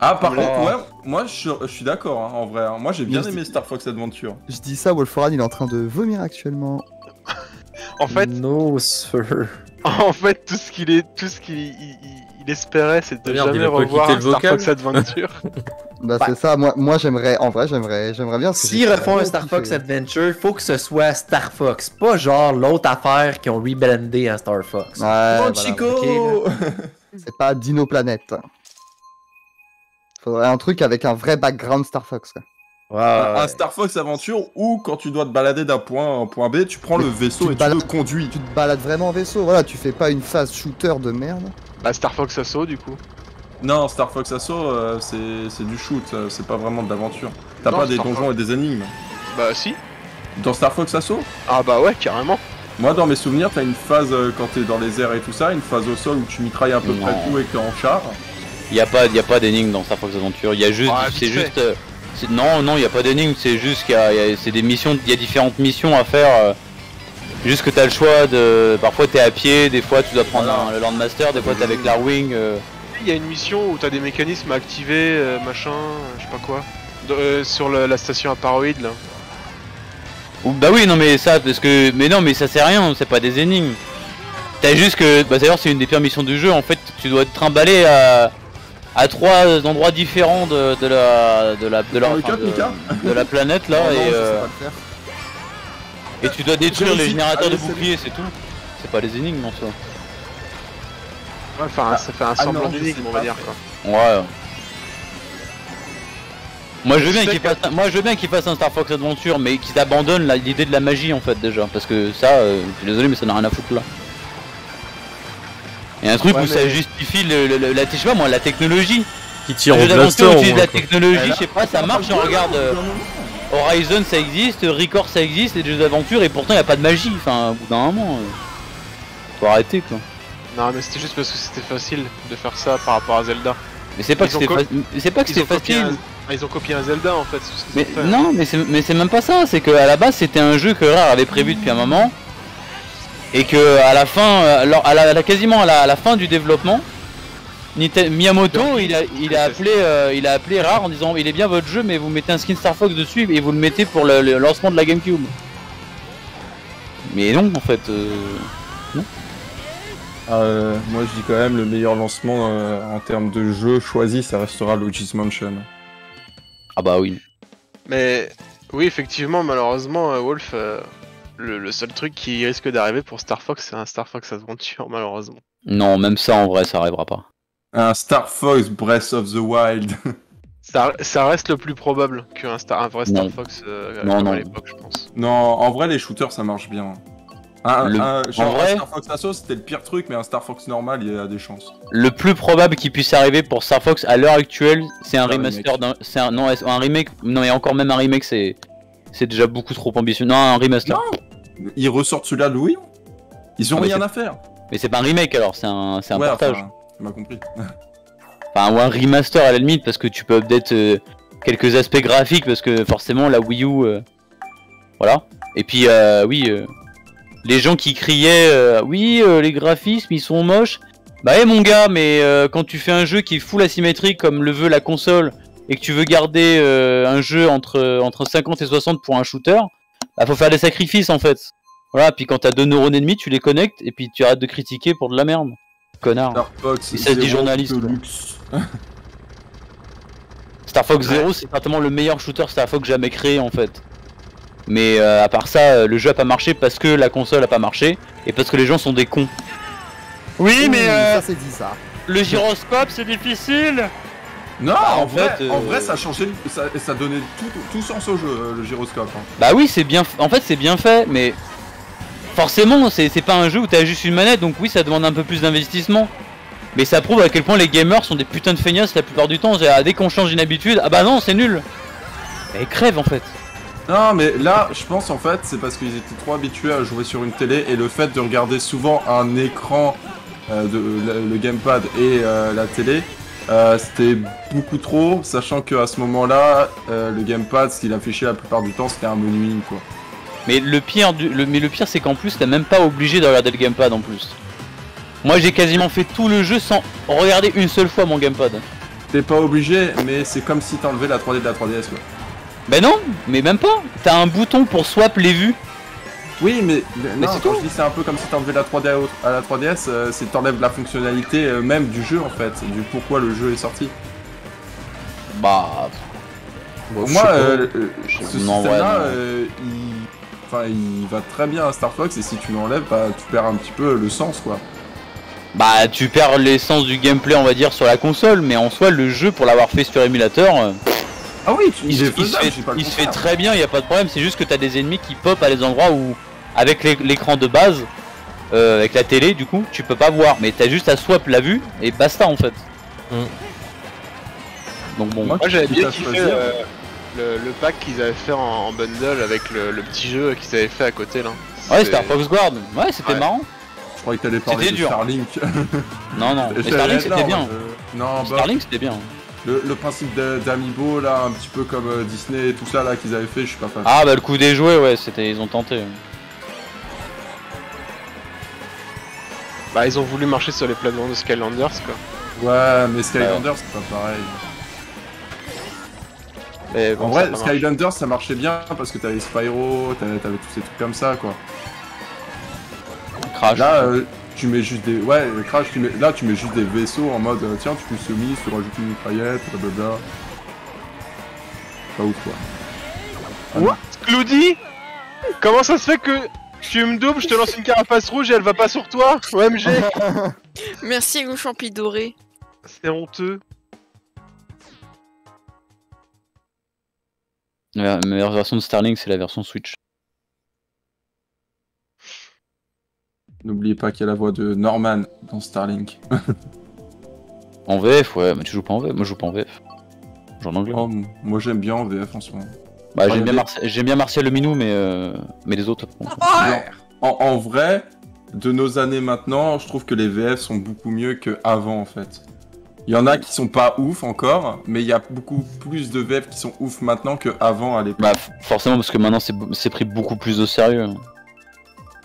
Ah, par contre, ouais, moi je, je suis d'accord hein, en vrai. hein. Moi j'ai bien aimé. Star Fox Adventure. je dis ça, Wolforan il est en train de vomir actuellement. En fait, No, sir. en fait, tout ce qu'il est, tout ce qu'il il, il- il espérait, c'est de Merde, il jamais a pas revoir quitté un le Star vocal. Fox Adventure. [LAUGHS] Bah Bah. c'est ça, moi, moi j'aimerais, en vrai j'aimerais, j'aimerais bien. parce que S'ils j'ai refont un Star kiffé. Fox Adventure, faut que ce soit Star Fox, pas genre l'autre affaire qui ont rebrandé en Star Fox. Ouais, voilà, oh Chico ok, [LAUGHS] c'est pas Dino Planet. Faudrait un truc avec un vrai background Star Fox. Quoi. Ouais, Un Star Fox Aventure où quand tu dois te balader d'un point A à un point B, tu prends Mais le vaisseau tu et balades- tu le conduis. Tu te balades vraiment en vaisseau, voilà, tu fais pas une phase shooter de merde. bah, Star Fox Assault, du coup. Non, Star Fox Assault, euh, c'est c'est du shoot, euh, c'est pas vraiment de l'aventure. T'as pas des Star donjons et des énigmes. Bah, si. Dans Star Fox Assault? Ah, bah ouais, carrément. Moi, dans mes souvenirs, t'as une phase euh, quand t'es dans les airs et tout ça, une phase au sol où tu mitrailles à peu Non. près tout et que t'es en char. Y a pas, y a pas d'énigme dans Star Fox Adventure. Y a juste, Ah, c'est juste, euh, non, non, y a pas d'énigme. C'est juste qu'il y a, y a- c'est des missions, y a différentes missions à faire. euh, juste que t'as le choix de, parfois t'es à pied, des fois tu dois prendre Voilà. un, le Landmaster, des fois t'es avec l'Arwing. euh. Il y a une mission où t'as des mécanismes à activer, machin, je sais pas quoi. De- sur le- la station Apparoid, là. Bah oui, non mais ça, parce que, mais non, mais ça sert à rien, c'est pas des énigmes. T'as juste que, bah d'ailleurs c'est une des pires missions du jeu. En fait, tu dois te trimballer à, à trois endroits différents de, de la de la de la, Dans le enfin, cap, Mika de, de la planète là [LAUGHS] Oh non, et, euh, et tu dois détruire les générateurs Allez, de boucliers, c'est tout. C'est pas les énigmes en soi. Ouais, Enfin, ça fait un ah semblant d'énigme, on va dire quoi. Ouais. Moi je veux bien qu'il fasse, un- moi je veux bien qu'il fasse un Star Fox Adventure, mais qu'il abandonne la- l'idée de la magie en fait déjà, parce que ça, euh, je suis désolé mais ça n'a rien à foutre là. Il y a un truc Ouais, où ça justifie le, le- le- la, je sais pas moi, la technologie. Qui tire blaster au utilise moins, la technologie, je sais pas, ça marche, on regarde euh, Horizon ça existe, Record ça existe, les jeux d'aventure et pourtant il y a pas de magie, enfin au bout d'un moment. euh, Faut arrêter quoi. Non, mais c'était juste parce que c'était facile de faire ça par rapport à Zelda. Mais c'est pas que c'est pas que facile. un... ah, ils ont copié un Zelda en fait, ce Mais ont fait. non, mais c'est mais c'est même pas ça. C'est que à la base c'était un jeu que Rare avait prévu depuis un moment et que à la fin, euh, alors, à la, quasiment à la, à la fin du développement, Miyamoto il a il a appelé euh, il a appelé Rare en disant il est bien votre jeu mais vous mettez un skin Star Fox dessus et vous le mettez pour le, le lancement de la GameCube. Mais non en fait. euh, Euh, moi je dis quand même le meilleur lancement euh, en termes de jeu choisi, ça restera Luigi's Mansion. Ah bah oui. Mais oui, effectivement, malheureusement, euh, Wolf, euh, le, le seul truc qui risque d'arriver pour Star Fox, c'est un Star Fox Adventure, [LAUGHS] malheureusement. Non même ça en vrai ça arrivera pas. Un Star Fox Breath of the Wild. [LAUGHS] Ça, ça reste le plus probable qu'un Star, un vrai Star Non. Fox euh, Non, comme non. à l'époque, je pense. non, en vrai les shooters ça marche bien. Un, Le- un- genre en vrai un Star Fox Assault c'était le pire truc, mais un Star Fox normal il y a des chances. Le plus probable qui puisse arriver pour Star Fox à l'heure actuelle, c'est un Un remaster d'un. C'est un. Non, un remake? Non, et encore même un remake, c'est. C'est déjà beaucoup trop ambitieux. Non, un remaster. Non Ils ressortent celui-là de U Ils ont Ah, rien à faire. Mais c'est pas un remake alors, c'est un, c'est un ouais, partage. enfin, tu m'as compris. [LAUGHS] Enfin, ou un remaster à la limite, parce que tu peux update euh, quelques aspects graphiques, parce que forcément la Wii U. euh, Voilà. Et puis, euh, oui. Les gens qui criaient, oui, les graphismes ils sont moches. Bah, ouais, mon gars, mais quand tu fais un jeu qui est full asymétrique comme le veut la console, et que tu veux garder un jeu entre, entre 50 et 60 pour un shooter, bah, faut faire des sacrifices en fait. Voilà, puis quand t'as deux neurones ennemis, tu les connectes, et puis tu arrêtes de critiquer pour de la merde. Connard. Star Fox Et ça se dit Zero journaliste, quoi. Deluxe. [LAUGHS] Star Fox Ouais. 0 c'est certainement le meilleur shooter Star Fox jamais créé en fait. Mais euh, à part ça, euh, le jeu a pas marché parce que la console a pas marché et parce que les gens sont des cons. Oui, mais euh, Ça c'est dit ça. le gyroscope c'est difficile. Non, Bah, en, en vrai, fait, en euh, vrai, ça changeait, ça, ça donnait tout, tout sens au jeu, euh, le gyroscope. hein. Bah oui, c'est bien. En fait, c'est bien fait, mais forcément, c'est pas un jeu où t'as juste une manette, donc oui, ça demande un peu plus d'investissement. Mais ça prouve à quel point les gamers sont des putains de feignasses la plupart du temps. Ah, Dès qu'on change une habitude, ah bah non, c'est nul. Et crève en fait. Non, mais là, je pense en fait, c'est parce qu'ils étaient trop habitués à jouer sur une télé et le fait de regarder souvent un écran euh, de le, le gamepad et euh, la télé, euh, c'était beaucoup trop, sachant que à ce moment-là, euh, le gamepad, ce qu'il affichait la plupart du temps, c'était un menu in, quoi. Mais le pire, du, le, mais le pire, c'est qu'en plus, t'es même pas obligé de regarder le gamepad en plus. Moi, j'ai quasiment fait tout le jeu sans regarder une seule fois mon gamepad. T'es pas obligé, mais c'est comme si t'enlevais la 3D de la 3DS, quoi. Ben non, mais même pas. T'as un bouton pour swap les vues. Oui, mais, Mais non, c'est quand je dis c'est un peu comme si t'enlevais la 3D à, la 3DS, euh, c'est t'enlèves la fonctionnalité euh, même du jeu en fait, du pourquoi le jeu est sorti. Bah, Pour moi, euh, euh, Je- ce système-là, euh, il... Enfin, il va très bien à Star Fox et si tu l'enlèves, bah, tu perds un petit peu le sens quoi. bah, tu perds l'essence du gameplay, on va dire, sur la console, mais en soi, le jeu, pour l'avoir fait sur émulateur, Ah oui, il, se- il se fait, il se fait très bien, y a pas de problème. C'est juste que t'as des ennemis qui pop à des endroits où, avec l'é- l'écran de base, euh, avec la télé, du coup, tu peux pas voir. Mais t'as juste à swap la vue et basta en fait. Mm. Donc bon. Moi, Moi j'avais bien kiffé euh, le, le pack qu'ils avaient fait en, en bundle avec le, le petit jeu qu'ils avaient fait à côté là. Ouais, Star Fox Guard. Ouais, c'était Ouais. marrant. Je croyais que t'allais parler de dur. Starlink. [LAUGHS] Non, non. Mais Starlink, c'était bien. je- Non, bah, Starlink, c'était bien. le, le principe de- d'Amiibo là, un petit peu comme euh, Disney et tout ça là qu'ils avaient fait, je suis pas fan. Ah, bah le coup des jouets, ouais, c'était, ils ont tenté. Bah ils ont voulu marcher sur les plates-bandes de Skylanders quoi. Ouais, mais Skylanders c'est pas pareil. Mais bon, En vrai. Skylanders ça marchait bien parce que t'avais Spyro, t'avais t'avais tous ces trucs comme ça quoi. Crash. Là, euh, tu mets juste des. Ouais, Crash, tu mets... là tu mets juste des vaisseaux en mode euh, tiens, tu peux semis, tu rajoutes une mitraillette, blablabla. Pas ouf quoi. What Cloudy Comment ça se fait que tu me doubles, je te lance une carapace rouge et elle va pas sur toi OMG [LAUGHS] Merci le champi doré. C'est honteux. La meilleure version de Starlink, c'est la version Switch. N'oubliez pas qu'il y a la voix de Norman dans Starlink. [LAUGHS] En VF, ouais, mais tu joues pas en VF. Moi, je joue pas en VF. Je joue en anglais. Oh, moi j'aime bien en VF en ce moment. Bah, j'aime bien, j'aime bien Martial le Minou, mais, euh, mais les autres. bon. Genre, en, en vrai, de nos années maintenant, je trouve que les VF sont beaucoup mieux qu'avant en fait. Il y en a qui sont pas ouf encore, mais il y a beaucoup plus de VF qui sont ouf maintenant qu'avant à l'époque. Bah, f- forcément, parce que maintenant, c'est c'est pris beaucoup plus au sérieux.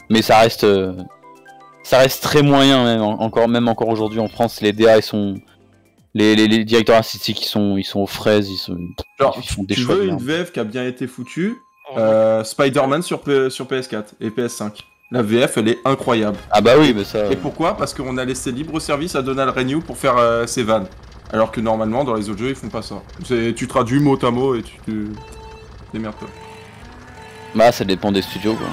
Mais ça reste. euh, ça reste très moyen, même, en- encore, même encore aujourd'hui en France. Les DA, ils sont. Les, les, les directeurs artistiques, ils sont, ils sont aux fraises, ils, sont, Genre, ils font des tu choix. de veux une. VF qui a bien été foutue euh, Spider-Man sur, P- sur PS4 et PS5. La VF, elle est incroyable. Ah bah oui, mais ça. Et pourquoi? Parce qu'on a laissé libre service à Donald Renew pour faire euh, ses vannes. Alors que normalement, dans les autres jeux, ils font pas ça. C'est- Tu traduis mot à mot et tu te... Démerde-toi. Bah, ça dépend des studios, quoi.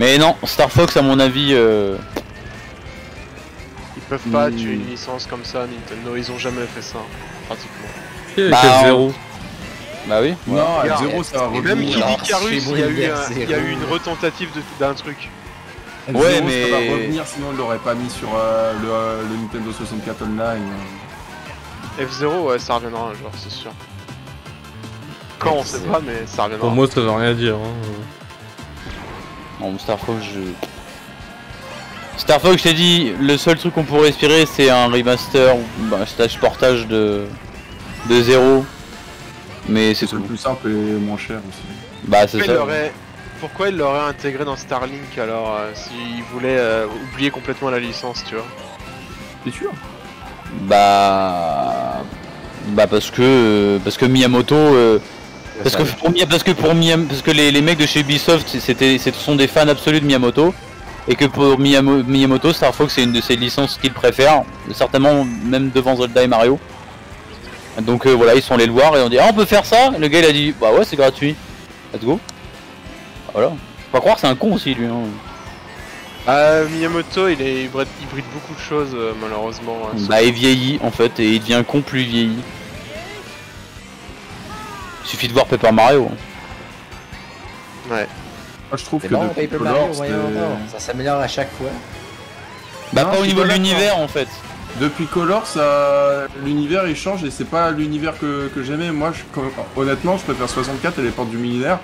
Mais non, Star Fox, à mon avis. euh, peuvent pas Hmm. tuer une licence comme ça, Nintendo, ils ont jamais fait ça, pratiquement. Avec Bah, F0. on- Bah oui. Non, Regarde, F0, ça va Et même. Kid Icarus, chez il y, a il eu y a un- il y a zéro. eu une retentative d'un truc. F0, Ouais, ça mais- va revenir, sinon ils l'auraient pas mis sur euh, le, euh, le Nintendo 64 Online. F0, ouais, ça reviendra un jour, c'est sûr. Quand on sait pas, mais ça reviendra. Pour moi, ça veut rien dire. Hein. Non, Star Fox, je. Star Fox, je t'ai dit, le seul truc qu'on pourrait espérer, c'est un remaster ou un stage portage de. de zéro. Mais c'est C'est le tout. plus simple et moins cher aussi. Bah, c'est Pourquoi il ça. l'aurait- Pourquoi il l'aurait intégré dans Starlink alors, euh, s'il voulait euh, oublier complètement la licence, tu vois? T'es sûr? Bah. Bah, parce que. euh, Parce que Miyamoto. euh, Parce que pour, Mia- parce que pour Miyam- parce que les, les mecs de chez Ubisoft c'était ce sont des fans absolus de Miyamoto et que pour Miyamo- Miyamoto Star Fox c'est une de ses licences qu'il préfère certainement même devant Zelda et Mario donc euh, voilà ils sont allés le voir et on dit ah on peut faire ça le gars il a dit bah ouais c'est gratuit let's go voilà faut pas croire c'est un con aussi lui hein. Euh, Miyamoto, il, est, il, bride, il bride beaucoup de choses, euh, malheureusement. hein, bah il vieillit en fait et il devient con plus il vieillit suffit de voir Paper Mario hein. Ouais. Moi, je trouve C'est que bon, Paper Mario. Ça s'améliore à chaque fois. bah Non, pas au niveau de l'univers en fait Depuis Color, ça, l'univers il change et c'est pas l'univers que, que j'aimais. Moi, je, honnêtement, je préfère 64 et les portes du millénaire.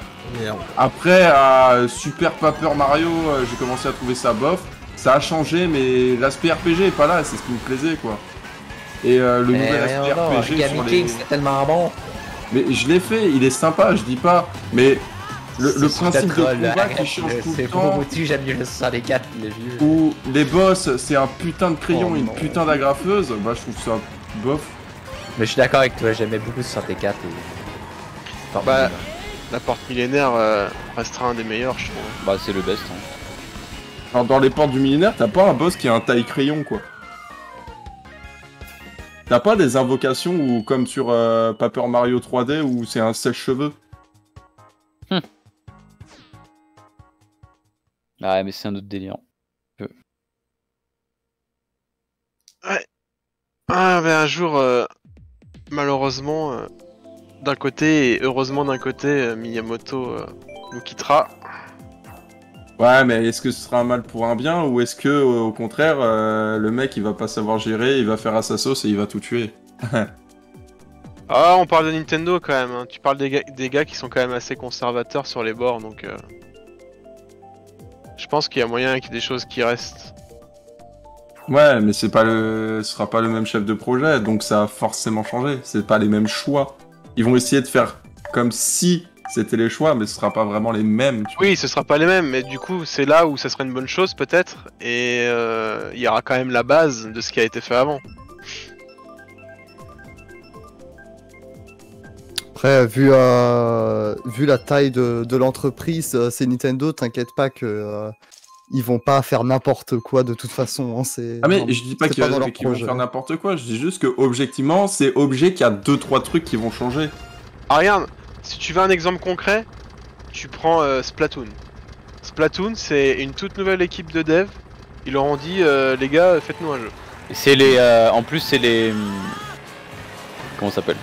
Après, à Super Paper Mario, euh, j'ai commencé à trouver ça bof. Ça a changé, mais l'aspect RPG est pas là, c'est ce qui me plaisait quoi. Et euh, le Mais nouvel aspect RPG sur King, les... c'était tellement bon. Mais je l'ai fait, il est sympa, je dis pas. Mais le, le C'est principe de troll, combat qui change tout C'est le temps, tu j'aime mieux le 64, le vieux. où les boss c'est un putain de crayon Oh et une non. putain d'agrafeuse, bah je trouve ça bof. Mais je suis d'accord avec toi, j'aimais beaucoup le 64 et... Porte Bah. La porte millénaire euh, restera un des meilleurs, je trouve. bah c'est le best hein. Alors dans les portes du millénaire, t'as pas un boss qui a un taille crayon quoi. T'as pas des invocations ou comme sur euh, Paper Mario 3D où c'est un sèche-cheveux? Ouais, mais c'est un autre délire. Ah, mais un jour, euh, malheureusement, euh, d'un côté, et heureusement d'un côté, euh, Miyamoto euh, nous quittera. Ouais, mais est-ce que ce sera un mal pour un bien ou est-ce que euh, au contraire euh, le mec il va pas savoir gérer, il va faire à sa sauce et il va tout tuer? [LAUGHS] Ah, on parle de Nintendo quand même. hein. Tu parles des gars, des gars qui sont quand même assez conservateurs sur les bords, donc. Je pense qu'il y a moyen qu'il y ait des choses qui restent. Ouais, mais c'est pas le, ce sera pas le même chef de projet, donc ça a forcément changé. C'est pas les mêmes choix. Ils vont essayer de faire comme si c'était les choix, mais ce sera pas vraiment les mêmes. tu. Oui, ce sera pas les mêmes, mais du coup, c'est là où ça serait une bonne chose peut-être, et euh, il y aura quand même la base de ce qui a été fait avant. Après, vu, euh, vu la taille de, de l'entreprise, euh, c'est Nintendo, t'inquiète pas que euh, ils vont pas faire n'importe quoi de toute façon. hein, c'est- Ah mais non, je dis pas qu'ils vont faire n'importe quoi, je dis juste que objectivement, c'est objet qu'il y a deux trois trucs qui vont changer. Ah regarde, si tu veux un exemple concret, tu prends euh, Splatoon. Splatoon, c'est une toute nouvelle équipe de dev. Ils leur ont dit, euh, les gars, faites-nous un jeu. C'est les. euh, en plus, c'est les. hum, Comment ça s'appelle?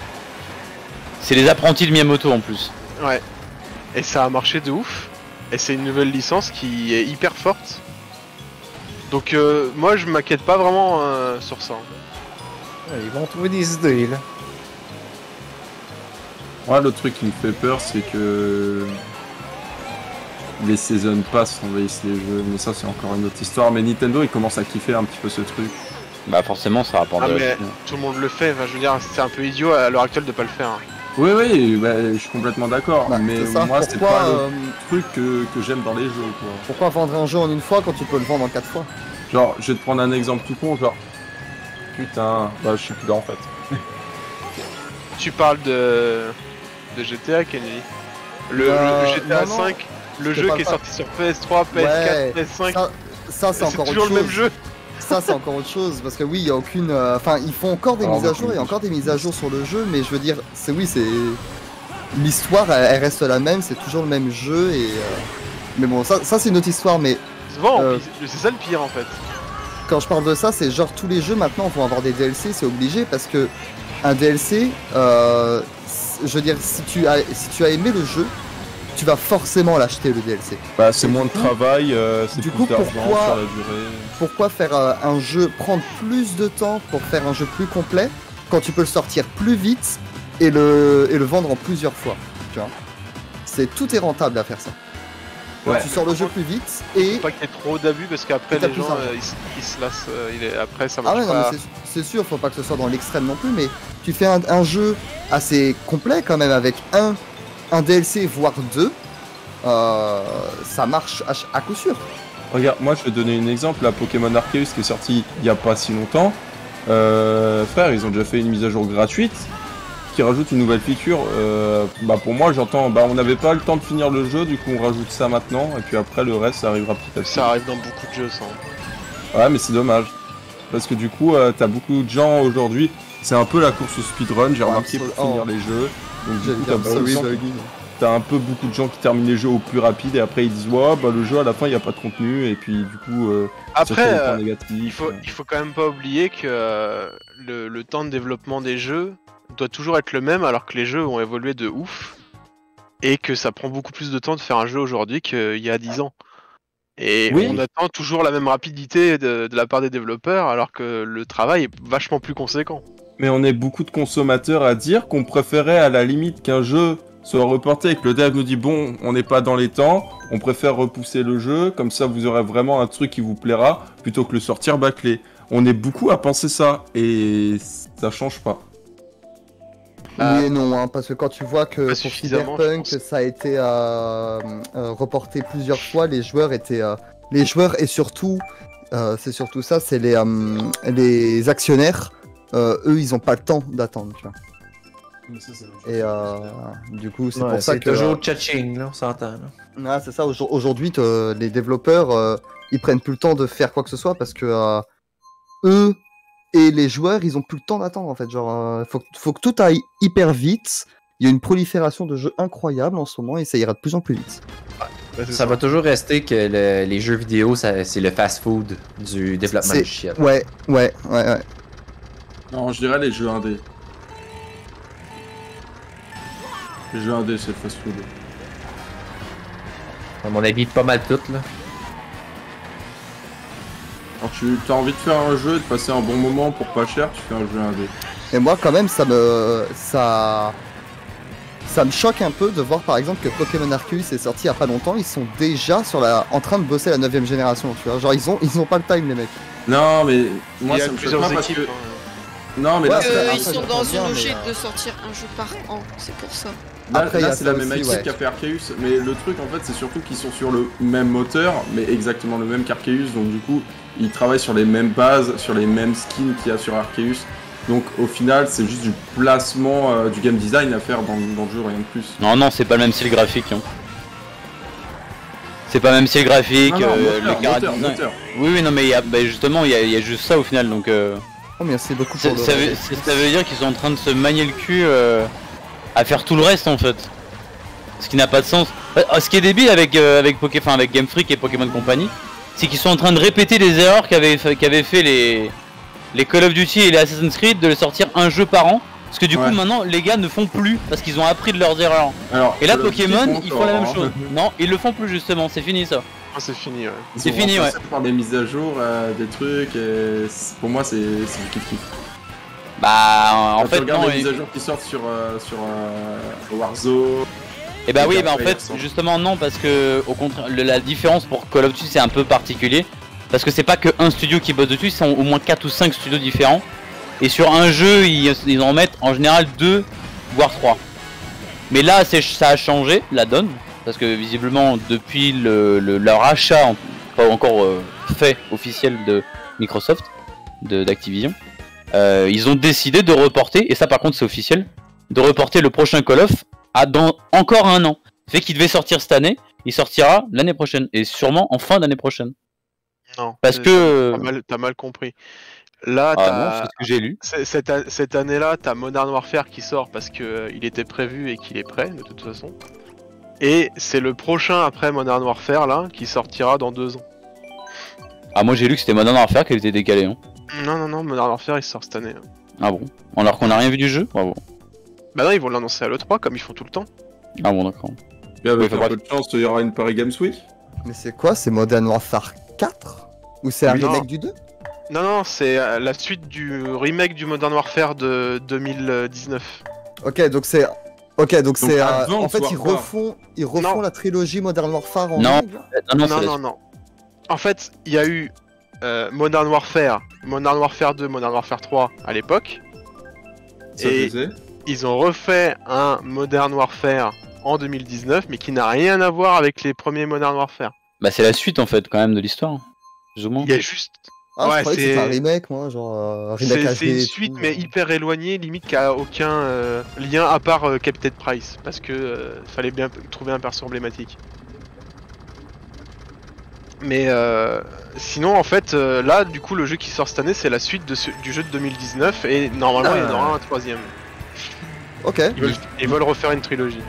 C'est les apprentis de Miyamoto en plus. Ouais. Et ça a marché de ouf. Et c'est une nouvelle licence qui est hyper forte. Donc euh, moi je m'inquiète pas vraiment euh, sur ça. Ouais, Ils vont trouver des idées, là. Moi, le truc qui me fait peur, c'est que les season pass envahissent les jeux, mais ça c'est encore une autre histoire. Mais Nintendo, il commence à kiffer un petit peu ce truc. Bah forcément, ça rapporte Ah mais tout le monde le fait, enfin, je veux dire c'est un peu idiot à l'heure actuelle de pas le faire. hein. Oui, oui, bah, je suis complètement d'accord. Bah, mais ça. moi, c'est pas euh, le truc que, que j'aime dans les jeux, quoi. Pourquoi vendre un jeu en une fois quand tu peux le vendre en quatre fois? Genre, je vais te prendre un exemple tout con, genre. Putain, bah, je suis plus là en fait. [LAUGHS] Tu parles de, de GTA Kenny. Le, Euh, le GTA non, non, 5, le je jeu qui est sorti sur PS3, PS4, Ouais, PS5, Ça, ça, c'est c'est encore toujours autre le même chose. jeu. Ça, c'est encore autre chose parce que oui, il y a aucune. euh, Enfin, ils font encore des mises à jour, il y a encore des mises à jour sur le jeu, mais je veux dire, c'est oui, c'est l'histoire, elle, elle reste la même, c'est toujours le même jeu et. euh, Mais bon, ça, ça c'est une autre histoire. Mais Euh. puis c'est ça le pire en fait. quand je parle de ça, c'est genre tous les jeux maintenant vont avoir des DLC, c'est obligé parce que un DLC, euh, je veux dire, si tu as si tu as aimé le jeu, tu vas forcément l'acheter le DLC. Bah, c'est moins de coup- travail, euh, c'est du plus coup, d'argent pourquoi- sur la durée. pourquoi faire euh, un jeu, prendre plus de temps pour faire un jeu plus complet quand tu peux le sortir plus vite et le, et le vendre en plusieurs fois tu vois? C'est tout est rentable à faire ça. Ouais. Tu sors le jeu plus vite et Faut pas qu'il y ait trop d'abus parce qu'après les gens euh, ils, se- ils se lassent. euh, il est- Après ça ah marche ouais, non, pas. mais c'est- c'est sûr, faut pas que ce soit dans l'extrême non plus, mais tu fais un, un jeu assez complet quand même avec un, un DLC voire deux, euh, ça marche à, coup sûr. Regarde, moi je vais donner un exemple, la Pokémon Arceus qui est sorti il y a pas si longtemps. Euh, frère, ils ont déjà fait une mise à jour gratuite qui rajoute une nouvelle feature. Euh, bah pour moi, j'entends, bah on n'avait pas le temps de finir le jeu, du coup on rajoute ça maintenant, et puis après le reste ça arrivera petit à petit. Ça arrive dans beaucoup de jeux ça. Ouais, mais c'est dommage. Parce que du coup, euh, t'as beaucoup de gens aujourd'hui, c'est un peu la course au speedrun, j'ai remarqué pour finir les jeux. Donc du coup, t'as oui, bah. T'as un peu beaucoup de gens qui terminent les jeux au plus rapide et après ils disent ouais bah le jeu à la fin il n'y a pas de contenu et puis du coup euh, Après, euh, négatifs, il faut, euh. il faut quand même pas oublier que euh, le, le temps de développement des jeux doit toujours être le même alors que les jeux ont évolué de ouf et que ça prend beaucoup plus de temps de faire un jeu aujourd'hui qu'il y a 10 ans. Et Oui. on attend toujours la même rapidité de, de la part des développeurs alors que le travail est vachement plus conséquent. Mais on est beaucoup de consommateurs à dire qu'on préférait à la limite qu'un jeu soit reporté et que le dev nous dit bon on n'est pas dans les temps, on préfère repousser le jeu, comme ça vous aurez vraiment un truc qui vous plaira plutôt que le sortir bâclé. On est beaucoup à penser ça et ça change pas. Ah. Oui et non, hein, parce que quand tu vois que pour Cyberpunk, ça a été euh, euh, reporté plusieurs fois, les joueurs étaient... euh, les joueurs et surtout, euh, c'est surtout ça, c'est les, euh, les actionnaires, euh, eux, ils ont pas le temps d'attendre, tu vois. Et euh, du coup, c'est Ouais, pour ça c'est que... toujours tchatching, là, on s'entend. Ouais, c'est ça, aujourd- aujourd'hui, les développeurs, euh, ils prennent plus le temps de faire quoi que ce soit parce que euh, eux et les joueurs, ils ont plus le temps d'attendre en fait. Genre, euh, faut, que- faut que tout aille hyper vite. Il y a une prolifération de jeux incroyable en ce moment et ça ira de plus en plus vite. Ça va toujours rester que le- les jeux vidéo, c'est le fast-food du développement C'est- logiciel. Ouais, ouais, ouais, ouais. Non, je dirais les jeux indés. Les jeux indés, c'est le fast food. À mon avis, pas mal toutes, là. Quand tu as envie de faire un jeu et de passer un bon moment pour pas cher, tu fais un jeu indé. Et moi, quand même, ça me. Ça. Ça me choque un peu de voir par exemple que Pokémon Arceus est sorti il y a pas longtemps, ils sont déjà sur la, en train de bosser la 9ème génération, tu vois. Genre, ils ont, ils ont pas le time, les mecs. Non, mais moi ça me choque plusieurs pas parce équipes. que. hein. Non, mais Ouais, là, c'est- Euh, ils sont dans une logique euh, de sortir un jeu par an, c'est pour ça. Là, Après, c'est la même aussi, équipe ouais. qui a fait Arceus, mais le truc en fait c'est surtout qu'ils sont sur le même moteur, mais exactement le même qu'Arceus, donc du coup ils travaillent sur les mêmes bases, sur les mêmes skins qu'il y a sur Arceus. Donc au final, c'est juste du placement, euh, du game design à faire dans, dans le jeu, rien de plus. Non, non, c'est pas le même style graphique. hein. C'est pas le même style graphique, Non, non, euh, moteur, le moteur, moteur. Oui, oui, non, mais il y a, bah, justement, il y, a- il y a juste ça au final, donc. euh, Oh, merci beaucoup ça, pour le. ça veut, ça- veut dire qu'ils sont en train de se manier le cul euh, à faire tout le reste en fait. Ce qui n'a pas de sens. Euh, Ce qui est débile avec, euh, avec, Poké- enfin, avec Game Freak et Pokémon Company, c'est qu'ils sont en train de répéter les erreurs qu'avaient fait, qu'avaient fait les, les Call of Duty et les Assassin's Creed de sortir un jeu par an. Parce que du Ouais. coup maintenant les gars ne font plus parce qu'ils ont appris de leurs erreurs. Alors, Et là Pokémon ils font la même encore, chose. hein. Non ils le font plus justement, c'est fini ça. Ah, c'est fini, ouais. C'est fini, remplacé par des mises à jour, euh, des trucs, et pour moi c'est du kiff kiff. Bah en fait non. les et- mises à jour qui sortent sur, euh, sur euh, Warzone. Et bah Et oui, puis bah en fait, justement non, parce que au contraire, la différence pour Call of Duty c'est un peu particulier, parce que c'est pas que un studio qui bosse dessus, c'est au moins 4 ou 5 studios différents, et sur un jeu ils, ils en mettent en général 2 voire 3. Mais là c'est ça a changé la donne, parce que visiblement depuis le, le- leur achat, en- pas encore euh, fait officiel de Microsoft, d'Activision, euh, ils ont décidé de reporter, et ça par contre c'est officiel, de reporter le prochain Call of à dans encore un an. Fait qu'il devait sortir cette année, il sortira l'année prochaine, et sûrement en fin d'année prochaine. Non. Parce c'est- que- T'as mal, mal compris. Là, Ah non, ce que j'ai lu. Cette, année-là, t'as Modern Warfare qui sort parce que euh, il était prévu et qu'il est prêt de toute façon. Et c'est le prochain après Modern Warfare là qui sortira dans deux ans. Ah moi j'ai lu que c'était Modern Warfare qui était décalé. Hein. Non, non, non, Modern Warfare il sort cette année. Ah bon? Alors qu'on a rien vu du jeu? Ah bon. Bah non, ils vont l'annoncer à l'E3 comme ils font tout le temps. Ah bon d'accord. Et avec Ouais, faut un peu de chance, il y aura une Paris Games Week. Mais c'est quoi? C'est Modern Warfare 4 Ou c'est un non. remake du 2 Non, non, c'est euh, la suite du remake du Modern Warfare de 2019. Ok, donc c'est. Ok, donc c'est. euh, en fait, ils Warfare. refont, ils refont Non. la trilogie Modern Warfare en Non. non, Non, non. En fait, il y a eu euh, Modern Warfare, Modern Warfare 2, Modern Warfare 3 à l'époque. Et- faisait. Ils ont refait un Modern Warfare en 2019, mais qui n'a rien à voir avec les premiers Modern Warfare. Bah c'est la suite en fait quand même de l'histoire. Plus ou moins. Il y a juste. Ah, Ouais, c'est- un remake, moi, genre. euh, remake C'est une suite, tout. mais hyper éloignée, limite qui a aucun euh, lien à part euh, Captain Price, parce que euh, fallait bien trouver un perso emblématique. Mais euh, sinon, en fait, euh, là, du coup, le jeu qui sort cette année, c'est la suite de ce- du jeu de 2019, et normalement, il y en aura un troisième. Ok. Ils veulent, ils veulent refaire une trilogie.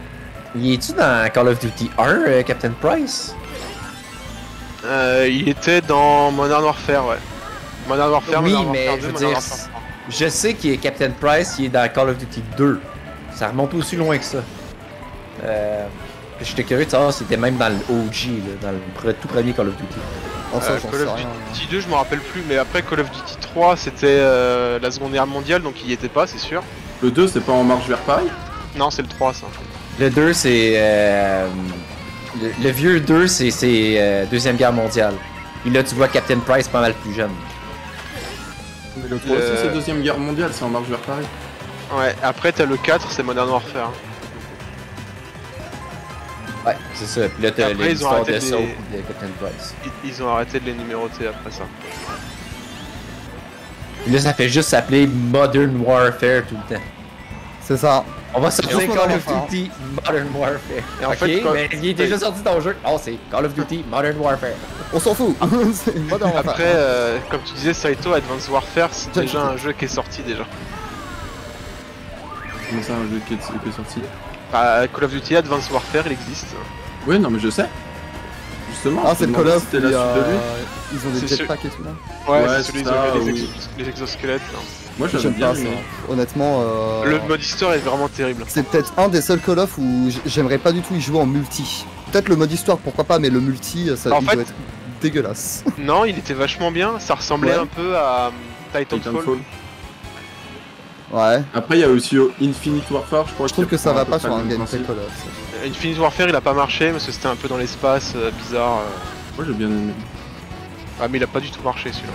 Y es-tu dans Call of Duty 1, euh, Captain Price? Euh, il était dans Modern Warfare, ouais. Modern Warfare, Oui, Modern mais Warfare je 2, veux Modern dire, Warfare 3. Je sais qu'il est Captain Price, il est dans Call of Duty 2. Ça remonte aussi loin que ça. Euh, J'étais curieux de savoir s'il était même dans le OG, là, dans le pre- tout premier Call of Duty. Euh, Call of. Duty 2, je me rappelle plus, mais après Call of Duty 3, c'était euh, la Seconde Guerre mondiale, donc il y était pas, c'est sûr. Le 2, c'est pas en marche vers Paris? Non, c'est le 3, ça. Le 2, c'est. euh, le, le vieux 2, c'est c'est, euh, Deuxième Guerre mondiale. Et là, tu vois Captain Price pas mal plus jeune. Mais le 3 Le- aussi, c'est Deuxième Guerre mondiale, c'est en marche vers Paris. Ouais, après t'as le 4, c'est Modern Warfare. Ouais, c'est ça. Puis là, t'as les- de Captain Price. Ils, ils ont arrêté de les numéroter après ça. Là, ça fait juste s'appeler Modern Warfare tout le temps. C'est ça. On va sortir Call of. Duty Modern Warfare. Et en ok, fait, quand- mais il est déjà sorti dans le jeu. Oh, c'est Call of Duty Modern Warfare. On s'en fout. [LAUGHS] c'est Modern Warfare. Après, euh, comme tu disais, Saito Advanced Warfare, c'est déjà un jeu qui est sorti déjà. Comment ça, un jeu qui est, qui est sorti? Bah, Call of Duty Advanced Warfare, il existe. Oui, non, mais je sais. Justement, Ah, c'est le Call of. si c'était la suite de lui. euh, Ils ont des jetpacks et tout là. Ouais, Ouais, c'est celui où ça, avait les, oui. les exosquelettes. là. Moi, J'aime bien pas ça. Honnêtement. euh, Le mode histoire est vraiment terrible. C'est peut-être un des seuls Call of où j'aimerais pas du tout y jouer en multi. Peut-être le mode histoire, pourquoi pas, mais le multi, ça En il fait- doit être dégueulasse. [LAUGHS] Non, il était vachement bien, ça ressemblait Ouais. un peu à euh, Titanfall. Titanfall. Ouais. Après, il y a aussi euh, Infinite Warfare, je crois. Je trouve que ça va pas sur un gameplay. Call of. Infinite Warfare, il a pas marché parce que c'était un peu dans l'espace, euh, bizarre. euh. Moi, j'ai bien aimé. Ah, mais il a pas du tout marché celui-là.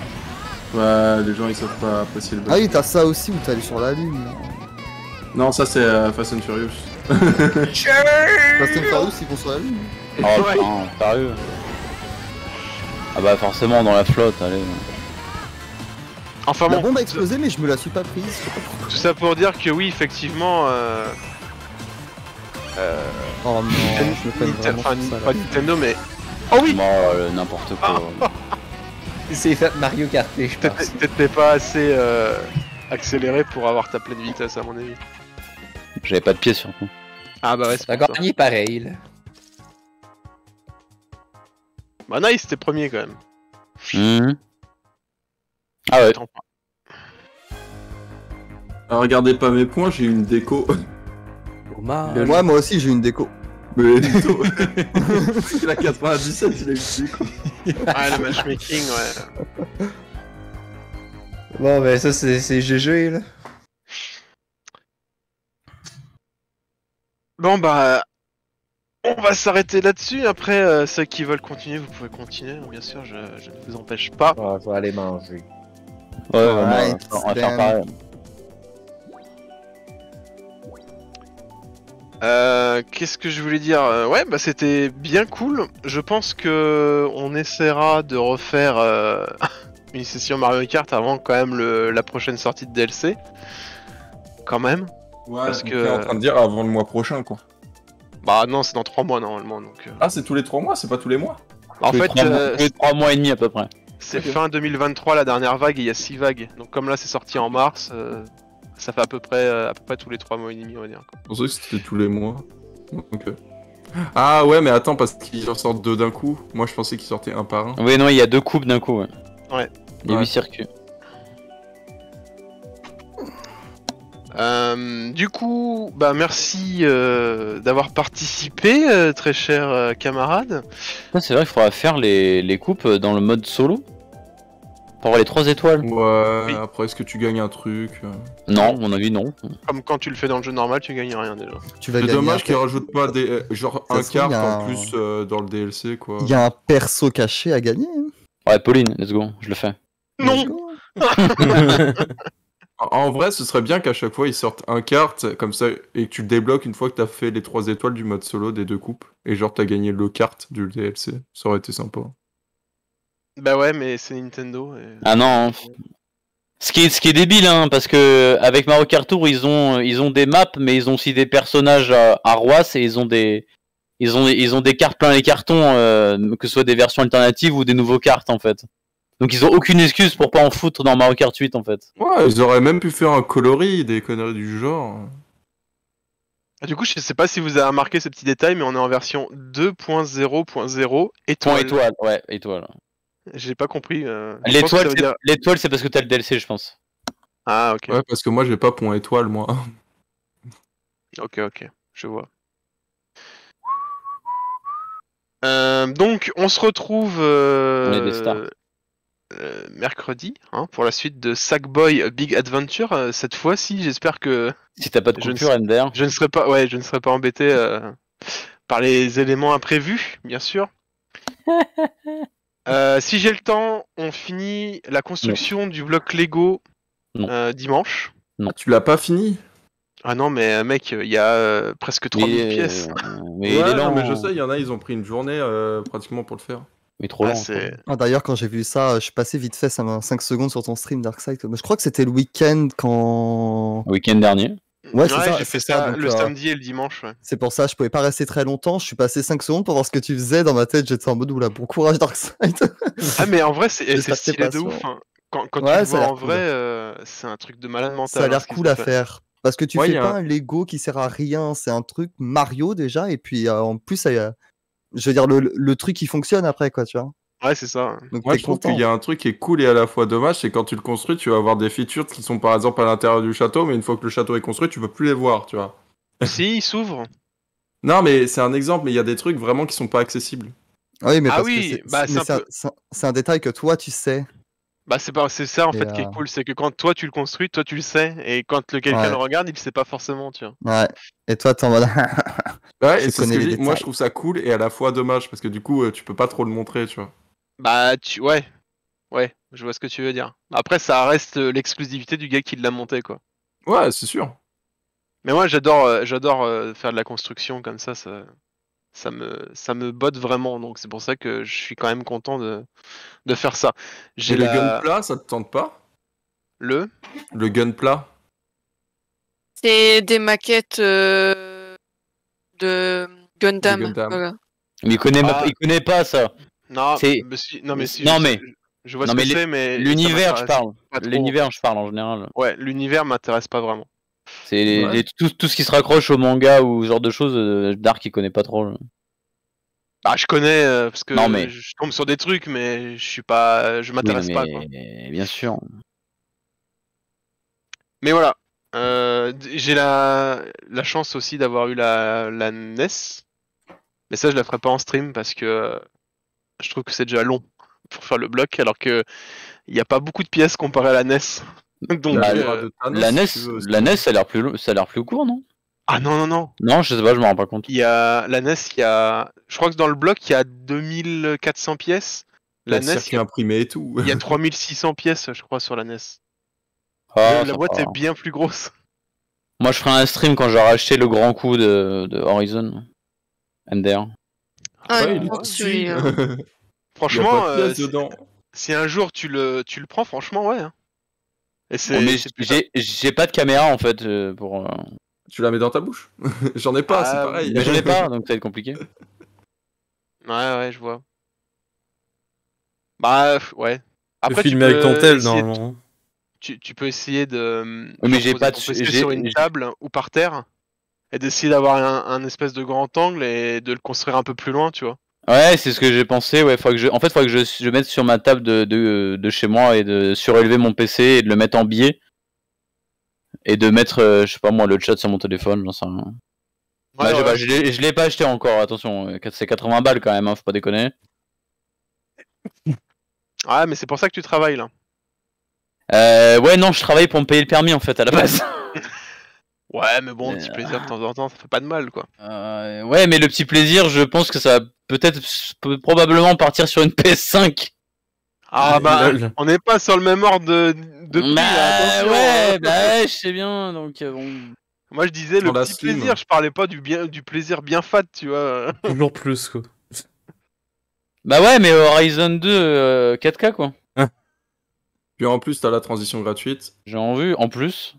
Ouais, les gens, ils savent pas apprécier le Ah oui, t'as ça aussi où t'es allé sur la lune. là. Non, ça, c'est euh, Fast and Furious. [LAUGHS] Fast and Furious, ils vont sur la lune. Oh Ouais. putain, sérieux Ah bah forcément dans la flotte, allez. Enfin La bombe a explosé, mais je me la suis pas prise. je sais pas pourquoi. tout ça pour dire que oui, effectivement, euh, euh, Oh non, je me vraiment enfin, ça, pas Nintendo, mais oh oui, euh, n'importe quoi. [LAUGHS] S'est fait Mario Karté, je pense. peut-être pas assez euh, accéléré pour avoir ta pleine vitesse à mon avis. J'avais pas de pied surtout. Ah bah ouais, c'est ça. gagné pareil, là. Bah nice, t'es premier quand même. Mhm. Ah ouais. Ah, regardez pas mes points, j'ai une déco. [LAUGHS] Dommage. Moi, moi aussi, j'ai une déco. Mais il a 97, il a une déco. Ah le matchmaking, ouais. Bon, ben ça, c'est GG, là. Bon bah, on va s'arrêter là-dessus. Après, euh, ceux qui veulent continuer, vous pouvez continuer. Bien sûr, je, je ne vous empêche pas. Ah, je vais aller manger. Ouais, ouais, on va- Alright, on va faire then. pareil. Euh, Qu'est-ce que je voulais dire Euh, Ouais, bah c'était bien cool. Je pense que on essaiera de refaire euh, [LAUGHS] une session Mario Kart avant quand même le, la prochaine sortie de DLC. Quand même. Ouais, Parce que- en train de dire avant le mois prochain, quoi. Bah non, c'est dans 3 mois normalement. Donc, euh. Ah, c'est tous les 3 mois, c'est pas tous les mois En Tous les fait, trois mois- euh, tous les trois mois et demi à peu près. c'est fin 2023 la dernière vague et il y a 6 vagues. Donc comme là c'est sorti en mars, euh, ça fait à peu près euh, à peu près tous les 3 mois et demi on va dire. quoi. Je pensais que c'était tous les mois. Ok. Ah ouais, mais attends, parce qu'ils en sortent deux d'un coup. Moi, je pensais qu'ils sortaient un par un. Oui, non, il y a deux coupes d'un coup. Ouais. Ouais. Il y a Ouais. huit circuits. Euh, du coup, bah merci euh, d'avoir participé, euh, très cher euh, camarade. C'est vrai qu'il faudra faire les, les coupes dans le mode solo Pour avoir les 3 étoiles? Ouais, Oui. après, est-ce que tu gagnes un truc euh? Non, à mon avis, non. Comme quand tu le fais dans le jeu normal, tu gagnes rien déjà. C'est dommage qu'ils rajoutent pas des, euh, genre Ça un quart en un- plus euh, dans le DLC, quoi. Il y a un perso caché à gagner. hein. Ouais, Pauline, let's go, je le fais. Non. [LAUGHS] En- vrai, ce serait bien qu'à chaque fois ils sortent un carte comme ça et que tu le débloques une fois que t'as fait les trois étoiles du mode solo des deux coupes et genre t'as gagné le carte du DLC. Ça aurait été sympa. Bah ouais, mais c'est Nintendo. Et... Ah non. Ce qui est, ce qui est débile, hein, parce que avec Mario Kart Tour, ils ont, ils ont des maps, mais ils ont aussi des personnages à, à Roas et ils ont des, ils ont, ils ont des cartes plein les cartons, euh, que ce soit des versions alternatives ou des nouveaux cartes en fait. Donc ils ont aucune excuse pour pas en foutre dans Mario Kart 8 en fait. Ouais, ils auraient même pu faire un coloris, des conneries du genre. Ah, Du coup, je sais pas si vous avez remarqué ce petit détail, mais on est en version 2.0.0 étoile. Point étoile, ouais, étoile. J'ai pas compris. euh, L'étoile, c'est dire- l'étoile, c'est parce que t'as le DLC, je pense. Ah ok, Ouais, parce que moi j'ai pas point étoile, moi. ok, ok, je vois. Euh, donc, on se retrouve euh, euh, mercredi hein, pour la suite de Sackboy Big Adventure. Cette fois-ci, j'espère que Si t'as pas de Je ne coupure, Ender. je ne serai pas, ouais, je ne serai pas embêté euh, par les éléments imprévus, bien sûr. [LAUGHS] Euh, si j'ai le temps, on finit la construction du bloc Lego Non. euh, dimanche. tu l'as pas fini? Ah non, mais euh, mec, il y a euh, presque 3000 Mais, pièces. euh, mais [LAUGHS] il Ouais, est non, lent. mais je sais, il y en a, ils ont pris une journée euh, pratiquement pour le faire. Mais trop Ah, lent. c'est- Ah, D'ailleurs, quand j'ai vu ça, je suis passé vite fait, ça m'a 5 secondes sur ton stream Darkseid. Mais Je crois que c'était le week-end quand. Week-end dernier. Ouais, c'est ça, j'ai fait ça, ça, donc, le euh, samedi et le dimanche. Ouais. C'est pour ça, je pouvais pas rester très longtemps. Je suis passé 5 secondes pour voir ce que tu faisais. Dans ma tête, j'étais en mode oula, bon courage Darkseid. [LAUGHS] Ah, mais en vrai, c'est t'es stylé de ouf. hein. Quand, quand Ouais, tu vois en cool. vrai, euh, c'est un truc de malade mental. ça a hein, l'air cool à fait. faire. Parce que tu Ouais, fais pas un- Lego qui sert à rien. C'est un truc Mario déjà. Et puis euh, en plus, je veux dire, le, le truc il fonctionne après, quoi, tu vois. Ouais, c'est ça. Donc Moi, je trouve qu'il y a un truc qui est cool et à la fois dommage, c'est quand tu le construis, tu vas avoir des features qui sont par exemple à l'intérieur du château, mais une fois que le château est construit, tu peux plus les voir, tu vois. [LAUGHS] [LAUGHS] si, il s'ouvre. Non, mais c'est un exemple, mais il y a des trucs vraiment qui sont pas accessibles. Oui, mais Ah parce oui, que c'est- bah, mais c'est un un, peu- c'est un- c'est un détail que toi tu sais. Bah c'est pas c'est ça en Et, fait qui est euh, cool, c'est que quand toi tu le construis, toi tu le sais, et quand le quelqu'un Ouais. le regarde, il le sait pas forcément, tu vois. Ouais. Et toi, t'es en mode. Ouais, [LAUGHS] et c'est ce connais que je les dis. Moi, je trouve ça cool et à la fois dommage parce que du coup, euh, tu peux pas trop le montrer, tu vois. Bah tu ouais. Ouais, je vois ce que tu veux dire. Après ça reste euh, l'exclusivité du gars qui l'a monté quoi. Ouais, c'est sûr. Mais moi j'adore euh, j'adore euh, faire de la construction comme ça, ça ça me ça me botte vraiment donc c'est pour ça que je suis quand même content de de faire ça. J'ai Et le la- gunpla, ça te tente pas? Le? Le gunpla C'est des maquettes euh, de Gundam. De Gundam. voilà. Mais il connaît, Ah. il connaît pas ça. Non, C'est- mais si, non, mais si, Non, je, mais- je vois non, ce que mais c'est, mais. L'univers, je parle. L'univers, je parle en général. Ouais, l'univers m'intéresse pas vraiment. C'est les- Ouais. les- tout, tout ce qui se raccroche au manga ou ce genre de choses, euh, Dark il connaît pas trop. là. Bah, je connais euh, parce que Non, mais- je tombe sur des trucs, mais je suis pas, je m'intéresse Oui, pas. mais- Quoi. Bien sûr. Mais voilà, euh, j'ai la, la chance aussi d'avoir eu la, la NES, mais ça je la ferai pas en stream parce que euh, je trouve que c'est déjà long pour faire le bloc, alors que il n'y a pas beaucoup de pièces comparé à la NES. [LAUGHS] Donc, Bah, euh, La NES, la NES, ça a l'air plus, ça a l'air plus court, non? Ah non non non, Non, je sais pas, je me rends pas compte. il y a la NES, il y a, je crois que dans le bloc il y a 2400 pièces. La La NES, il y a- imprimé et tout. il y a [LAUGHS] 3600 pièces, je crois, sur la NES. Ah, la boîte va. est bien plus grosse. Moi, je ferai un stream quand j'aurai acheté le grand coup de, de Horizon. MDR. Ah, Ouais, il est [LAUGHS] a Franchement, euh, si- un jour tu le, tu le prends, franchement, ouais. hein. Et c'est. Oh, j'ai j'ai pas de caméra en fait euh, pour. euh, Tu la mets dans ta bouche [LAUGHS] J'en ai pas, c'est Ah, pareil. Mais j'en ai pas, [LAUGHS] donc ça va être compliqué. Ouais, ouais, je vois. Bah, ouais. Tu tu filmer avec ton peux tel, essayer de- normalement. Tu, tu peux essayer de. Mais j'ai pas de- sur une j'ai- table ou par terre et d'essayer d'avoir un, un espèce de grand angle et de le construire un peu plus loin, tu vois. Ouais, c'est ce que j'ai pensé. Ouais, que je... En fait, il faudrait que je, je mette sur ma table de, de, de chez moi et de surélever mon PC et de le mettre en biais. Et de mettre, euh, je sais pas moi, le chat sur mon téléphone, j'en sais rien. Ouais, bah, je l'ai- pas acheté encore, attention, c'est 80 balles quand même, hein, faut pas déconner. Ouais, mais c'est pour ça que tu travailles là. Euh, ouais, non, je travaille pour me payer le permis en fait à la base. Ouais, mais bon, un petit Euh, plaisir de temps en temps, ça fait pas de mal, quoi. Euh, ouais, mais le petit plaisir, je pense que ça va peut-être peut probablement partir sur une [LAUGHS] PS5. Ah bah, lol. on n'est pas sur le même ordre de, de prix, Bah, attention, ouais, hein. bah ouais, je sais bien, donc euh, bon. Moi je disais le petit Slim. plaisir, je parlais pas du bien du plaisir bien fat, tu vois. [LAUGHS] Toujours plus, quoi. Bah ouais, mais Horizon 2 euh, 4K quoi. Puis en plus, t'as la transition gratuite. J'ai en vue en plus.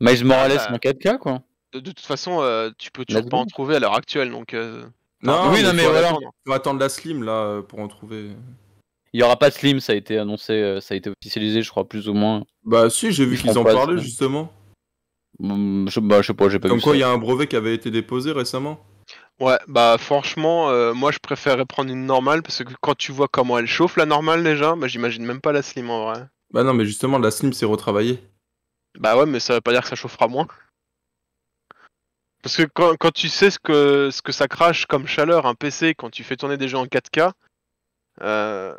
Miles Morales bah. en 4K quoi. De, de toute façon, euh, tu peux toujours pas en trouver à l'heure actuelle, donc. euh, Non, oui, non, mais voilà. attendre- faut attendre la Slim là euh, pour en trouver. Il y aura pas de Slim, ça a été annoncé, euh, ça a été officialisé, je crois plus ou moins. Bah si, j'ai vu Ils qu'ils en parlaient ça. justement. Hum, Je, bah, je sais pas, j'ai pas Comme vu quoi, il y a un brevet qui avait été déposé récemment. Ouais, bah franchement, euh, moi je préférerais prendre une normale parce que quand tu vois comment elle chauffe la normale déjà, bah j'imagine même pas la slim en vrai. Bah non, mais justement, la Slim c'est retravaillé. Bah ouais, mais ça veut pas dire que ça chauffera moins. Parce que quand, quand tu sais ce que, ce que ça crache comme chaleur un PC quand tu fais tourner des jeux en 4K, euh,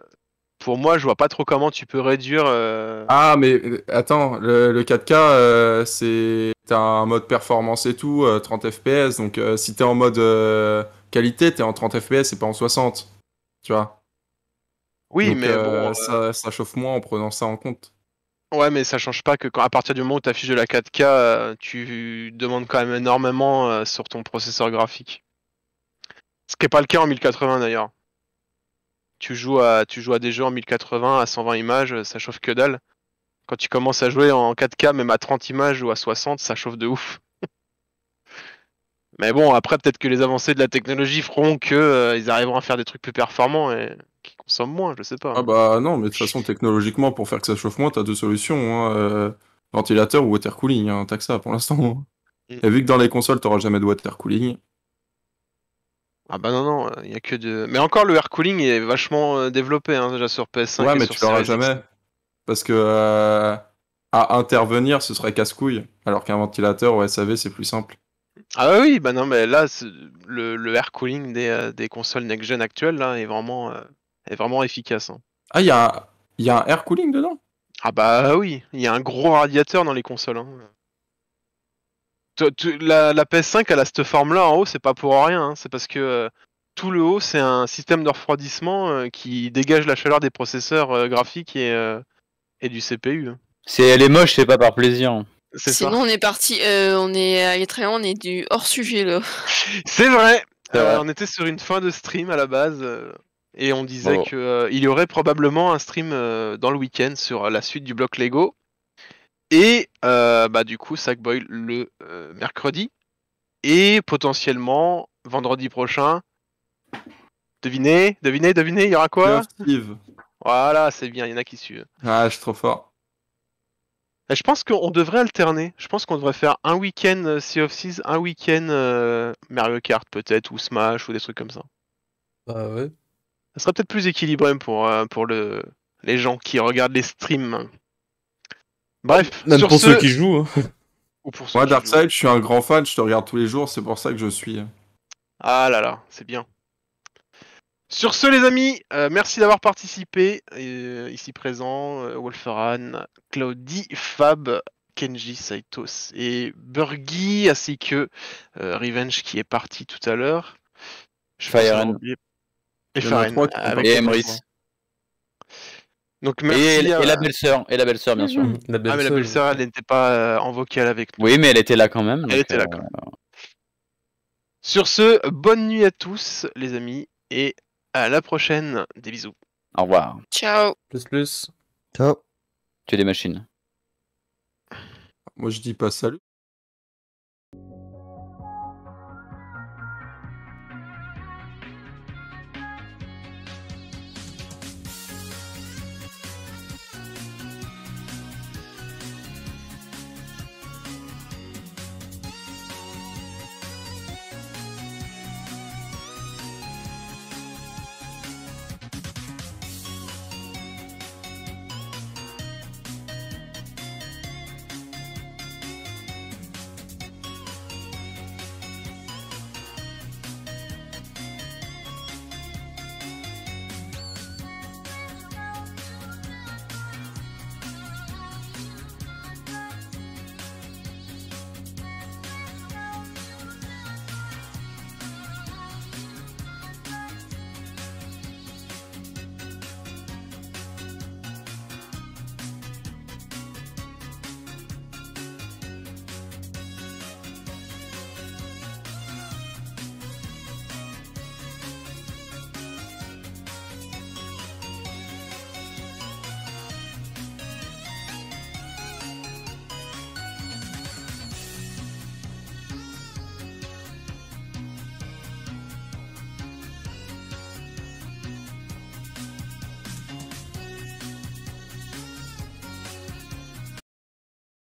pour moi je vois pas trop comment tu peux réduire. euh, Ah, mais euh, attends, le, le 4K, euh, c'est. T'as un mode performance et tout, euh, 30 FPS. Donc si t'es en mode qualité, t'es en 30 FPS et pas en 60. Tu vois Oui, Donc, mais bon. ça, ça chauffe moins en prenant ça en compte. Ouais, mais ça change pas que quand, à partir du moment où tu de la 4K, euh, tu demandes quand même énormément euh, sur ton processeur graphique. Ce qui n'est pas le cas en 1080 d'ailleurs. Tu joues à tu joues à des jeux en 1080 à 120 images, ça chauffe que dalle. Quand tu commences à jouer en 4K, même à 30 images ou à 60, ça chauffe de ouf. [LAUGHS] mais bon, après peut-être que les avancées de la technologie feront que euh, arriveront à faire des trucs plus performants et qui consomment moins, je sais pas. Ah bah non, mais de toute façon, technologiquement, pour faire que ça chauffe moins, t'as deux solutions. hein, euh, ventilateur ou water cooling, hein, t'as que ça pour l'instant. Mm. Et vu que dans les consoles, t'auras jamais de water cooling. Ah bah non, non, il y a que de... Mais encore, le air cooling est vachement euh, développé hein, déjà sur PS5 ouais, et mais sur tu l'auras jamais. Parce que euh, à intervenir, ce serait casse-couille. Alors qu'un ventilateur ou SAV, c'est plus simple. Ah bah oui, bah non, mais là, le, le air cooling des, euh, des consoles next-gen actuelles là, est, vraiment, euh, est vraiment efficace. hein. Ah, il y, a un- il y a un air cooling dedans? Ah bah oui, il y a un gros radiateur dans les consoles. hein. Toi, tu- La, la PS5, elle a cette forme-là en haut, c'est pas pour rien. hein, C'est parce que euh, tout le haut, c'est un système de refroidissement euh, qui dégage la chaleur des processeurs euh, graphiques et, euh, et du CPU. hein. C'est elle est moche, c'est pas par plaisir. C'est ça. Sinon, on est parti, euh, on est allé très loin, on est du hors sujet là. [LAUGHS] C'est vrai. C'est Euh, vrai. on était sur une fin de stream à la base. euh, et on disait que euh, il y aurait probablement un stream euh, dans le week-end sur la suite du bloc Lego. Et euh, bah du coup Sackboy le euh, mercredi et potentiellement vendredi prochain. Devinez, devinez, devinez, il y aura quoi? Steve. Voilà, c'est bien, il y en a qui suivent. Ah, je suis trop fort. Et je pense qu'on devrait alterner. Je pense qu'on devrait faire un week-end euh, Sea of Thieves, un week-end euh, Mario Kart peut-être, ou Smash, ou des trucs comme ça. Bah ouais. Ça serait peut-être plus équilibré pour, euh, pour le, les gens qui regardent les streams. Bref, Même sur pour ce- ceux qui jouent. hein. [LAUGHS] ou pour ceux Moi. Darkseid, je suis un grand fan, je te regarde tous les jours, c'est pour ça que je suis. Ah là là, c'est bien. Sur ce, les amis, euh, merci d'avoir participé. euh, ici présent, euh, Wolferan, Claudie, Fab, Kenji, Saitos et Burgi, ainsi que euh, Revenge qui est parti tout à l'heure. Je. Et avec Et Emrys. Donc Et, merci. et à- la belle-sœur, et la belle-sœur, bien sûr. La Ah mais la belle-sœur, elle n'était pas euh, en vocal avec nous. Oui, mais elle était là quand même. Elle était là euh, quand même. Sur ce, bonne nuit à tous, les amis, et à la prochaine. Des bisous. Au revoir. Ciao. Plus plus. Ciao. Tu es des machines. Moi, je dis pas salut.